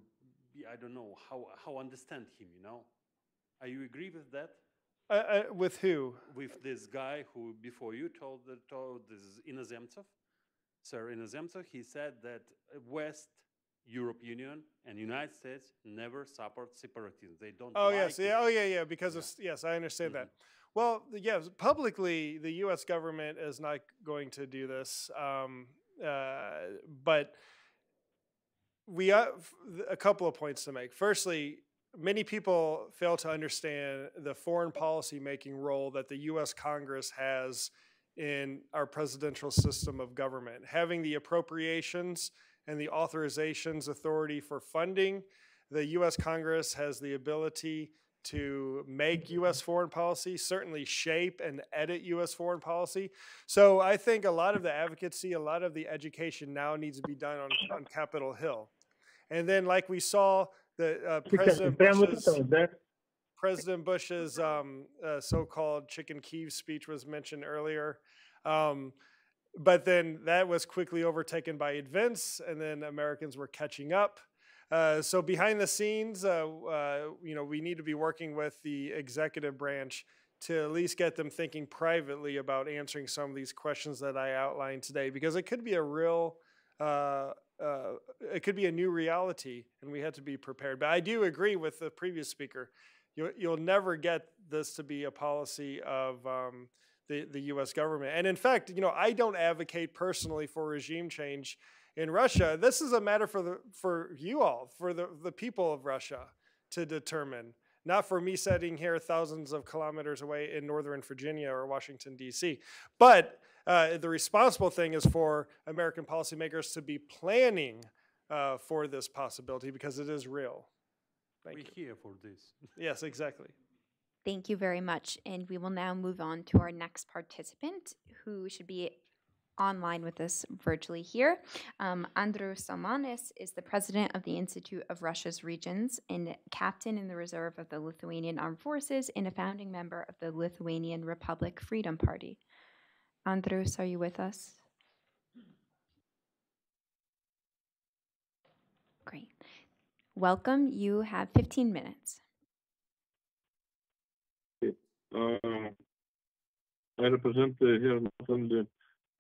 be, I don't know, how, how understand him, you know? Are you agree with that? Uh, uh, with who? With this guy who before you told, the, told this Inozemtsev, Sir Inozemtsev, he said that West Europe Union and United States never support separatism. They don't. Oh like yes, it. yeah, oh yeah, yeah. Because yeah. of yes, I understand mm-hmm. that. Well, yes, publicly, the U.S. government is not going to do this, um, uh, but we have a couple of points to make. Firstly, many people fail to understand the foreign policy making role that the US Congress has in our presidential system of government. Having the appropriations and the authorizations authority for funding, the US Congress has the ability to make US foreign policy, certainly shape and edit US foreign policy. So I think a lot of the advocacy, a lot of the education now needs to be done on, on Capitol Hill. And then, like we saw the uh, President Bush's, President Bush's um, uh, so-called chicken Kiev speech was mentioned earlier. Um, but then that was quickly overtaken by events, and then Americans were catching up. Uh, so behind the scenes, uh, uh, you know, we need to be working with the executive branch to at least get them thinking privately about answering some of these questions that I outlined today, because it could be a real uh, uh, it could be a new reality, and we had to be prepared. But I do agree with the previous speaker. You, you'll never get this to be a policy of um, the, the U.S. government. And in fact, you know, I don't advocate personally for regime change in Russia. This is a matter for the for you all, for the, the people of Russia to determine not for me sitting here thousands of kilometers away in Northern Virginia or Washington, D.C. But uh, the responsible thing is for American policymakers to be planning uh, for this possibility because it is real. Thank We're you. here for this. yes, exactly. Thank you very much. And we will now move on to our next participant who should be online with us virtually here. Um, Andrius Salmanis is the president of the Institute of Russia's Regions and captain in the reserve of the Lithuanian Armed Forces and a founding member of the Lithuanian Republic Freedom Party. Andrius, are you with us? Great. Welcome. You have 15 minutes. Uh, I represent uh, here only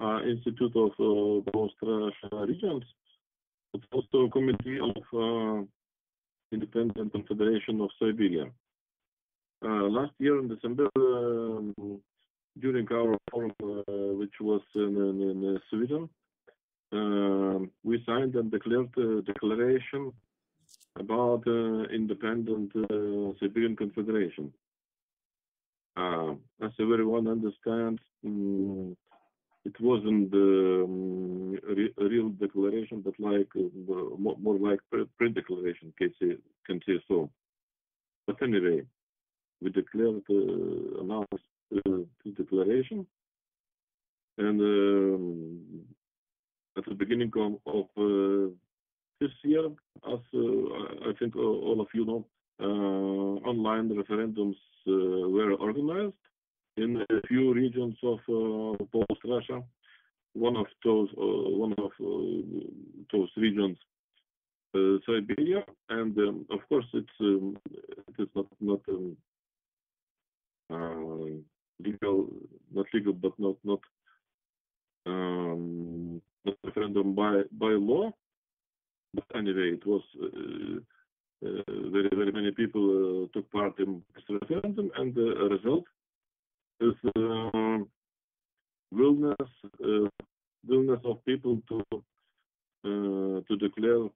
uh, Institute of uh, Russian Regions, but also Committee of uh, Independent Confederation of Siberia. Uh, last year in December, um, during our forum, uh, which was in, in, in Sweden, uh, we signed and declared a declaration about uh, independent Siberian Confederation. as everyone understands, um, it wasn't the um, re real declaration, but like uh, more, like pre-declaration, say, can say so. But anyway, we declared, uh, announced uh, declaration, and um, at the beginning of, uh, this year, as uh, I think all of you know, uh, online referendums were organized in a few regions of uh, post-Russia. One of those, uh, one of uh, those regions uh, Siberia, and um, of course it's um, it is not not um, uh, legal, not legal, but not not um, not referendum by by law. But anyway, it was uh, uh, very very many people uh, took part in this referendum, and the result is uh, willingness uh, willingness of people to uh, to declare uh,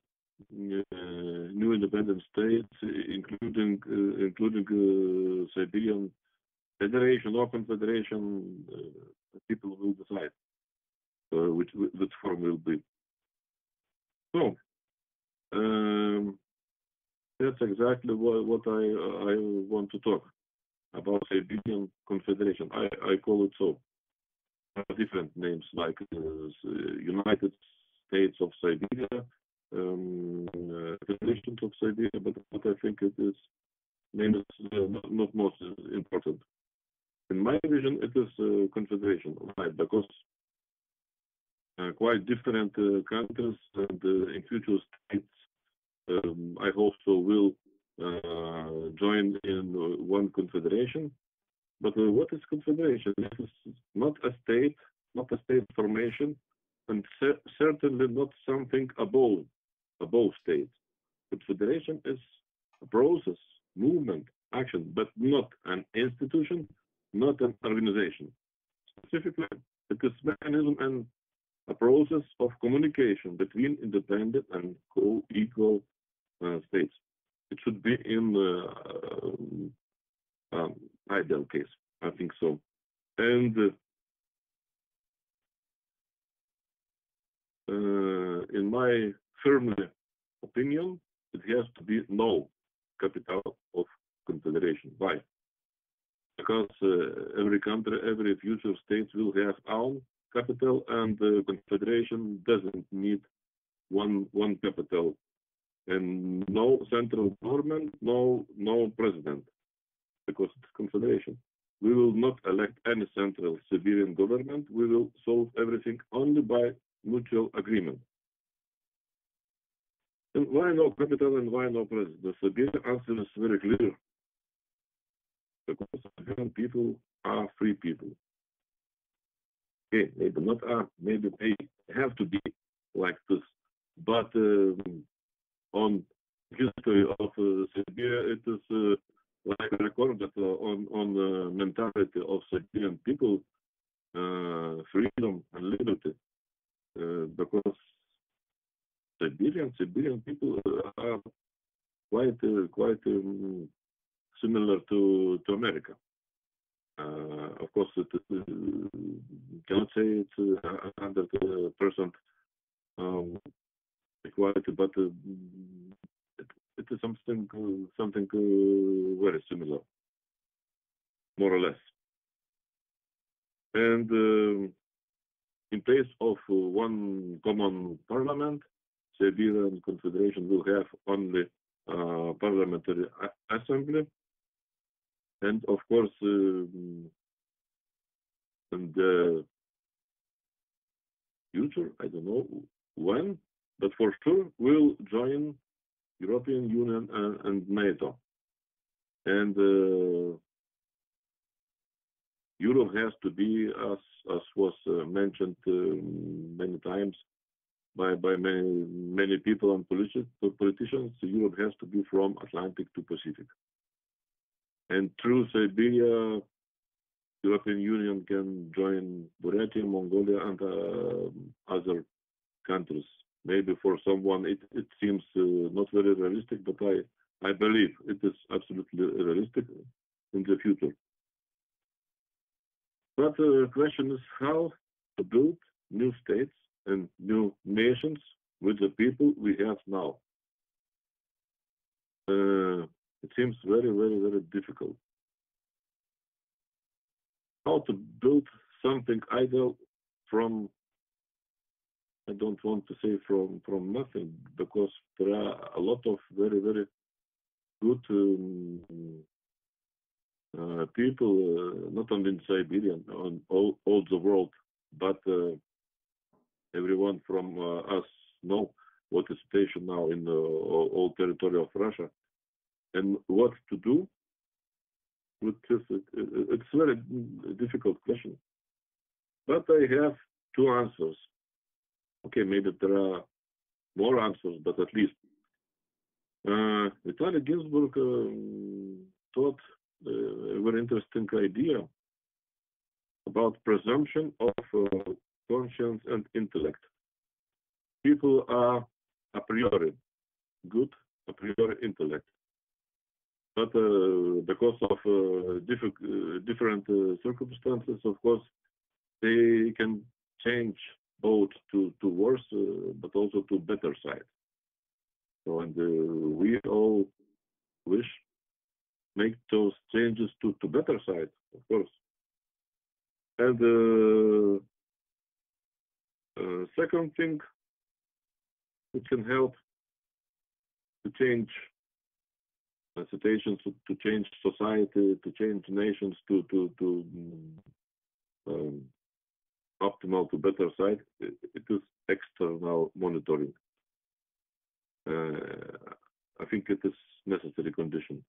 new independent states, including uh, including uh, Siberian Federation or Confederation. people will decide which which form will be. So um, that's exactly what, what I I want to talk about Siberian Confederation. I, I call it so. Different names like uh, United States of Siberia, um, uh, Federation of Siberia, but, but I think it is name is uh, not, not, most important. In my vision, it is uh, confederation, right? Because uh, quite different uh, countries and uh, in future states, um, I hope so, will join in one confederation. But what is confederation? It is not a state, not a state formation, and certainly not something above above states. Confederation is a process, movement, action, but not an institution, not an organization. Specifically, it is mechanism and a process of communication between independent and co-equal uh, states. It should be in the uh, um, ideal case, I think so. And uh, uh in my firm opinion, it has to be no capital of confederation. Why? Because uh, every country, every future state will have own capital, and the confederation doesn't need one one capital, and no central government, no no president, because it's confederation. We will not elect any central Siberian government. We will solve everything only by mutual agreement. And why no capital and why no president? The Siberian answer is very clear. Because Siberian people are free people. Okay, maybe not are, maybe they have to be like this. But um, on history of uh, Siberia, it is uh, like recorded uh, on on the mentality of Siberian people, uh, freedom and liberty, uh, because Siberian Siberian people are quite uh, quite um, similar to to America. Uh, of course, it, uh, cannot say it's a hundred percent um, equality, but uh, it, it is something something uh, very similar, more or less. And uh, in place of one common parliament, Siberian Confederation will have only uh, parliamentary assembly, and of course, um, in the future, I don't know when, but for sure will join European Union and, and NATO. And uh, Europe has to be, as as was uh, mentioned um, many times, by, by many, many people and politicians, Europe has to be from Atlantic to Pacific. And through Siberia, European Union can join Buryatia, Mongolia, and uh, other countries. Maybe for someone it, it seems uh, not very realistic, but I, I believe it is absolutely realistic in the future. But the question is how to build new states and new nations with the people we have now. Uh, it seems very, very, very difficult. How to build something ideal from, I don't want to say from, from nothing, because there are a lot of very, very good um, uh, people, uh, not only in Siberia, on all, all the world, but uh, everyone from uh, us know what is the situation now in the all territory of Russia, and what to do with this. It, it, it's a very difficult question, but I have two answers. Okay, maybe there are more answers, but at least uh, Vitaly Ginzburg um, thought uh, a very interesting idea about presumption of uh, conscience and intellect. People are a priori good, a priori intellect. But uh, because of uh, diff uh, different circumstances, of course, they can change both to, to worse, but also to better side. So, and we all wish make those changes to, to better side, of course. And uh, second thing, it can help to change situations, to, to change society, to change nations, to to to um, optimal to better side. It, it is external monitoring. Uh, I think it is necessary condition.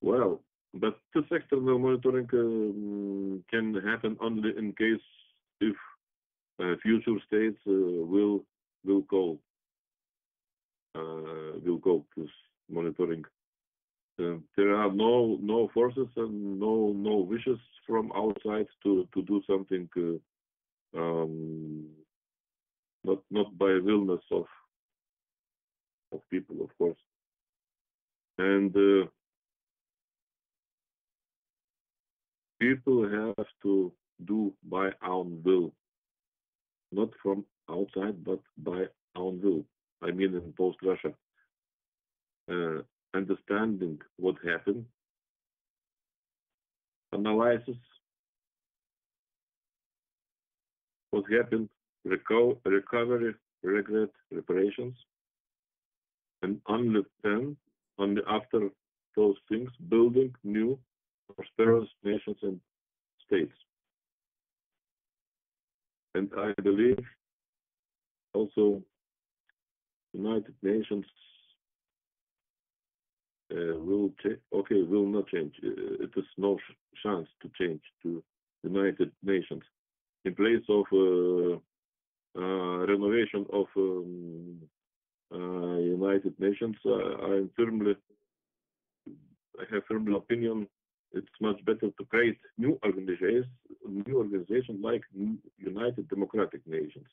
Well, but this external monitoring um, can happen only in case if uh, future states uh, will will call will go to monitoring. Uh, there are no no forces and no no wishes from outside to to do something uh, um, not not by willness of of people of course and uh, people have to do by own will, not from outside, but by own will. I mean, in post Russia, uh, understanding what happened, analysis. What happened, reco- recovery, regret, reparations, and only then, only after those things, building new prosperous nations and states. And I believe also United Nations uh, will. Okay, will not change. Uh, it is no sh- chance to change to United Nations in place of uh, uh renovation of um, uh, United Nations. Uh, I firmly, I have firmly opinion it's much better to create new organizations, new organizations like United Democratic Nations.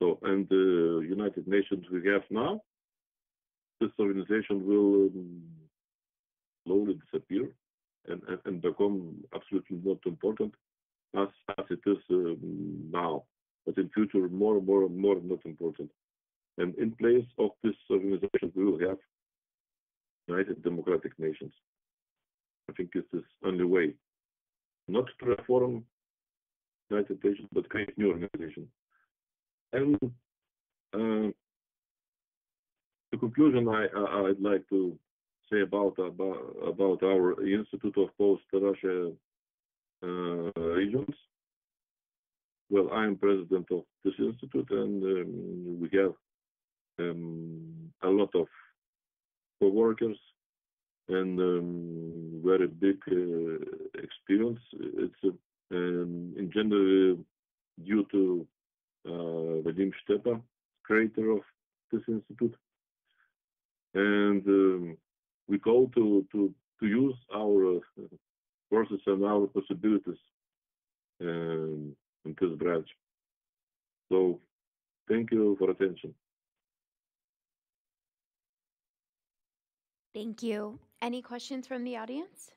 So, and the United Nations we have now, this organization will um, slowly disappear and, and, and, become absolutely not important as, as it is um, now. But in future, more and more and more not important. And in place of this organization, we will have United Democratic Nations. I think it's the only way. Not to reform United Nations, but create new organization. And uh, the conclusion I, I would like to say about about about our Institute of Post Russia uh, regions. Well, I am president of this institute, and um, we have um, a lot of co-workers and um, very big uh, experience. It's uh, in general due to Vadim Shtepa, creator of this institute, and um, we call to to to use our uh, forces and our possibilities um, in this branch. So, thank you for attention. Thank you. Any questions from the audience?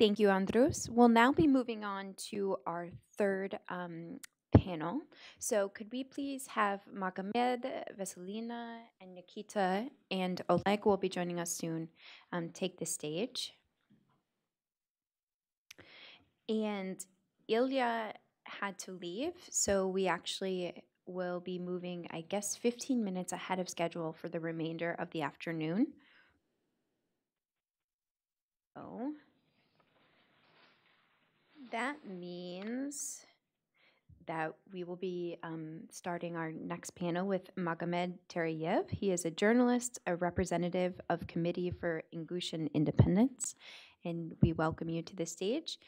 Thank you, Andrus. We'll now be moving on to our third um, panel. So could we please have Magomed, Vasilina, and Nikita, and Oleg will be joining us soon, um, take the stage. And Ilya had to leave, so we actually will be moving, I guess, 15 minutes ahead of schedule for the remainder of the afternoon. So that means that we will be um, starting our next panel with Magomed Terayev. He is a journalist, a representative of Committee for Ingushian Independence, and we welcome you to the stage.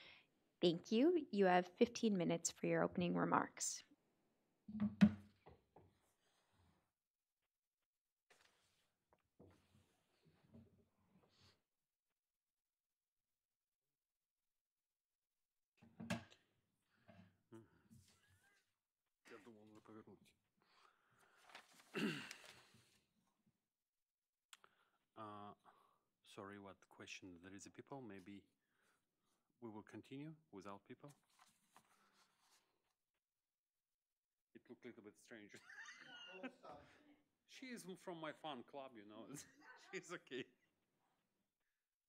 Thank you. You have 15 minutes for your opening remarks. Uh, sorry, what question? There is a people. Maybe we will continue without people. It looked a little bit strange. she is from my fan club, you know. she's okay.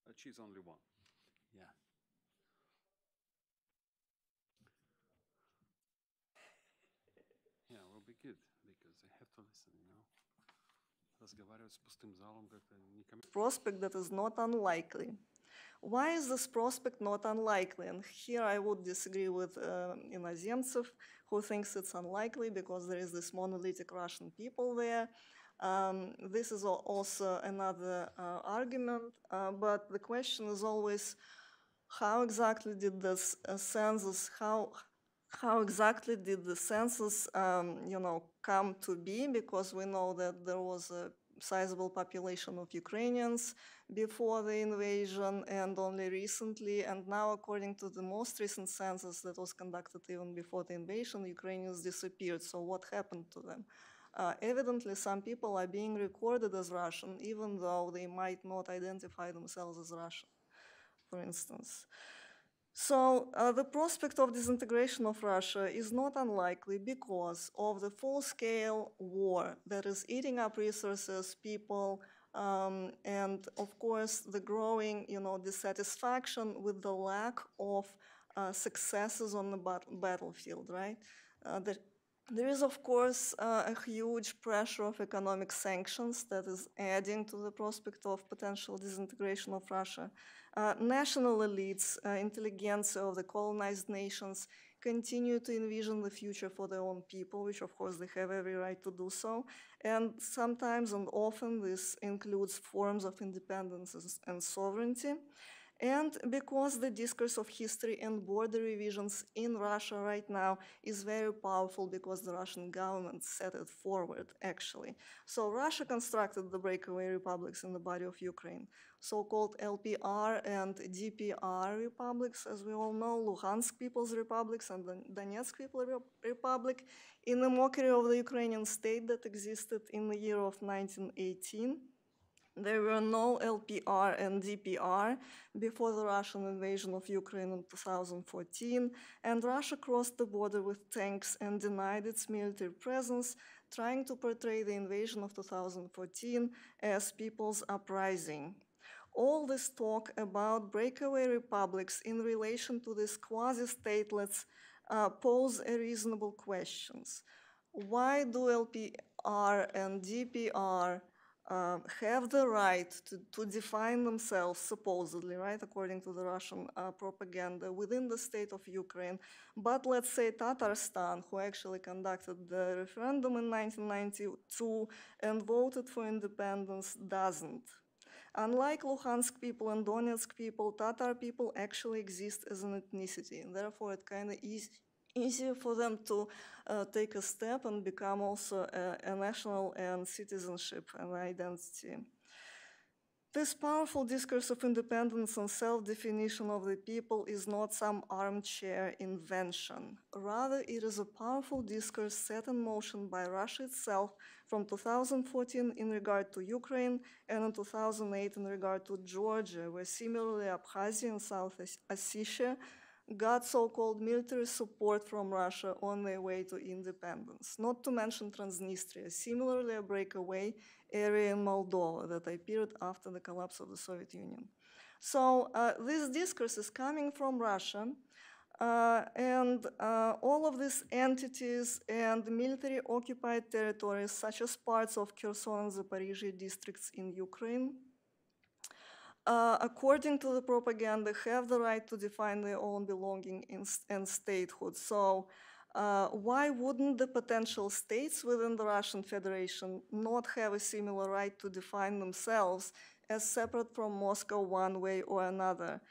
But she's only one. Yeah. Prospect that is not unlikely. Why is this prospect not unlikely? And here I would disagree with uh, Inozemtsev, who thinks it's unlikely because there is this monolithic Russian people there. Um, this is also another uh, argument, uh, but the question is always how exactly did this uh, census, how, how exactly did the census, um, you know, come to be? Because we know that there was a sizable population of Ukrainians before the invasion and only recently. And now, according to the most recent census that was conducted even before the invasion, Ukrainians disappeared. So, what happened to them? Uh, evidently, some people are being recorded as Russian, even though they might not identify themselves as Russian, for instance. So uh, the prospect of disintegration of Russia is not unlikely because of the full-scale war that is eating up resources, people, um, and of course the growing, you know, dissatisfaction with the lack of uh, successes on the bat- battlefield, right? Uh, that there is, of course, uh, a huge pressure of economic sanctions that is adding to the prospect of potential disintegration of Russia. Uh, national elites, uh, intelligentsia of the colonized nations continue to envision the future for their own people, which of course they have every right to do so. And sometimes and often this includes forms of independence and sovereignty. And because the discourse of history and border revisions in Russia right now is very powerful because the Russian government set it forward, actually. So Russia constructed the breakaway republics in the body of Ukraine, so-called LPR and DPR republics, as we all know, Luhansk People's Republics and the Donetsk People's Republic, in the mockery of the Ukrainian state that existed in the year of 1918. There were no LPR and DPR before the Russian invasion of Ukraine in 2014, and Russia crossed the border with tanks and denied its military presence, trying to portray the invasion of 2014 as people's uprising. All this talk about breakaway republics in relation to these quasi statelets uh, pose a reasonable questions. Why do LPR and DPR uh, have the right to, to define themselves, supposedly, right, according to the Russian uh, propaganda, within the state of Ukraine. But let's say Tatarstan, who actually conducted the referendum in 1992 and voted for independence, doesn't. Unlike Luhansk people and Donetsk people, Tatar people actually exist as an ethnicity, and therefore it kind of easy easier for them to uh, take a step and become also a, a national and citizenship and identity. This powerful discourse of independence and self definition of the people is not some armchair invention. Rather, it is a powerful discourse set in motion by Russia itself from 2014 in regard to Ukraine and in 2008 in regard to Georgia, where similarly Abkhazia and South Ossetia got so-called military support from Russia on their way to independence, not to mention Transnistria, similarly a breakaway area in Moldova that appeared after the collapse of the Soviet Union. So uh, this discourse is coming from Russia, uh, and uh, all of these entities and military occupied territories, such as parts of Kherson and Zaporizhia districts in Ukraine, uh, according to the propaganda, have the right to define their own belonging in, and statehood. So uh, why wouldn't the potential states within the Russian Federation not have a similar right to define themselves as separate from Moscow one way or another?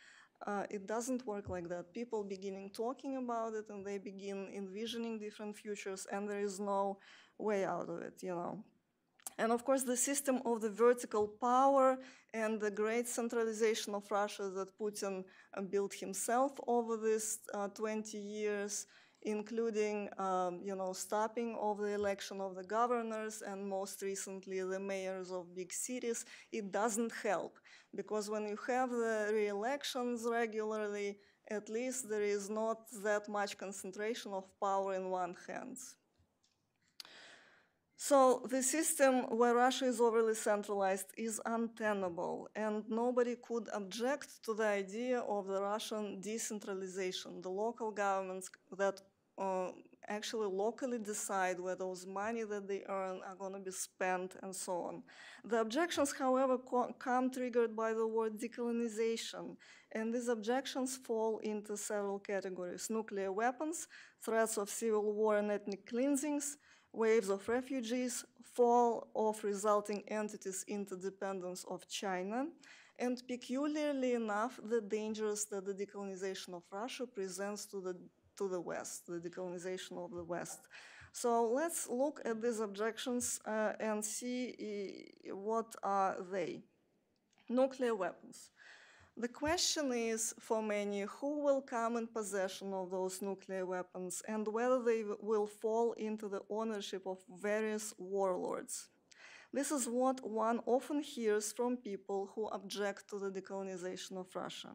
Uh, it doesn't work like that. People beginning talking about it and they begin envisioning different futures, and there is no way out of it, you know. And of course, the system of the vertical power and the great centralization of Russia that Putin built himself over these uh, 20 years including um, you know stopping of the election of the governors and most recently the mayors of big cities it doesn't help. Because when you have the re-elections regularly at least there is not that much concentration of power in one hand. So the system where Russia is overly centralized is untenable, and nobody could object to the idea of the Russian decentralization, the local governments that uh, actually locally decide where those money that they earn are going to be spent and so on. The objections, however, come triggered by the word decolonization, and these objections fall into several categories. Nuclear weapons, threats of civil war and ethnic cleansings, waves of refugees, fall of resulting entities into dependence of China, and peculiarly enough, the dangers that the decolonization of Russia presents to the to the West, the decolonization of the West. So let's look at these objections uh, and see uh, what are they. Nuclear weapons. The question is for many who will come in possession of those nuclear weapons and whether they will fall into the ownership of various warlords. This is what one often hears from people who object to the decolonization of Russia.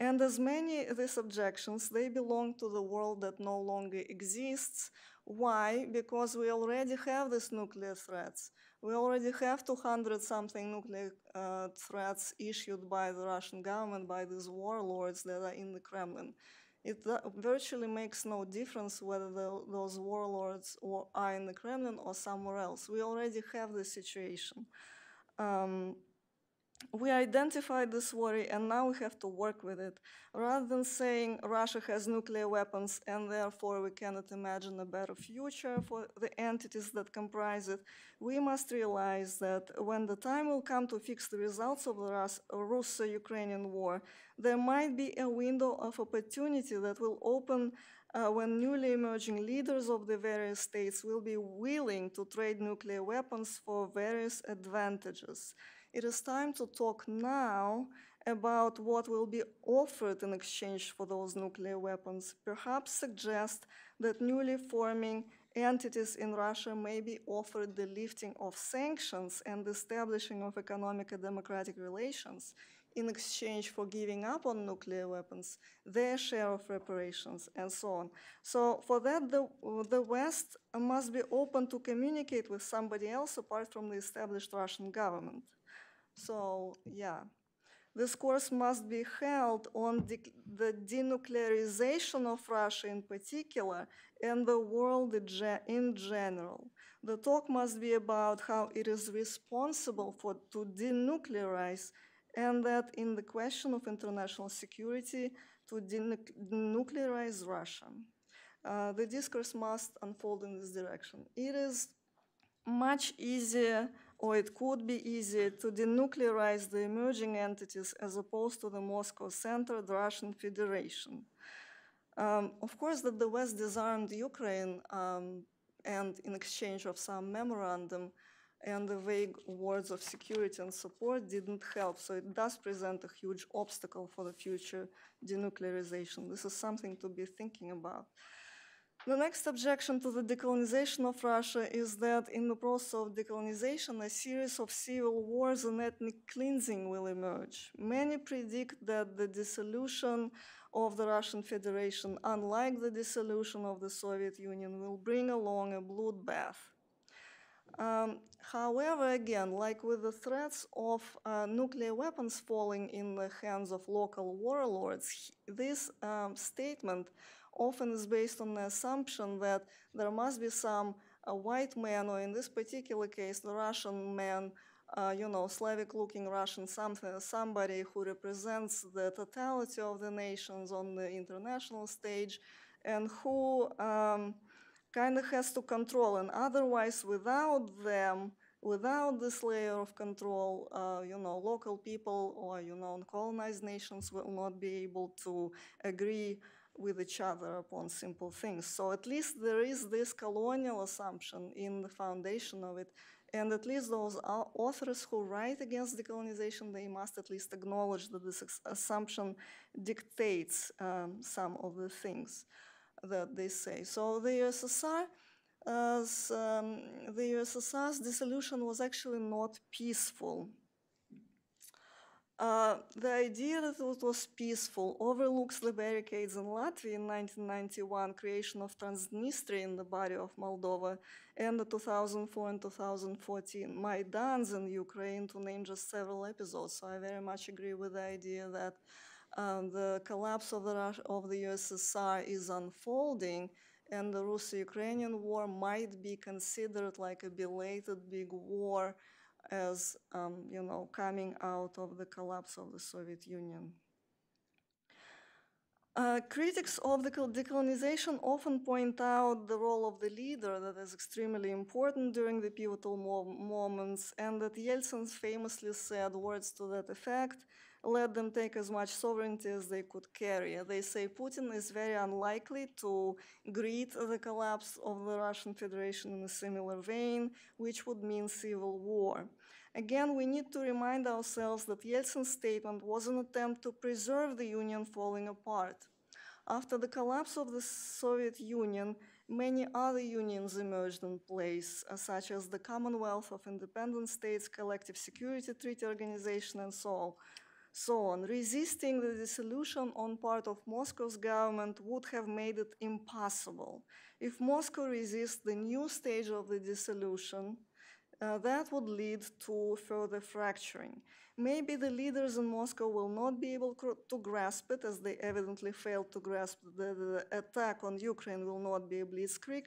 And as many of these objections, they belong to the world that no longer exists. Why? Because we already have these nuclear threats. We already have 200 something nuclear uh, threats issued by the Russian government, by these warlords that are in the Kremlin. It virtually makes no difference whether the, those warlords are in the Kremlin or somewhere else. We already have this situation. Um, we identified this worry and now we have to work with it. Rather than saying Russia has nuclear weapons and therefore we cannot imagine a better future for the entities that comprise it, we must realize that when the time will come to fix the results of the Russo-Ukrainian war, there might be a window of opportunity that will open uh, when newly emerging leaders of the various states will be willing to trade nuclear weapons for various advantages. It is time to talk now about what will be offered in exchange for those nuclear weapons. Perhaps suggest that newly forming entities in Russia may be offered the lifting of sanctions and the establishing of economic and democratic relations in exchange for giving up on nuclear weapons, their share of reparations, and so on. So for that, the, the West must be open to communicate with somebody else apart from the established Russian government. So yeah, this course must be held on the, the denuclearization of Russia in particular and the world in general. The talk must be about how it is responsible for to denuclearize and that in the question of international security to denuclearize Russia. Uh, the discourse must unfold in this direction. It is much easier or it could be easier to denuclearize the emerging entities as opposed to the Moscow-centered Russian Federation. Um, of course, that the West disarmed Ukraine um, and in exchange of some memorandum and the vague words of security and support didn't help. So it does present a huge obstacle for the future denuclearization. This is something to be thinking about. The next objection to the decolonization of Russia is that in the process of decolonization, a series of civil wars and ethnic cleansing will emerge. Many predict that the dissolution of the Russian Federation, unlike the dissolution of the Soviet Union, will bring along a bloodbath. Um, however, again, like with the threats of uh, nuclear weapons falling in the hands of local warlords, this um, statement often is based on the assumption that there must be some uh, white man, or in this particular case, the Russian man, uh, you know, Slavic-looking Russian something, somebody who represents the totality of the nations on the international stage, and who um, kind of has to control. And otherwise, without them, without this layer of control, uh, you know, local people or, you know, colonized nations will not be able to agree with each other upon simple things. So at least there is this colonial assumption in the foundation of it. And at least those authors who write against decolonization, they must at least acknowledge that this assumption dictates um, some of the things that they say. So the USSR, as, um, the USSR's dissolution was actually not peaceful. Uh, the idea that it was peaceful overlooks the barricades in Latvia in 1991, creation of Transnistria in the body of Moldova, and the 2004 and 2014 Maidans in Ukraine, to name just several episodes. So I very much agree with the idea that um, the collapse of the, of the USSR is unfolding, and the Russo-Ukrainian war might be considered like a belated big war as, um, you know, coming out of the collapse of the Soviet Union. Uh, critics of the decolonization often point out the role of the leader that is extremely important during the pivotal mo moments, and that Yeltsin famously said words to that effect let them take as much sovereignty as they could carry. They say Putin is very unlikely to greet the collapse of the Russian Federation in a similar vein, which would mean civil war. Again, we need to remind ourselves that Yeltsin's statement was an attempt to preserve the Union falling apart. After the collapse of the Soviet Union, many other unions emerged in place, uh, such as the Commonwealth of Independent States Collective Security Treaty Organization and so on so on. Resisting the dissolution on part of Moscow's government would have made it impossible. If Moscow resists the new stage of the dissolution, uh, that would lead to further fracturing. Maybe the leaders in Moscow will not be able to grasp it, as they evidently failed to grasp that the attack on Ukraine will not be a blitzkrieg,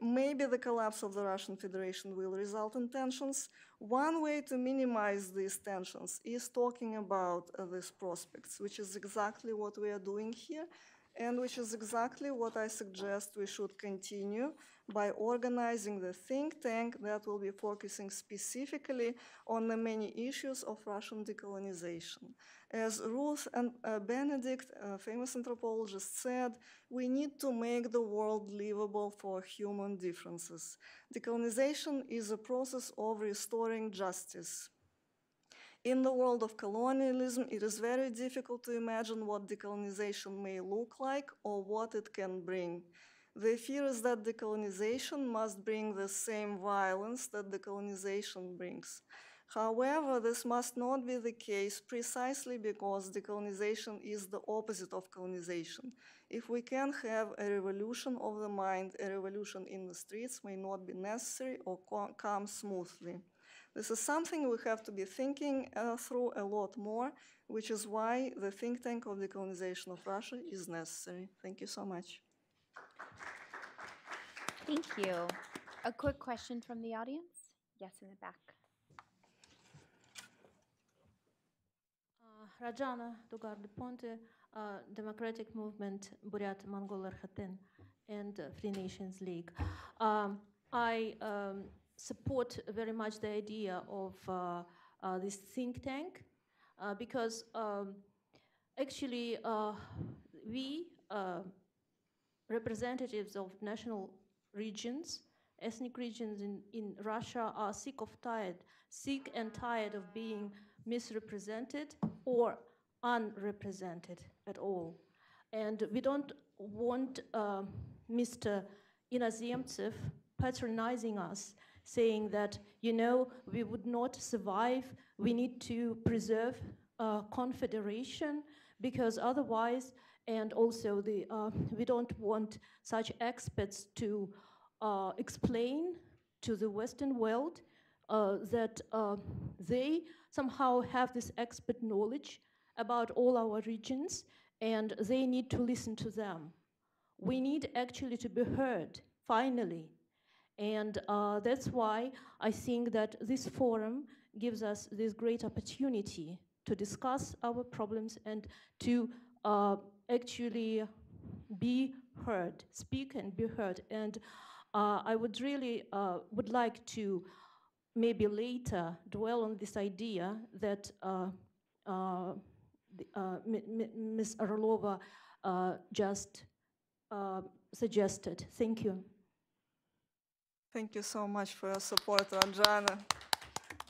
Maybe the collapse of the Russian Federation will result in tensions. One way to minimize these tensions is talking about uh, these prospects, which is exactly what we are doing here, and which is exactly what I suggest we should continue by organizing the think tank that will be focusing specifically on the many issues of Russian decolonization. As Ruth and uh, Benedict, a famous anthropologist, said, we need to make the world livable for human differences. Decolonization is a process of restoring justice. In the world of colonialism, it is very difficult to imagine what decolonization may look like or what it can bring. The fear is that decolonization must bring the same violence that decolonization brings. However, this must not be the case precisely because decolonization is the opposite of colonization. If we can have a revolution of the mind, a revolution in the streets may not be necessary or come smoothly. This is something we have to be thinking uh, through a lot more, which is why the think tank of decolonization of Russia is necessary. Thank you so much. Thank you. A quick question from the audience? Yes, in the back. Rajana Dugar-DePonte, uh, Democratic Movement, Buryat Mongol Arhatin, and uh, Free Nations League. Um, I um, support very much the idea of uh, uh this think tank uh, because um, actually uh, we, representatives of national regions, ethnic regions in, in Russia are sick of tired, sick and tired of being misrepresented or unrepresented at all. And we don't want uh, Mr. Inozemtsev patronizing us, saying that, you know, we would not survive, we need to preserve uh, confederation, because otherwise, and also the, uh, we don't want such experts to uh, explain to the Western world uh, that uh, they somehow have this expert knowledge about all our regions and they need to listen to them. We need actually to be heard, finally. And uh, that's why I think that this forum gives us this great opportunity to discuss our problems and to uh, actually be heard, speak and be heard. And uh, I would really uh, would like to maybe later dwell on this idea that uh, uh, uh, Ms. Orlova uh, just suggested. Thank you. Thank you so much for your support, Ranjana.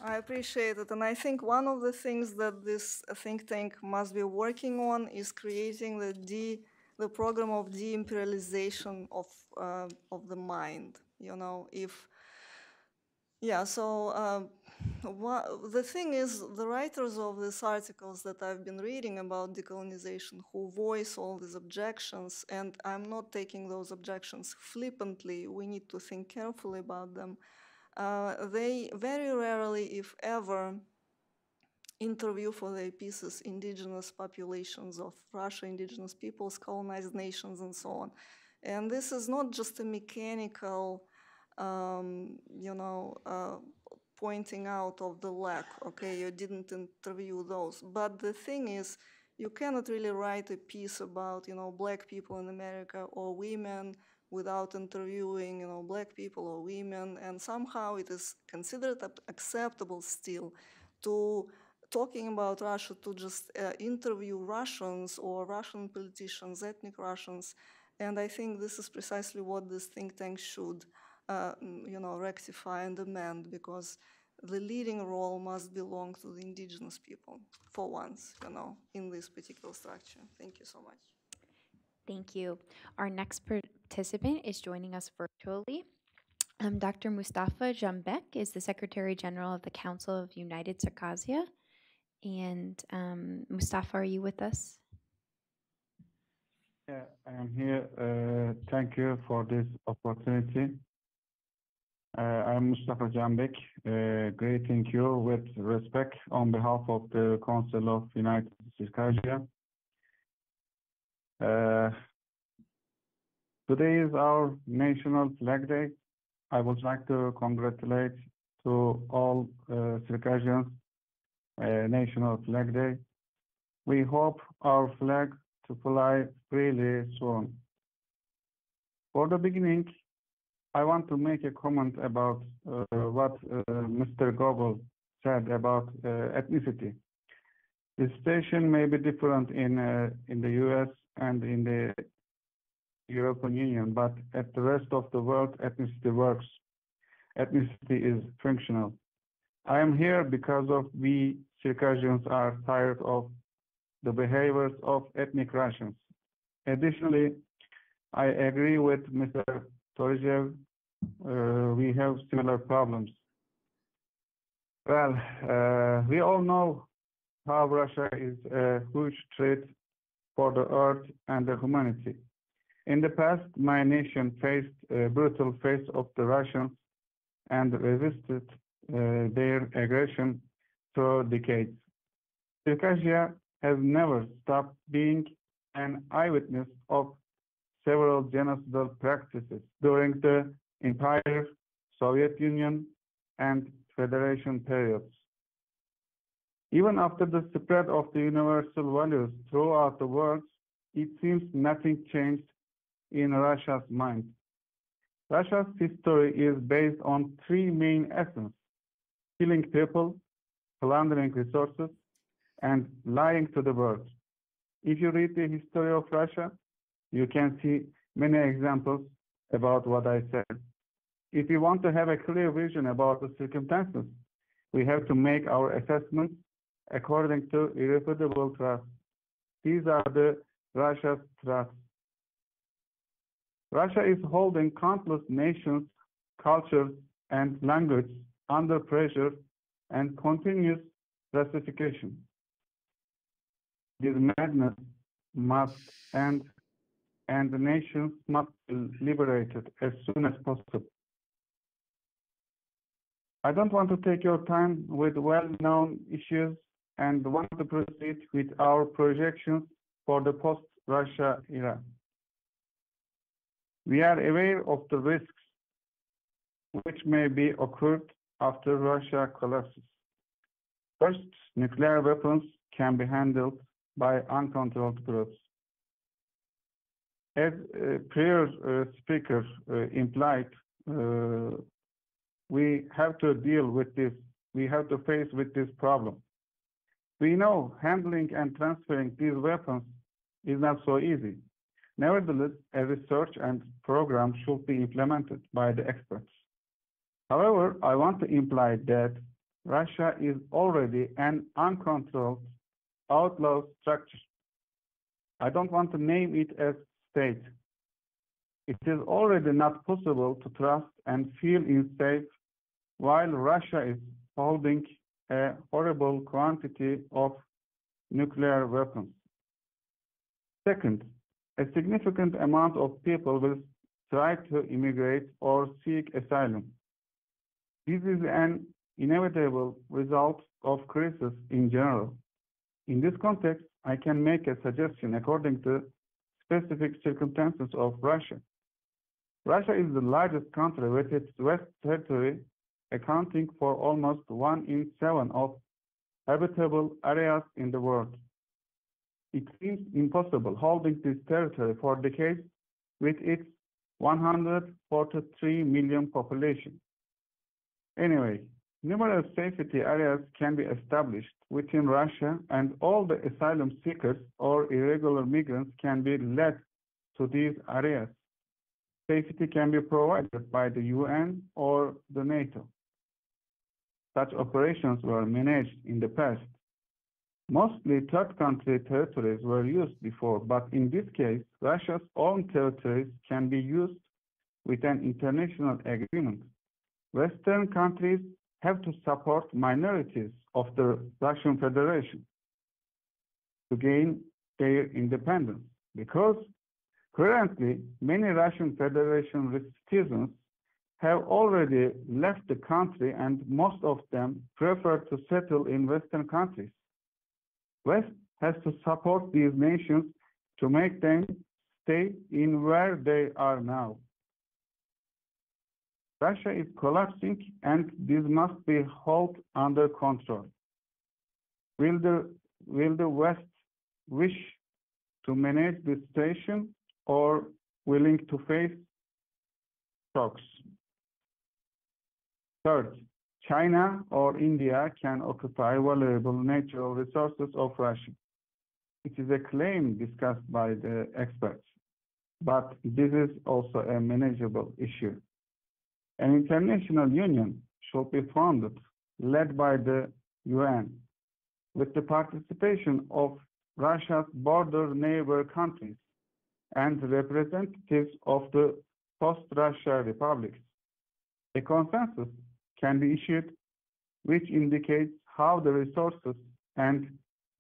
I appreciate it. And I think one of the things that this think tank must be working on is creating the de, the program of de-imperialization of, uh, of the mind. You know, if, yeah, so uh, the thing is, the writers of these articles that I've been reading about decolonization who voice all these objections, and I'm not taking those objections flippantly, we need to think carefully about them. Uh, they very rarely, if ever, interview for their pieces indigenous populations of Russia, indigenous peoples, colonized nations, and so on. And this is not just a mechanical, um, you know, uh, pointing out of the lack, okay, you didn't interview those. But the thing is, you cannot really write a piece about, you know, black people in America or women without interviewing, you know, black people or women, and somehow it is considered acceptable still to talking about Russia to just uh, interview Russians or Russian politicians, ethnic Russians, and I think this is precisely what this think tank should uh, you know, rectify and amend because the leading role must belong to the indigenous people for once, you know, in this particular structure. Thank you so much. Thank you. Our next participant is joining us virtually. Um, Dr. Mustafa Jambek is the Secretary General of the Council of United Circassia. And um, Mustafa, are you with us? Yeah, I am here. Uh, thank you for this opportunity. Uh, I'm Mustafa Jambek, uh, greeting you with respect on behalf of the Council of United Circassia. Uh, today is our National Flag Day. I would like to congratulate to all uh, Circassians uh, National Flag Day. We hope our flag to fly freely soon. For the beginning, I want to make a comment about uh, what uh, Mr. Goble said about uh, ethnicity. The situation may be different in uh, in the U.S. and in the European Union, but at the rest of the world, ethnicity works. Ethnicity is functional. I am here because of we Circassians are tired of the behaviors of ethnic Russians. Additionally, I agree with Mr. Torjev, uh, we have similar problems. Well, uh, we all know how Russia is a huge threat for the earth and the humanity. In the past, my nation faced a brutal face of the Russians and resisted uh, their aggression through decades. Circassia has never stopped being an eyewitness of several genocidal practices during the Empire, Soviet Union, and Federation periods. Even after the spread of the universal values throughout the world, it seems nothing changed in Russia's mind. Russia's history is based on three main essence, killing people, plundering resources, and lying to the world. If you read the history of Russia, you can see many examples about what I said. If we want to have a clear vision about the circumstances, we have to make our assessments according to irrefutable trust. These are the Russia's trusts. Russia is holding countless nations, cultures, and languages under pressure and continuous classification. This madness must end and the nations must be liberated as soon as possible. I don't want to take your time with well-known issues and want to proceed with our projections for the post-Russia era. We are aware of the risks which may be occurred after Russia collapses. First, nuclear weapons can be handled by uncontrolled groups. as uh, prior uh, speaker uh, implied, uh, we have to deal with this. We have to face with this problem. We know handling and transferring these weapons is not so easy. Nevertheless, a research and program should be implemented by the experts. However, I want to imply that Russia is already an uncontrolled outlaw structure. I don't want to name it as state. It is already not possible to trust and feel in safe while Russia is holding a horrible quantity of nuclear weapons. Second, a significant amount of people will try to immigrate or seek asylum. This is an inevitable result of crisis in general. In this context, I can make a suggestion according to specific circumstances of Russia. Russia is the largest country with its west territory accounting for almost one in seven of habitable areas in the world. It seems impossible holding this territory for decades with its 143 million population. Anyway, numerous safety areas can be established within Russia and all the asylum seekers or irregular migrants can be led to these areas. Safety can be provided by the UN or the NATO. Such operations were managed in the past. Mostly third country territories were used before, but in this case, Russia's own territories can be used with an international agreement. Western countries have to support minorities of the Russian Federation to gain their independence because currently many Russian Federation citizens have already left the country and most of them prefer to settle in Western countries. West has to support these nations to make them stay in where they are now. Russia is collapsing and this must be held under control. Will the, will the West wish to manage this situation or willing to face shocks? Third, China or India can occupy valuable natural resources of Russia. It is a claim discussed by the experts, but this is also a manageable issue. An international union should be founded, led by the UN, with the participation of Russia's border neighbor countries and representatives of the post-Russia republics. A consensus can be issued which indicates how the resources and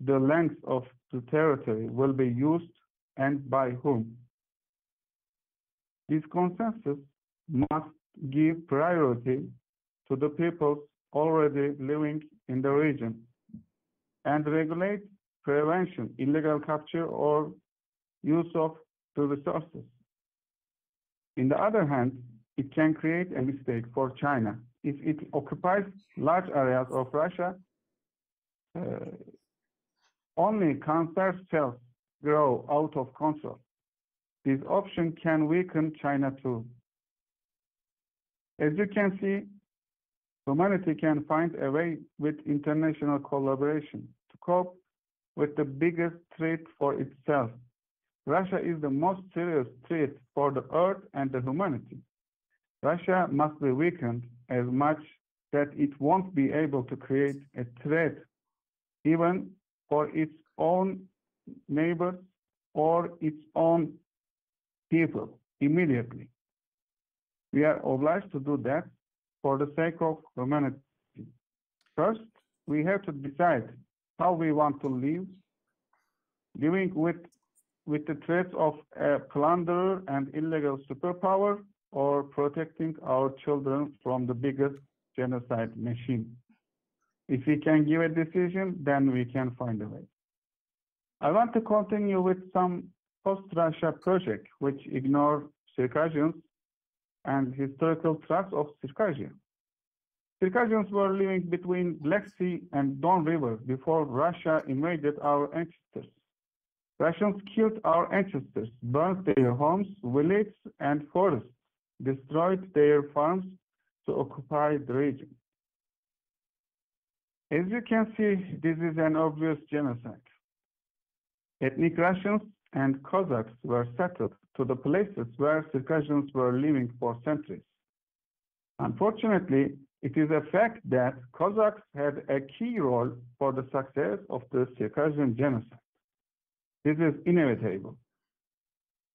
the length of the territory will be used and by whom. This consensus must give priority to the peoples already living in the region and regulate prevention, illegal capture or use of the resources. In the other hand, it can create a mistake for China if it occupies large areas of Russia. Uh, only cancer cells grow out of control. This option can weaken China too. As you can see, humanity can find a way with international collaboration to cope with the biggest threat for itself. Russia is the most serious threat for the earth and the humanity. Russia must be weakened as much that it won't be able to create a threat even for its own neighbors or its own people immediately. We are obliged to do that for the sake of humanity. First, we have to decide how we want to live, living with, with the threats of a plunderer and illegal superpower, or protecting our children from the biggest genocide machine. If we can give a decision, then we can find a way. I want to continue with some post-Russia project which ignore Circassians and historical tracts of Circassia. Circassians were living between Black Sea and Don River before Russia invaded our ancestors. Russians killed our ancestors, burned their homes, villages, and forests, destroyed their farms to occupy the region. As you can see, this is an obvious genocide. Ethnic Russians and Cossacks were settled to the places where Circassians were living for centuries. Unfortunately, it is a fact that Cossacks had a key role for the success of the Circassian genocide. This is inevitable.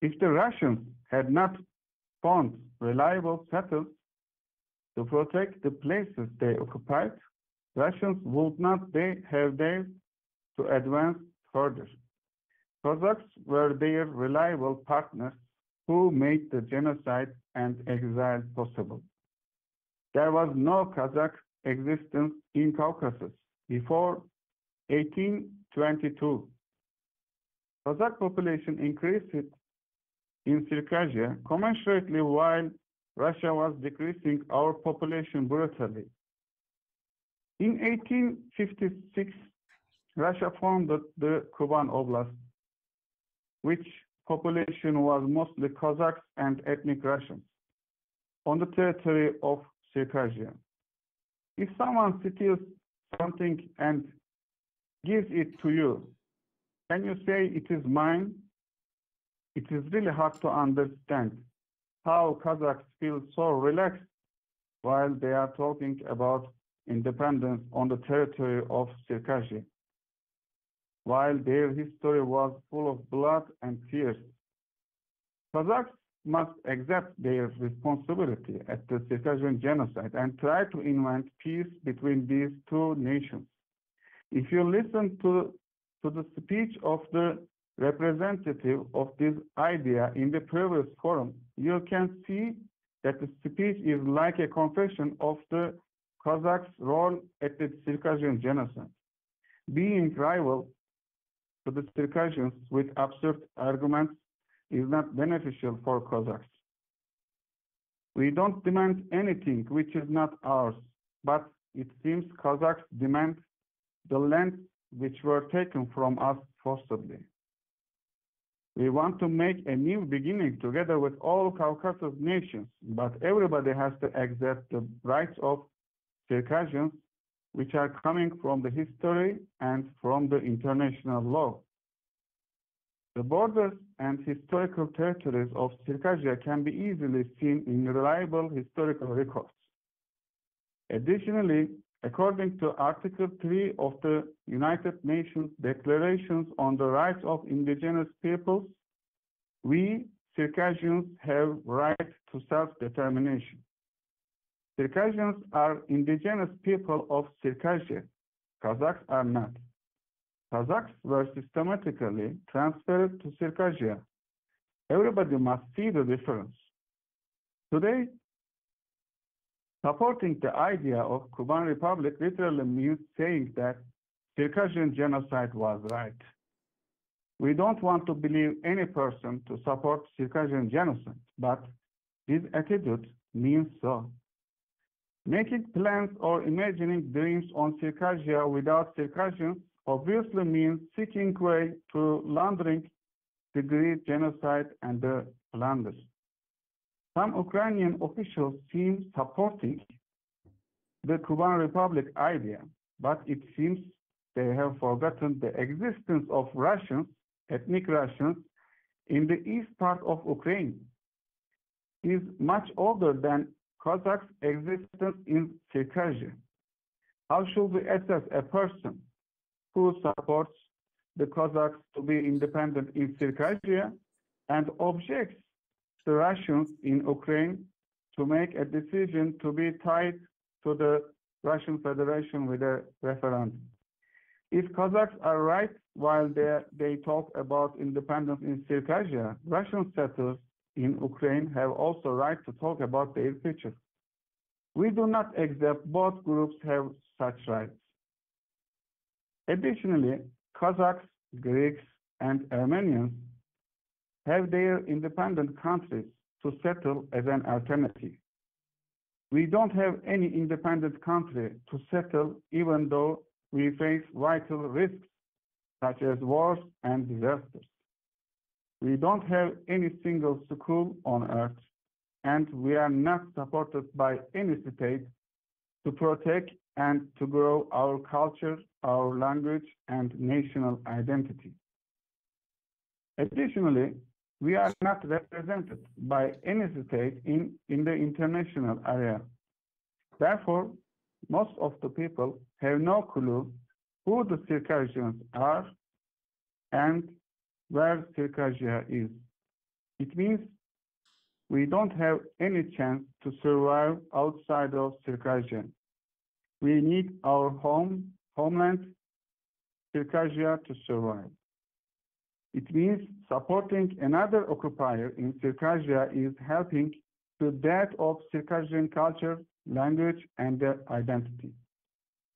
If the Russians had not found reliable settlers to protect the places they occupied, Russians would not they have dared to advance further. Cossacks were their reliable partners who made the genocide and exile possible. There was no Kazakh existence in Caucasus before 1822. Kazakh population increased in Circassia commensurately while Russia was decreasing our population brutally. In 1856, Russia founded the Kuban Oblast, which population was mostly Cossacks and ethnic Russians on the territory of Circassia. If someone steals something and gives it to you, can you say it is mine? It is really hard to understand how Kazakhs feel so relaxed while they are talking about independence on the territory of Circassia, while their history was full of blood and tears. Kazakhs must accept their responsibility at the Circassian genocide and try to invent peace between these two nations. If you listen to, to the speech of the representative of this idea in the previous forum, you can see that the speech is like a confession of the Cossacks' role at the Circassian genocide. Being rival to the Circassians with absurd arguments is not beneficial for Cossacks. We don't demand anything which is not ours, but it seems Cossacks demand the lands which were taken from us forcibly. We want to make a new beginning together with all Caucasus nations, but everybody has to accept the rights of Circassians, which are coming from the history and from the international law. The borders and historical territories of Circassia can be easily seen in reliable historical records. Additionally, according to Article 3 of the United Nations Declarations on the Rights of Indigenous Peoples, we Circassians have right to self-determination. Circassians are indigenous people of Circassia. Kazakhs are not. Kazakhs were systematically transferred to Circassia. Everybody must see the difference. Today, supporting the idea of Kuban Republic literally means saying that Circassian genocide was right. We don't want to believe any person to support Circassian genocide, but this attitude means so. Making plans or imagining dreams on Circassia without Circassians obviously means seeking way to laundering the great genocide and the plunders. Some Ukrainian officials seem supporting the Kuban Republic idea, but it seems they have forgotten the existence of Russians, ethnic Russians, in the east part of Ukraine. Is much older than Cossacks' existence in Circassia. How should we assess a person who supports the Cossacks to be independent in Circassia and objects the Russians in Ukraine to make a decision to be tied to the Russian Federation with a referendum. If Cossacks are right while they, they talk about independence in Circassia, Russian settlers in Ukraine have also right to talk about their future. We do not accept both groups have such rights. Additionally, Kazakhs, Greeks, and Armenians have their independent countries to settle as an alternative. We don't have any independent country to settle even though we face vital risks such as wars and disasters. We don't have any single school on earth, and we are not supported by any state to protect and to grow our culture, our language, and national identity. Additionally, we are not represented by any state in, in the international area. Therefore, most of the people have no clue who the Circassians are and where Circassia is. It means we don't have any chance to survive outside of Circassia. We need our home, homeland, Circassia to survive. It means supporting another occupier in Circassia is helping to death of Circassian culture, language, and their identity.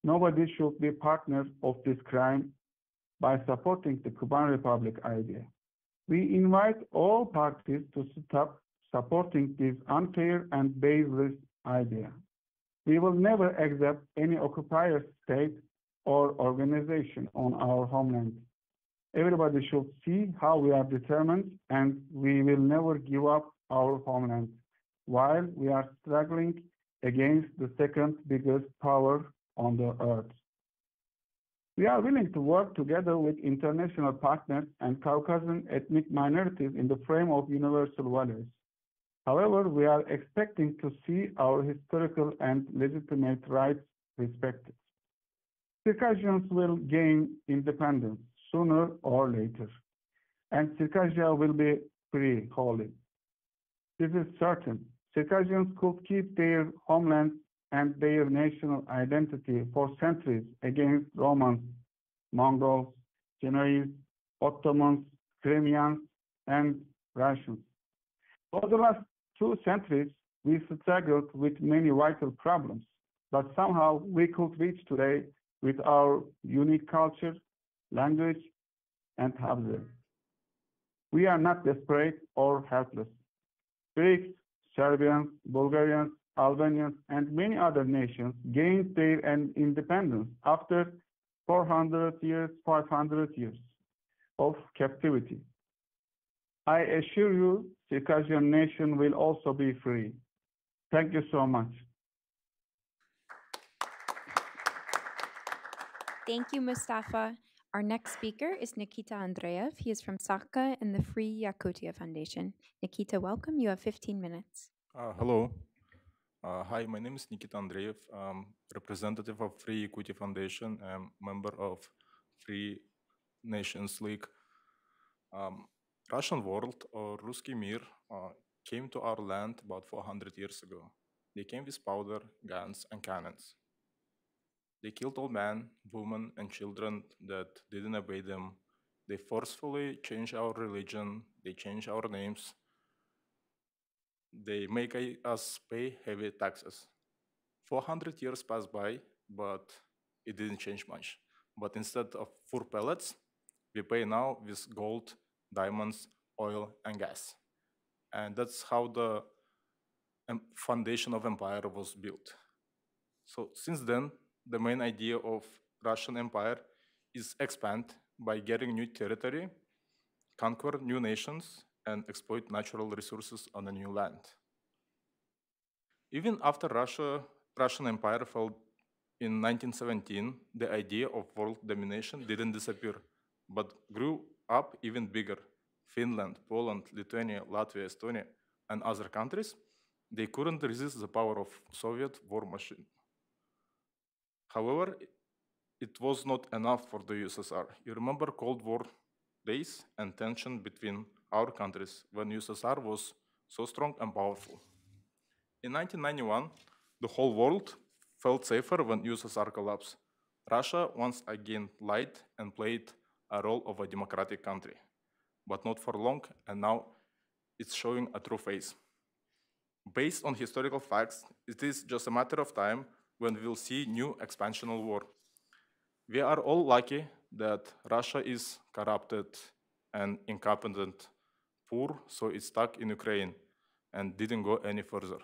Nobody should be partner of this crime by supporting the Kuban Republic idea. We invite all parties to stop supporting this unfair and baseless idea. We will never accept any occupier state or organization on our homeland. Everybody should see how we are determined and we will never give up our homeland while we are struggling against the second biggest power on the earth. We are willing to work together with international partners and Caucasian ethnic minorities in the frame of universal values. However, we are expecting to see our historical and legitimate rights respected. Circassians will gain independence sooner or later, and Circassia will be free wholly. This is certain. Circassians could keep their homeland and their national identity for centuries against Romans, Mongols, Genoese, Ottomans, Crimeans, and Russians. For the last two centuries, we struggled with many vital problems, but somehow we could reach today with our unique culture, language, and habits. We are not desperate or helpless. Greeks, Serbians, Bulgarians, Albanians, and many other nations gained their independence after 400 years, 500 years of captivity. I assure you, Circassian nation will also be free. Thank you so much. Thank you, Mustafa. Our next speaker is Nikita Andreev. He is from Sakha and the Free Yakutia Foundation. Nikita, welcome. You have 15 minutes. Uh, hello. Uh, hi, my name is Nikita Andreev. I'm representative of Free Yakutia Foundation. I'm member of Free Nations League. Um, Russian world or Ruski Mir uh, came to our land about 400 years ago. They came with powder, guns, and cannons. They killed all men, women, and children that didn't obey them. They forcefully changed our religion. They changed our names. They make us pay heavy taxes. 400 years passed by, but it didn't change much. But instead of fur pellets, we pay now with gold, diamonds, oil, and gas. And that's how the foundation of empire was built. So since then, the main idea of Russian Empire is expand by getting new territory, conquer new nations, and exploit natural resources on a new land. Even after Russia, Russian Empire fell in 1917, the idea of world domination didn't disappear, but grew up even bigger. Finland, Poland, Lithuania, Latvia, Estonia, and other countries, they couldn't resist the power of Soviet war machine. However, it was not enough for the USSR. You remember Cold War days and tension between our countries when USSR was so strong and powerful. In 1991, the whole world felt safer when USSR collapsed. Russia once again lied and played a role of a democratic country, but not for long, and now it's showing a true face. Based on historical facts, it is just a matter of time when we will see new expansional war. We are all lucky that Russia is corrupted and incompetent, poor, so it's stuck in Ukraine and didn't go any further.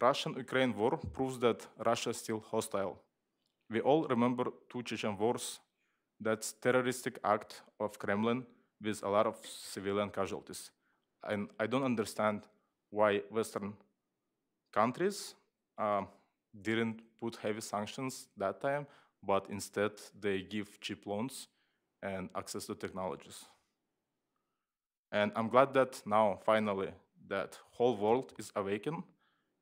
Russian-Ukraine war proves that Russia is still hostile. We all remember two Chechen wars, that terroristic act of Kremlin with a lot of civilian casualties. And I don't understand why Western countries uh, didn't put heavy sanctions that time, but instead they give cheap loans and access to technologies. And I'm glad that now, finally, that whole world is awakened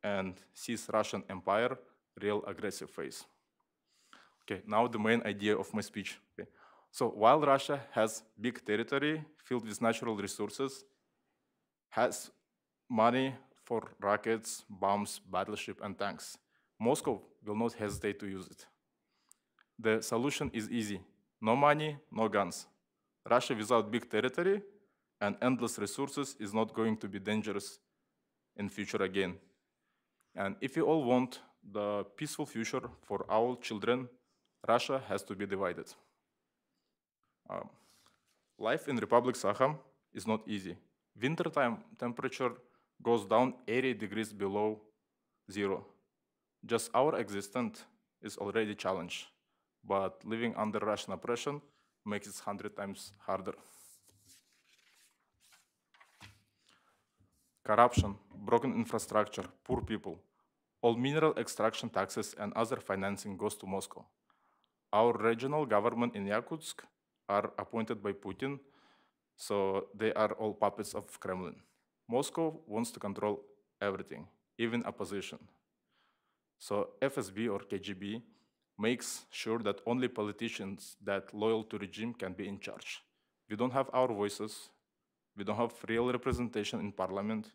and sees Russian Empire real aggressive phase. Okay, now the main idea of my speech. Okay. So while Russia has big territory filled with natural resources, has money for rockets, bombs, battleship, and tanks, Moscow will not hesitate to use it. The solution is easy. No money, no guns. Russia without big territory and endless resources is not going to be dangerous in future again. And if you all want the peaceful future for our children, Russia has to be divided. Um, life in Republic Sakha is not easy. Wintertime temperature goes down 80 degrees below zero. Just our existence is already challenged, but living under Russian oppression makes it 100 times harder. Corruption, broken infrastructure, poor people, all mineral extraction taxes and other financing goes to Moscow. Our regional government in Yakutsk are appointed by Putin, so they are all puppets of Kremlin. Moscow wants to control everything, even opposition. So FSB or KGB makes sure that only politicians that loyal to regime can be in charge. We don't have our voices. We don't have real representation in parliament.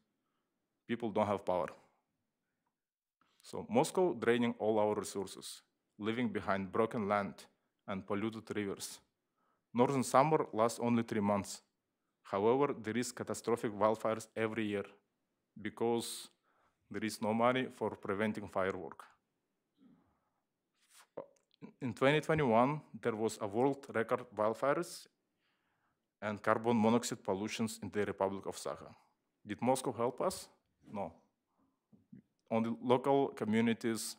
People don't have power. So Moscow draining all our resources, leaving behind broken land and polluted rivers. Northern summer lasts only three months. However, there is catastrophic wildfires every year because there is no money for preventing firework. In 2021, there was a world record wildfires and carbon monoxide pollutions in the Republic of Sakha. Did Moscow help us? No only local communities,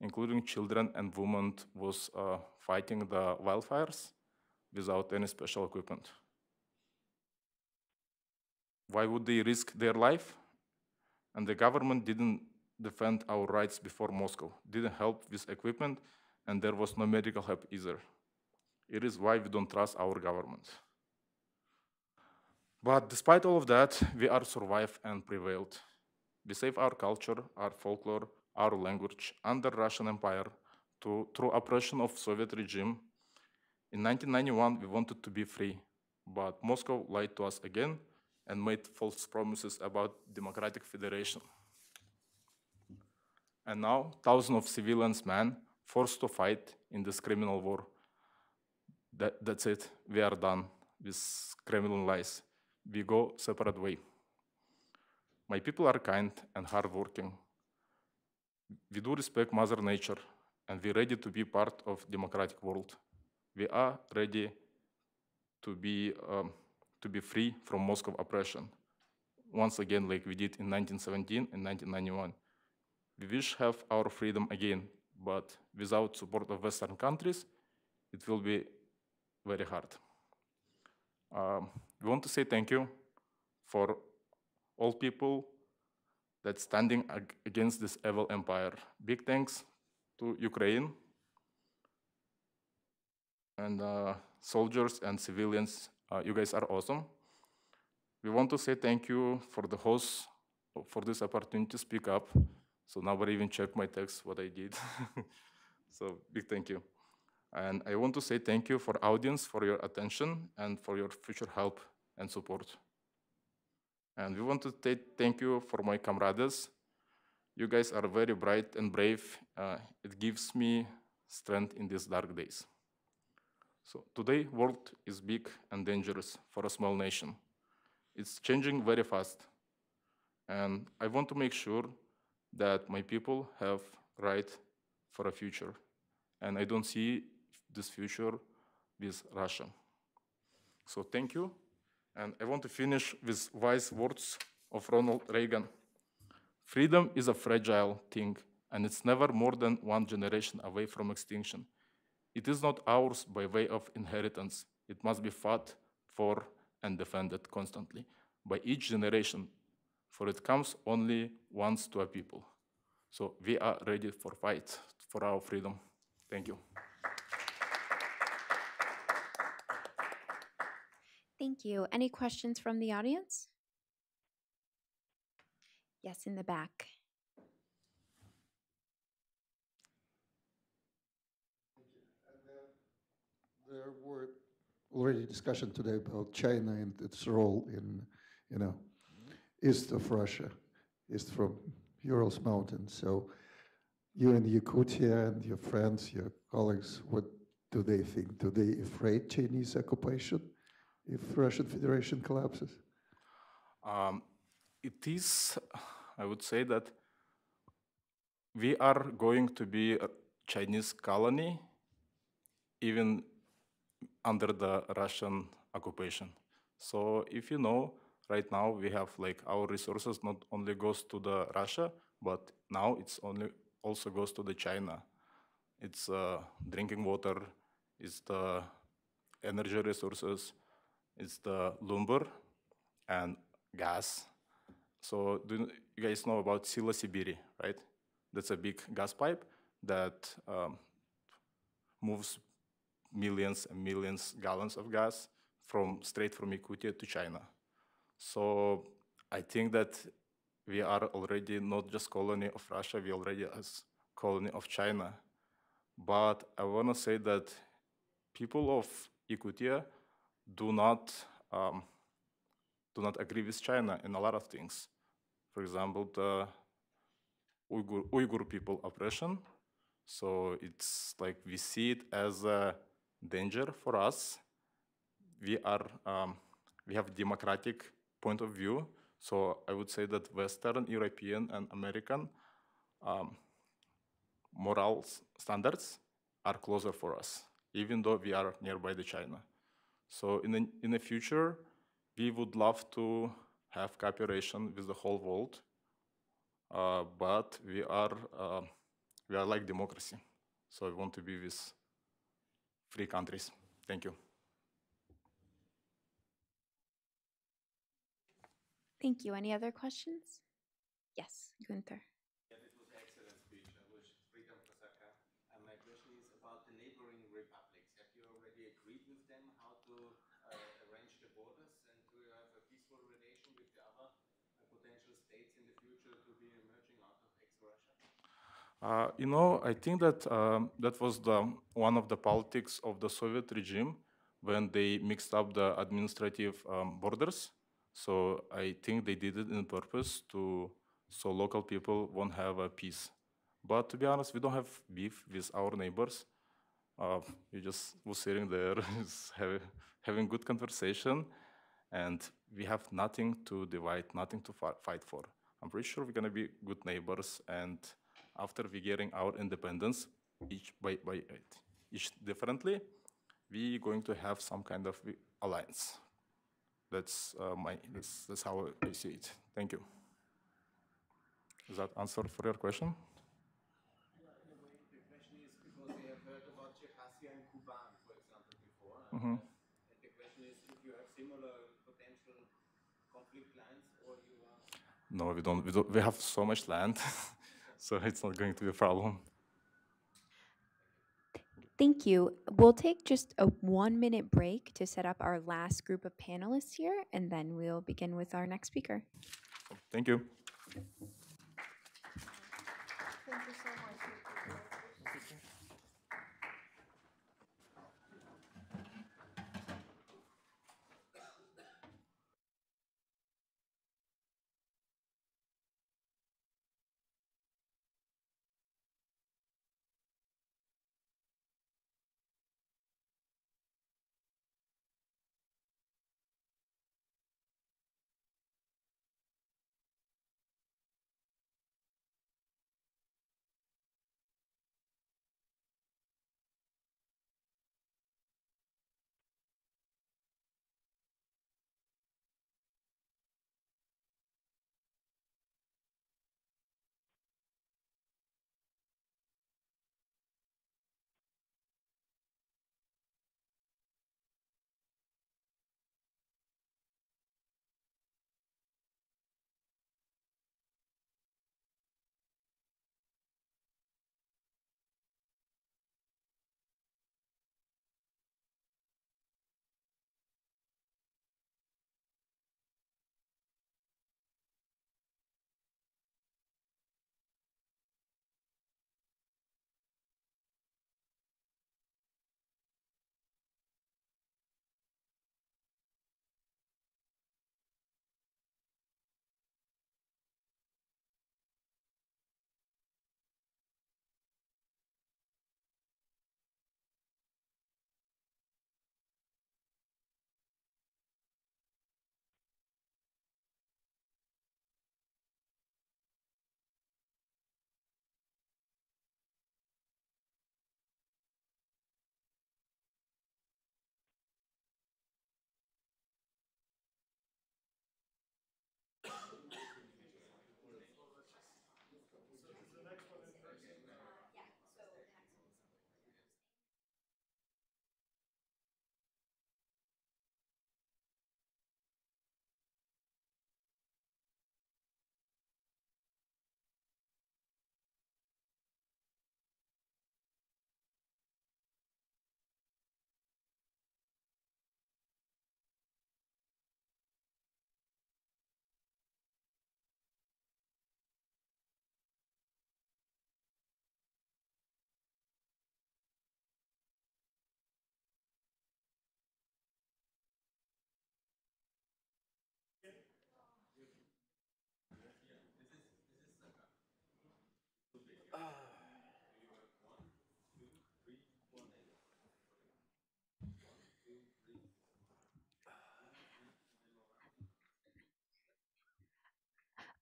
including children and women, was uh, fighting the wildfires without any special equipment. Why would they risk their life? And the government didn't defend our rights before Moscow, didn't help with equipment, and there was no medical help either. It is why we don't trust our government. But despite all of that, we are survived and prevailed. We save our culture, our folklore, our language under Russian Empire to, through oppression of Soviet regime. In 1991, we wanted to be free, but Moscow lied to us again and made false promises about democratic federation. And now, thousands of civilians men forced to fight in this criminal war. That, that's it. We are done with criminal lies. We go separate way. My people are kind and hardworking. We do respect Mother Nature, and we're ready to be part of democratic world. We are ready to be, um, to be free from Moscow oppression. Once again, like we did in 1917 and 1991. We wish have our freedom again, but without support of Western countries, it will be very hard. Um, we want to say thank you for all people that standing ag against this evil empire. Big thanks to Ukraine and uh, soldiers and civilians. Uh, you guys are awesome. We want to say thank you for the host for this opportunity to speak up. So nobody even checked my text, what I did. so big thank you. And I want to say thank you for audience, for your attention, and for your future help and support. And we want to say thank you for my comrades. You guys are very bright and brave. Uh, it gives me strength in these dark days. So today, world is big and dangerous for a small nation. It's changing very fast. And I want to make sure that my people have right for a future. And I don't see this future with Russia. So thank you. And I want to finish with wise words of Ronald Reagan. Freedom is a fragile thing, and it's never more than one generation away from extinction. It is not ours by way of inheritance. It must be fought for and defended constantly by each generation, for it comes only once to a people. So we are ready for fight for our freedom. Thank you. Thank you. Any questions from the audience? Yes, in the back. There were already discussion today about China and its role in, you know, east of Russia, east from Urals Mountains. So you in Yakutia and your friends, your colleagues, what do they think? Do they afraid Chinese occupation if Russian Federation collapses? Um, it is, I would say that we are going to be a Chinese colony even under the Russian occupation. So if you know, right now we have like our resources not only goes to the Russia, but now it's only also goes to the China. It's uh, drinking water, it's the energy resources, it's the lumber and gas. So do you guys know about Sila Sibiri, right? That's a big gas pipe that um, moves millions and millions gallons of gas from straight from Yakutia to China. So I think that we are already not just colony of Russia, we already as colony of China. But I want to say that people of Yakutia do not um, do not agree with China in a lot of things. For example, the Uyghur, Uyghur people oppression. So it's like we see it as a danger for us. We are um, we have democratic point of view. So I would say that Western, European, and American um, moral standards are closer for us, even though we are nearby the China. So in the, in the future, we would love to have cooperation with the whole world, uh, but we are uh, we are like democracy, so we want to be with free countries. Thank you. Thank you. Any other questions? Yes, Gunther. Yeah, this was an excellent speech. I was Freedom Kosaka. And my question is about the neighboring republics. Have you already agreed with them how to uh, arrange the borders and to have a peaceful relation with the other uh, potential states in the future to be emerging out of ex-Russia? Uh, you know, I think that um, that was the one of the politics of the Soviet regime when they mixed up the administrative um, borders. So I think they did it in purpose to so local people won't have a peace. But to be honest, we don't have beef with our neighbors. Uh, we just was sitting there, having, having good conversation, and we have nothing to divide, nothing to fight for. I'm pretty sure we're gonna be good neighbors, and after we getting our independence, each by, by each differently, we going to have some kind of alliance. That's uh, my that's, that's how I see it. Thank you. Does that answer for your question? The question is because we have heard about Circassia and Kuban, for example, before. Mhm. And the question is if you have similar potential conflict lines or you are. No, we don't. We, don't, we have so much land, so it's not going to be a problem. Thank you. We'll take just a one minute break to set up our last group of panelists here, and then we'll begin with our next speaker. Thank you.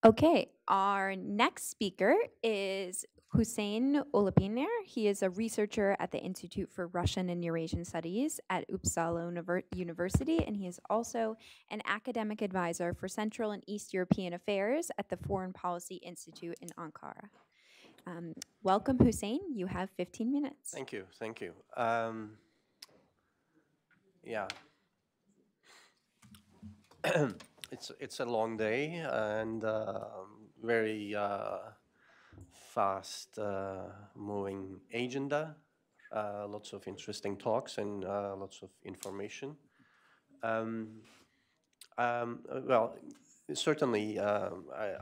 Okay, our next speaker is Hussein Oylupinar. He is a researcher at the Institute for Russian and Eurasian Studies at Uppsala Univer- University, and he is also an academic advisor for Central and East European Affairs at the Foreign Policy Institute in Ankara. Um, welcome, Hussein. You have 15 minutes. Thank you. Thank you. Um, yeah. it's it's a long day and uh, very uh, fast uh, moving agenda. Uh, lots of interesting talks and uh, lots of information. Um, um, well, certainly, um, I,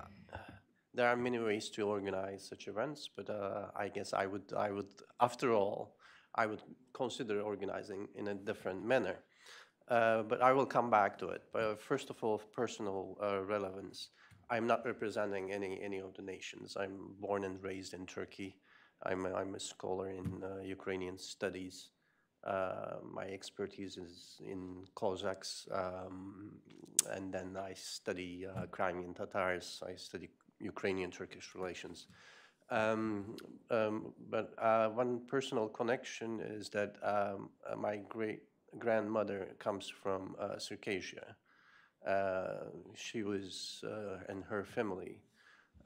there are many ways to organize such events, but I guess I would, I would, after all, I would consider organizing in a different manner. Uh, but I will come back to it. But first of all, personal uh, relevance. I'm not representing any, any of the nations. I'm born and raised in Turkey. I'm a, I'm a scholar in uh, Ukrainian studies. Uh, my expertise is in Cossacks, um, and then I study uh, Crimean Tatars. I study Ukrainian-Turkish relations. Um, um, but uh, one personal connection is that um, my great grandmother comes from uh, Circassia. Uh, she was, uh, and her family,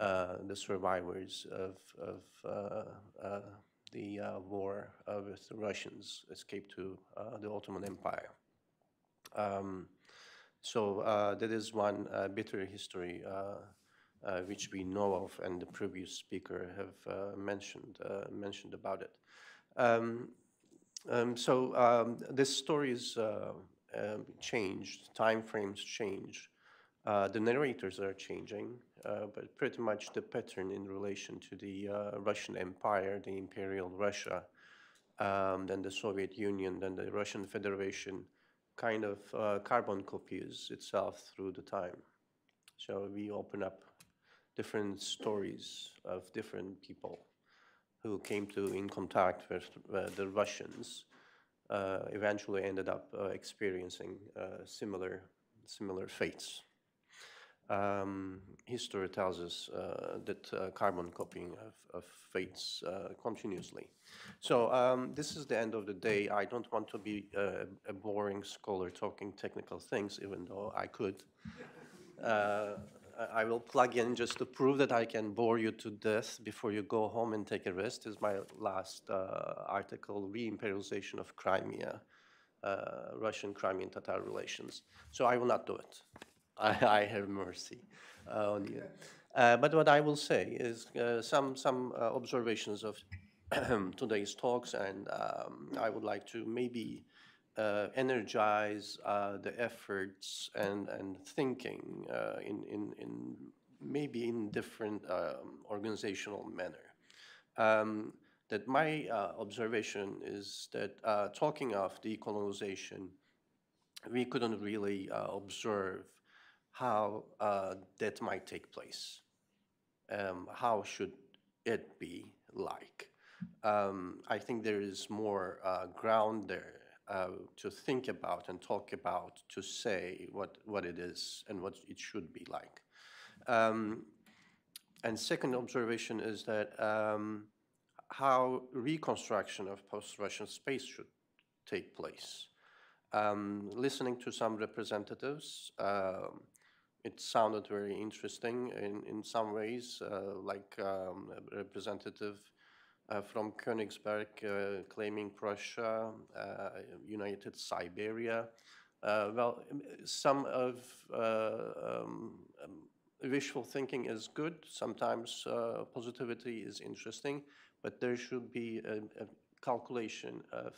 uh, the survivors of, of uh, uh, the war with the Russians, escaped to the Ottoman Empire. Um, so that is one bitter history which we know of, and the previous speaker have mentioned mentioned about it. Um, um, so um, this story is uh, um, changed, time frames change. Uh, the narrators are changing, uh, but pretty much the pattern in relation to the uh, Russian Empire, the Imperial Russia, um, then the Soviet Union, then the Russian Federation, kind of uh, carbon copies itself through the time. So we open up different stories of different people who came to in contact with uh, the Russians uh, eventually ended up uh, experiencing similar similar fates. Um, history tells us uh, that uh, carbon copying of, of fates uh, continuously. So um, this is the end of the day. I don't want to be a boring scholar talking technical things, even though I could. I will plug in just to prove that I can bore you to death before you go home and take a rest. Is my last uh, article, Re-imperialization of Crimea, uh, Russian Crimean Tatar relations. So I will not do it. I, I have mercy uh, on you. Uh, but what I will say is uh, some, some observations of today's talks, and um, I would like to maybe uh, energize uh, the efforts and, and thinking uh, in, in, in maybe in different um, organizational manner. Um, that my uh, observation is that uh, talking of decolonization, we couldn't really uh, observe how that might take place. Um, how should it be like? Um, I think there is more ground there uh, to think about and talk about to say what, what it is and what it should be like. Um, and second observation is that um, how reconstruction of post-Russian space should take place. Um, listening to some representatives, uh, it sounded very interesting in, in some ways, uh, like um, a representative uh, from Königsberg uh, claiming Prussia, uh, United Siberia. well, some of um, um, wishful thinking is good. Sometimes positivity is interesting, but there should be a, a calculation of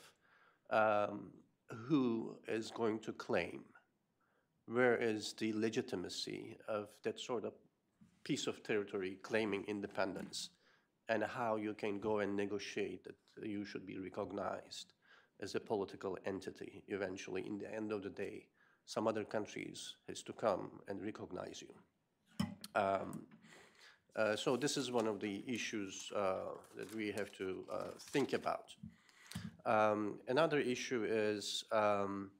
um, who is going to claim where is the legitimacy of that sort of piece of territory claiming independence and how you can go and negotiate that you should be recognized as a political entity eventually. In the end of the day some other countries has to come and recognize you. Um, uh, so this is one of the issues uh, that we have to uh, think about. Um, another issue is um,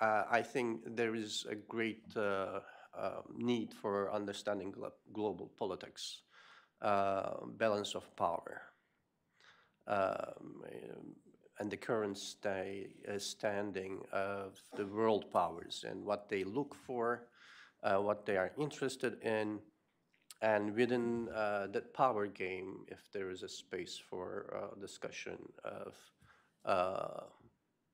uh, I think there is a great uh, uh, need for understanding glo global politics, uh, balance of power, um, and the current uh, standing of the world powers and what they look for, uh, what they are interested in, and within uh, that power game, if there is a space for uh, discussion of uh,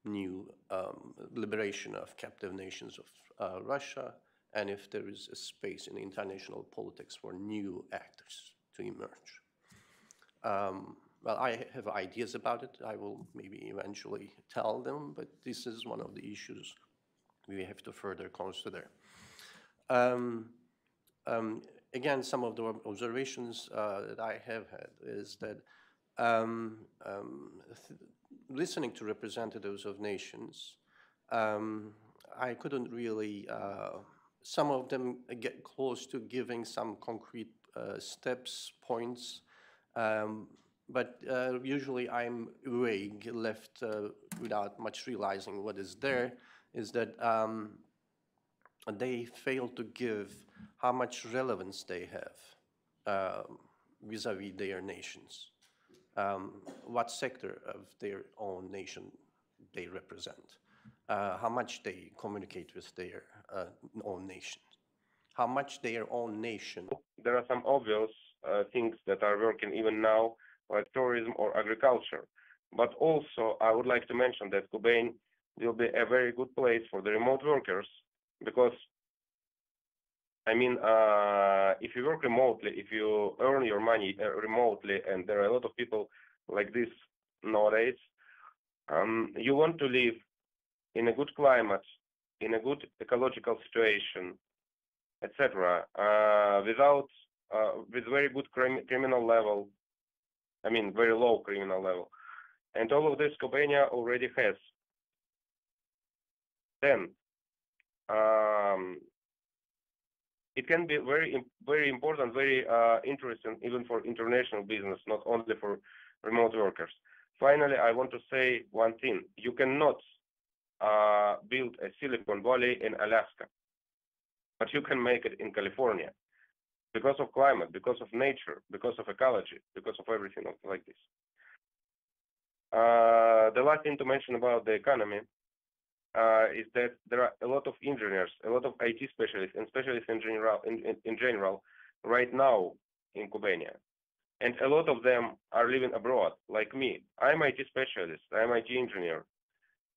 new um, liberation of captive nations of uh, Russia, and if there is a space in international politics for new actors to emerge. Um, well, I have ideas about it. I will maybe eventually tell them, but this is one of the issues we have to further consider. Um, um, again, some of the observations uh, that I have had is that um, um listening to representatives of nations, um, I couldn't really, uh, some of them get close to giving some concrete steps, points, um, but uh, usually I'm vague, left uh, without much realizing what is there, is that um, they fail to give how much relevance they have um, vis-a-vis -vis their nations, um, what sector of their own nation they represent, uh, how much they communicate with their uh, own nation, how much their own nation. There are some obvious uh, things that are working even now like tourism or agriculture. But also, I would like to mention that Kuban will be a very good place for the remote workers because, I mean, uh, if you work remotely, if you earn your money uh, remotely, and there are a lot of people like this nowadays, um, you want to live in a good climate, in a good ecological situation, etc., uh, without uh, with very good crim criminal level, I mean, very low criminal level. And all of this Kubania already has. Then, um, it can be very, very important, very uh, interesting, even for international business, not only for remote workers. Finally, I want to say one thing. You cannot uh, build a Silicon Valley in Alaska, but you can make it in California because of climate, because of nature, because of ecology, because of everything like this. Uh, the last thing to mention about the economy uh, is that there are a lot of engineers, a lot of IT specialists, and specialists in general, in, in, in general, right now in Kubania. And a lot of them are living abroad, like me. I'm IT specialist, I'm IT engineer,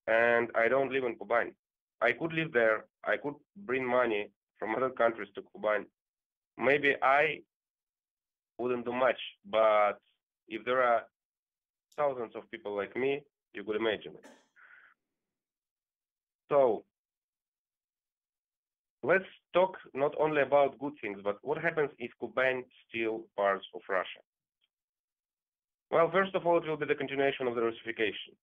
and I don't live in Kuban. I could live there, I could bring money from other countries to Kuban maybe I wouldn't do much, but if there are thousands of people like me, you could imagine it. So let's talk not only about good things, but what happens if Kuban still parts of Russia? Well, first of all, it will be the continuation of the Russification,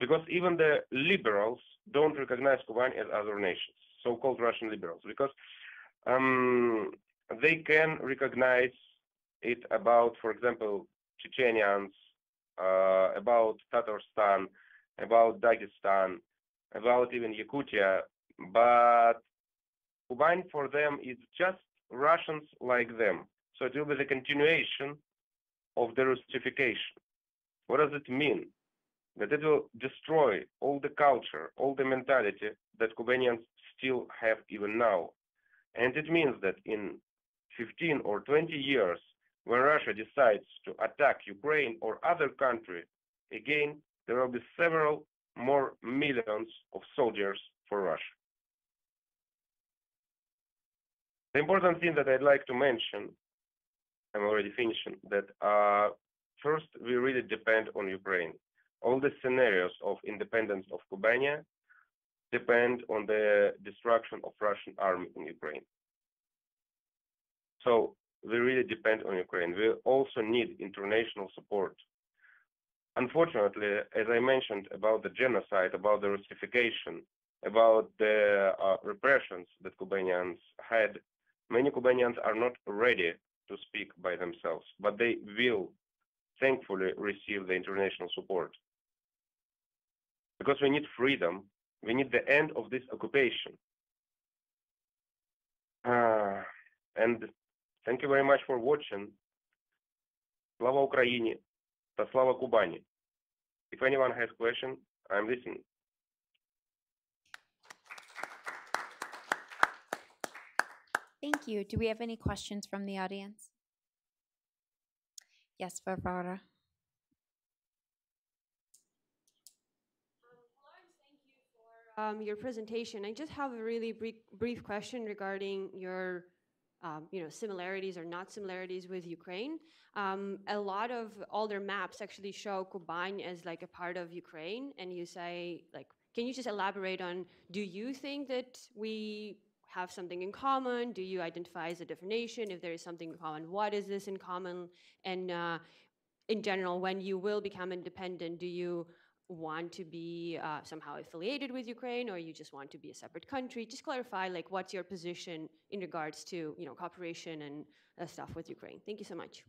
because even the liberals don't recognize Kuban as other nations, so-called Russian liberals, because um, they can recognize it about, for example, Chechenians, uh, about Tatarstan, about Dagestan, about even Yakutia, but Kuban for them is just Russians like them. So it will be the continuation of the Russification. What does it mean? That it will destroy all the culture, all the mentality that Kubanians still have even now. And it means that in 15 or 20 years, when Russia decides to attack Ukraine or other country, again, there will be several more millions of soldiers for Russia. The important thing that I'd like to mention, I'm already finishing, that uh, first, we really depend on Ukraine. All the scenarios of independence of Kubania depend on the destruction of Russian army in Ukraine. So we really depend on Ukraine. We also need international support. Unfortunately, as I mentioned about the genocide, about the Russification, about the uh, repressions that Kubanians had, many Kubanians are not ready to speak by themselves, but they will thankfully receive the international support. Because we need freedom, we need the end of this occupation. Uh, and thank you very much for watching. Slava Ukraini, Taslava Kubani. If anyone has question, I'm listening. Thank you. Do we have any questions from the audience? Yes, Barbara. Um, your presentation. I just have a really brief, brief question regarding your, um, you know, similarities or not similarities with Ukraine. Um, a lot of all their maps actually show Kuban as like a part of Ukraine, and you say like, can you just elaborate on? Do you think that we have something in common? Do you identify as a different nation? If there is something in common, what is this in common? And uh, in general, when you will become independent, do you want to be uh, somehow affiliated with Ukraine or you just want to be a separate country? Just clarify like what's your position in regards to you know cooperation and uh, stuff with Ukraine. Thank you so much.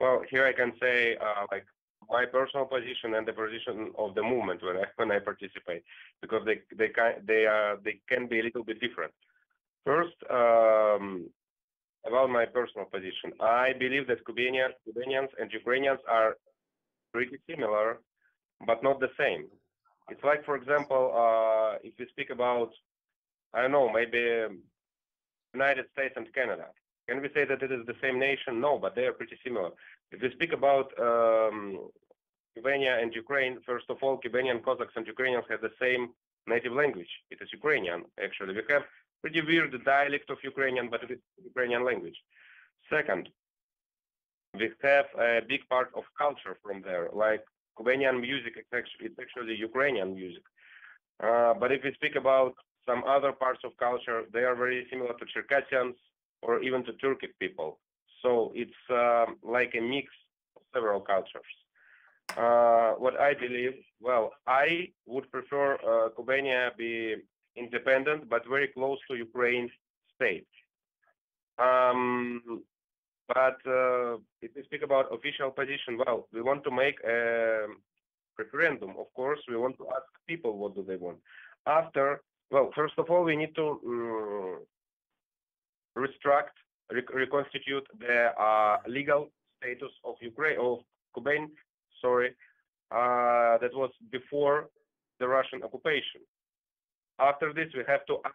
Well, here I can say uh, like my personal position and the position of the movement when I when I participate because they they can they are they can be a little bit different. First, um, about my personal position, I believe that Kubanians, Kubanians and Ukrainians are pretty similar, but not the same. It's like, for example, uh, if we speak about, I don't know, maybe United States and Canada. Can we say that it is the same nation? No, but they are pretty similar. If we speak about um, and Ukraine, first of all, Kubanian Cossacks and Ukrainians have the same native language. It is Ukrainian, actually. We have pretty weird dialect of Ukrainian, but it is Ukrainian language. Second, we have a big part of culture from there, like Kubanian music. It's actually, it's actually Ukrainian music. Uh, but if we speak about some other parts of culture, they are very similar to Circassians or even to Turkic people. So it's uh, like a mix of several cultures. Uh, what I believe, well, I would prefer uh, Kubania be independent, but very close to Ukraine state. Um, but uh, if we speak about official position, well, we want to make a referendum. Of course, we want to ask people what do they want. After, well, first of all, we need to um, restruct, re reconstitute the uh, legal status of Ukraine, of Kuban, sorry, uh, that was before the Russian occupation. After this, we have to ask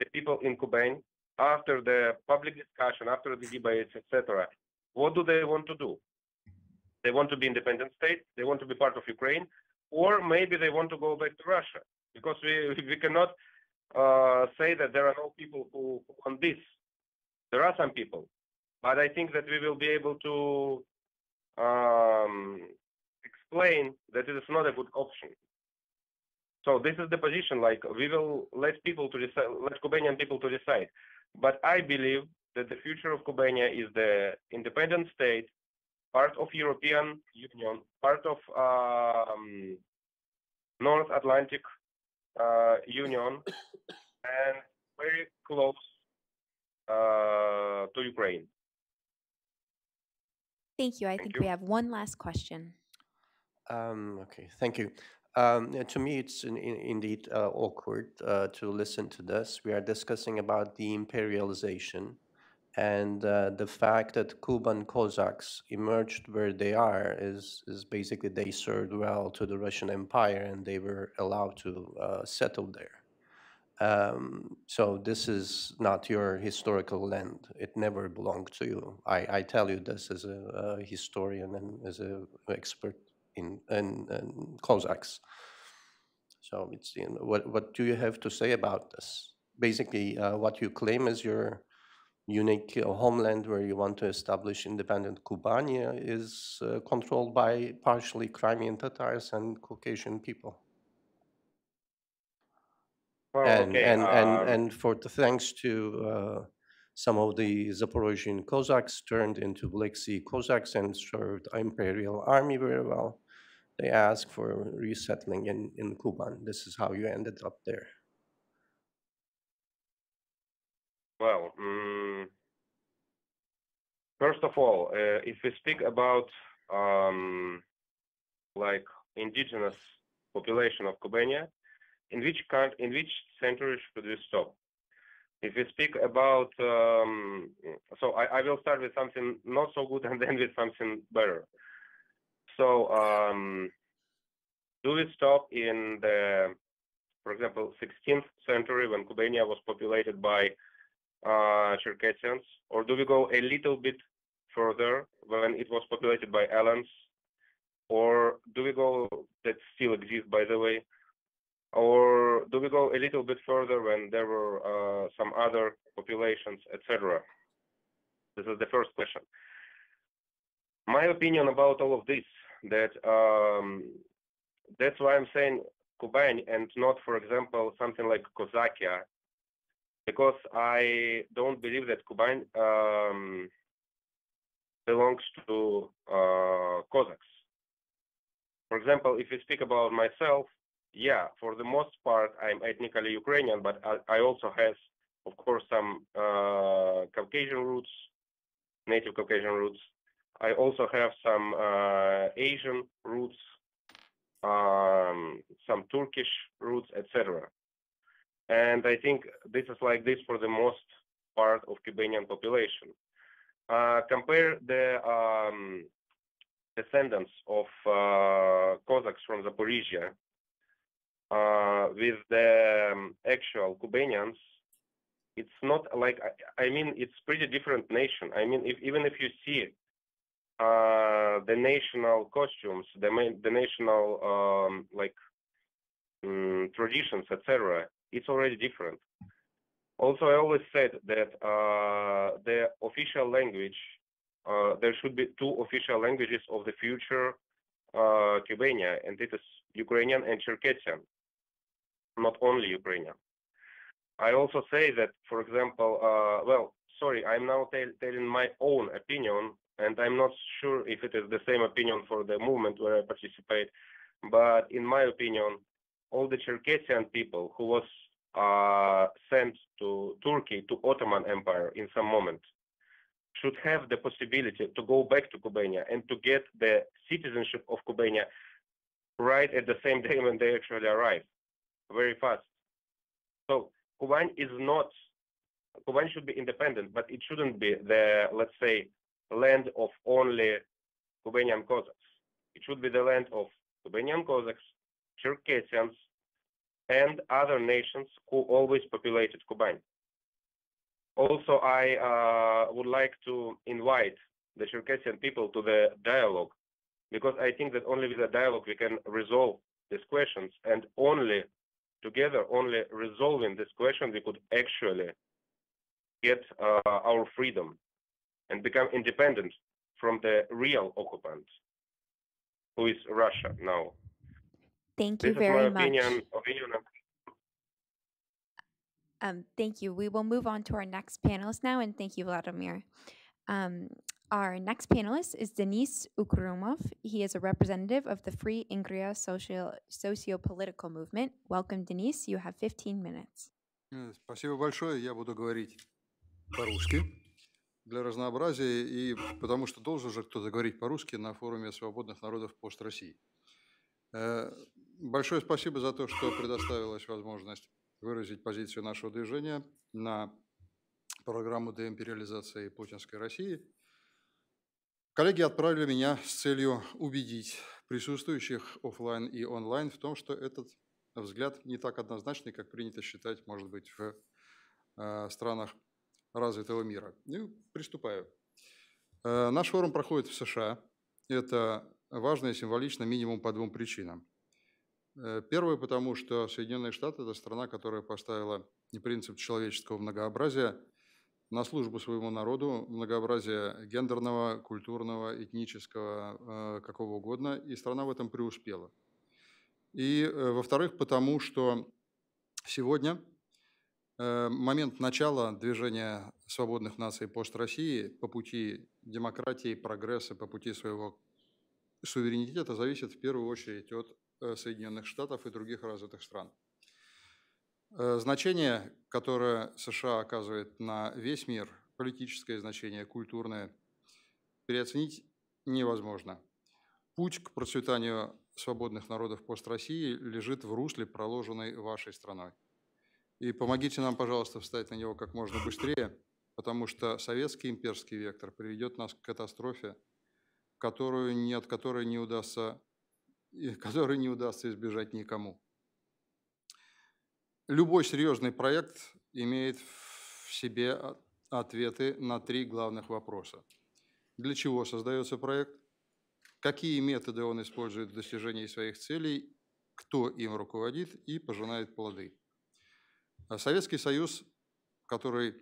the people in Kuban after the public discussion, after the debates, etc., what do they want to do? They want to be independent state. They want to be part of Ukraine, or maybe they want to go back to Russia because we we cannot uh, say that there are no people who, want this. There are some people, but I think that we will be able to um, explain that it is not a good option. So this is the position. Like we will let people to decide, let Kubanian people to decide. But I believe that the future of Kubania is the independent state, part of European Union, part of um, North Atlantic uh, Union, and very close uh, to Ukraine. Thank you. I think we have one last question. Um, okay, thank you. Um, to me, it's in, in, indeed uh, awkward uh, to listen to this. We are discussing about the imperialization and uh, the fact that Kuban Cossacks emerged where they are is, is basically they served well to the Russian Empire and they were allowed to uh, settle there. Um, so this is not your historical land. It never belonged to you. I, I tell you this as a, a historian and as an expert in, in, in Cossacks. So it's you know, what what do you have to say about this? Basically, uh, what you claim as your unique uh, homeland where you want to establish independent Kubania is uh, controlled by partially Crimean Tatars and Caucasian people. Well, and, okay, and, um, and, and for the thanks to uh, some of the Zaporozhian Cossacks turned into Black Sea Cossacks and served imperial army very well they asked for resettling in, in Kuban. This is how you ended up there. Well, um, first of all, uh, if we speak about um, like indigenous population of Kubania, in which country, in which century should we stop? if we speak about, um, so I, I, will start with something not so good and then with something better. So, um, do we stop in the, for example, 16th century when Kubania was populated by uh, Cherkessians, or do we go a little bit further when it was populated by Alans, or do we go that still exists, by the way, or do we go a little bit further when there were uh, some other populations, etc.? This is the first question. My opinion about all of this, that um, that's why I'm saying Kuban and not, for example, something like Kosakia, because I don't believe that Kuban um, belongs to uh, Cossacks. For example, if you speak about myself, yeah, for the most part, I'm ethnically Ukrainian, but I, I also have, of course, some uh, Caucasian roots, native Caucasian roots. I also have some uh, Asian roots, um, some Turkish roots, etc. And I think this is like this for the most part of Kubanian population. Uh, compare the um, descendants of uh, Cossacks from Zaporizhia uh, with the um, actual Kubanians, it's not like I, I, mean it's pretty different nation. I mean if even if you see the national costumes, the the national um, like um, traditions, etc., it's already different. Also, I always said that uh, the official language, uh, there should be two official languages of the future uh, Kubania, and it is Ukrainian and Cherkessian, not only Ukrainian. I also say that, for example, uh, well, sorry, I'm now telling my own opinion, and I'm not sure if it is the same opinion for the movement where I participate, but in my opinion, all the Cherkessian people who was uh, sent to Turkey, to Ottoman Empire in some moment, should have the possibility to go back to Kubania and to get the citizenship of Kubania right at the same day when they actually arrive, very fast. So Kuban is not, Kuban should be independent, but it shouldn't be the, let's say, land of only Kubanian Cossacks. It should be the land of Kubanian Cossacks, Cherkessians, and other nations who always populated Kuban. Also, I uh, would like to invite the Cherkessian people to the dialogue because I think that only with the dialogue we can resolve these questions and only together, only resolving this question, we could actually get uh, our freedom and become independent from the real occupant, who is Russia now. Thank this you very much. Opinion, opinion um, thank you. We will move on to our next panelist now, and thank you, Vladimir. Um, our next panelist is Denis Ukrumov. He is a representative of the Free Ingria social, socio-political movement. Welcome, Denis. You have 15 minutes. Э, спасибо большое. Я буду говорить по-русски Для разнообразия и потому что должен же кто-то говорить по-русски на форуме свободных народов пост России. Э, большое спасибо за то, что предоставилась возможность выразить позицию нашего движения на программу деимпериализации путинской России. Коллеги отправили меня с целью убедить присутствующих офлайн и онлайн в том, что этот взгляд не так однозначный, как принято считать, может быть, в э, странах развитого мира. Ну, приступаю. Э, наш форум проходит в США. Это важно и символично минимум по двум причинам. Э, первое, потому что Соединенные Штаты – это страна, которая поставила принцип человеческого многообразия на службу своему народу, многообразия гендерного, культурного, этнического, э, какого угодно, и страна в этом преуспела. И, во-вторых, потому что сегодня момент начала движения свободных наций пост России по пути демократии, прогресса, по пути своего суверенитета зависит в первую очередь от э, Соединенных Штатов и других развитых стран. Э, значение, которое США оказывает на весь мир, политическое значение, культурное, переоценить невозможно. Путь к процветанию свободных народов пост России лежит в русле, проложенной вашей страной. И помогите нам, пожалуйста, встать на него как можно быстрее, потому что советский имперский вектор приведет нас к катастрофе, которую, не, от которой не удастся, которой не удастся избежать никому. Любой серьезный проект имеет в себе ответы на три главных вопроса. Для чего создается проект? Какие методы он использует в достижении своих целей? Кто им руководит и пожинает плоды? А Советский Союз, который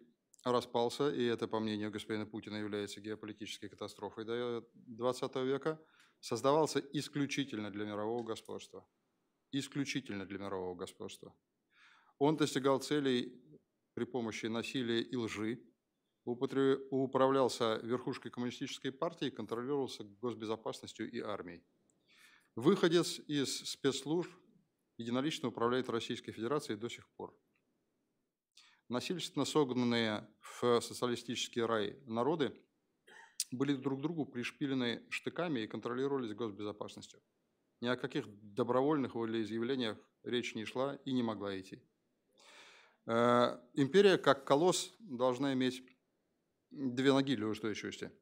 распался, и это, по мнению господина Путина, является геополитической катастрофой до 20 века, создавался исключительно для мирового господства. Исключительно для мирового господства. Он достигал целей при помощи насилия и лжи, управлялся верхушкой коммунистической партии контролировался госбезопасностью и армией. Выходец из спецслужб единолично управляет Российской Федерацией до сих пор. Насильственно согнанные в социалистический рай народы были друг к другу пришпилены штыками и контролировались госбезопасностью. Ни о каких добровольных волеизъявлениях речь не шла и не могла идти. Э, империя, как колосс, должна иметь две ноги для устойчивости.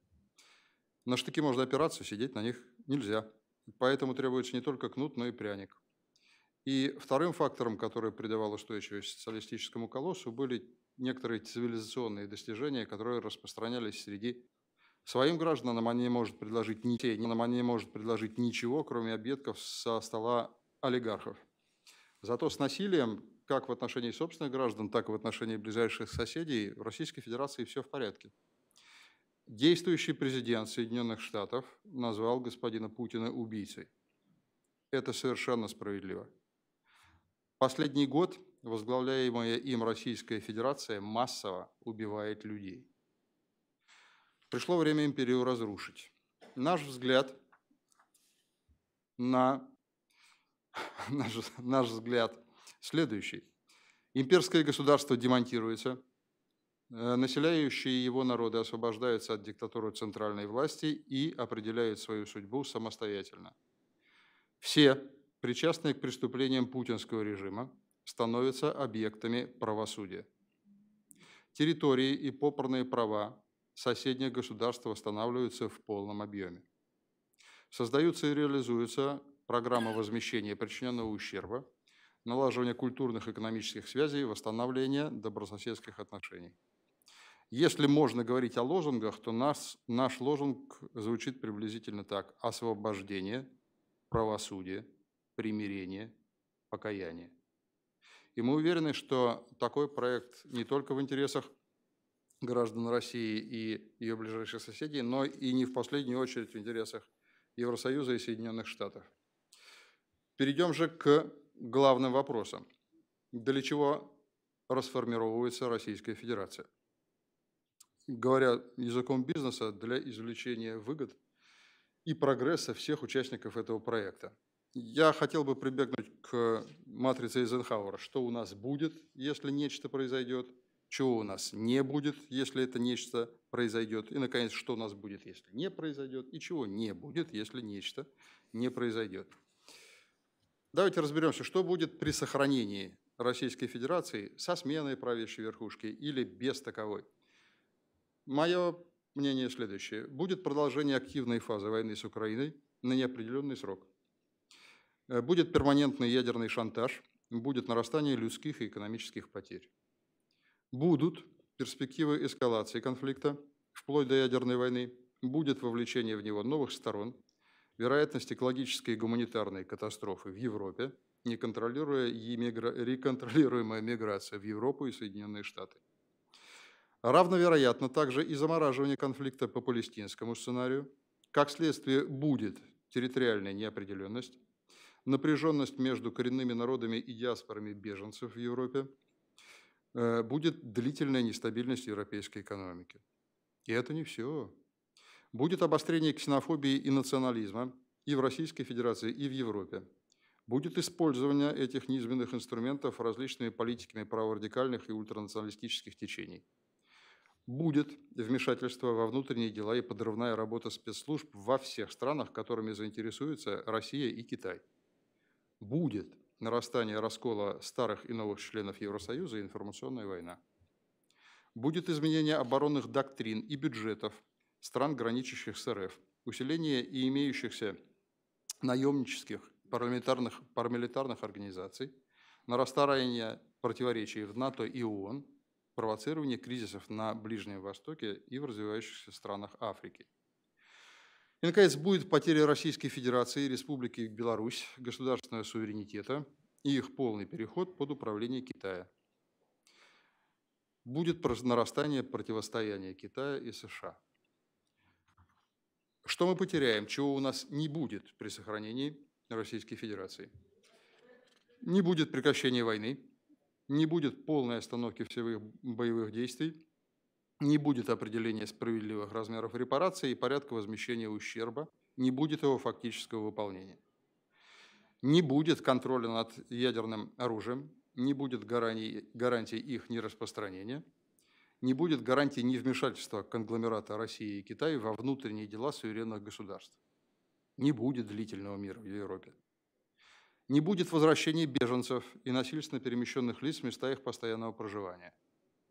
На штыки можно опираться, сидеть на них нельзя. Поэтому требуется не только кнут, но и пряник. И вторым фактором, который придавал устойчивость социалистическому колоссу, были некоторые цивилизационные достижения, которые распространялись среди своим гражданам. Они не может предложить ни нам они не может предложить ничего, кроме объедков со стола олигархов. Зато с насилием как в отношении собственных граждан, так и в отношении ближайших соседей в Российской Федерации все в порядке. Действующий президент Соединенных Штатов назвал господина Путина убийцей. Это совершенно справедливо. Последний год возглавляемая им Российская Федерация массово убивает людей. Пришло время империю разрушить. Наш взгляд на наш, наш взгляд Следующий. Имперское государство демонтируется, э, населяющие его народы освобождаются от диктатуры центральной власти и определяют свою судьбу самостоятельно. Все, причастные к преступлениям путинского режима, становятся объектами правосудия. Территории и попорные права соседних государств восстанавливаются в полном объеме. Создаются и реализуются программы возмещения причиненного ущерба, налаживания культурных и экономических связей, восстановления добрососедских отношений. Если можно говорить о лозунгах, то наш, наш лозунг звучит приблизительно так. Освобождение, правосудие, примирение, покаяние. И мы уверены, что такой проект не только в интересах граждан России и ее ближайших соседей, но и не в последнюю очередь в интересах Евросоюза и Соединенных Штатов. Перейдем же к главным вопросом. Для чего расформировывается Российская Федерация? Говоря языком бизнеса, для извлечения выгод и прогресса всех участников этого проекта. Я хотел бы прибегнуть к матрице Эйзенхауэра. Что у нас будет, если нечто произойдет, чего у нас не будет, если это нечто произойдет, и, наконец, что у нас будет, если не произойдет, и чего не будет, если нечто не произойдет. Давайте разберемся, что будет при сохранении Российской Федерации со сменой правящей верхушки или без таковой. Мое мнение следующее. Будет продолжение активной фазы войны с Украиной на неопределенный срок. Э, будет перманентный ядерный шантаж, будет нарастание людских и экономических потерь. Будут перспективы эскалации конфликта, вплоть до ядерной войны, будет вовлечение в него новых сторон – вероятность экологической и гуманитарной катастрофы в Европе, неконтролируемая миграция в Европу и Соединенные Штаты. Равновероятно также и замораживание конфликта по палестинскому сценарию. Как следствие будет территориальная неопределенность, напряженность между коренными народами и диаспорами беженцев в Европе, э, будет длительная нестабильность европейской экономики. И это не все. Будет обострение ксенофобии и национализма и в Российской Федерации, и в Европе. Будет использование этих низменных инструментов различными политиками праворадикальных и ультранационалистических течений. Будет вмешательство во внутренние дела и подрывная работа спецслужб во всех странах, которыми заинтересуются Россия и Китай. Будет нарастание раскола старых и новых членов Евросоюза и информационная война. Будет изменение оборонных доктрин и бюджетов стран, граничащих с РФ, усиление и имеющихся наемнических парламентарных, парамилитарных организаций, нарастание противоречий в НАТО и ООН, провоцирование кризисов на Ближнем Востоке и в развивающихся странах Африки. И, наконец, будет потеря Российской Федерации и Республики Беларусь государственного суверенитета и их полный переход под управление Китая. Будет нарастание противостояния Китая и США. Что мы потеряем, чего у нас не будет при сохранении Российской Федерации? Не будет прекращения войны, не будет полной остановки всех боевых действий, не будет определения справедливых размеров репарации и порядка возмещения ущерба, не будет его фактического выполнения. Не будет контроля над ядерным оружием, не будет гарантий, гарантий их нераспространения, не будет гарантии невмешательства конгломерата России и Китая во внутренние дела суверенных государств. Не будет длительного мира в Европе. Не будет возвращения беженцев и насильственно перемещенных лиц в места их постоянного проживания.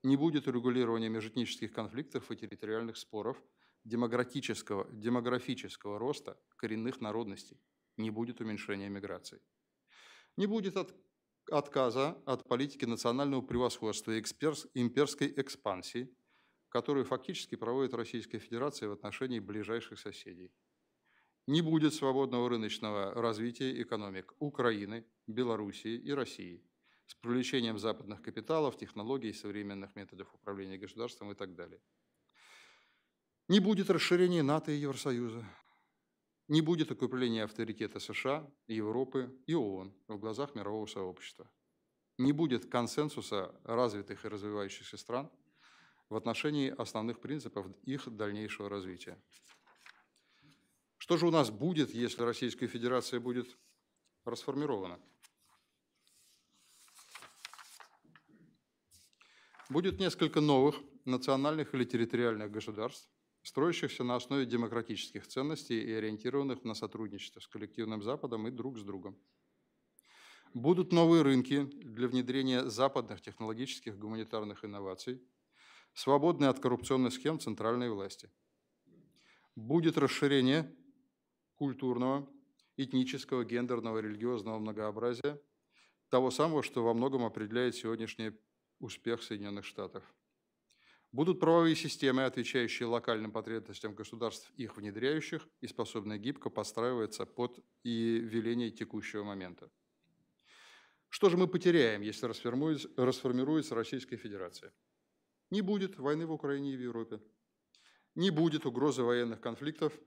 Не будет урегулирования межэтнических конфликтов и территориальных споров, демографического, демографического роста коренных народностей. Не будет уменьшения миграции. Не будет от, отказа от политики национального превосходства и эксперс, имперской экспансии, которую фактически проводит Российская Федерация в отношении ближайших соседей не будет свободного рыночного развития экономик Украины, Белоруссии и России с привлечением западных капиталов, технологий, современных методов управления государством и так далее. Не будет расширения НАТО и Евросоюза. Не будет укрепления авторитета США, Европы и ООН в глазах мирового сообщества. Не будет консенсуса развитых и развивающихся стран в отношении основных принципов их дальнейшего развития. Что же у нас будет, если Российская Федерация будет расформирована? Будет несколько новых национальных или территориальных государств, строящихся на основе демократических ценностей и ориентированных на сотрудничество с коллективным Западом и друг с другом. Будут новые рынки для внедрения западных технологических гуманитарных инноваций, свободные от коррупционных схем центральной власти. Будет расширение культурного, этнического, гендерного, религиозного многообразия, того самого, что во многом определяет сегодняшний успех Соединенных Штатов. Будут правовые системы, отвечающие локальным потребностям государств, их внедряющих и способные гибко подстраиваться под и веление текущего момента. Что же мы потеряем, если расформируется, расформируется Российская Федерация? Не будет войны в Украине и в Европе. Не будет угрозы военных конфликтов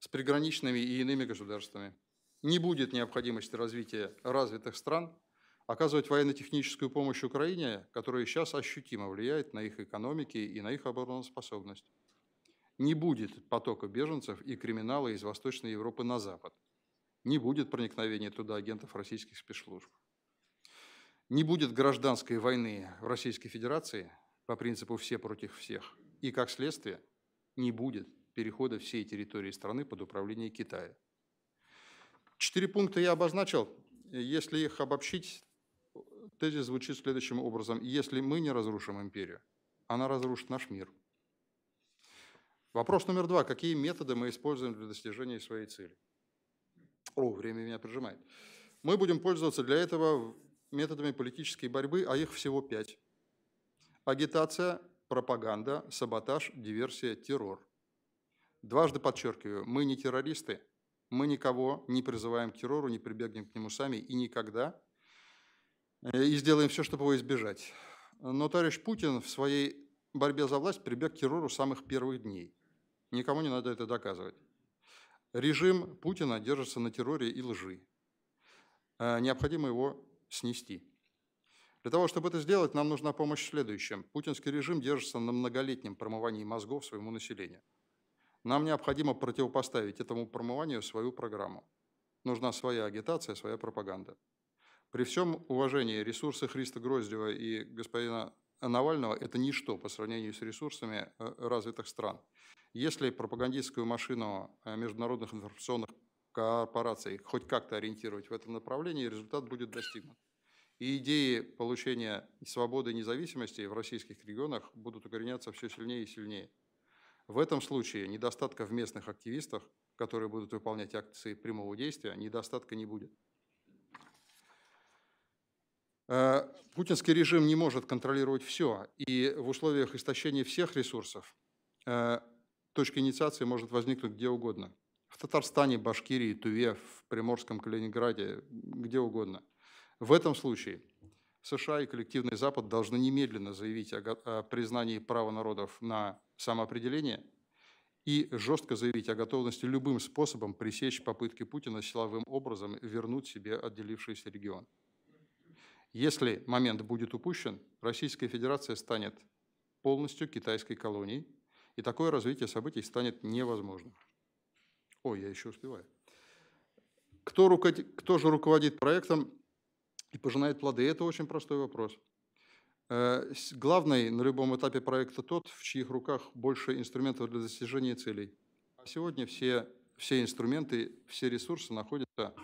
с приграничными и иными государствами. Не будет необходимости развития развитых стран оказывать военно-техническую помощь Украине, которая сейчас ощутимо влияет на их экономики и на их обороноспособность. Не будет потока беженцев и криминала из Восточной Европы на Запад. Не будет проникновения туда агентов российских спецслужб. Не будет гражданской войны в Российской Федерации по принципу «все против всех». И, как следствие, не будет перехода всей территории страны под управление Китая. Четыре пункта я обозначил. Если их обобщить, тезис звучит следующим образом. Если мы не разрушим империю, она разрушит наш мир. Вопрос номер два. Какие методы мы используем для достижения своей цели? О, время меня прижимает. Мы будем пользоваться для этого методами политической борьбы, а их всего пять. Агитация, пропаганда, саботаж, диверсия, террор. Дважды подчеркиваю, мы не террористы, мы никого не призываем к террору, не прибегнем к нему сами и никогда, и сделаем все, чтобы его избежать. Но товарищ Путин в своей борьбе за власть прибег к террору самых первых дней. Никому не надо это доказывать. Режим Путина держится на терроре и лжи. Э, необходимо его снести. Для того, чтобы это сделать, нам нужна помощь в следующем. Путинский режим держится на многолетнем промывании мозгов своему населению. Нам необходимо противопоставить этому промыванию свою программу. Нужна своя агитация, своя пропаганда. При всем уважении ресурсы Христа Гроздева и господина Навального – это ничто по сравнению с ресурсами э, развитых стран. Если пропагандистскую машину э, международных информационных корпораций хоть как-то ориентировать в этом направлении, результат будет достигнут. И идеи получения свободы и независимости в российских регионах будут укореняться все сильнее и сильнее. В этом случае недостатка в местных активистах, которые будут выполнять акции прямого действия, недостатка не будет. Э, путинский режим не может контролировать все, и в условиях истощения всех ресурсов э, точка инициации может возникнуть где угодно. В Татарстане, Башкирии, Туве, в Приморском Калининграде, где угодно. В этом случае США и коллективный Запад должны немедленно заявить о, признании права народов на самоопределение и жестко заявить о готовности любым способом пресечь попытки Путина силовым образом вернуть себе отделившийся регион. Если момент будет упущен, Российская Федерация станет полностью китайской колонией, и такое развитие событий станет невозможным. Ой, я еще успеваю. Кто, руководит, кто же руководит проектом и пожинает плоды? Это очень простой вопрос. Э, главный на любом этапе проекта тот, в чьих руках больше инструментов для достижения целей. А сегодня все, все инструменты, все ресурсы находятся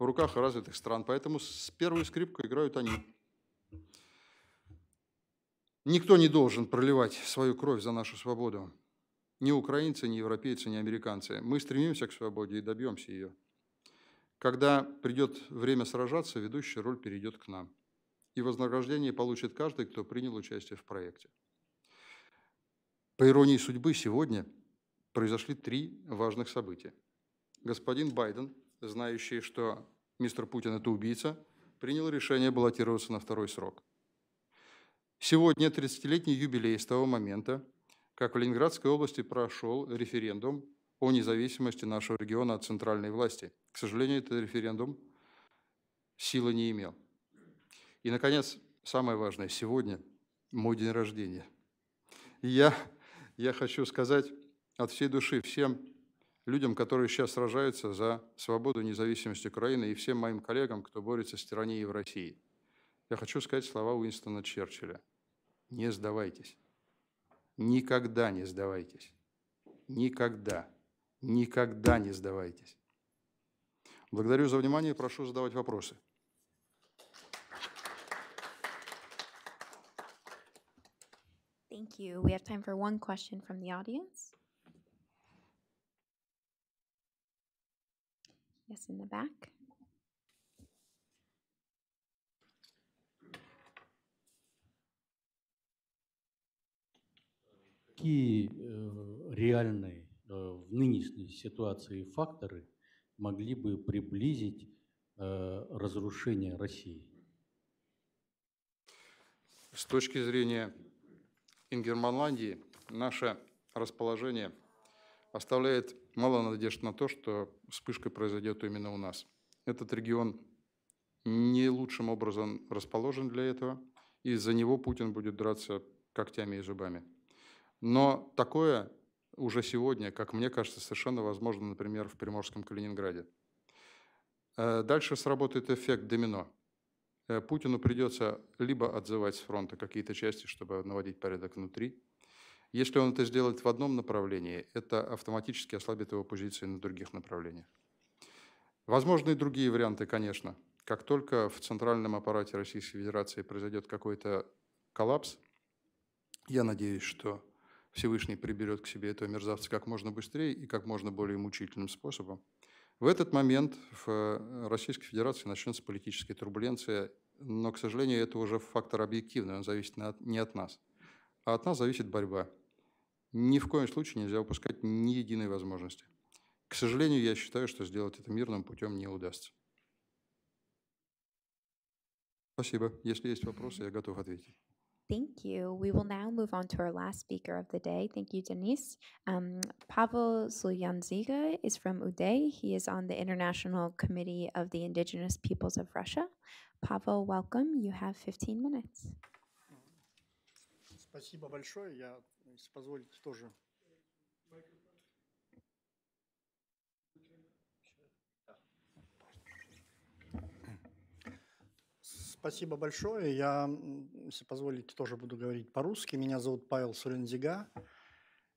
в руках развитых стран, поэтому с первой скрипкой играют они. Никто не должен проливать свою кровь за нашу свободу. Ни украинцы, ни европейцы, ни американцы. Мы стремимся к свободе и добьемся ее. Когда придет время сражаться, ведущая роль перейдет к нам. И вознаграждение получит каждый, кто принял участие в проекте. По иронии судьбы, сегодня произошли три важных события. Господин Байден знающий, что мистер Путин – это убийца, принял решение баллотироваться на второй срок. Сегодня 30-летний юбилей с того момента, как в Ленинградской области прошел референдум о независимости нашего региона от центральной власти. К сожалению, этот референдум силы не имел. И, наконец, самое важное, сегодня мой день рождения. Я, я хочу сказать от всей души всем людям, которые сейчас сражаются за свободу и независимость Украины, и всем моим коллегам, кто борется с тиранией в России. Я хочу сказать слова Уинстона Черчилля. Не сдавайтесь. Никогда не сдавайтесь. Никогда. Никогда не сдавайтесь. Благодарю за внимание и прошу задавать вопросы. Thank you. We have time for one question from the audience. Yes, in the back. Какие э, реальные э, в нынешней ситуации факторы могли бы приблизить э, разрушение России? С точки зрения Ингерманландии, наше расположение оставляет мало надежд на то, что вспышка произойдет именно у нас. Этот регион не лучшим образом расположен для этого, и из-за него Путин будет драться когтями и зубами. Но такое уже сегодня, как мне кажется, совершенно возможно, например, в Приморском Калининграде. Э, дальше сработает эффект домино. Э, Путину придется либо отзывать с фронта какие-то части, чтобы наводить порядок внутри, если он это сделает в одном направлении, это автоматически ослабит его позиции на других направлениях. Возможны и другие варианты, конечно. Как только в центральном аппарате Российской Федерации произойдет какой-то коллапс, я надеюсь, что Всевышний приберет к себе этого мерзавца как можно быстрее и как можно более мучительным способом. В этот момент в Российской Федерации начнется политическая турбуленция, но, к сожалению, это уже фактор объективный, он зависит не от нас. А от нас зависит борьба ни в коем случае нельзя упускать ни единой возможности. К сожалению, я считаю, что сделать это мирным путем не удастся. Спасибо. Если есть вопросы, я готов ответить. Thank you. We will now move on to our last speaker of the day. Thank you, Denise. Um, Pavel Zulyanziga is from UDE. He is on the International Committee of the Indigenous Peoples of Russia. Pavel, welcome. You have 15 minutes. Спасибо большое. Я если позволите, тоже. Спасибо большое. Я, если позволите, тоже буду говорить по-русски. Меня зовут Павел Сурензига.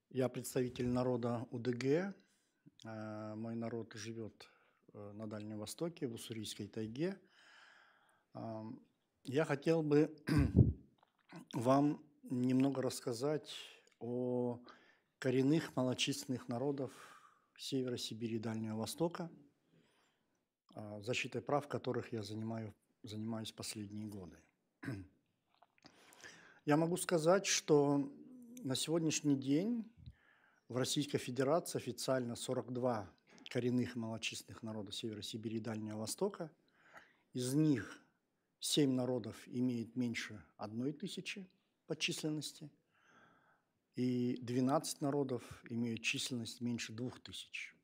Я представитель народа УДГ. Э, мой народ живет э, на Дальнем Востоке, в Уссурийской тайге. Я хотел бы вам немного рассказать о коренных малочисленных народов Севера Сибири и Дальнего Востока, защитой прав которых я занимаю, занимаюсь последние годы. Я могу сказать, что на сегодняшний день в Российской Федерации официально 42 коренных малочисленных народа Севера Сибири и Дальнего Востока. Из них 7 народов имеют меньше одной тысячи по численности, и 12 народов имеют численность меньше двух тысяч.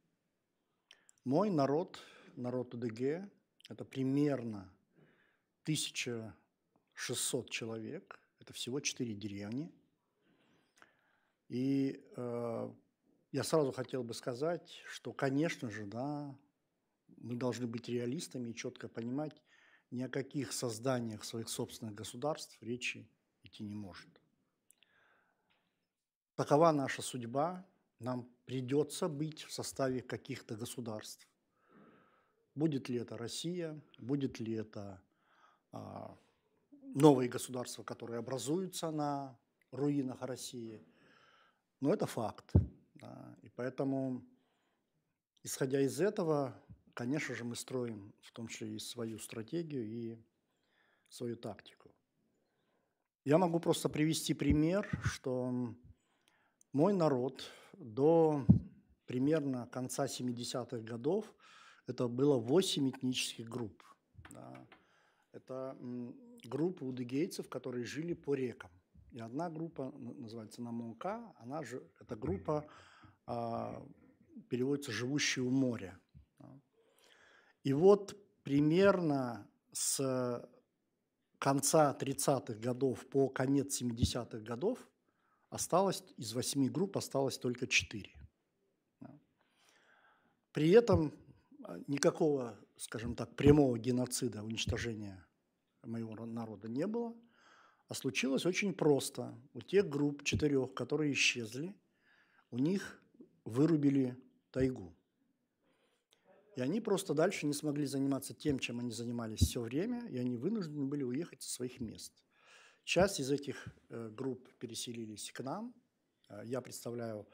Мой народ, народ УДГ, это примерно 1600 человек, это всего 4 деревни. И э, я сразу хотел бы сказать, что, конечно же, да, мы должны быть реалистами и четко понимать, ни о каких созданиях своих собственных государств речи идти не может. Такова наша судьба. Нам придется быть в составе каких-то государств. Будет ли это Россия, будет ли это а, новые государства, которые образуются на руинах России. Но это факт. Да. И поэтому, исходя из этого, конечно же, мы строим в том числе и свою стратегию, и свою тактику. Я могу просто привести пример, что мой народ до примерно конца 70-х годов это было 8 этнических групп. Да. Это группы удыгейцев, которые жили по рекам. И одна группа называется Намонка, она же, эта группа а, переводится «живущие у моря». И вот примерно с конца 30-х годов по конец 70-х годов осталось, из восьми групп осталось только четыре. При этом а, никакого, скажем так, прямого геноцида, уничтожения моего народа не было, а случилось очень просто. У тех групп четырех, которые исчезли, у них вырубили тайгу. И они просто дальше не смогли заниматься тем, чем они занимались все время, и они вынуждены были уехать со своих мест. Часть из этих э, групп переселились к нам. Э, я представляю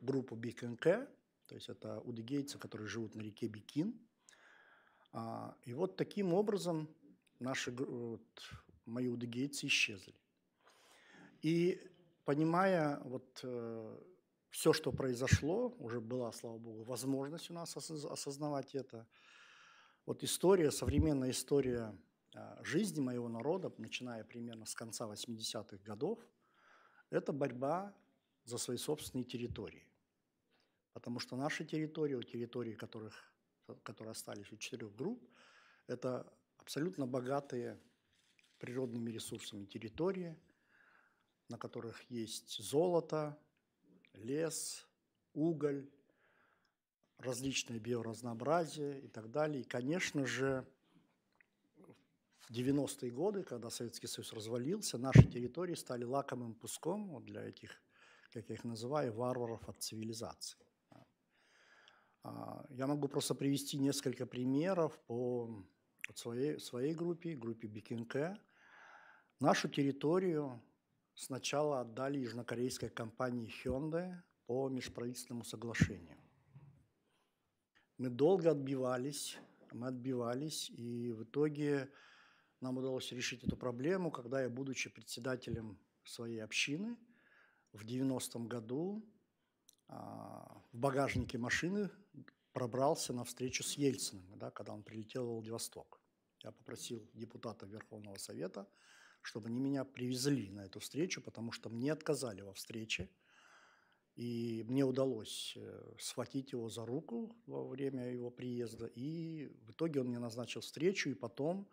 группу БКНК, то есть это удыгейцы, которые живут на реке Бикин. А, и вот таким образом наши, вот, мои удыгейцы исчезли. И понимая вот э, все, что произошло, уже была, слава богу, возможность у нас осознавать это. Вот история, современная история э, жизни моего народа, начиная примерно с конца 80-х годов, это борьба за свои собственные территории. Потому что наши территории, территории, которых, которые остались у четырех групп, это абсолютно богатые природными ресурсами территории, на которых есть золото, лес, уголь, различное биоразнообразие и так далее. И, конечно же, в 90-е годы, когда Советский Союз развалился, наши территории стали лакомым пуском вот для этих, как я их называю, варваров от цивилизации. А, я могу просто привести несколько примеров по своей, своей группе, группе Бикинке, нашу территорию сначала отдали южнокорейской компании Hyundai по межправительственному соглашению. Мы долго отбивались, мы отбивались, и в итоге нам удалось решить эту проблему, когда я, будучи председателем своей общины, в 90-м году а, в багажнике машины пробрался на встречу с Ельциным, да, когда он прилетел в Владивосток. Я попросил депутата Верховного Совета, чтобы они меня привезли на эту встречу, потому что мне отказали во встрече. И мне удалось э, схватить его за руку во время его приезда. И в итоге он мне назначил встречу, и потом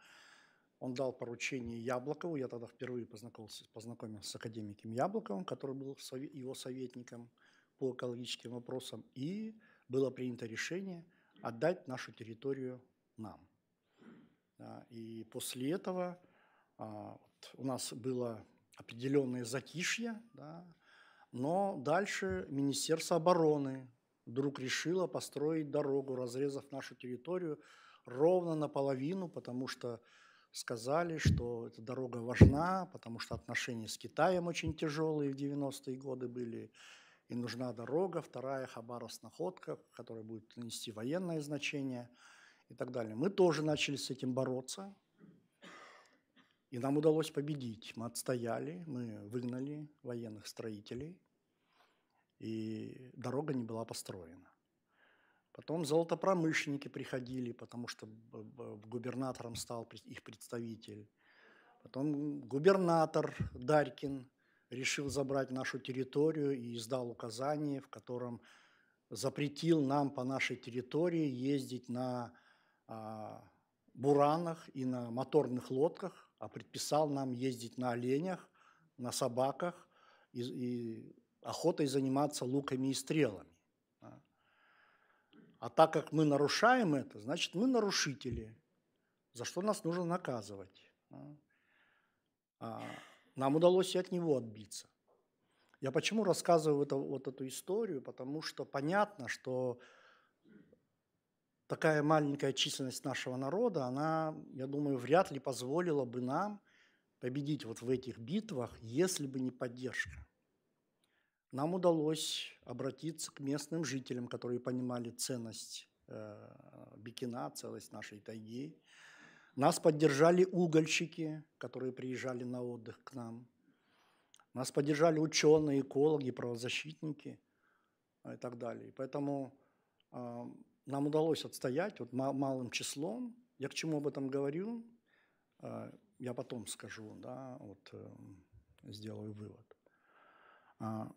он дал поручение Яблокову. Я тогда впервые познакомился, познакомился с академиком Яблоковым, который был его советником по экологическим вопросам. И было принято решение отдать нашу территорию нам. И после этого вот, у нас было определенное затишье, да, но дальше Министерство обороны вдруг решила построить дорогу, разрезав нашу территорию ровно наполовину, потому что сказали, что эта дорога важна, потому что отношения с Китаем очень тяжелые в 90-е годы были, и нужна дорога, вторая Хабаровск-Находка, которая будет нести военное значение и так далее. Мы тоже начали с этим бороться, и нам удалось победить. Мы отстояли, мы выгнали военных строителей, и дорога не была построена. Потом золотопромышленники приходили, потому что губернатором стал их представитель. Потом губернатор Дарькин решил забрать нашу территорию и издал указание, в котором запретил нам по нашей территории ездить на а, буранах и на моторных лодках, а предписал нам ездить на оленях, на собаках и, и охотой заниматься луками и стрелами. А так как мы нарушаем это, значит, мы нарушители, за что нас нужно наказывать. А нам удалось и от него отбиться. Я почему рассказываю это, вот эту историю? Потому что понятно, что такая маленькая численность нашего народа, она, я думаю, вряд ли позволила бы нам победить вот в этих битвах, если бы не поддержка. Нам удалось обратиться к местным жителям, которые понимали ценность э, Бикина, целость нашей тайги. Нас поддержали угольщики, которые приезжали на отдых к нам. Нас поддержали ученые, экологи, правозащитники и так далее. Поэтому э, нам удалось отстоять вот малым числом. Я к чему об этом говорю, э, я потом скажу, да, вот э, сделаю вывод. А,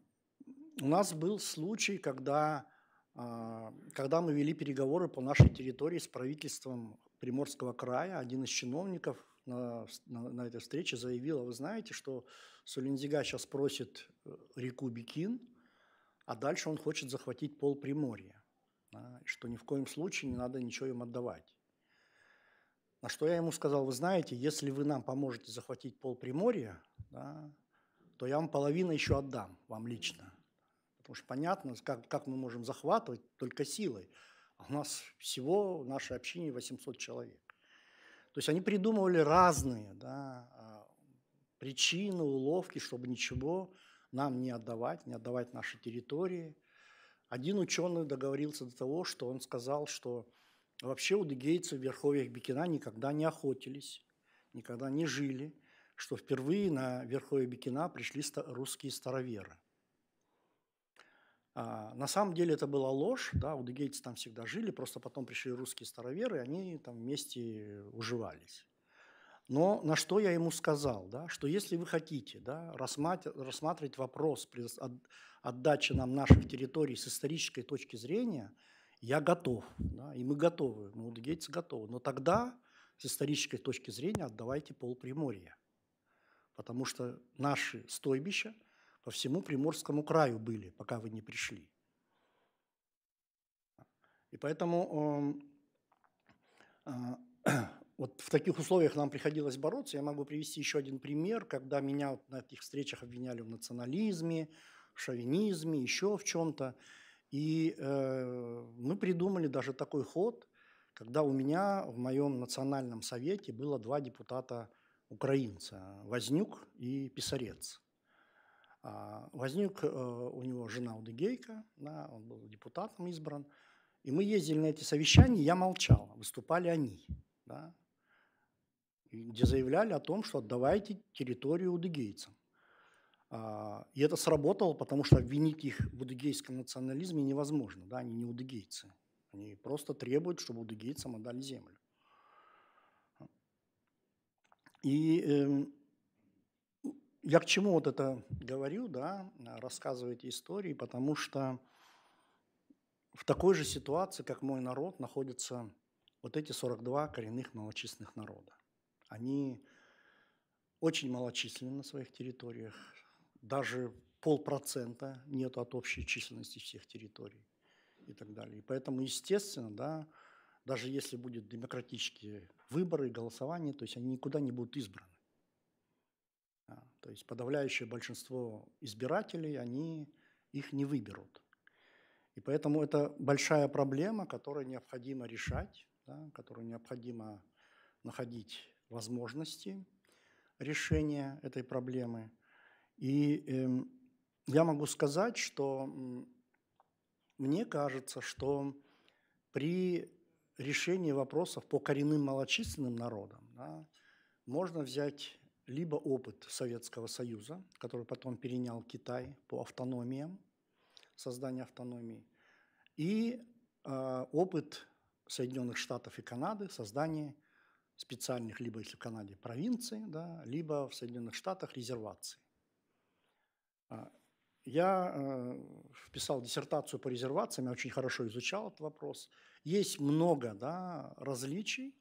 у нас был случай, когда, а, когда мы вели переговоры по нашей территории с правительством Приморского края. Один из чиновников на, на, на этой встрече заявил, а вы знаете, что Сулинзига сейчас просит э, реку Бикин, а дальше он хочет захватить пол Приморья, что ни в коем случае не надо ничего им отдавать. На что я ему сказал, вы знаете, если вы нам поможете захватить пол Приморья, да, то я вам половину еще отдам, вам лично. Потому что понятно, как, как мы можем захватывать только силой. А у нас всего в нашей общине 800 человек. То есть они придумывали разные да, а, причины, уловки, чтобы ничего нам не отдавать, не отдавать наши территории. Один ученый договорился до того, что он сказал, что вообще удыгейцы в верховьях Бикина никогда не охотились, никогда не жили, что впервые на верховье Бикина пришли русские староверы. А, на самом деле это была ложь, да, удыгейцы там всегда жили, просто потом пришли русские староверы, и они там вместе уживались. Но на что я ему сказал, да, что если вы хотите да, рассматривать, вопрос при отдаче нам наших территорий с исторической точки зрения, я готов, да, и мы готовы, мы удыгейцы готовы. Но тогда с исторической точки зрения отдавайте пол Приморья, потому что наши стойбища – по всему Приморскому краю были, пока вы не пришли. И поэтому э, вот в таких условиях нам приходилось бороться. Я могу привести еще один пример, когда меня вот на этих встречах обвиняли в национализме, шовинизме, еще в чем-то. И э, мы придумали даже такой ход, когда у меня в моем национальном совете было два депутата украинца, Вознюк и Писарец. А, возник э, у него жена Удыгейка, да, он был депутатом избран. И мы ездили на эти совещания, я молчал, выступали они, да, где заявляли о том, что отдавайте территорию удыгейцам. А, и это сработало, потому что обвинить их в удыгейском национализме невозможно. Да, они не удыгейцы. Они просто требуют, чтобы удыгейцам отдали землю. И эм, я к чему вот это говорю, да, рассказываю эти истории, потому что в такой же ситуации, как мой народ, находятся вот эти 42 коренных малочисленных народа. Они очень малочисленны на своих территориях, даже полпроцента нет от общей численности всех территорий и так далее. И поэтому, естественно, да, даже если будут демократические выборы и голосования, то есть они никуда не будут избраны. То есть подавляющее большинство избирателей, они их не выберут. И поэтому это большая проблема, которую необходимо решать, да, которую необходимо находить возможности решения этой проблемы. И э, я могу сказать, что мне кажется, что при решении вопросов по коренным малочисленным народам да, можно взять либо опыт Советского Союза, который потом перенял Китай по автономиям, создания автономии, и э, опыт Соединенных Штатов и Канады создания специальных, либо если в Канаде провинций, да, либо в Соединенных Штатах резерваций. А, я э, вписал диссертацию по резервациям, я очень хорошо изучал этот вопрос. Есть много да, различий,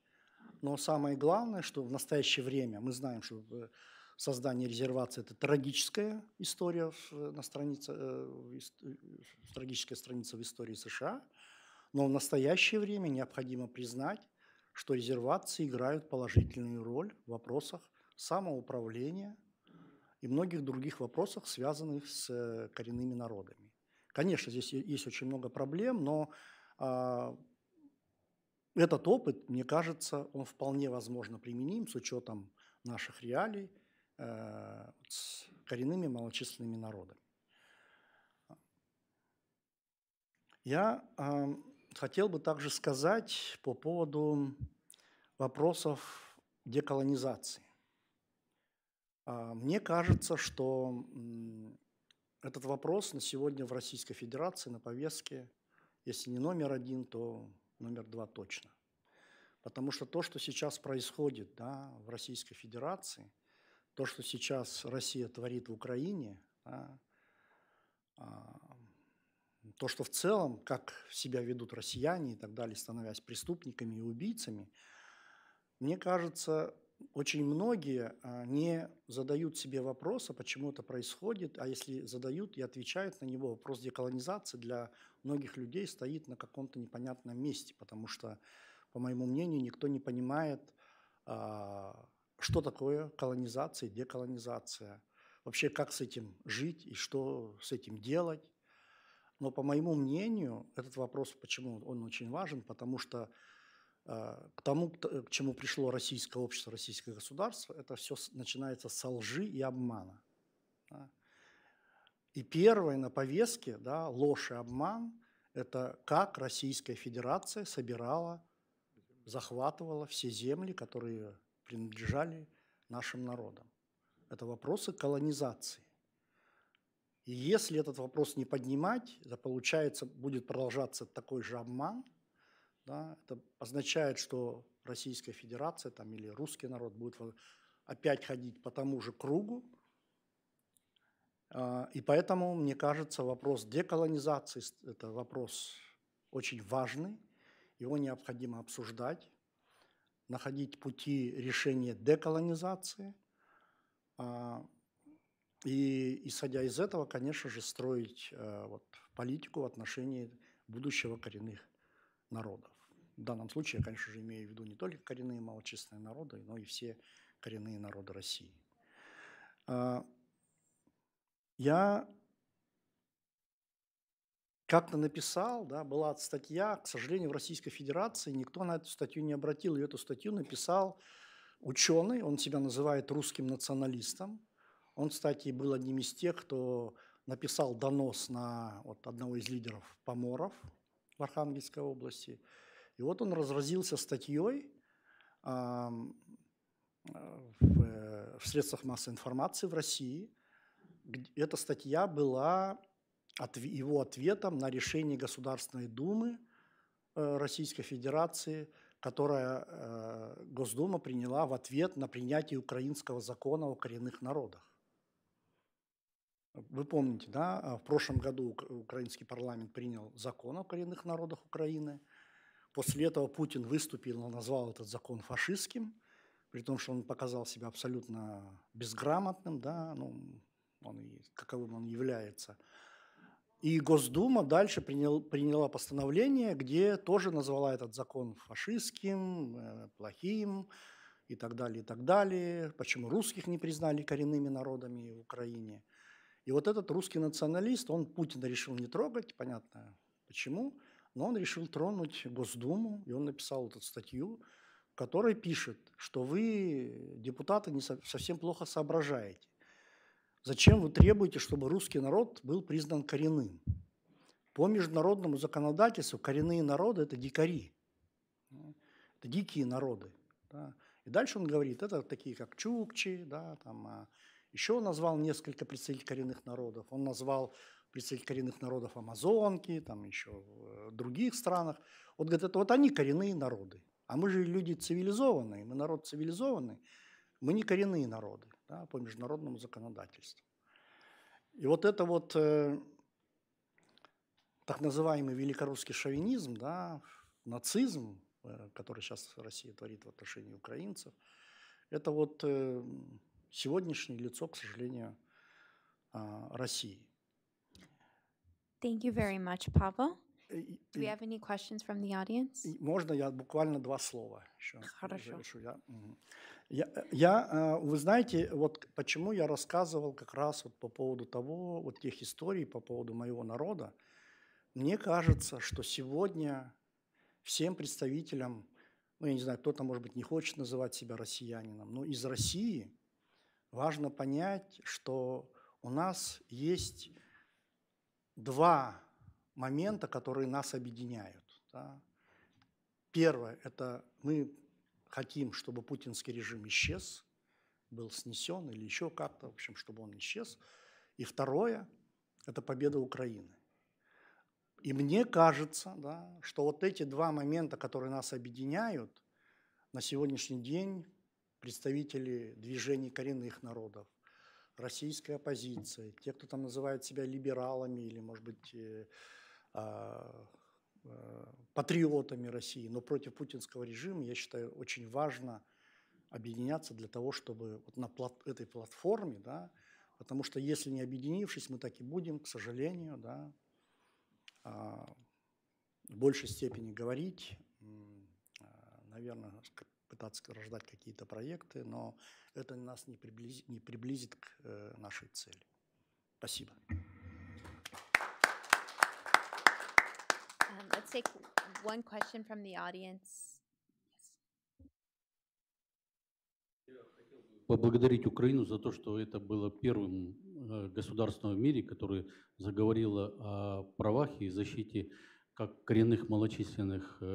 но самое главное, что в настоящее время мы знаем, что создание резервации – это трагическая история на странице, э, трагическая страница в истории США, но в настоящее время необходимо признать, что резервации играют положительную роль в вопросах самоуправления и многих других вопросах, связанных с э, коренными народами. Конечно, здесь есть очень много проблем, но а, этот опыт, мне кажется, он вполне возможно применим с учетом наших реалий э, с коренными малочисленными народами. Я э, хотел бы также сказать по поводу вопросов деколонизации. Э, мне кажется, что этот вопрос на сегодня в Российской Федерации на повестке, если не номер один, то номер два точно. Потому что то, что сейчас происходит да, в Российской Федерации, то, что сейчас Россия творит в Украине, да, а, то, что в целом, как себя ведут россияне и так далее, становясь преступниками и убийцами, мне кажется, очень многие а, не задают себе вопроса, почему это происходит, а если задают и отвечают на него, вопрос деколонизации для многих людей стоит на каком-то непонятном месте, потому что, по моему мнению, никто не понимает, а, что такое колонизация, деколонизация, вообще как с этим жить и что с этим делать. Но, по моему мнению, этот вопрос, почему он очень важен, потому что Э, к тому, к чему пришло российское общество, российское государство, это все начинается со лжи и обмана. И первое на повестке, да, ложь и обман, это как Российская Федерация собирала, захватывала все земли, которые принадлежали нашим народам. Это вопросы колонизации. И если этот вопрос не поднимать, то получается, будет продолжаться такой же обман – да, это означает, что Российская Федерация там, или русский народ будет опять ходить по тому же кругу. А, и поэтому, мне кажется, вопрос деколонизации – это вопрос очень важный, его необходимо обсуждать, находить пути решения деколонизации а, и, исходя из этого, конечно же, строить э, вот, политику в отношении будущего коренных народов. В данном случае я, конечно же, имею в виду не только коренные малочисленные народы, но и все коренные народы России. А, я как-то написал, да, была статья, к сожалению, в Российской Федерации никто на эту статью не обратил, и эту статью написал ученый, он себя называет русским националистом. Он, кстати, был одним из тех, кто написал донос на вот, одного из лидеров поморов, в Архангельской области. И вот он разразился статьей в, в средствах массовой информации в России. Эта статья была от, его ответом на решение Государственной Думы э, Российской Федерации, которая э, Госдума приняла в ответ на принятие украинского закона о коренных народах. Вы помните, да, а в прошлом году украинский парламент принял закон о коренных народах Украины. После этого Путин выступил, назвал этот закон фашистским, при том, что он показал себя абсолютно безграмотным, да, ну, он каковым он является. И Госдума дальше принял, приняла постановление, где тоже назвала этот закон фашистским, э, плохим и так далее, и так далее. Почему русских не признали коренными народами в Украине – и вот этот русский националист, он Путина решил не трогать, понятно, Почему? Но он решил тронуть Госдуму, и он написал эту статью, в которой пишет, что вы, депутаты, не со- совсем плохо соображаете. Зачем вы требуете, чтобы русский народ был признан коренным? По международному законодательству коренные народы – это дикари, это дикие народы. да. И дальше он говорит, это такие как чукчи, да, там, а, еще он назвал несколько представителей коренных народов. Он назвал представителей коренных народов Амазонки, там еще в э, других странах. Вот говорит, это вот они коренные народы. А мы же люди цивилизованные, мы народ цивилизованный, мы не коренные народы да, по международному законодательству. И вот это вот э, так называемый великорусский шовинизм, да, нацизм, э, который сейчас Россия творит в отношении украинцев, это вот э, сегодняшнее лицо, к сожалению, а, России. Thank you very much, Pavel. Do we have any questions from the audience? можно я буквально два слова еще Хорошо. Я, я, я, э, вы знаете, вот почему я рассказывал как раз вот по поводу того, вот тех историй по поводу моего народа. Мне кажется, что сегодня всем представителям, ну, я не знаю, кто-то, может быть, не хочет называть себя россиянином, но из России важно понять, что у нас есть два момента, которые нас объединяют. да. Первое – это мы хотим, чтобы путинский режим исчез, был снесен или еще как-то, в общем, чтобы он исчез. И второе – это победа Украины. И мне кажется, да, что вот эти два момента, которые нас объединяют, на сегодняшний день представители движений коренных народов, российская оппозиция, те, кто там называют себя либералами или, может быть, э, а, э, патриотами России, но против путинского режима, я считаю, очень важно объединяться для того, чтобы вот на плат- этой платформе, да, потому что если не объединившись, мы так и будем, к сожалению, да, а, в большей степени говорить, а, наверное, пытаться рождать какие-то проекты, но это нас не приблизит, не приблизит к э, нашей цели. Спасибо. Um, let's take one question from the audience. поблагодарить Украину за то, что это было первым э, государством в мире, которое заговорило о правах и защите как коренных малочисленных э,